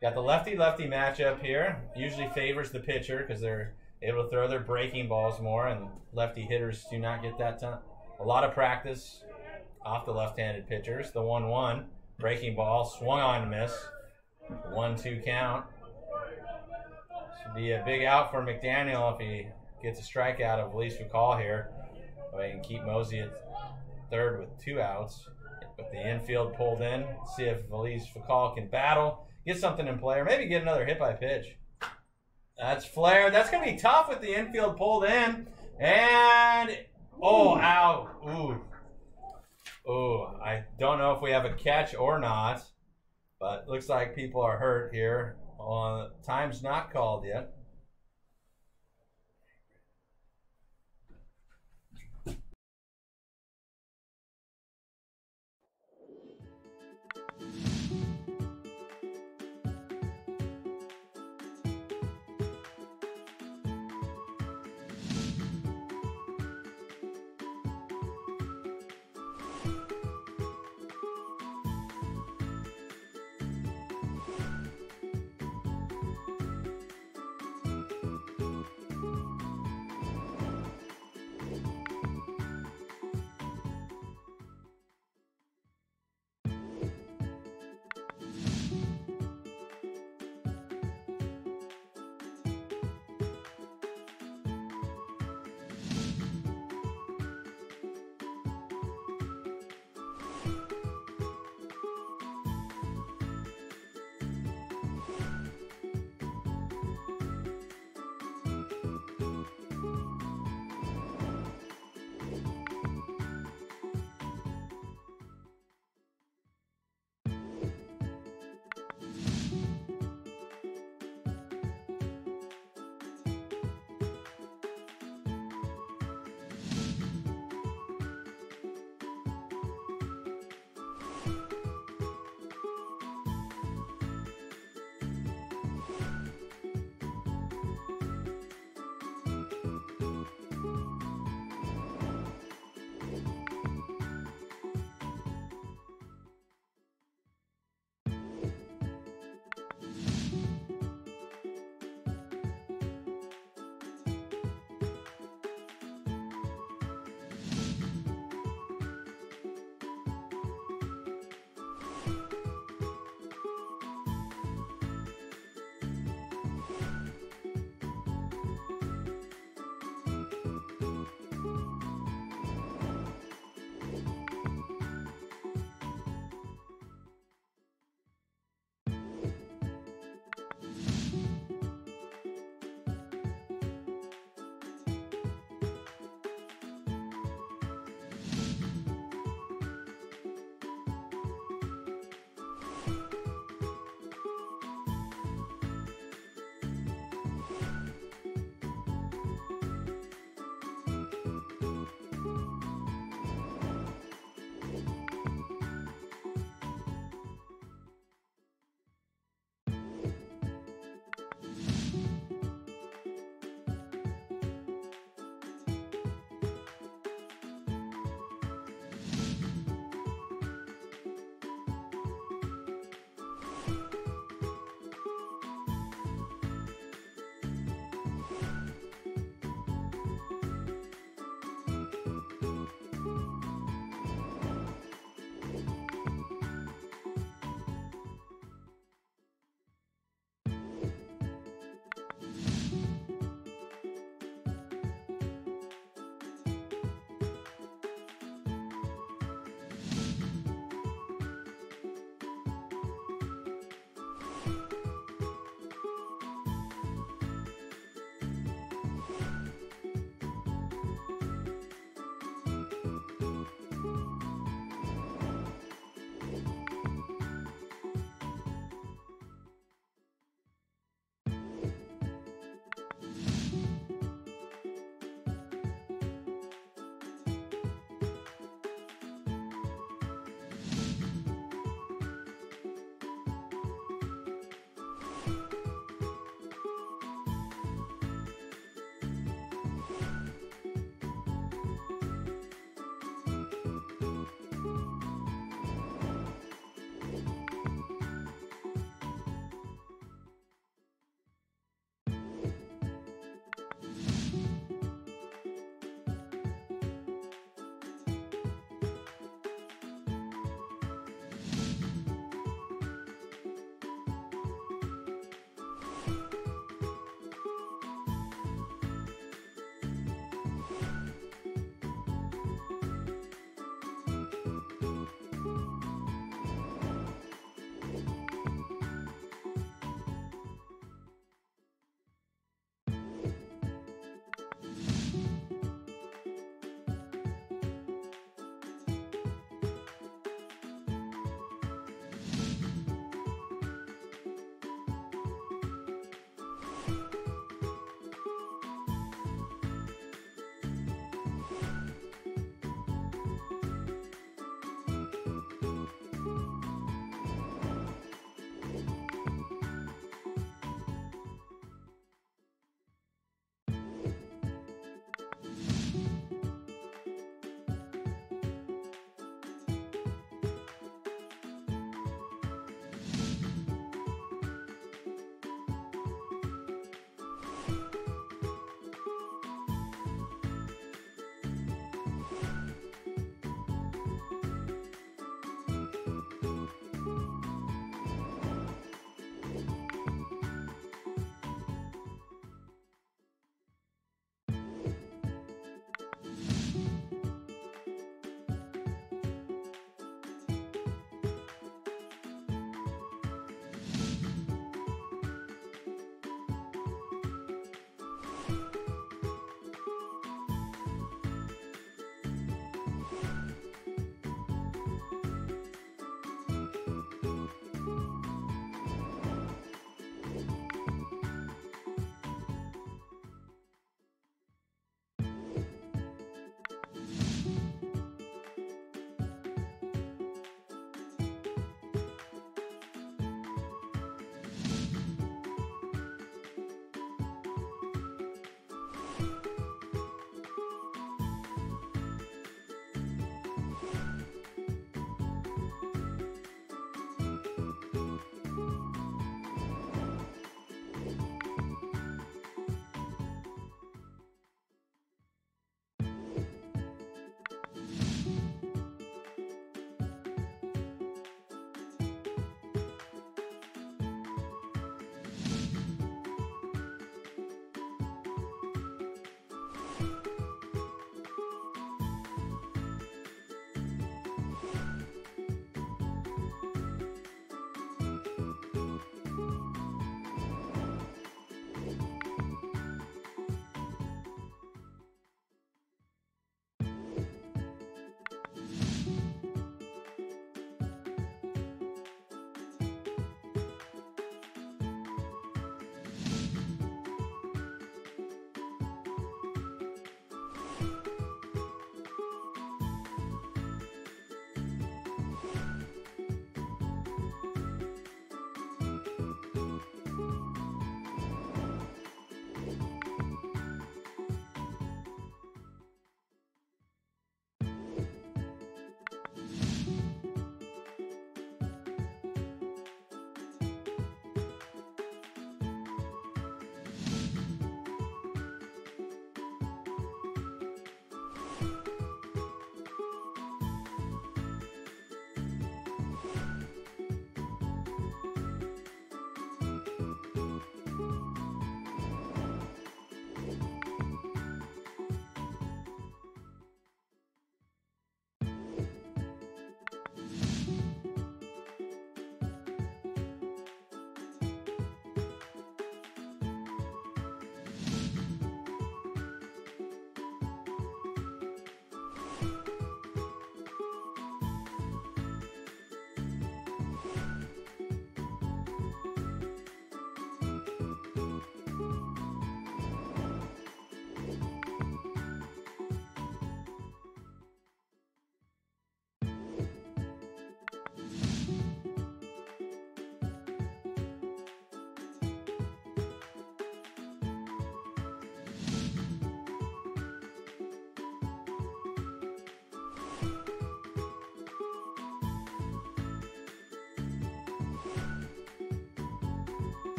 Got the lefty lefty matchup here. Usually favors the pitcher because they're able to throw their breaking balls more, and lefty hitters do not get that ton. A lot of practice off the left-handed pitchers. The one-one breaking ball swung on to miss. One-two count. Should be a big out for McDaniel if he gets a strikeout of Velez Foucault here. But he can keep Mosey at third with two outs. With the infield pulled in, see if Velez Foucault can battle, get something in play, or maybe get another hit by pitch. That's Flair. That's going to be tough with the infield pulled in. And, oh, ow. Ooh. Ooh, I don't know if we have a catch or not, but looks like people are hurt here. Uh, time's not called yet.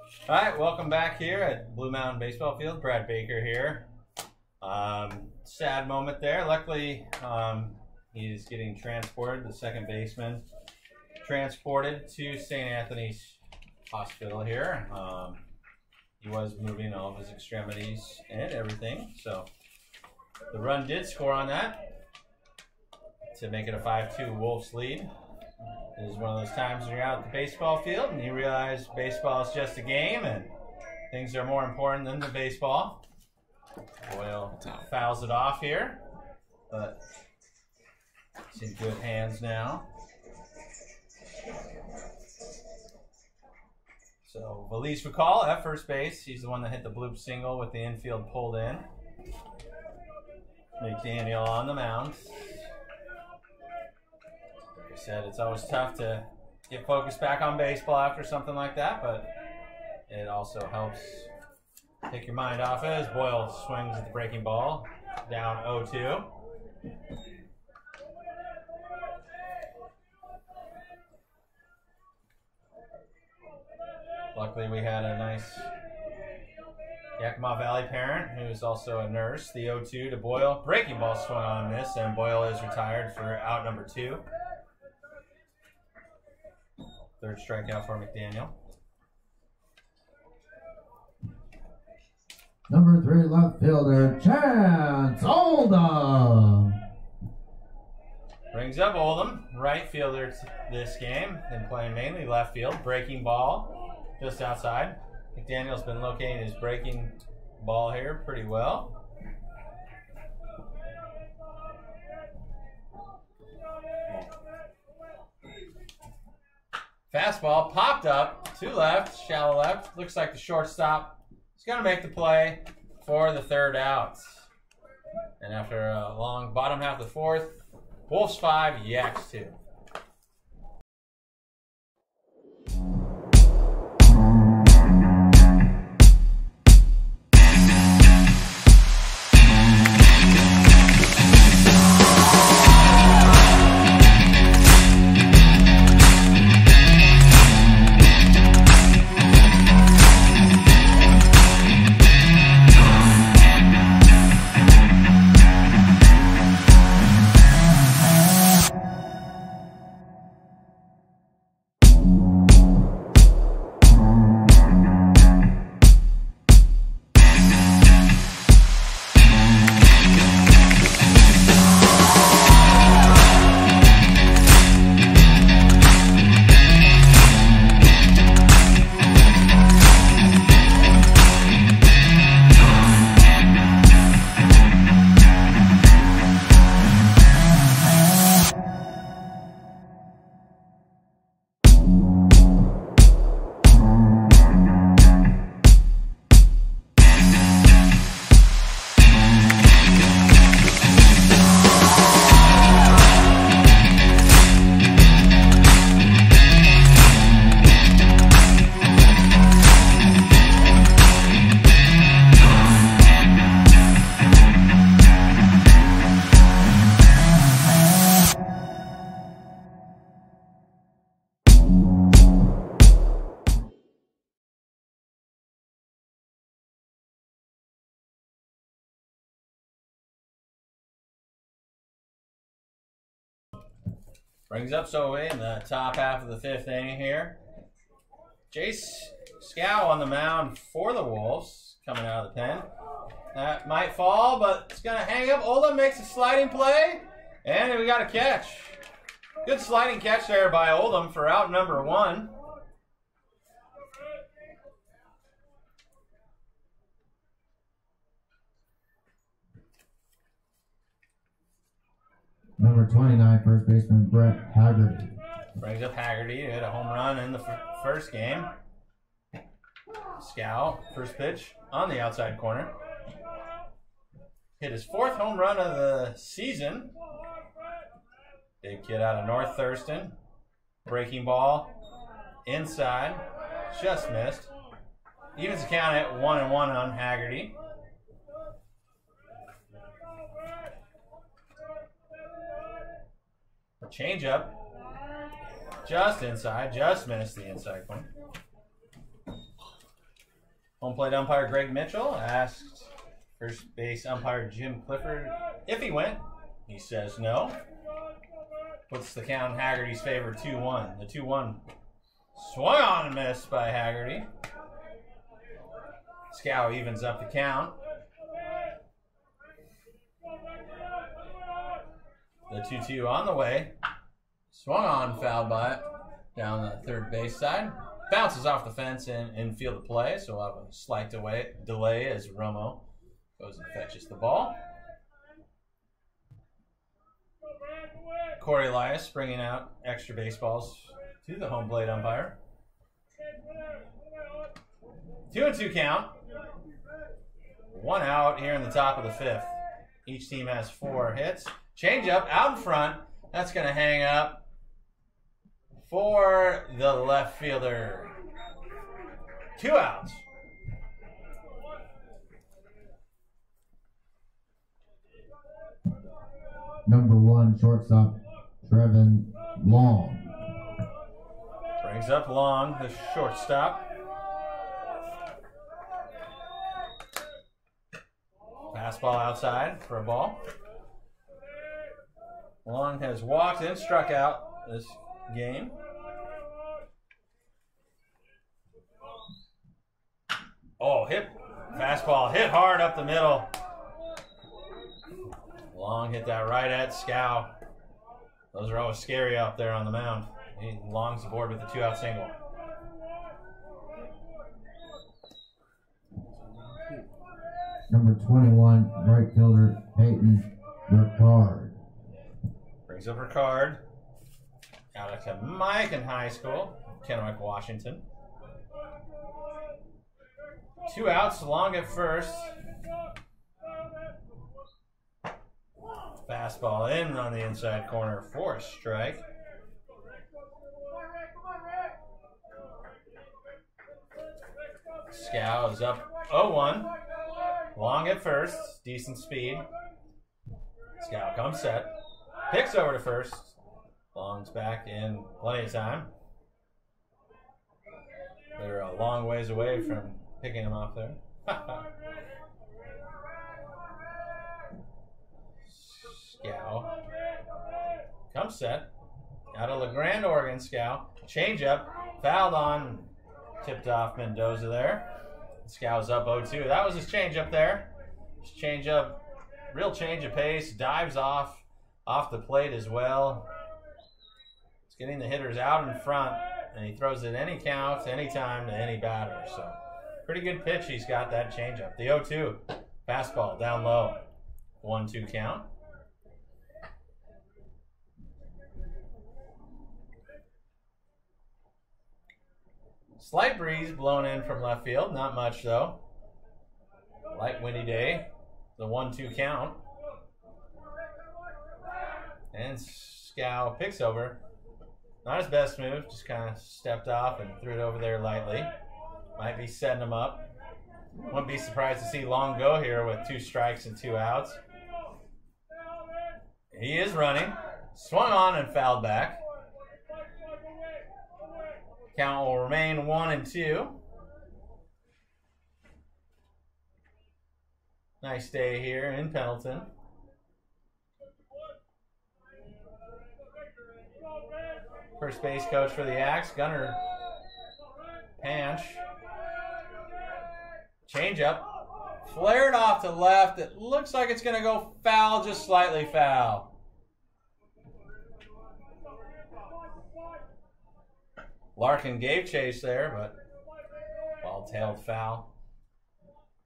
All right, welcome back here at Blue Mountain Baseball Field. Brad Baker here. Um, sad moment there. Luckily, um, he's getting transported, the second baseman, transported to St. Anthony's Hospital here. Um, he was moving all of his extremities and everything, so the run did score on that to make it a 5-2 Wolves lead. It is one of those times when you're out at the baseball field and you realize baseball is just a game and things are more important than the baseball. Boyle fouls it off here, but it's in good hands now. So Valise Vakal at first base. He's the one that hit the bloop single with the infield pulled in. McDaniel on the mound. Said, it's always tough to get focused back on baseball after something like that, but it also helps take your mind off it as Boyle swings at the breaking ball down 0 2. Luckily, we had a nice Yakima Valley parent who's also a nurse. The 0 2 to Boyle. Breaking ball swung on this, and Boyle is retired for out number two. Third strikeout for McDaniel. Number three left fielder, Chance Oldham. Brings up Oldham, right fielder this game, and playing mainly left field. Breaking ball just outside. McDaniel's been locating his breaking ball here pretty well. Fastball popped up to left, shallow left. Looks like the shortstop is going to make the play for the third out. And after a long bottom half of the fourth, Wolves five, Yaks two. Brings up so in the top half of the fifth inning here. Jace Scow on the mound for the Wolves coming out of the pen. That might fall, but it's going to hang up. Oldham makes a sliding play, and we got a catch. Good sliding catch there by Oldham for out number one. Number 29, first baseman, Brett Haggerty. Brings up Haggerty, hit a home run in the first game. Scow, first pitch on the outside corner. Hit his fourth home run of the season. Big kid out of North Thurston. Breaking ball inside, just missed. Evens the count at one and one on Haggerty. Change up. Just inside, just missed the inside corner. Home plate umpire Greg Mitchell asked first base umpire Jim Clifford if he went. He says no. Puts the count in Haggerty's favor 2 1. The 2 1 swung on and missed by Haggerty. Scow evens up the count. The 2 2 on the way. Swung on, fouled by it. Down the third base side. Bounces off the fence in, in field of play, so we'll have a slight delay, delay as Romo goes and fetches the ball. Corey Elias bringing out extra baseballs to the home plate umpire. Two and two count. One out here in the top of the fifth. Each team has four hits. Change up out in front. That's going to hang up for the left fielder. Two outs. Number one, shortstop, Trevin Long. Brings up Long, the shortstop. Fastball outside for a ball. Long has walked and struck out this game. Oh, hit fastball hit hard up the middle. Long hit that right at Scow. Those are always scary out there on the mound. He longs aboard with a two out single. Number 21, right fielder, Peyton Ricard. Brings her card. Out at in High School, Kennewick, Washington. Two outs, long at first. Fastball in on the inside corner for a strike. Scow is up 0-1. Long at first, decent speed. Scow comes set. Picks over to first. Long's back in plenty of time. They're a long ways away from picking him off there. Scow. Comes set. Out of La Grande, Oregon, Scow. Change up. Fouled on. Tipped off Mendoza there. Scow's up 0-2. That was his change up there. His change up. Real change of pace. Dives off. Off the plate as well. It's getting the hitters out in front. And he throws it any count, anytime to any batter. So pretty good pitch he's got that changeup. The 0-2. Fastball down low. 1-2 count. Slight breeze blown in from left field. Not much though. Light windy day. The 1-2 count. And Scow picks over. Not his best move, just kind of stepped off and threw it over there lightly. Might be setting him up. Wouldn't be surprised to see Long go here with two strikes and two outs. He is running. Swung on and fouled back. Count will remain one and two. Nice day here in Pendleton. First base coach for the Yaks, Gunner Panch. Change up. Flared off to left. It looks like it's going to go foul, just slightly foul. Larkin gave chase there, but ball tailed foul.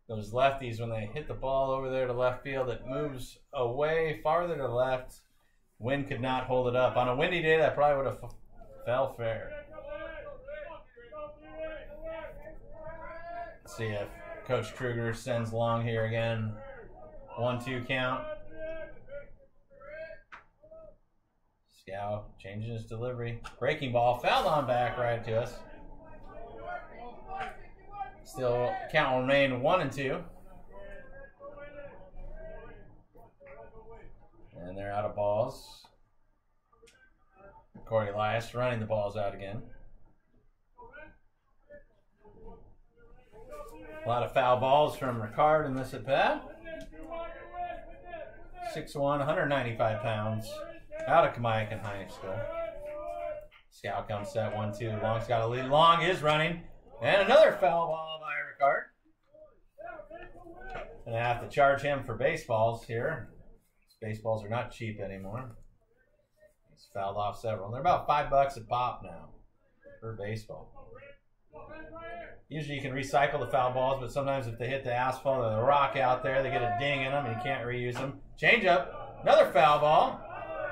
Those lefties, when they hit the ball over there to left field, it moves away farther to left. Wind could not hold it up. On a windy day, that probably would have f- fell fair. See if Coach Kruger sends long here again. One two count. Scow changing his delivery. Breaking ball. Fouled on back right to us. Still count will remain one and two. And they're out of balls. Corey Elias running the balls out again. A lot of foul balls from Ricard in this at bat. 6'1", 195 pounds. Out of Kamiakin High School. Scow comes set one two. Long's got a lead. Long is running. And another foul ball by Ricard. Gonna have to charge him for baseballs here. Baseballs are not cheap anymore. He's fouled off several. And They're about five bucks a pop now per baseball. Usually you can recycle the foul balls, but sometimes if they hit the asphalt or the rock out there, they get a ding in them and you can't reuse them. Change up. Another foul ball.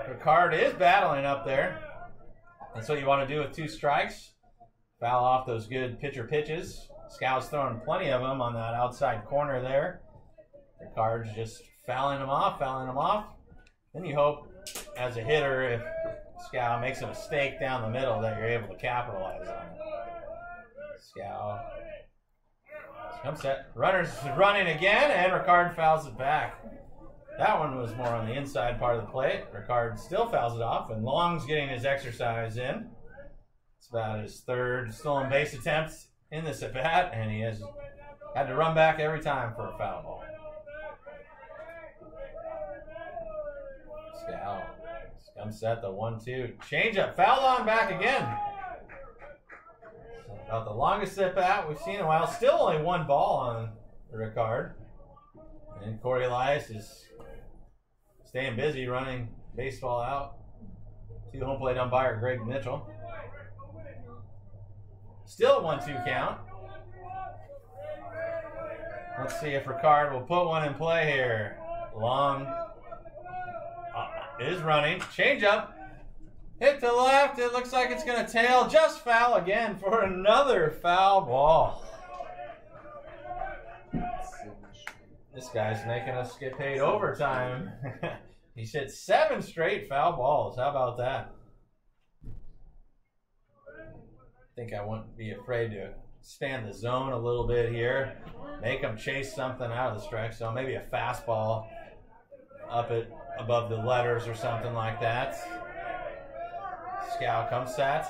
Ricard is battling up there. That's what you want to do with two strikes. Foul off those good pitcher pitches. Scow's throwing plenty of them on that outside corner there. Ricard's just fouling them off, fouling them off. Then you hope, as a hitter, if Scow makes a mistake down the middle, that you're able to capitalize on it. Scow. Come set. Runners running again, and Ricard fouls it back. That one was more on the inside part of the plate. Ricard still fouls it off, and Long's getting his exercise in. It's about his third stolen base attempt in this at bat, and he has had to run back every time for a foul ball. Scow. Come set the one two. Change up. Foul on back again. About the longest at bat we've seen in a while. Still only one ball on Ricard. And Corey Elias is staying busy running baseball out to home plate umpire Greg Mitchell. Still 1 2 count. Let's see if Ricard will put one in play here. Long is running. Change up. Hit to left. It looks like it's going to tail. Just foul again for another foul ball. This guy's making us get paid overtime. He's hit seven straight foul balls. How about that? I think I wouldn't be afraid to stand the zone a little bit here. Make him chase something out of the strike zone. Maybe a fastball up it above the letters or something like that. Scow comes set.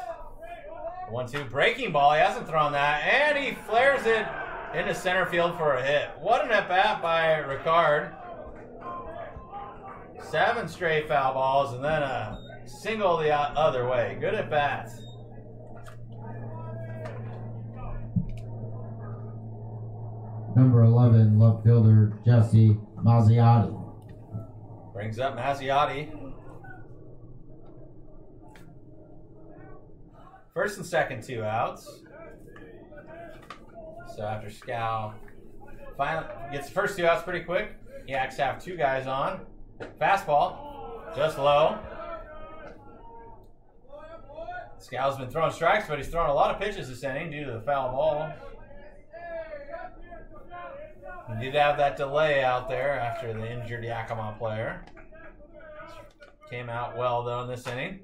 One two breaking ball. He hasn't thrown that, and he flares it into center field for a hit. What an at bat by Ricard. Seven straight foul balls and then a single the other way. Good at bat. Number 11, left fielder Jesse Mazziotti. Brings up Mazziotti. First and second, two outs. So after Scow finally gets the first two outs pretty quick, Yaks have two guys on. Fastball, just low. Scow's been throwing strikes, but he's thrown a lot of pitches this inning due to the foul ball. He did have that delay out there after the injured Yakima player. Came out well though in this inning.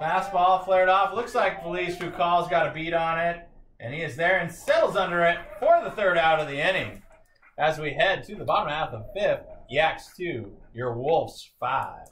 Fastball flared off. Looks like Velez Foucault's got a beat on it. And he is there and settles under it for the third out of the inning. As we head to the bottom half of fifth, Yaks 2, your Wolves 5.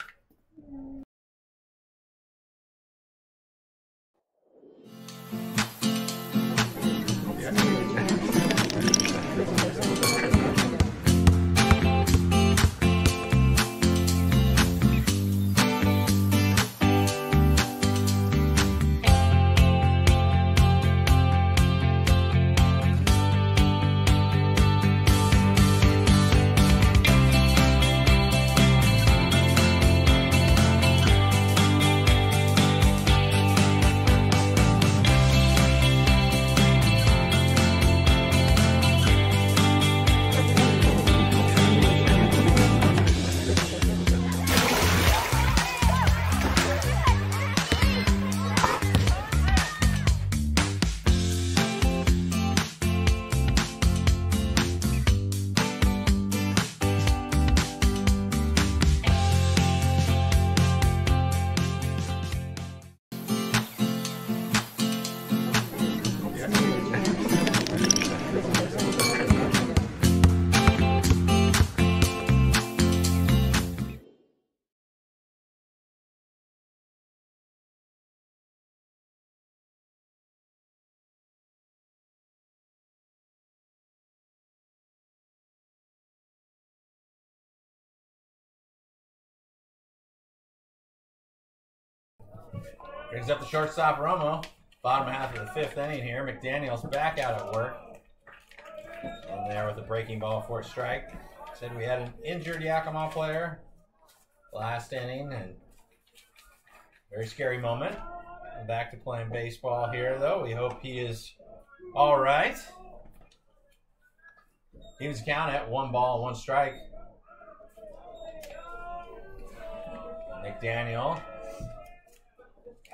Brings up the shortstop Romo. Bottom half of the fifth inning here. McDaniel's back out at work. And there with a breaking ball for a strike. Said we had an injured Yakima player last inning and very scary moment. Back to playing baseball here though. We hope he is all right. Evens count at one ball, one strike. McDaniel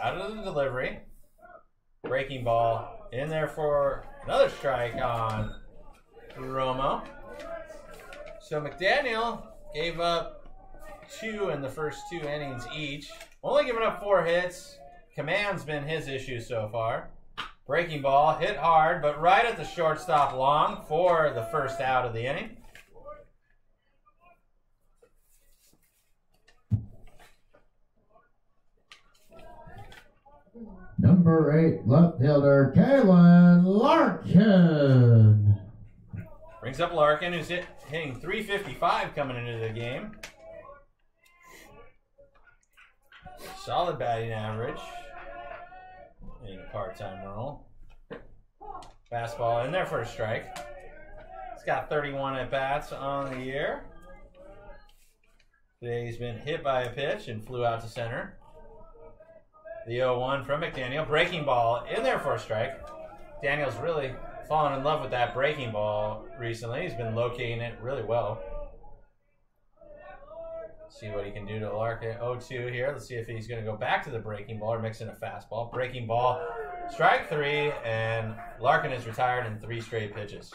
out of the delivery. Breaking ball in there for another strike on Romo. So McDaniel gave up two in the first two innings each. Only giving up four hits. Command's been his issue so far. Breaking ball, hit hard, but right at the shortstop long for the first out of the inning. Number eight left fielder Kalen Larkin. Brings up Larkin, who's hit, hitting 355 coming into the game. Solid batting average in a part-time role. Fastball in there for a strike. He's got 31 at bats on the year. Today he's been hit by a pitch and flew out to center. The 0-1 from McDaniel. Breaking ball in there for a strike. Daniel's really fallen in love with that breaking ball recently. He's been locating it really well. See what he can do to Larkin. 0-2 here. Let's see if he's going to go back to the breaking ball or mix in a fastball. Breaking ball, strike three, and Larkin is retired in three straight pitches.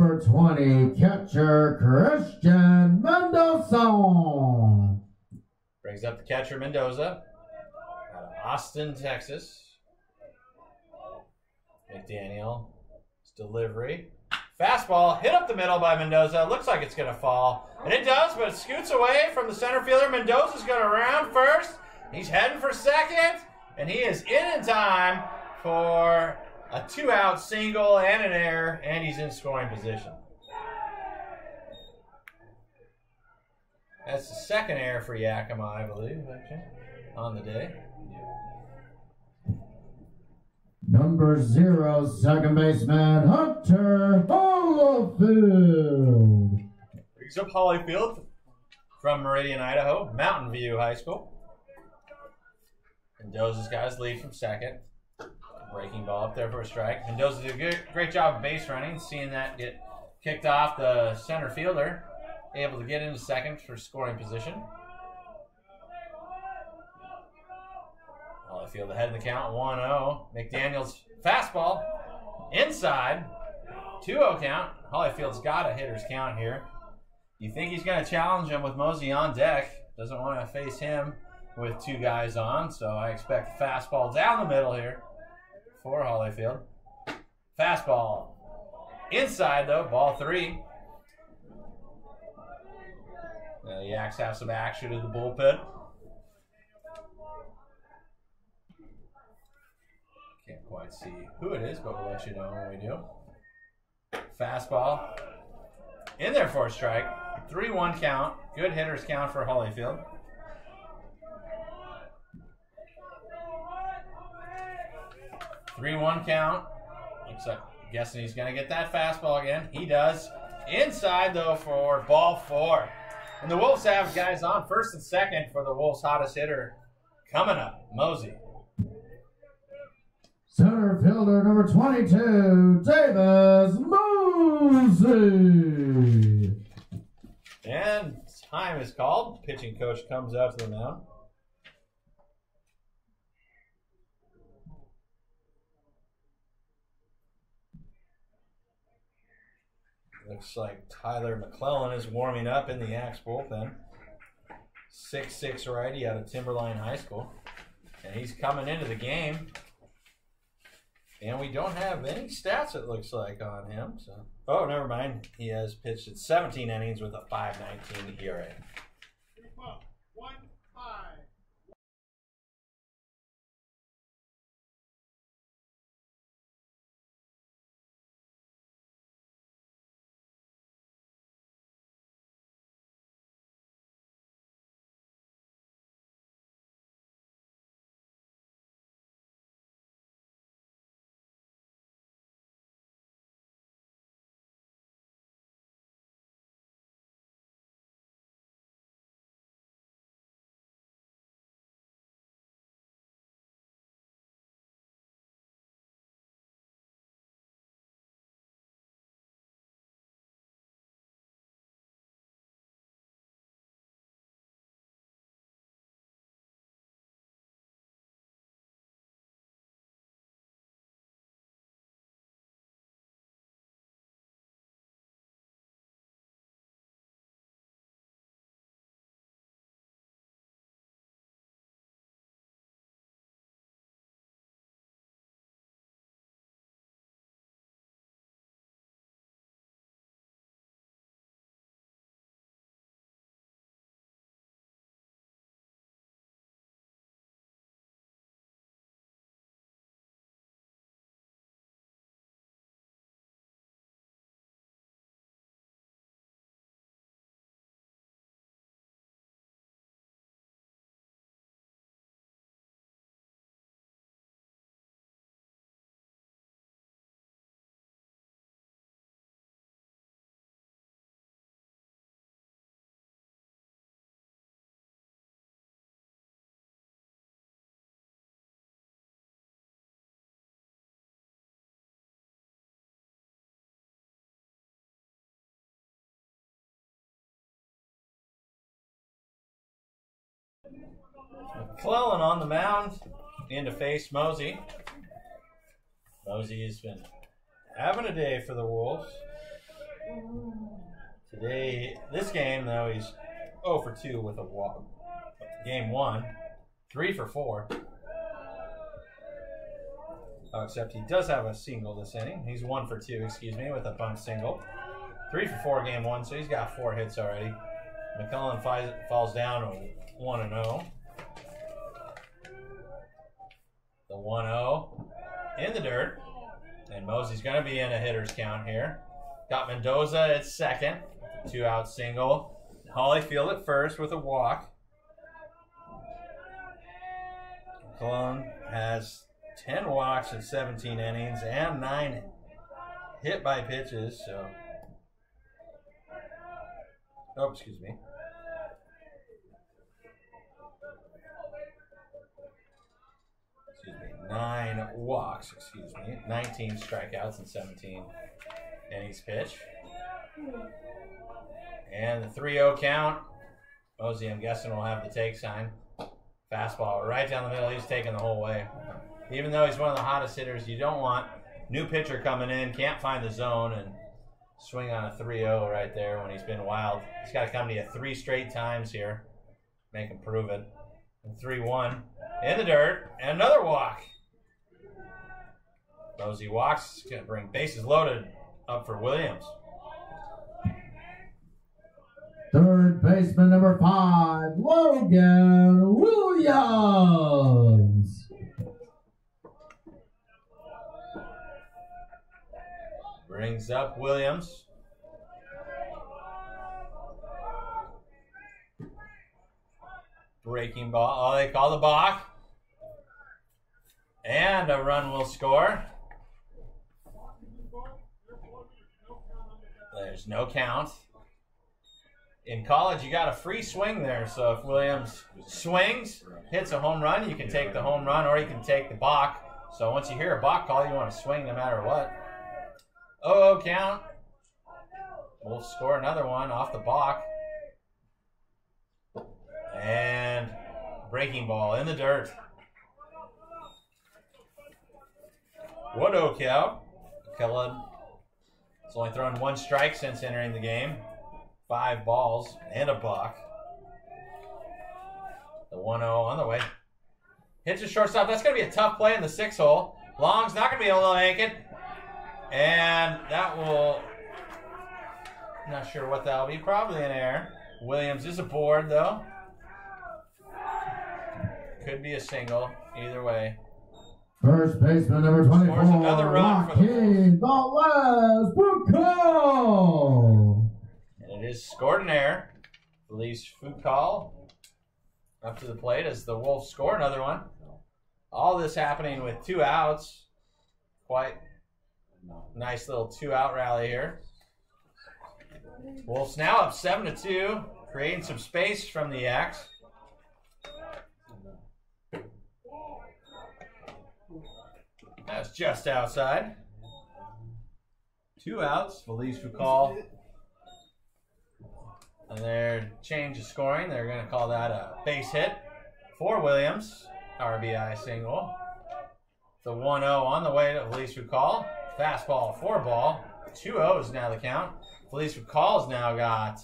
Number 20 catcher Christian Mendoza. Brings up the catcher Mendoza out of Austin, Texas. McDaniel, his delivery. Fastball hit up the middle by Mendoza. Looks like it's going to fall. And it does, but it scoots away from the center fielder. Mendoza's going to round first. He's heading for second. And he is in in time for a two out single and an error. And he's in scoring position. That's the second error for Yakima, I believe, on the day. Number zero, second baseman Hunter Hollifield. Brings up Hollifield from Meridian, Idaho, Mountain View High School. And Mendoza's got his lead from second. Breaking ball up there for a strike. Mendoza did a good, great job of base running, seeing that get kicked off the center fielder. Able to get into second for scoring position. Hollifield ahead in the count, 1 0. McDaniel's fastball inside, 2 0 count. Hollifield's got a hitter's count here. You think he's going to challenge him with Mosey on deck? Doesn't want to face him with two guys on, so I expect fastball down the middle here for Hollifield. Fastball inside though, ball three. Uh, the Yaks have some action in the bullpen. Can't quite see who it is, but we'll let you know when we do. Fastball in there for a strike. 3 1 count. Good hitters count for Hollifield. Three one count. Looks like guessing he's gonna get that fastball again. He does. Inside though for ball four. And the Wolves have guys on first and second for the Wolves' hottest hitter coming up, Mosey. Center fielder number 22, Davis Mosey. And time is called. Pitching coach comes out to the mound. Looks like Tyler McClellan is warming up in the Yaks bullpen. Six-six righty out of Timberline High School. And he's coming into the game. And we don't have any stats, it looks like, on him. So, Oh, never mind. He has pitched at 17 innings with a 5.19 ERA. McClellan on the mound in to face Mosey. Mosey has been having a day for the Wolves. Today, this game though, he's 0 for 2 with a walk. Game one, 3 for 4. Oh, except he does have a single this inning. He's 1 for 2, excuse me, with a bunt single. 3 for 4 game one, so he's got 4 hits already. McClellan falls down 1 and 0. The 1 0 in the dirt. And Mosey's going to be in a hitter's count here. Got Mendoza at second, two out single. Hollifield at first with a walk. McClellan has 10 walks in 17 innings and 9 hit by pitches, so. Oh, excuse me. Excuse me. Nine walks, excuse me. 19 strikeouts and 17 innings pitch. And the 3 0 count. Mosey, I'm guessing, will have the take sign. Fastball right down the middle. He's taking the whole way. Even though he's one of the hottest hitters, you don't want new pitcher coming in, can't find the zone, and swing on a 3 0 right there when he's been wild. He's got to come to you three straight times here. Make him prove it. And 3 1 in the dirt, and another walk. Mosey walks, going to bring bases loaded up for Williams. Third baseman number five, Logan Williams. Brings up Williams. Breaking ball. Oh, they call the balk. And a run will score. There's no count. In college, you got a free swing there. So if Williams swings, hits a home run, you can take the home run or you can take the balk. So once you hear a balk call, you want to swing no matter what. Oh, oh count. We'll score another one off the balk. And breaking ball in the dirt. What oh count? Has only thrown one strike since entering the game. Five balls and a balk. The 1 0 on the way. Hits a shortstop. That's going to be a tough play in the six hole. Long's not going to be able to make it. And that will. Not sure what that'll be. Probably an error. Williams is aboard, though. Could be a single. Either way. First baseman number 24, Scores another run for the Joaquin Velez Foucault. And it is scored an error. Velez Foucault up to the plate as the Wolves score another one. All this happening with two outs. Quite nice little two out rally here. Wolves now up seven to two, creating some space from the Yaks. That's just outside. Two outs. Velez Foucault. And their change of scoring, they're going to call that a base hit for Williams. RBI single. The 1 0 on the way to Velez Foucault. Fastball, four ball. Two oh O's now the count. Velez Foucault's now got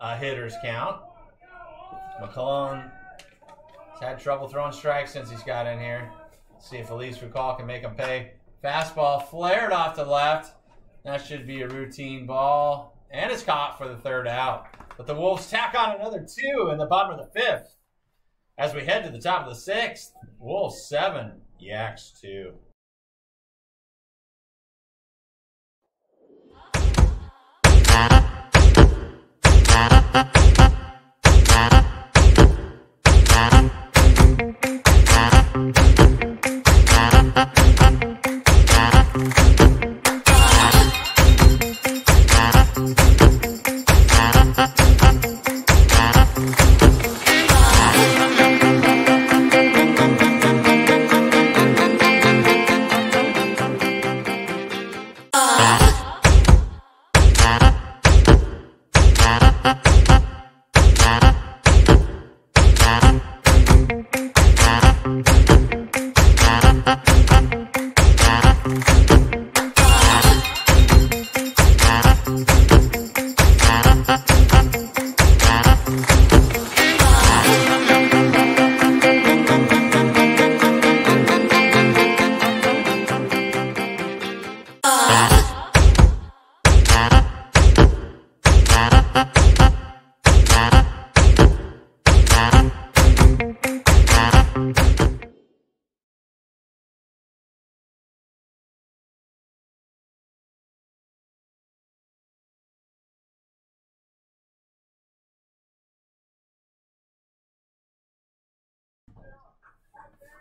a hitter's count. McClellan has had trouble throwing strikes since he's got in here. See if Velez Foucault can make him pay. Fastball flared off the left. That should be a routine ball. And it's caught for the third out. But the Wolves tack on another two in the bottom of the fifth. As we head to the top of the sixth, Wolves seven, Yaks two. Uh -huh.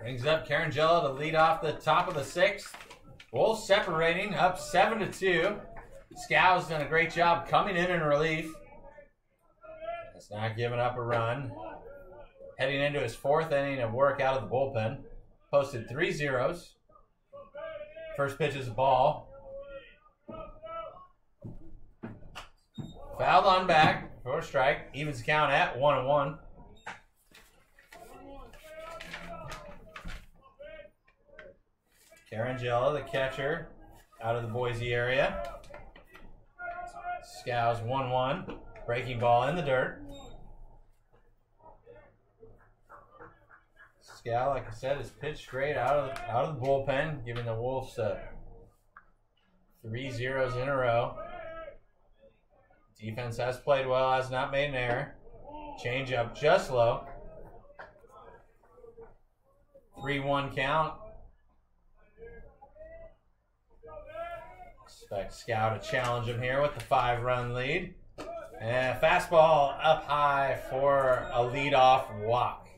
Brings up Carangella to lead off the top of the sixth. Wolves separating up seven to two. Scow's done a great job coming in in relief. Has not given up a run. Heading into his fourth inning of work out of the bullpen. Posted three zeros. First pitch is a ball. Fouled on back for a strike. Evens count at one and one. Carangella, the catcher, out of the Boise area. Scows 1 1. Breaking ball in the dirt. Scow, like I said, is pitched great out of the, out of the bullpen, giving the Wolves uh, three zeros in a row. Defense has played well, has not made an error. Change up just low. 3 1 count. Expect Scow to challenge him here with the five run lead. And fastball up high for a leadoff walk.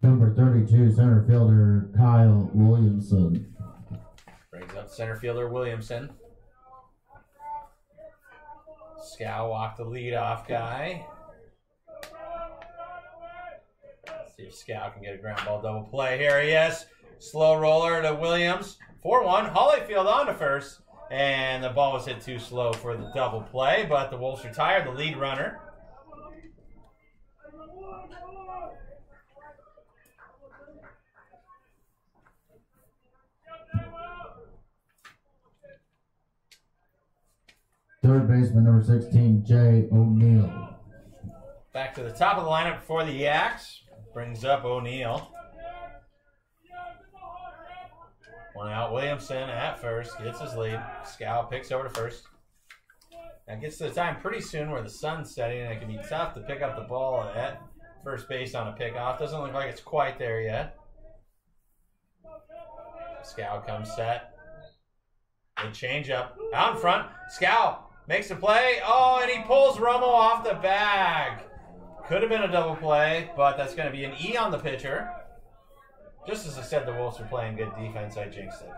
Number 32, center fielder Kyle Williamson. Brings up center fielder Williamson. Scow walk the leadoff guy. See if Scow can get a ground ball double play. Here he is. Slow roller to Williams. 4 1. Hollifield on to first. And the ball was hit too slow for the double play, but the Wolves retired the lead runner. Third baseman, number 16, Jay O'Neill. Back to the top of the lineup for the Yaks. Brings up O'Neill. One out. Williamson at first gets his lead. Scow picks over to first. Now gets to the time pretty soon where the sun's setting and it can be tough to pick up the ball at first base on a pickoff. Doesn't look like it's quite there yet. Scow comes set. Good change up. Out in front. Scow makes a play. Oh, and he pulls Romo off the bag. Could have been a double play, but that's going to be an E on the pitcher. Just as I said, the Wolves are playing good defense. I jinxed it.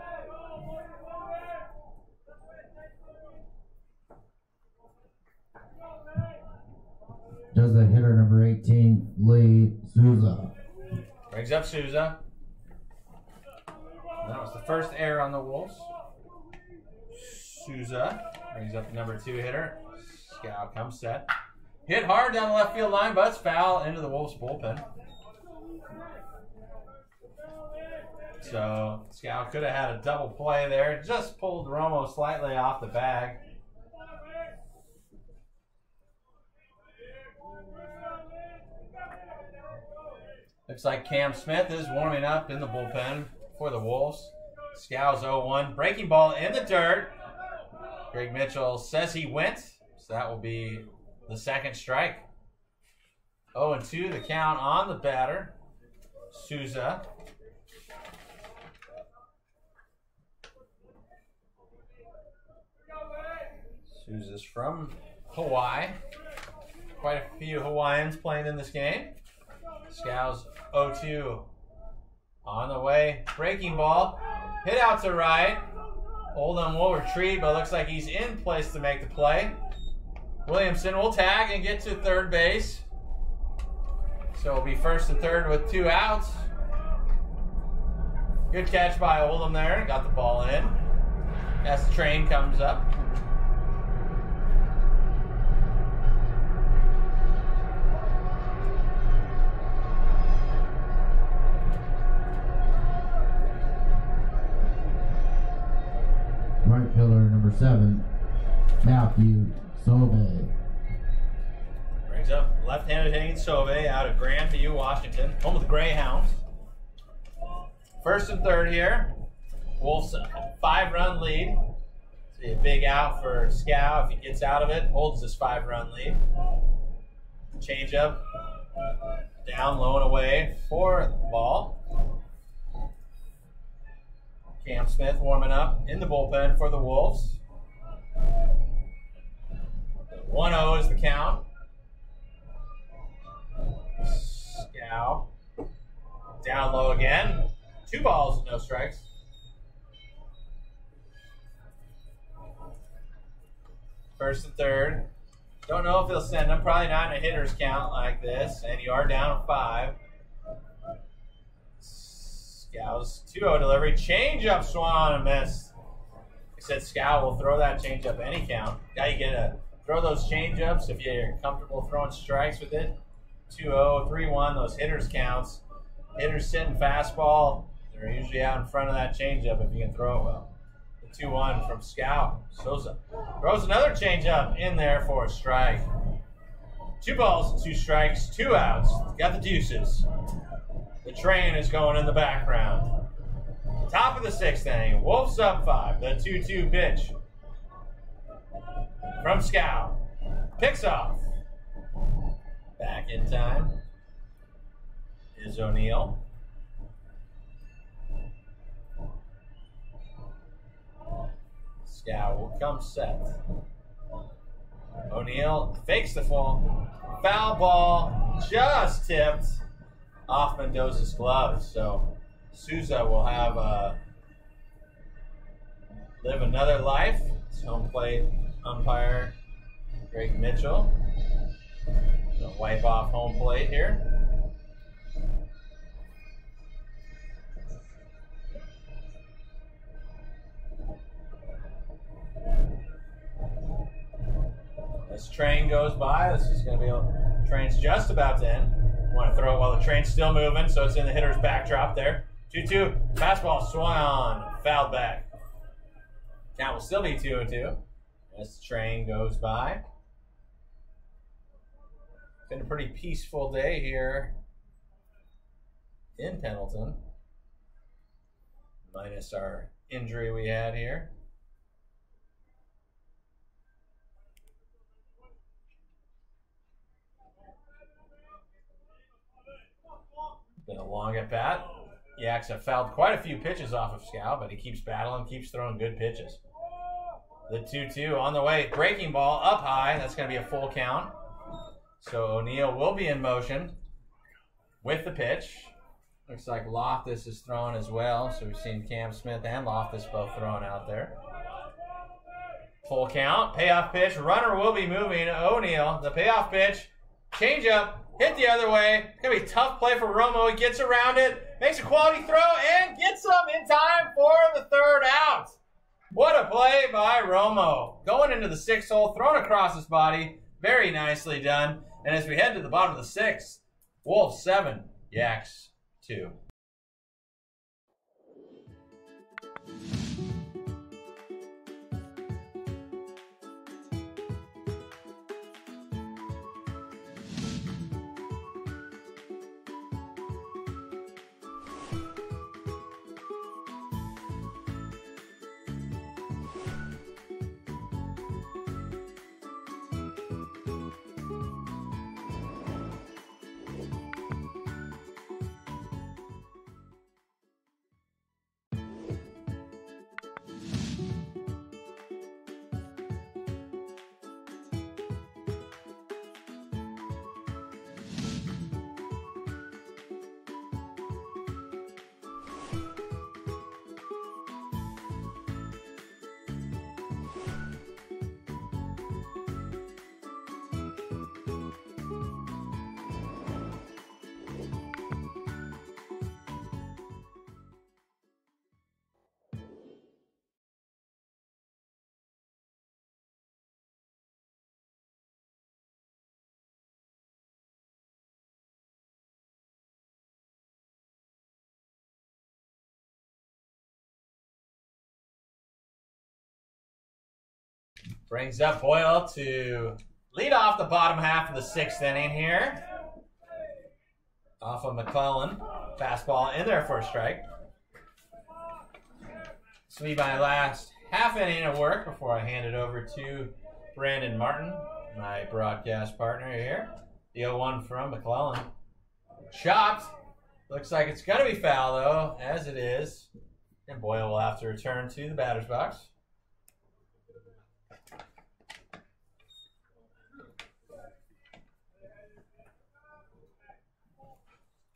Does the hitter, number 18, Lee Souza. Brings up Souza. That was the first error on the Wolves. Souza brings up the number two hitter. Scow comes set. Hit hard down the left field line, but it's foul into the Wolves bullpen. So Scow could have had a double play there. Just pulled Romo slightly off the bag. Looks like Cam Smith is warming up in the bullpen for the Wolves. Scow's 0-1. Breaking ball in the dirt. Greg Mitchell says he went, so that will be the second strike. 0 and 2, the count on the batter. Souza. Souza's from Hawaii. Quite a few Hawaiians playing in this game. Scows 0-2 on the way. Breaking ball. Hit out to right. Oldham will retreat, but looks like he's in place to make the play. Williamson will tag and get to third base. So it'll be first and third with two outs. Good catch by Oldham there. Got the ball in. As the train comes up. Right fielder, number 7, Matthew Sauve. Brings up left-handed hitting Sauve out of Grandview, Washington, home of the Greyhounds. First and third here. Wolves five-run lead. See a big out for Scow if he gets out of it. Holds this five-run lead. Change up. Down, low and away for the ball. Cam Smith warming up in the bullpen for the Wolves. 1 0 is the count. Scow. Down low again. Two balls and no strikes. First and third. Don't know if he'll send them. Probably not in a hitter's count like this. And you are down five. Scow's 2 0 delivery. Change up swung on and missed. I said Scow will throw that change up any count. Now you get to throw those changeups if you're comfortable throwing strikes with it. 2 0, 3 1, those hitters counts. Hitters sitting fastball. They're usually out in front of that changeup if you can throw it well. The 2 1 from Scow. Sosa throws another changeup in there for a strike. Two balls, two strikes, two outs. Got the deuces. The train is going in the background. Top of the sixth inning. Wolves up five. The 2 2 pitch from Scow. Picks off. Back in time is O'Neill. Scow will come set. O'Neill fakes the fall. Foul ball just tipped off Mendoza's glove. So Souza will have uh, live another life. It's home plate umpire Greg Mitchell. Gonna wipe off home plate here. This train goes by. This is going to be a train's just about to end. Want to throw it while the train's still moving, so it's in the hitter's backdrop there. 2 2. Fastball swung on. Fouled back. Count will still be 2 2 as the train goes by. Been a pretty peaceful day here in Pendleton, minus our injury we had here. Been a long at bat. Yaks have fouled quite a few pitches off of Scow, but he keeps battling, keeps throwing good pitches. The 2 2 on the way. Breaking ball up high. That's going to be a full count. So O'Neill will be in motion with the pitch. Looks like Loftus is throwing as well. So we've seen Cam Smith and Loftus both throwing out there. Full count. Payoff pitch. Runner will be moving. O'Neill. The payoff pitch. Change up. Hit the other way. It's going to be a tough play for Romo. He gets around it. Makes a quality throw and gets him in time for the third out. What a play by Romo. Going into the sixth hole, thrown across his body. Very nicely done. And as we head to the bottom of the sixth, Wolves 7, Yaks 2. Brings up Boyle to lead off the bottom half of the sixth inning here. Off of McClellan. Fastball in there for a strike. This will be my last half inning of work before I hand it over to Brandon Martin, my broadcast partner here. The 0 1 from McClellan. Chopped. Looks like it's going to be foul, though, as it is. And Boyle will have to return to the batter's box.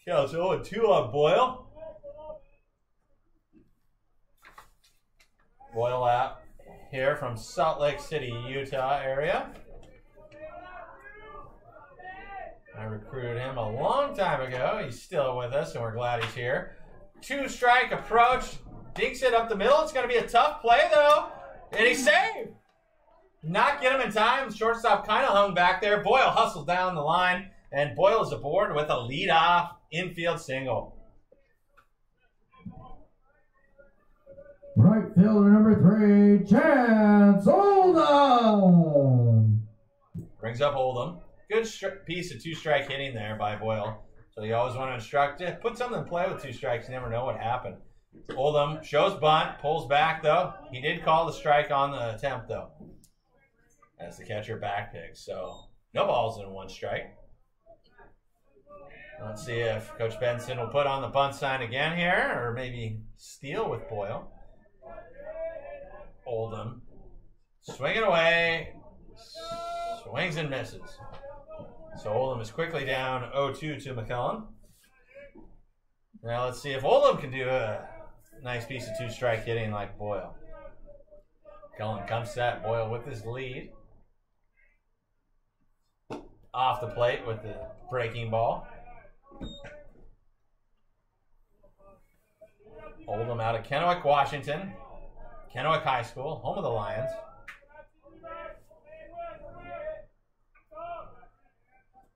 Counts 0 and 2 on Boyle. Boyle out here from Salt Lake City, Utah area. I recruited him a long time ago. He's still with us, and we're glad he's here. Two strike approach. Dinks it up the middle. It's going to be a tough play, though. And he saved. Not get him in time. Shortstop kind of hung back there. Boyle hustles down the line, and Boyle is aboard with a lead-off infield single. Right fielder number three, Chance Oldham. Brings up Oldham. Good piece of two-strike hitting there by Boyle. So you always want to instruct it. Put something in play with two strikes. You never know what happened. Oldham shows bunt, pulls back though. He did call the strike on the attempt though. As the catcher back picks. So no balls in one strike. Let's see if Coach Benson will put on the bunt sign again here, or maybe steal with Boyle. Oldham. Swinging away. Swings and misses. So Oldham is quickly down 0-2 to McCullum. Now let's see if Oldham can do a nice piece of two-strike hitting like Boyle. McCullen comes set. Boyle with his lead. Off the plate with the breaking ball. Oldham out of Kennewick, Washington. Kennewick High School, home of the Lions.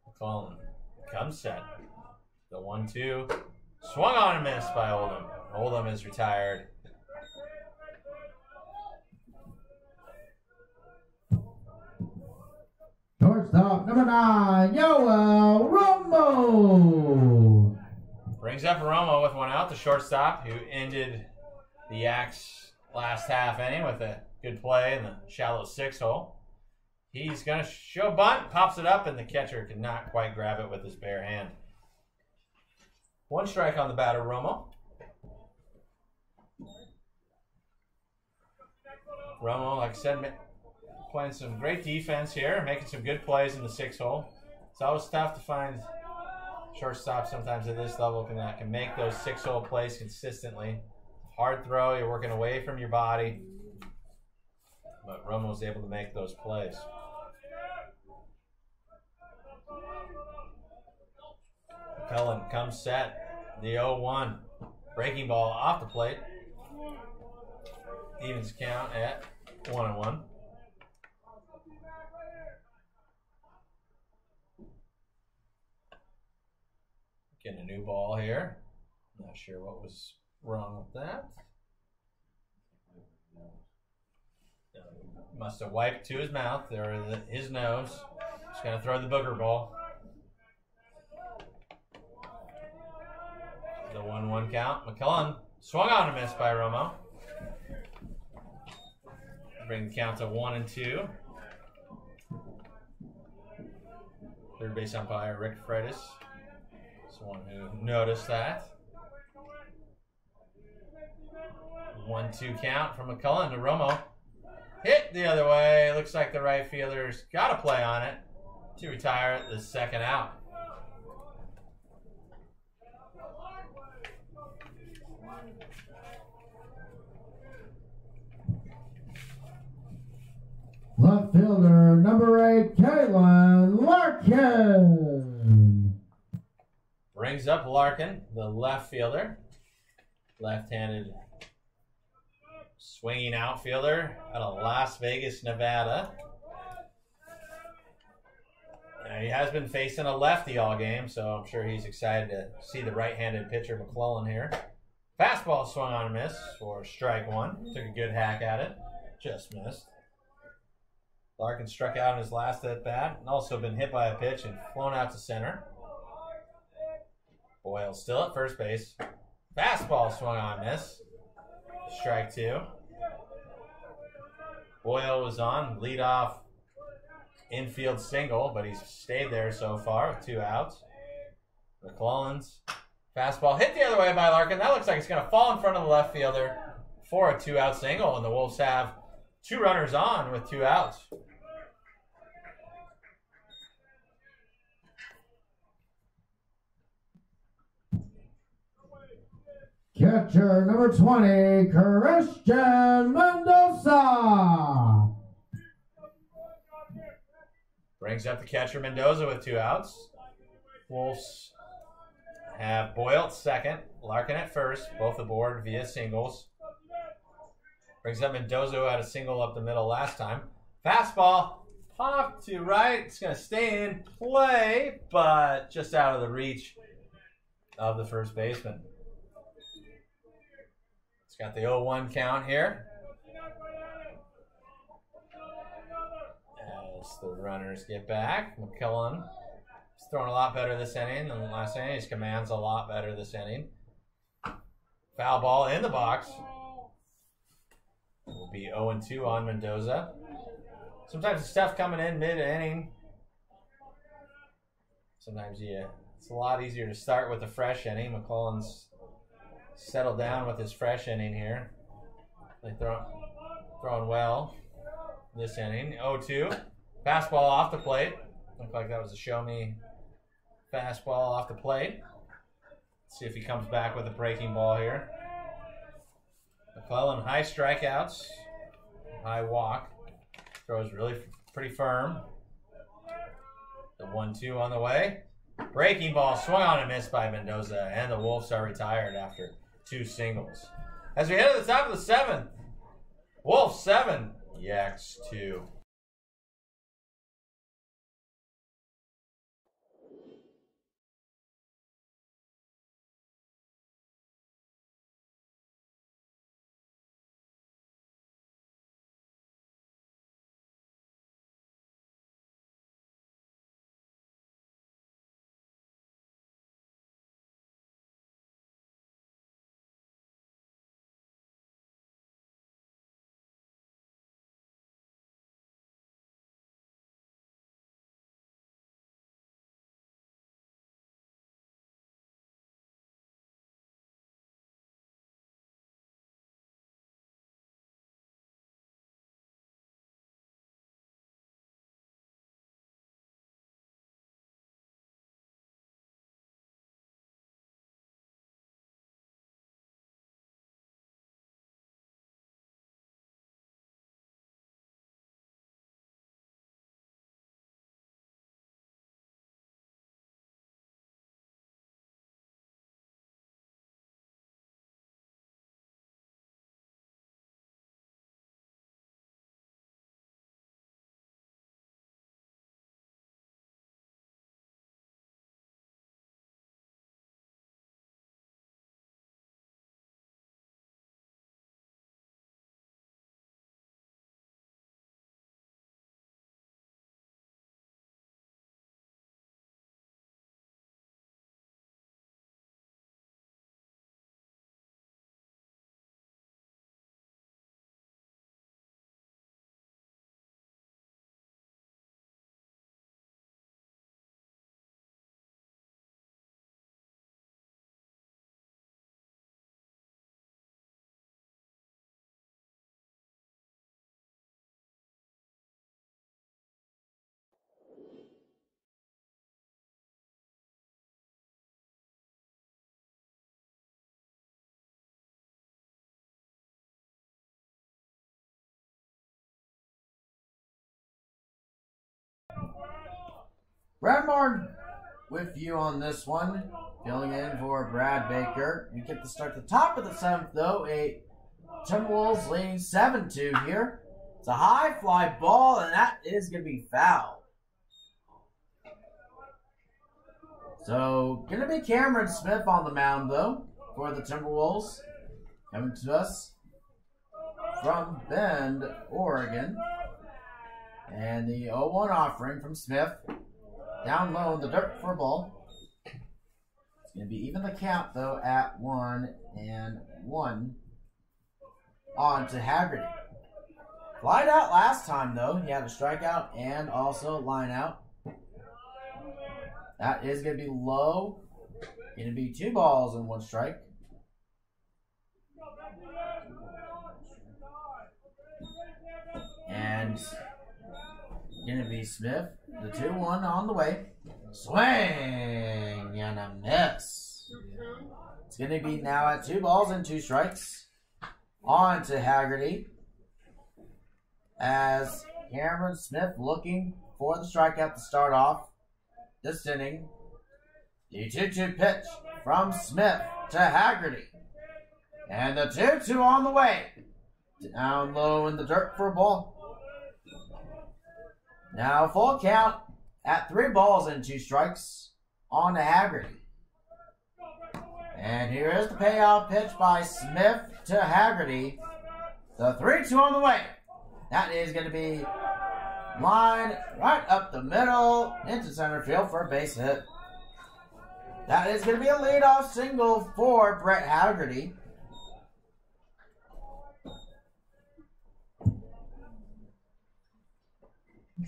McClellan comes set. The one two. Swung on and missed by Oldham. Oldham is retired. Shortstop number nine, Yoel uh, Romo. Brings up Romo with one out, the shortstop, who ended the Yaks last half inning with a good play in the shallow six hole. He's going to show bunt, pops it up, and the catcher could not quite grab it with his bare hand. One strike on the batter, Romo. Romo, like I said, playing some great defense here, making some good plays in the six hole. It's always tough to find shortstop sometimes at this level can, uh, can make those six hole plays consistently. Hard throw, you're working away from your body. But Romo was able to make those plays. Cullen comes set. The 0 1. Breaking ball off the plate. Evens count at 1 1 Getting a new ball here. Not sure what was wrong with that. Must have wiped to his mouth or the, his nose. Just gonna throw the booger ball. The one-one count. McCullen swung on a miss by Romo. Bring the count to one and two. Third base umpire Rick Freitas one who noticed that. One-two count from McCullen to Romo. Hit the other way. Looks like the right fielder's got a play on it to retire the second out. Left fielder number eight, Kalen Larkin. Brings up Larkin, the left fielder. Left handed swinging outfielder out of Las Vegas, Nevada. Uh, he has been facing a lefty all game, so I'm sure he's excited to see the right handed pitcher McClellan here. Fastball swung on a miss for strike one. Took a good hack at it, just missed. Larkin struck out in his last at bat and also been hit by a pitch and flown out to center. Boyle still at first base. Fastball swung on miss. Strike two. Boyle was on leadoff infield single, but he's stayed there so far with two outs. McClellan's fastball hit the other way by Larkin. That looks like it's going to fall in front of the left fielder for a two out single, and the Wolves have two runners on with two outs. Catcher number 20, Christian Mendoza. Brings up the catcher Mendoza with two outs. Wolves have Boyle at second, Larkin at first, both aboard via singles. Brings up Mendoza who had a single up the middle last time. Fastball pop to right. It's going to stay in play, but just out of the reach of the first baseman. Got the 0 1 count here. As the runners get back, McKillen is throwing a lot better this inning than last inning. His command's a lot better this inning. Foul ball in the box. Will be 0 2 on Mendoza. Sometimes it's tough coming in mid inning. Sometimes yeah, it's a lot easier to start with a fresh inning. McClellan's settled down with his fresh inning here. They throw throwing well this inning. 0-2. Fastball off the plate. Looked like that was a show me fastball off the plate. Let's see if he comes back with a breaking ball here. McClellan high strikeouts, high walk. Throws really pretty firm. The one-two on the way. Breaking ball swung on and missed by Mendoza, and the Wolves are retired after two singles. As we head to the top of the seventh, Wolf seven, Yaks two. Brad Martin with you on this one. Filling in for Brad Baker. You get to start the top of the seventh, though. A Timberwolves leading 7 2 here. It's a high fly ball, and that is going to be foul. So, going to be Cameron Smith on the mound, though, for the Timberwolves. Coming to us from Bend, Oregon. And the 0 1 offering from Smith. Down low the dirt for a ball. It's going to be even the count, though, at 1 and 1 on to Haggerty. Flied out last time, though. He had a strikeout and also line out. That is going to be low. Going to be two balls and one strike. And going to be Smith. The 2 1 on the way. Swing and a miss. It's going to be now at two balls and two strikes. On to Haggerty. As Cameron Smith looking for the strikeout to start off this inning. The 2 2 pitch from Smith to Haggerty. And the 2 2 on the way. Down low in the dirt for a ball. Now full count at three balls and two strikes on to Haggerty. And here is the payoff pitch by Smith to Haggerty. The 3 2 on the way. That is going to be line right up the middle into center field for a base hit. That is going to be a leadoff single for Brett Haggerty.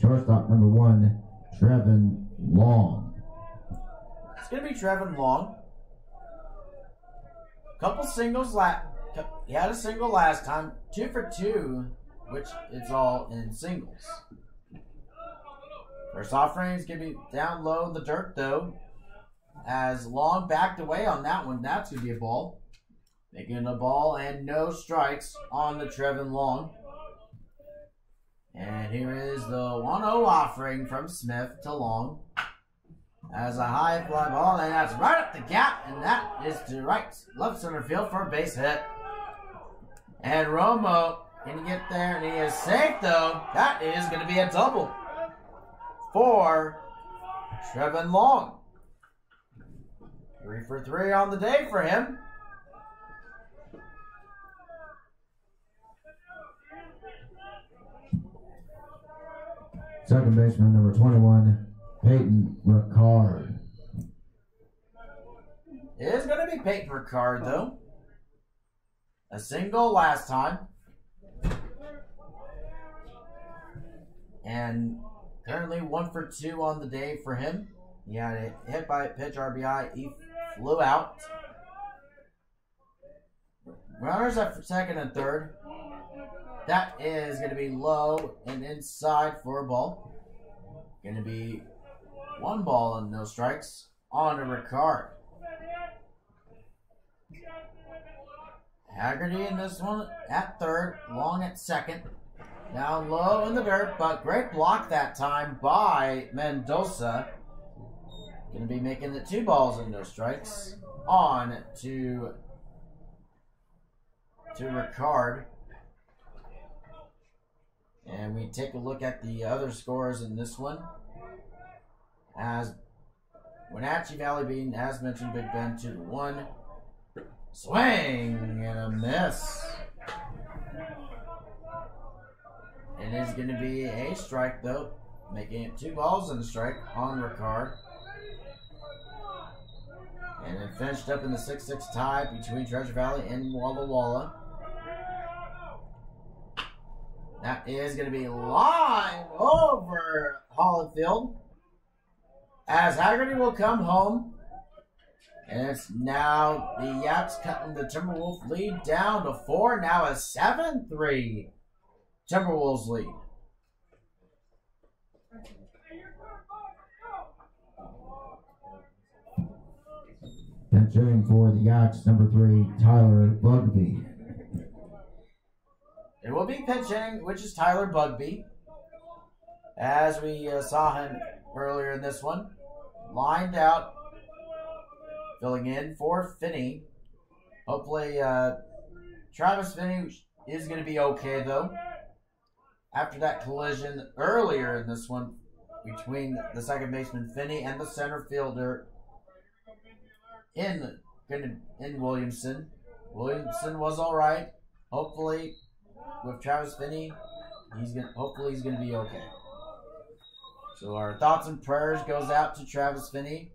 Shortstop number one, Trevin Long. It's going to be Trevin Long. Couple singles last. He had a single last time. Two for two, which is all in singles. First offering is going to be down low in the dirt, though. As Long backed away on that one, that's going to be a ball. Making a ball and no strikes on the Trevin Long. And here is the 1 0 offering from Smith to Long. As a high fly ball, and that's right up the gap, and that is to right left center field for a base hit. And Romo can get there, and he is safe though. That is going to be a double for Trevin Long. Three for three on the day for him. Second baseman number 21, Peyton Ricard. It is going to be Peyton Ricard though. A single last time. And currently one for two on the day for him. He had a hit by pitch RBI. He flew out. Runners at second and third. That is going to be low and inside for a ball. Going to be one ball and no strikes on to Ricard. Haggerty in this one at third, long at second. Down low in the dirt, but great block that time by Mendoza. Going to be making the two balls and no strikes. On to to Ricard. And we take a look at the other scores in this one. As Wenatchee Valley beating, as mentioned, Big Bend 2 to 1. Swing and a miss. And It is going to be a strike, though, making it two balls and a strike on Ricard. And it finished up in the 6 6 tie between Treasure Valley and Walla Walla. That is going to be line over Hollifield. As Haggerty will come home. And it's now the Yaks cutting the Timberwolves lead down to four. Now a 7 3 Timberwolves lead. Bench hitting for the Yaks, number three, Tyler Bugby. It will be pitching, which is Tyler Bugby. As we uh, saw him earlier in this one. Lined out, filling in for Finney. Hopefully, uh, Travis Finney is going to be okay, though. After that collision earlier in this one between the second baseman Finney and the center fielder in in Williamson. Williamson was all right. Hopefully, with Travis Finney, he's gonna hopefully he's gonna be okay. So our thoughts and prayers goes out to Travis Finney.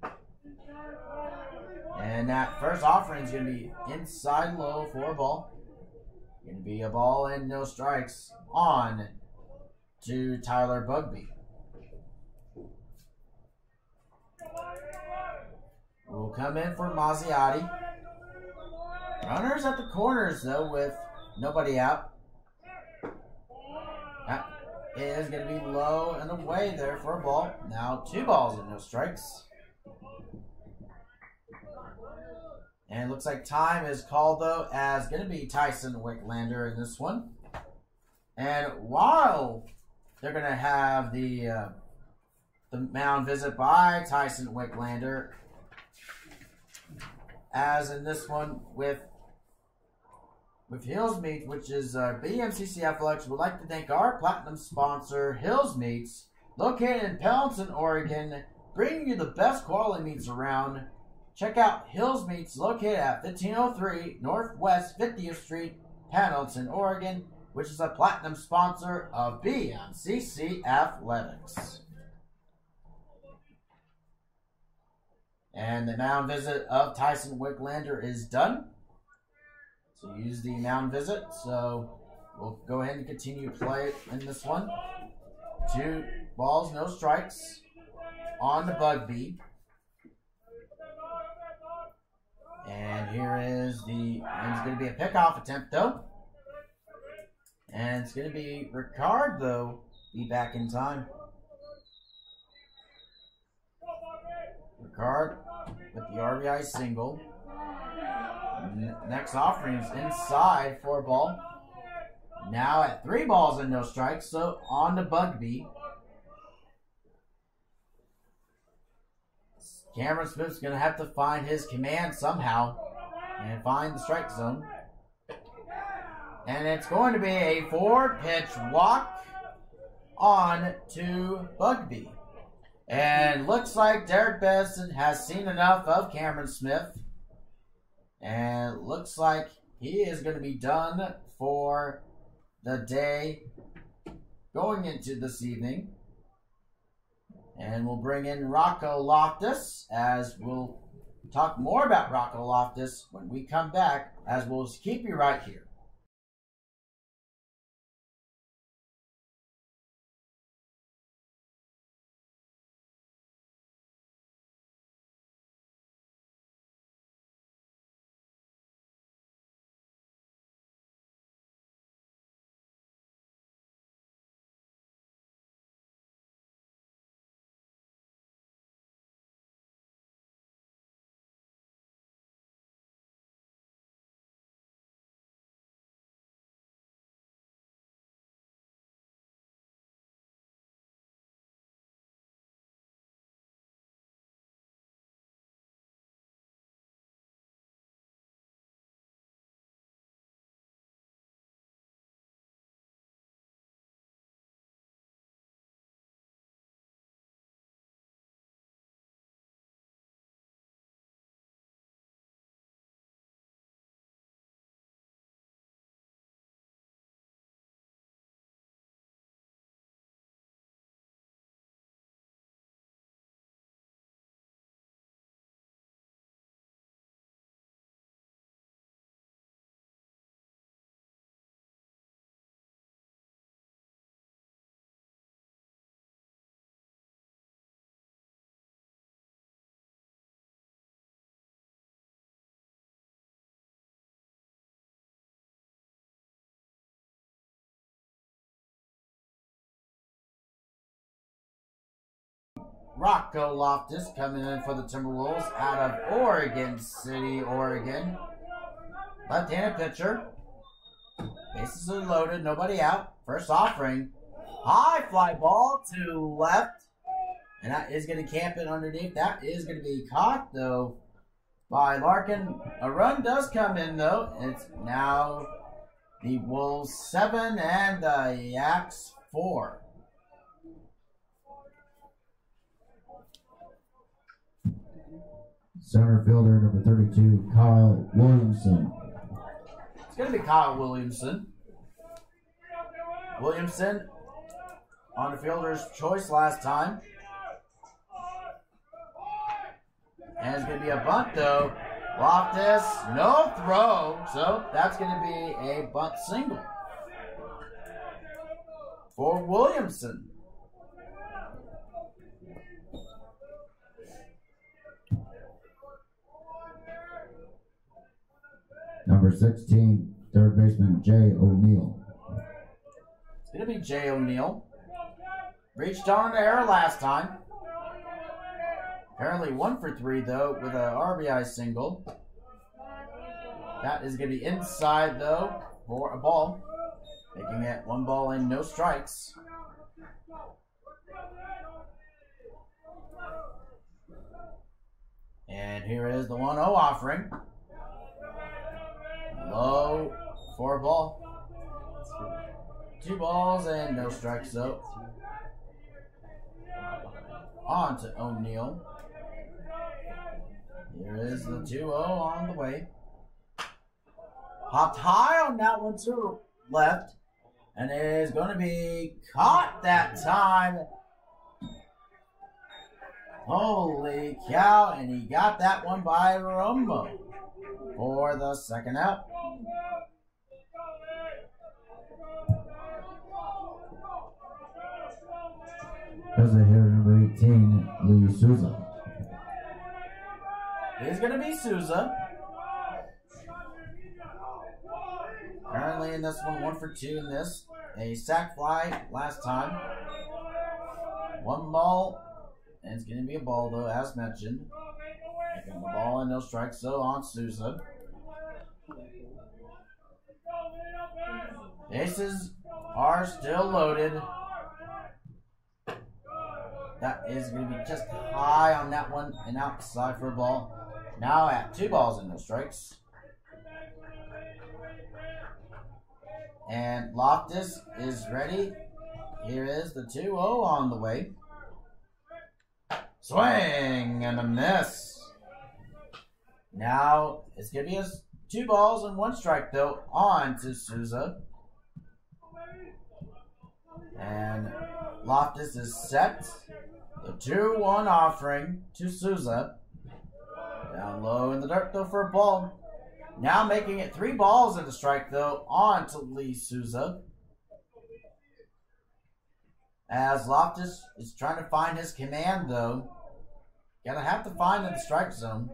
And that first offering is gonna be inside low for a ball. Gonna be a ball and no strikes on to Tyler Bugby. We'll come in for Mazziotti. Runners at the corners though with nobody out. Is going to be low and away there for a ball. Now two balls and no strikes. And looks like time is called though as going to be Tyson Wicklander in this one. And while they're going to have the uh, the mound visit by Tyson Wicklander, as in this one with with Hills Meats, which is uh, BMCC Athletics, would like to thank our platinum sponsor, Hills Meats, located in Pendleton, Oregon, bringing you the best quality meats around. Check out Hills Meats, located at 1503 Northwest 50th Street, Pendleton, Oregon, which is a platinum sponsor of BMCC Athletics. And the mound visit of Tyson Wicklander is done. So use the mound visit. So we'll go ahead and continue play in this one. Two balls, no strikes on the bug Bugby. And here is the, it's going to be a pickoff attempt though. And it's going to be Ricard though, be back in time. Ricard with the RBI single. Next offering is inside four ball. Now at three balls and no strikes, so on to Bugby. Cameron Smith's going to have to find his command somehow and find the strike zone. And it's going to be a four pitch walk on to Bugby. And looks like Derek Benson has seen enough of Cameron Smith. And looks like he is going to be done for the day going into this evening. And we'll bring in Rocco Loftus as we'll talk more about Rocco Loftus when we come back, as we'll keep you right here. Rocco Loftus coming in for the Timberwolves out of Oregon City, Oregon. Left-handed pitcher. Bases are loaded, nobody out. First offering. High fly ball to left. And that is going to camp it underneath. That is going to be caught, though, by Larkin. A run does come in, though. It's now the Wolves 7 and the Yaks 4. Center fielder number 32, Kyle Williamson. It's going to be Kyle Williamson. Williamson on the fielder's choice last time. And it's going to be a bunt, though. Loftus, no throw. So that's going to be a bunt single for Williamson. Number 16, third baseman Jay O'Neill. It's going to be Jay O'Neill. Reached on an error last time. Apparently one for three, though, with a RBI single. That is going to be inside, though, for a ball. Making it one ball and no strikes. And here is the 1 0 offering. Low for a ball. Two balls and no strikes, though. On to O'Neill. Here is the 2 0 on the way. Hopped high on that one to left. And it is going to be caught that time. Holy cow. And he got that one by Romo for the second out. There's a hitter number 18, Lee Souza. It's going to be Souza. Currently in this one, one for two in this. A sack fly last time. One ball, and it's going to be a ball though, as mentioned. Making the ball and no strikes, so on Souza. Bases are still loaded. That is going to be just high on that one and outside for a ball. Now at two balls and no strikes. And Loftus is ready. Here is the 2 0 on the way. Swing and a miss. Now it's going to be a two balls and one strike, though, on to Souza. And Loftus is set. The 2 1 offering to Souza. Down low in the dirt, though, for a ball. Now making it three balls and a strike, though, on to Lee Souza. As Loftus is trying to find his command, though. Gonna have to find in the strike zone.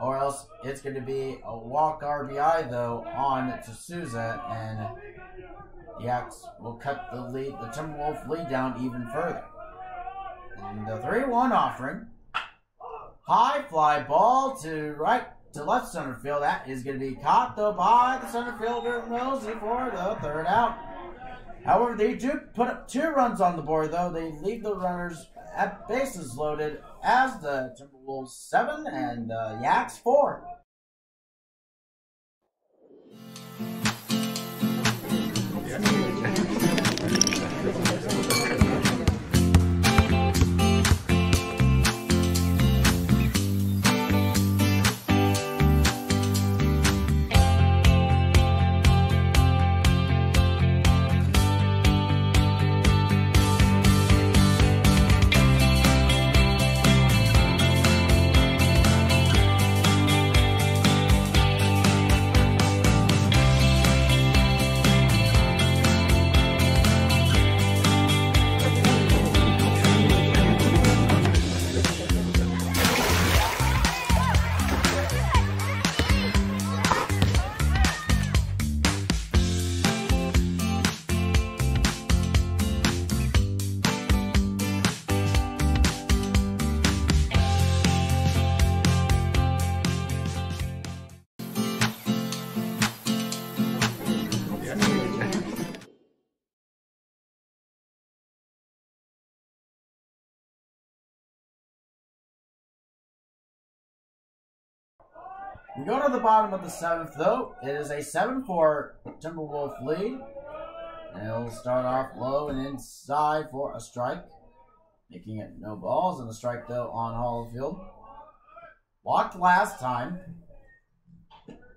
Or else it's going to be a walk RBI, though, on to Souza. And the Yaks will cut the lead, the Timberwolf lead down even further. And the 3 1 offering. High fly ball to right to left center field. That is going to be caught though by the center fielder Mosey for the third out. However, they do put up two runs on the board though. They leave the runners at bases loaded as the Timberwolves seven and the Yaks four. We go to the bottom of the seventh, though. It is a 7 4 Timberwolf lead. And it'll start off low and inside for a strike. Making it no balls. And a strike, though, on Hollifield. Walked last time.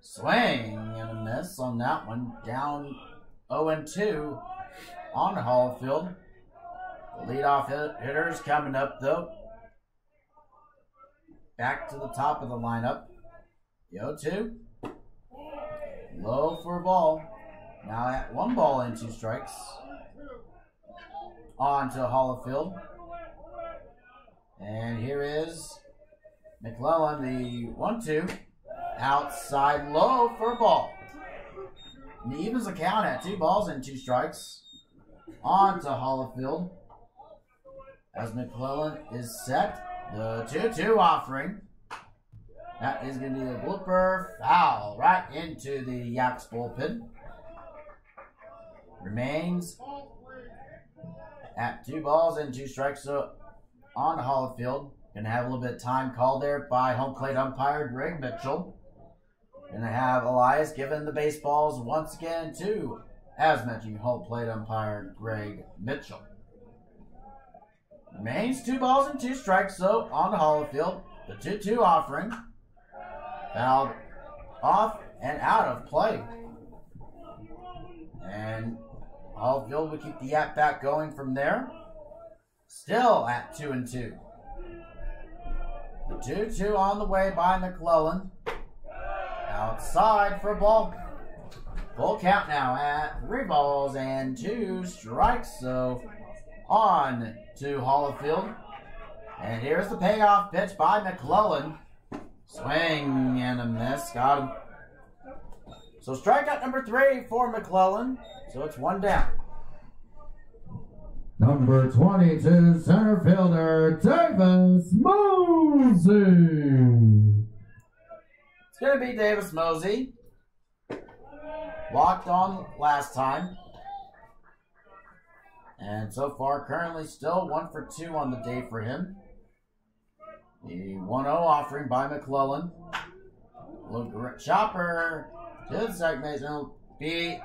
Swing and a miss on that one. Down 0 2 on Hollifield. The leadoff hit- hitters coming up, though. Back to the top of the lineup. Yo, two. Low for a ball. Now at one ball and two strikes. On to Hollifield. And here is McClellan, the one two. Outside low for a ball. And he evens the count at two balls and two strikes. On to Hollifield. As McClellan is set. The 2 2 offering. That is going to be a blooper foul right into the Yaks bullpen. Remains at two balls and two strikes. So on Field. going to have a little bit of time called there by home plate umpire Greg Mitchell. Going to have Elias giving the baseballs once again to, as mentioned, home plate umpire Greg Mitchell. Remains two balls and two strikes, so on the Hollifield, The 2 2 offering. Fouled off and out of play. And Hollifield will keep the at bat going from there. Still at 2 and 2. The 2 2 on the way by McClellan. Outside for ball. Full count now at three balls and two strikes. So on to Hollifield. And here's the payoff pitch by McClellan. Swing and a miss. Got him. So strikeout number three for McClellan. So it's one down. Number 22, center fielder, Davis Mosey. It's going to be Davis Mosey. Walked on last time. And so far, currently still one for two on the day for him. The 1 0 offering by McClellan. Look, Chopper to the second base. It'll be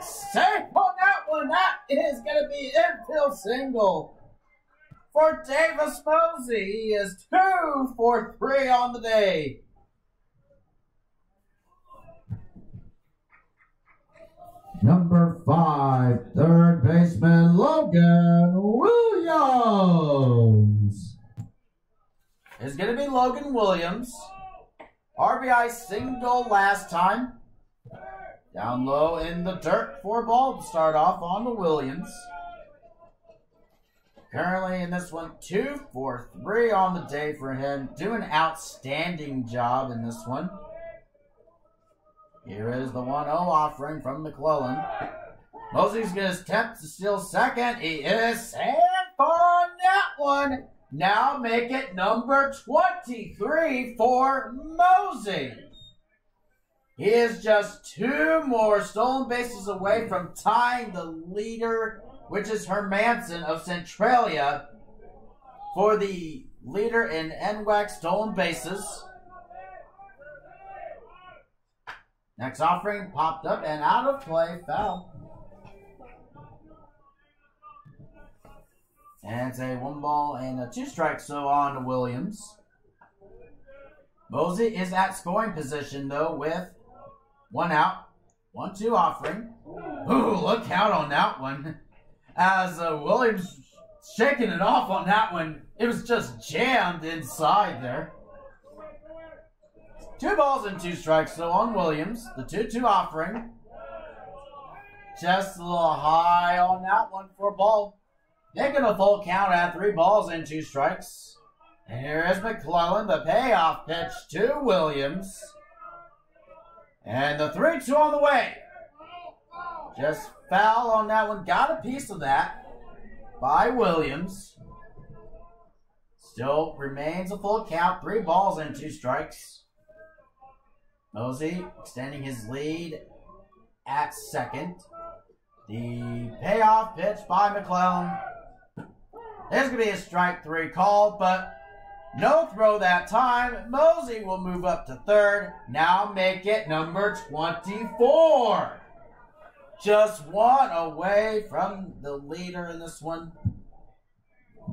safe on that one. That is going to be infield single for Davis Mosey. He is two for three on the day. Number five, third baseman, Logan Williams. Is going to be Logan Williams. RBI single last time. Down low in the dirt for ball to start off on the Williams. Currently in this one, two for three on the day for him. Doing an outstanding job in this one. Here is the 1 0 offering from McClellan. Mosey's going to attempt to steal second. He is safe on that one. Now make it number 23 for Mosey. He is just two more stolen bases away from tying the leader, which is Hermanson of Centralia, for the leader in NWAC stolen bases. Next offering popped up and out of play, foul. And it's a one ball and a two strike, so on to Williams. Mosey is at scoring position though with one out, one two offering. Ooh, look out on that one. As uh, Williams shaking it off on that one, it was just jammed inside there. Two balls and two strikes, so on Williams. The 2 2 offering. Just a little high on that one for a ball. Making a full count at three balls and two strikes. Here is McClellan, the payoff pitch to Williams. And the 3 2 on the way. Just foul on that one. Got a piece of that by Williams. Still remains a full count. Three balls and two strikes. Mosey extending his lead at second. The payoff pitch by McClellan. There's going to be a strike three call, but no throw that time. Mosey will move up to third. Now make it number 24. Just one away from the leader in this one.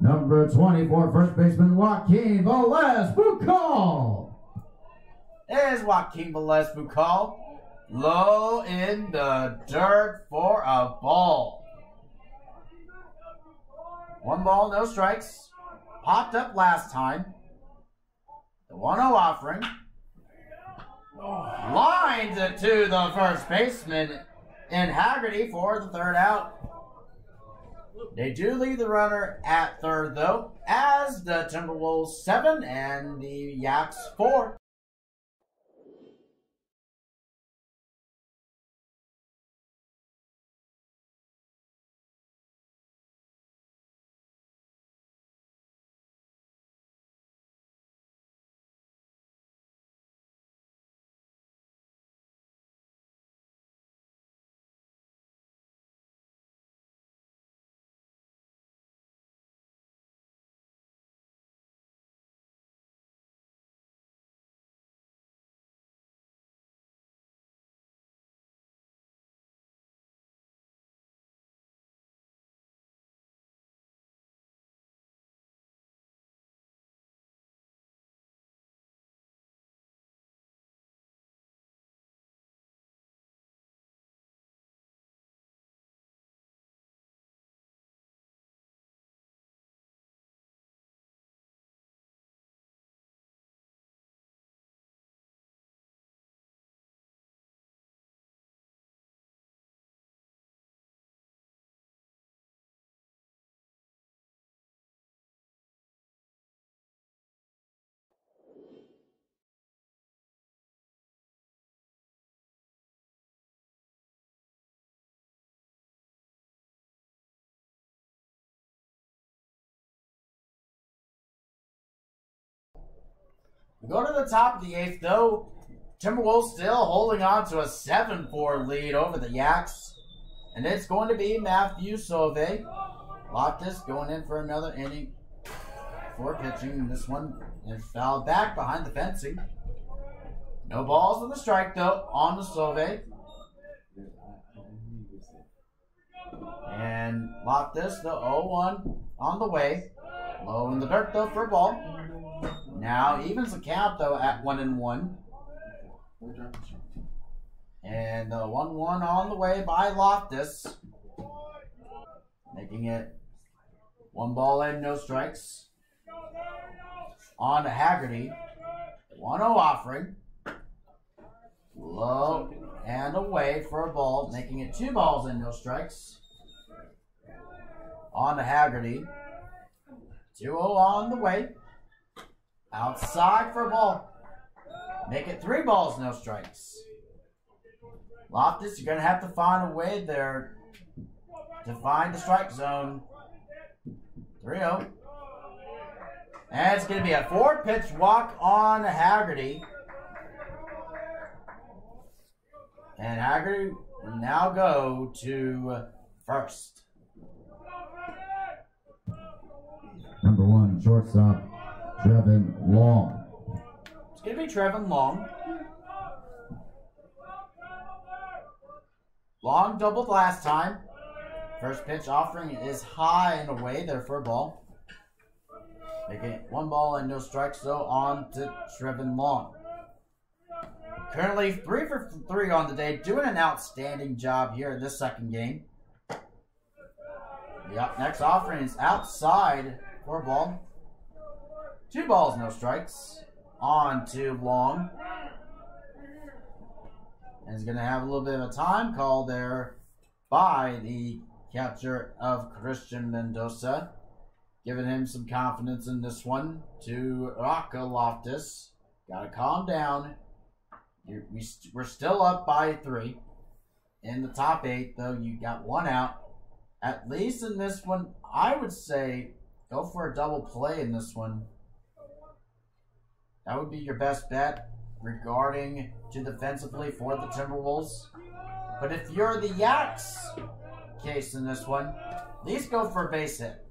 Number 24, first baseman, Joaquin Velez Foucault. There's Joaquin Velez Foucault. Low in the dirt for a ball. One ball, no strikes. Popped up last time. The 1 0 offering. Lines it to the first baseman in Haggerty for the third out. They do leave the runner at third, though, as the Timberwolves 7 and the Yaks 4. Go to the top of the eighth, though. Timberwolves still holding on to a 7 4 lead over the Yaks. And it's going to be Matthew Sauve. Loftus going in for another inning for pitching. This one is fouled back behind the fencing. No balls in the strike, though, on the Sauve. And Loftus, the 0 1 on the way. Low in the dirt, though, for a ball. Now evens the count, though, at 1 and 1. And the 1 1 on the way by Loftus. Making it one ball in, no strikes. On to Haggerty. 1 0 offering. Low and away for a ball, making it two balls and no strikes. On to Haggerty. 2 0 on the way. Outside for a ball. Make it three balls, no strikes. Loftus, you're going to have to find a way there to find the strike zone. 3 0. And it's going to be a four pitch walk on Haggerty. And Haggerty will now go to first. Number one, shortstop, Trevin Long. It's going to be Trevin Long. Long doubled last time. First pitch offering is high and away there for a ball. Making one ball and no strikes, though, on to Trevin Long. Currently three for three on the day, doing an outstanding job here in this second game. Yep, next offering is outside for ball. Two balls, no strikes. On to Long. And he's going to have a little bit of a time call there by the catcher of Christian Mendoza. Giving him some confidence in this one to Rocco Loftus. Got to calm down. We're still up by three. In the top eight, though, you got one out. At least in this one, I would say go for a double play in this one. That would be your best bet regarding to defensively for the Timberwolves. But if you're the Yaks case in this one, at least go for a base hit.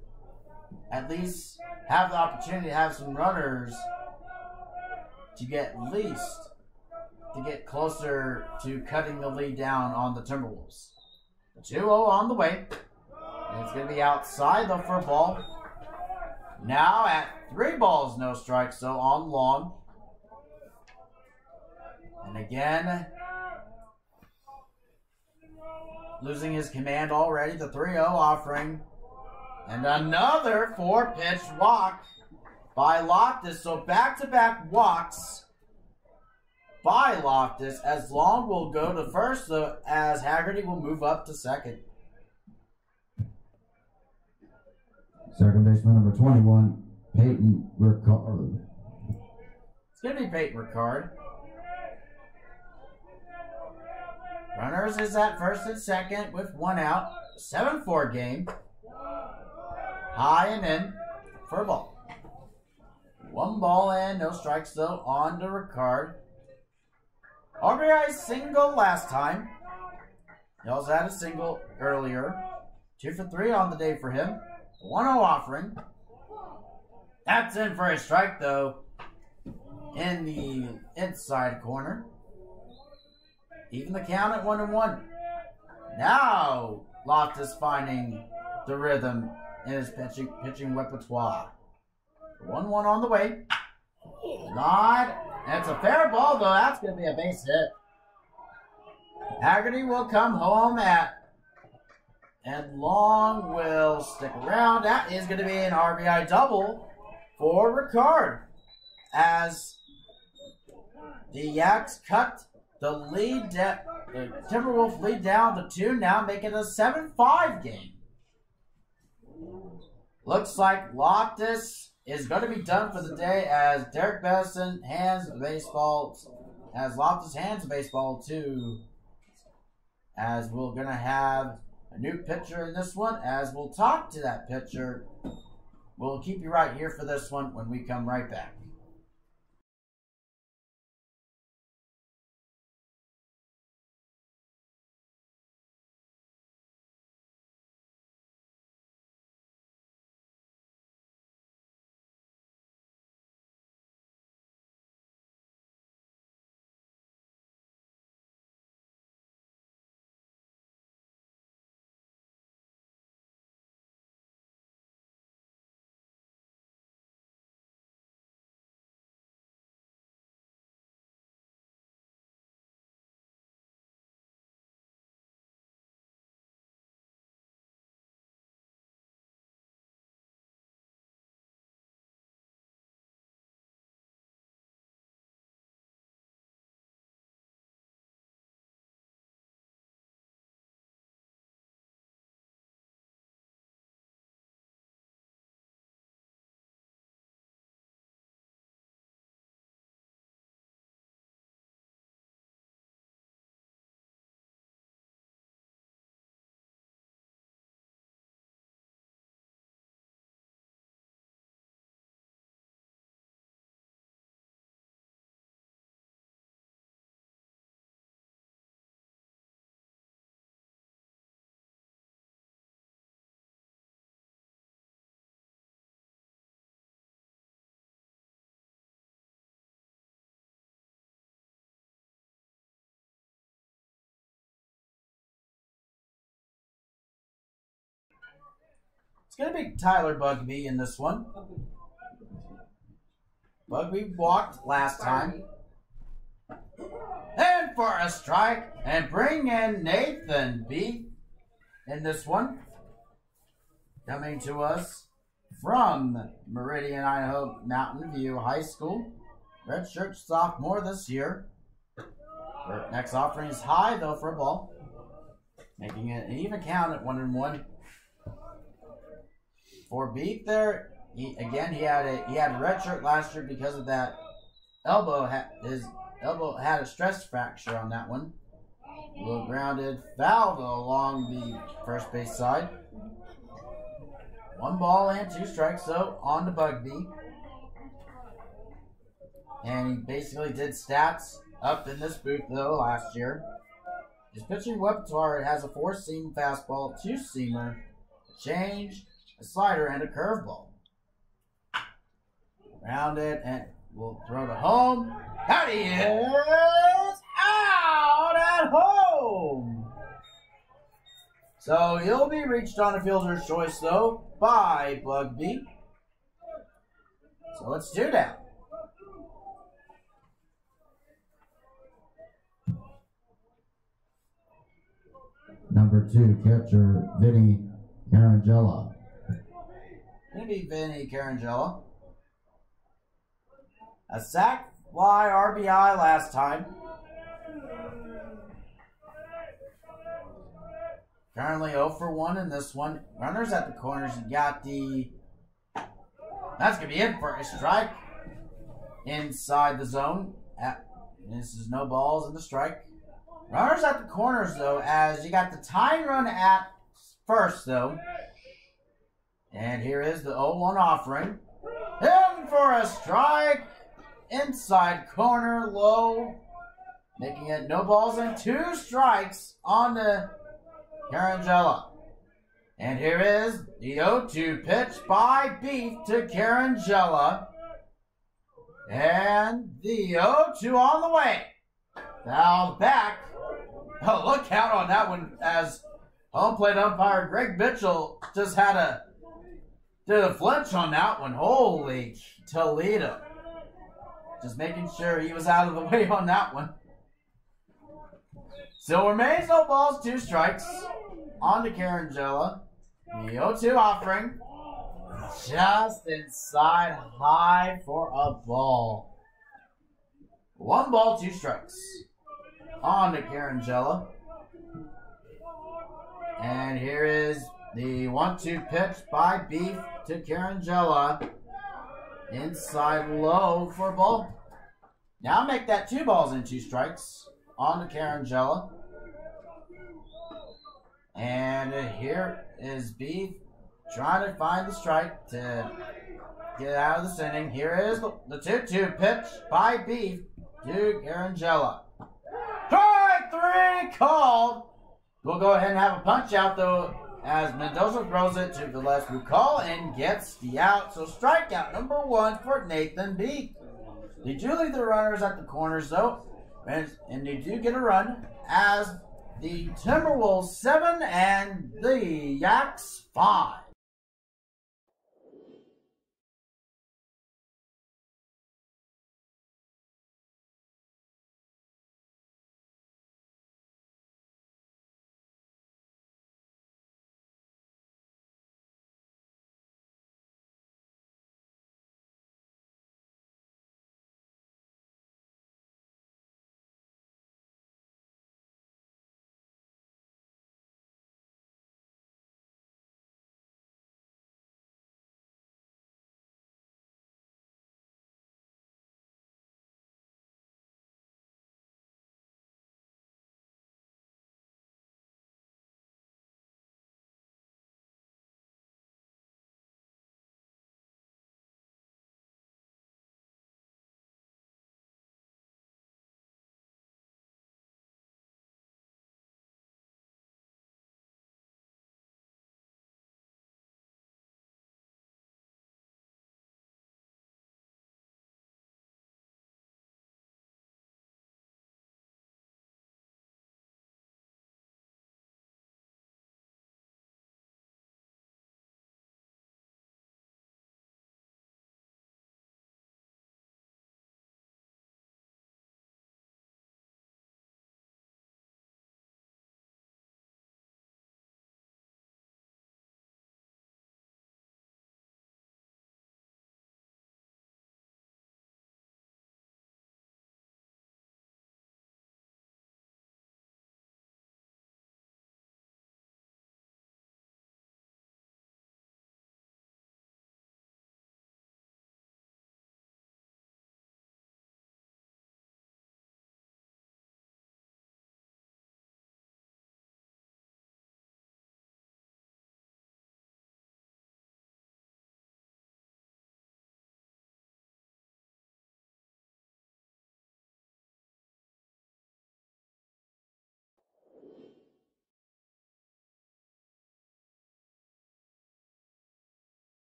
At least have the opportunity to have some runners to get at least to get closer to cutting the lead down on the Timberwolves. The 2-0 on the way. And it's going to be outside though for a ball. Now at three balls, no strikes, so on long. And again, losing his command already. The 3 0 offering. And another four pitch walk by Loftus. So back to back walks by Loftus. As Long will go to first, though, as Haggerty will move up to second. Second baseman, number 21, Peyton Ricard. It's going to be Peyton Ricard. Runners is at first and second with one out. 7 4 game. High and in for a ball. One ball and no strikes though on to Ricard. RBI single last time. He also had a single earlier. Two for three on the day for him. 1 0 offering. That's in for a strike though. In the inside corner. Even the count at one and one. Now Loftus finding the rhythm in his pitching pitching repertoire. One one on the way. Not. That's a fair ball though. That's gonna be a base hit. Haggerty will come home at and Long will stick around. That is going to be an RBI double for Ricard. As the Yaks cut the lead, the Timberwolves lead down to two, now making a 7 5 game. Looks like Loftus is going to be done for the day as Derek Besson hands baseball, as Loftus hands baseball to, as we're going to have a new pitcher in this one, as we'll talk to that pitcher. We'll keep you right here for this one when we come right back. It's going to be Tyler Bugby in this one. Bugby walked last time. And for a strike, and bring in Nathan B in this one. Coming to us from Meridian, Idaho Mountain View High School. Redshirt sophomore this year. Next offering is high though for a ball. Making it an even count at one and one. For Beef there, he, again he had a he had a red shirt last year because of that elbow. His elbow had a stress fracture on that one. Little grounded foul along the first base side. One ball and two strikes, so on to Bugby. And he basically did stats up in this booth though last year. His pitching repertoire has a four seam fastball, two seamer, change, a slider, and a curveball. Round it, and we'll throw to home. That is out at home. So he'll be reached on a fielder's choice though by Bugby. So let's do that. Number two, catcher Vinny Carangella. Gonna be Vinny Carangella. A sack fly RBI last time. Currently 0 for 1 in this one. Runners at the corners. You got the. That's gonna be it for a strike inside the zone. At, this is no balls in the strike. Runners at the corners though, as you got the tying run at first though. And here is the 0-1 offering. In for a strike. Inside corner, low. Making it no balls and two strikes on the Carangella. And here is the 0-2 pitch by Beef to Carangella. And the 0-2 on the way. Fouled back. Oh, look out on that one as home plate umpire Greg Mitchell just had a did a flinch on that one. Holy Toledo. Just making sure he was out of the way on that one. So remains no balls, two strikes. On to Carangella. The 0-2 offering. Just inside high for a ball. One ball, two strikes. On to Carangella. And here is the 1-2 pitch by Beef to Carangella. Inside low for a ball. Now make that two balls and two strikes. On to Carangella. And here is Beef trying to find the strike to get out of this inning. Here is the 2-2 pitch by Beef to Carangella. Strike three called. We'll go ahead and have a punch out though as Mendoza throws it to the left call and gets the out. So strikeout number one for Nathan Beef. They do leave the runners at the corners though, and, and they do get a run as the Timberwolves seven and the Yaks five.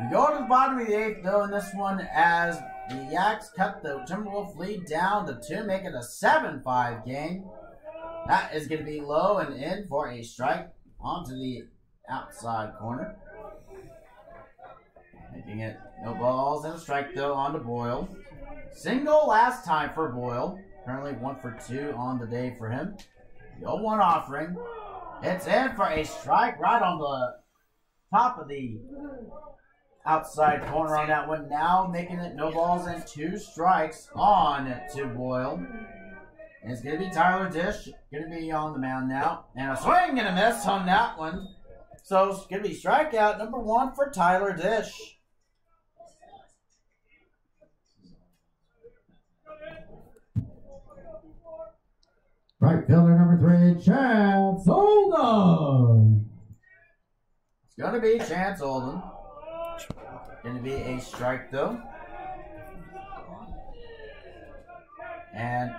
We go to the bottom of the eighth, though, in this one as the Yaks cut the Timberwolf lead down to two, make it a 7 5 game. That is going to be low and in for a strike onto the outside corner. Making it no balls and a strike, though, onto Boyle. Single last time for Boyle. Currently one for two on the day for him. The 0 1 offering. It's in for a strike right on the top of the outside corner on that one. Now making it no balls and two strikes on to Boyle. And it's going to be Tyler Dish. Going to be on the mound now. And a swing and a miss on that one. So it's going to be strikeout number one for Tyler Dish. Right fielder number three, Chance Oldham. It's going to be Chance Oldham. To be a strike though. And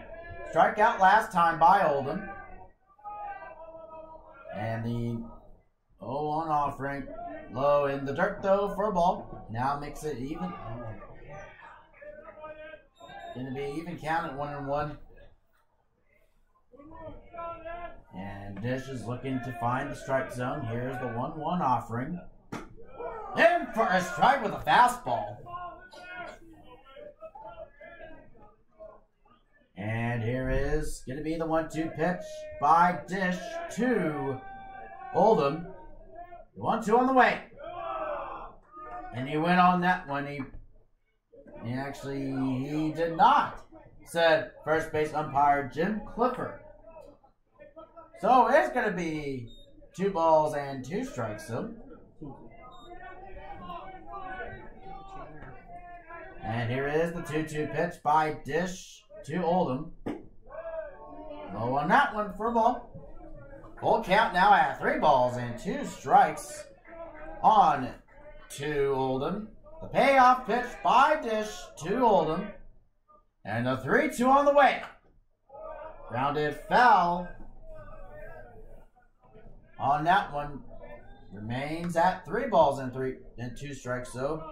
strikeout last time by Oldham. And the 0 on offering. Low in the dirt though for a ball. Now makes it even. To be even count at one and one. And Dish is looking to find the strike zone. Here's the 1 1 offering. In for a strike with a fastball. And here is going to be the 1 2 pitch by Dish to Oldham. 1 2 on the way. And he went on that one. He, he actually he did not, said first base umpire Jim Clifford. So it's going to be two balls and two strikes, though. And here is the 2 2 pitch by Dish to Oldham. Low on that one for a ball. Full count now at three balls and two strikes on to Oldham. The payoff pitch by Dish to Oldham. And the 3 2 on the way. Grounded foul on that one remains at three balls and three and two strikes though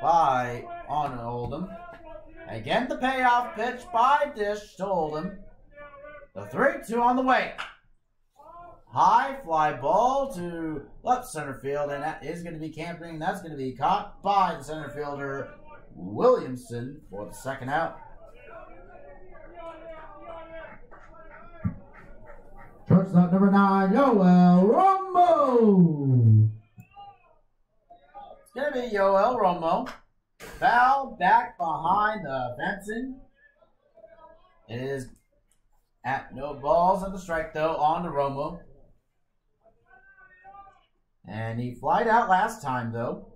by on Oldham. Again the payoff pitch by Dish to Oldham. The three two on the way. High fly ball to left center field, and that is going to be camping. That's going to be caught by the center fielder Williamson for the second out. Shortstop number nine, Yoel Romo. Be Yoel Romo. Foul back behind the fencing. It is at no balls on the strike though on to Romo. And he flied out last time though.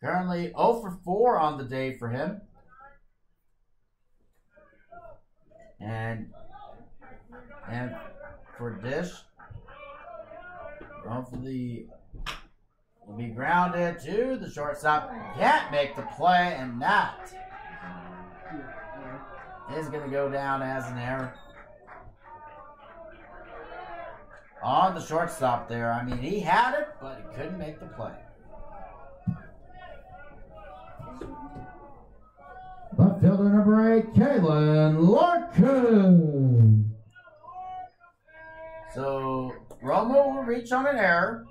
Currently 0 for 4 on the day for him. And and for Dish. Going for the be grounded to the shortstop. Can't make the play, and that is going to go down as an error. On the shortstop there. I mean, he had it, but he couldn't make the play. Left fielder number eight, Kalen Larkin. So Romo will reach on an error.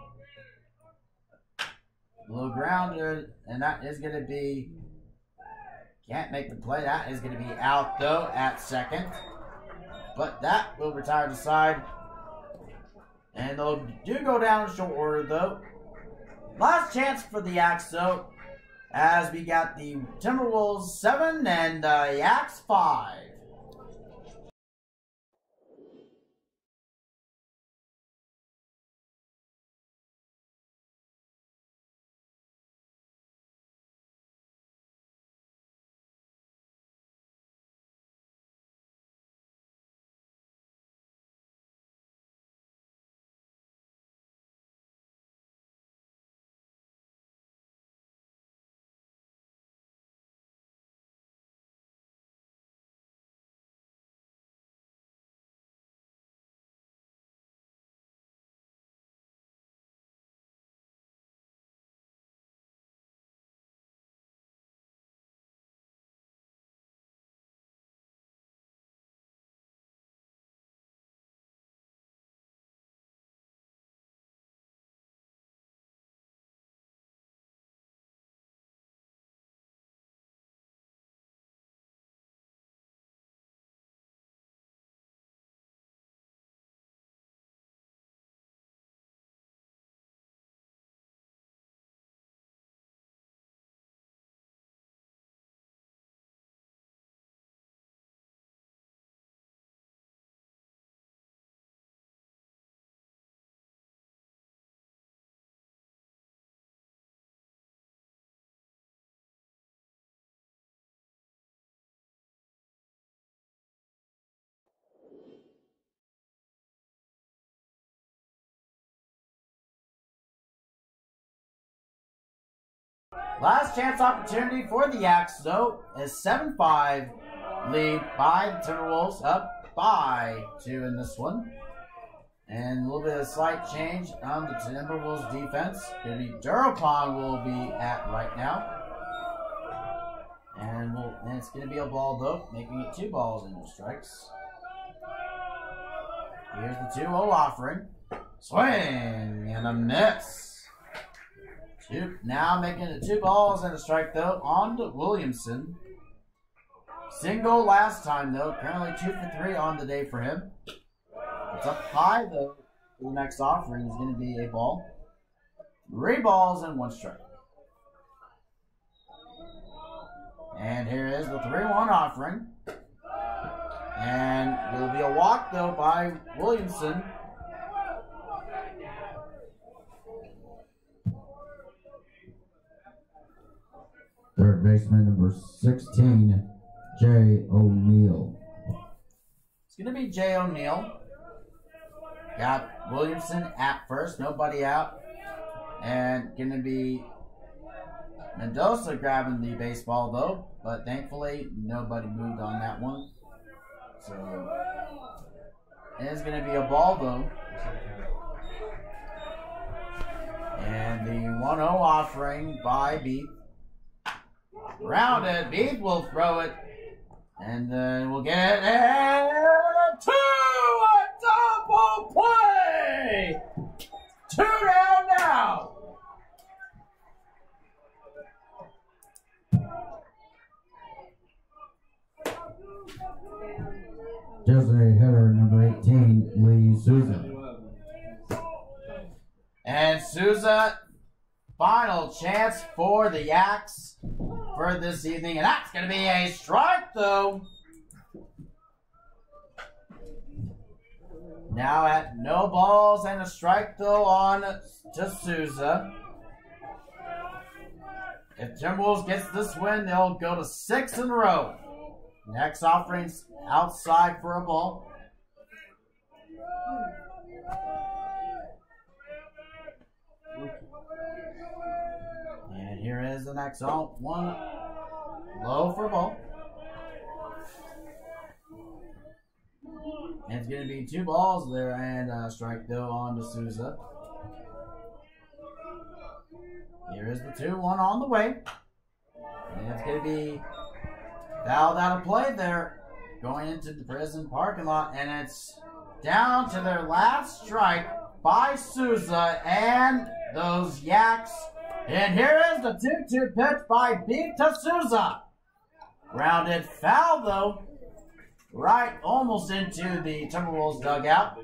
Little grounded, and that is going to be. Can't make the play. That is going to be out, though, at second. But that will retire the side. And they'll do go down in short order, though. Last chance for the Yaks, though, as we got the Timberwolves 7 and the Yaks 5. Last chance opportunity for the Yaks, though, is 7 5 lead by the Timberwolves, up by 2 in this one. And a little bit of slight change on the Timberwolves defense. Gonna be will be at right now. And, we'll, and it's gonna be a ball though, making it two balls and no strikes. Here's the 2-0 offering. Swing and a miss. Now making it two balls and a strike though on to Williamson. Single last time though. Currently two for three on the day for him. It's up high though. The next offering is going to be a ball. Three balls and one strike. And here is the 3 1 offering. And there'll be a walk though by Williamson. Third baseman number 16, Jay O'Neill. It's going to be Jay O'Neill. Got Williamson at first, nobody out. And going to be Mendoza grabbing the baseball though, but thankfully nobody moved on that one. So it's going to be a ball though. And the 1 0 offering by Beef. it. Beef will throw it. And then we'll get it. Two! A double play! Two down now. Just a hitter number 18, Lee Souza. And Souza, final chance for the Yaks for this evening. And that's going to be a strike, though. Now at no balls and a strike, though, on to Souza. If Timberwolves gets this win, they'll go to six in a row. Next offering's outside for a ball. And here is the next on one low for ball. And it's going to be two balls there and a strike though on to Souza. Here is the 2 1 on the way. And it's going to be fouled out of play there going into the prison parking lot. And it's down to their last strike by Souza and those Yaks. And here is the 2 2 pitch by Beef to Souza. Grounded foul though. Right almost into the Timberwolves dugout.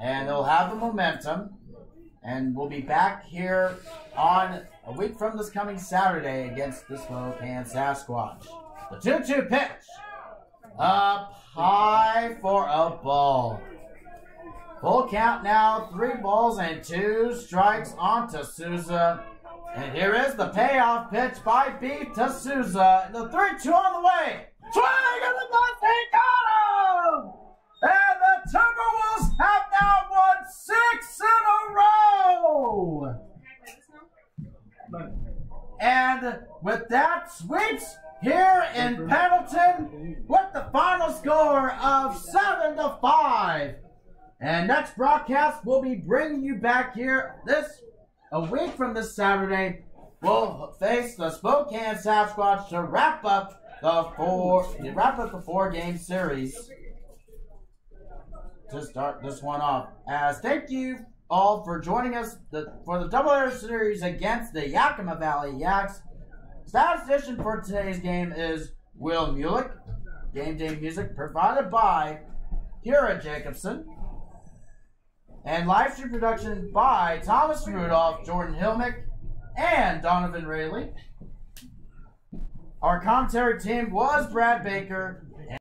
And they'll have the momentum. And we'll be back here on a week from this coming Saturday against the Spokane Sasquatch. The 2 2 pitch. Up high for a ball. Full count now, three balls and two strikes onto Souza. And here is the payoff pitch by Beef to Souza. The 3 2 on the way. Swing of the bunt, he got him! And the Timberwolves have now won six in a row! And with that, sweeps here in Pendleton with the final score of 7 to 5. And next broadcast, we'll be bringing you back here this a week from this Saturday. We'll face the Spokane Sasquatch to wrap up the four to wrap up the four game series. To start this one off, as thank you all for joining us the, for the double doubleheader series against the Yakima Valley Yaks. Statistician for today's game is Will Mulick. Game day music provided by Kira Jacobson. And live stream production by Thomas Rudolph, Jordan Hilmick, and Donovan Rayleigh. Our commentary team was Brad Baker,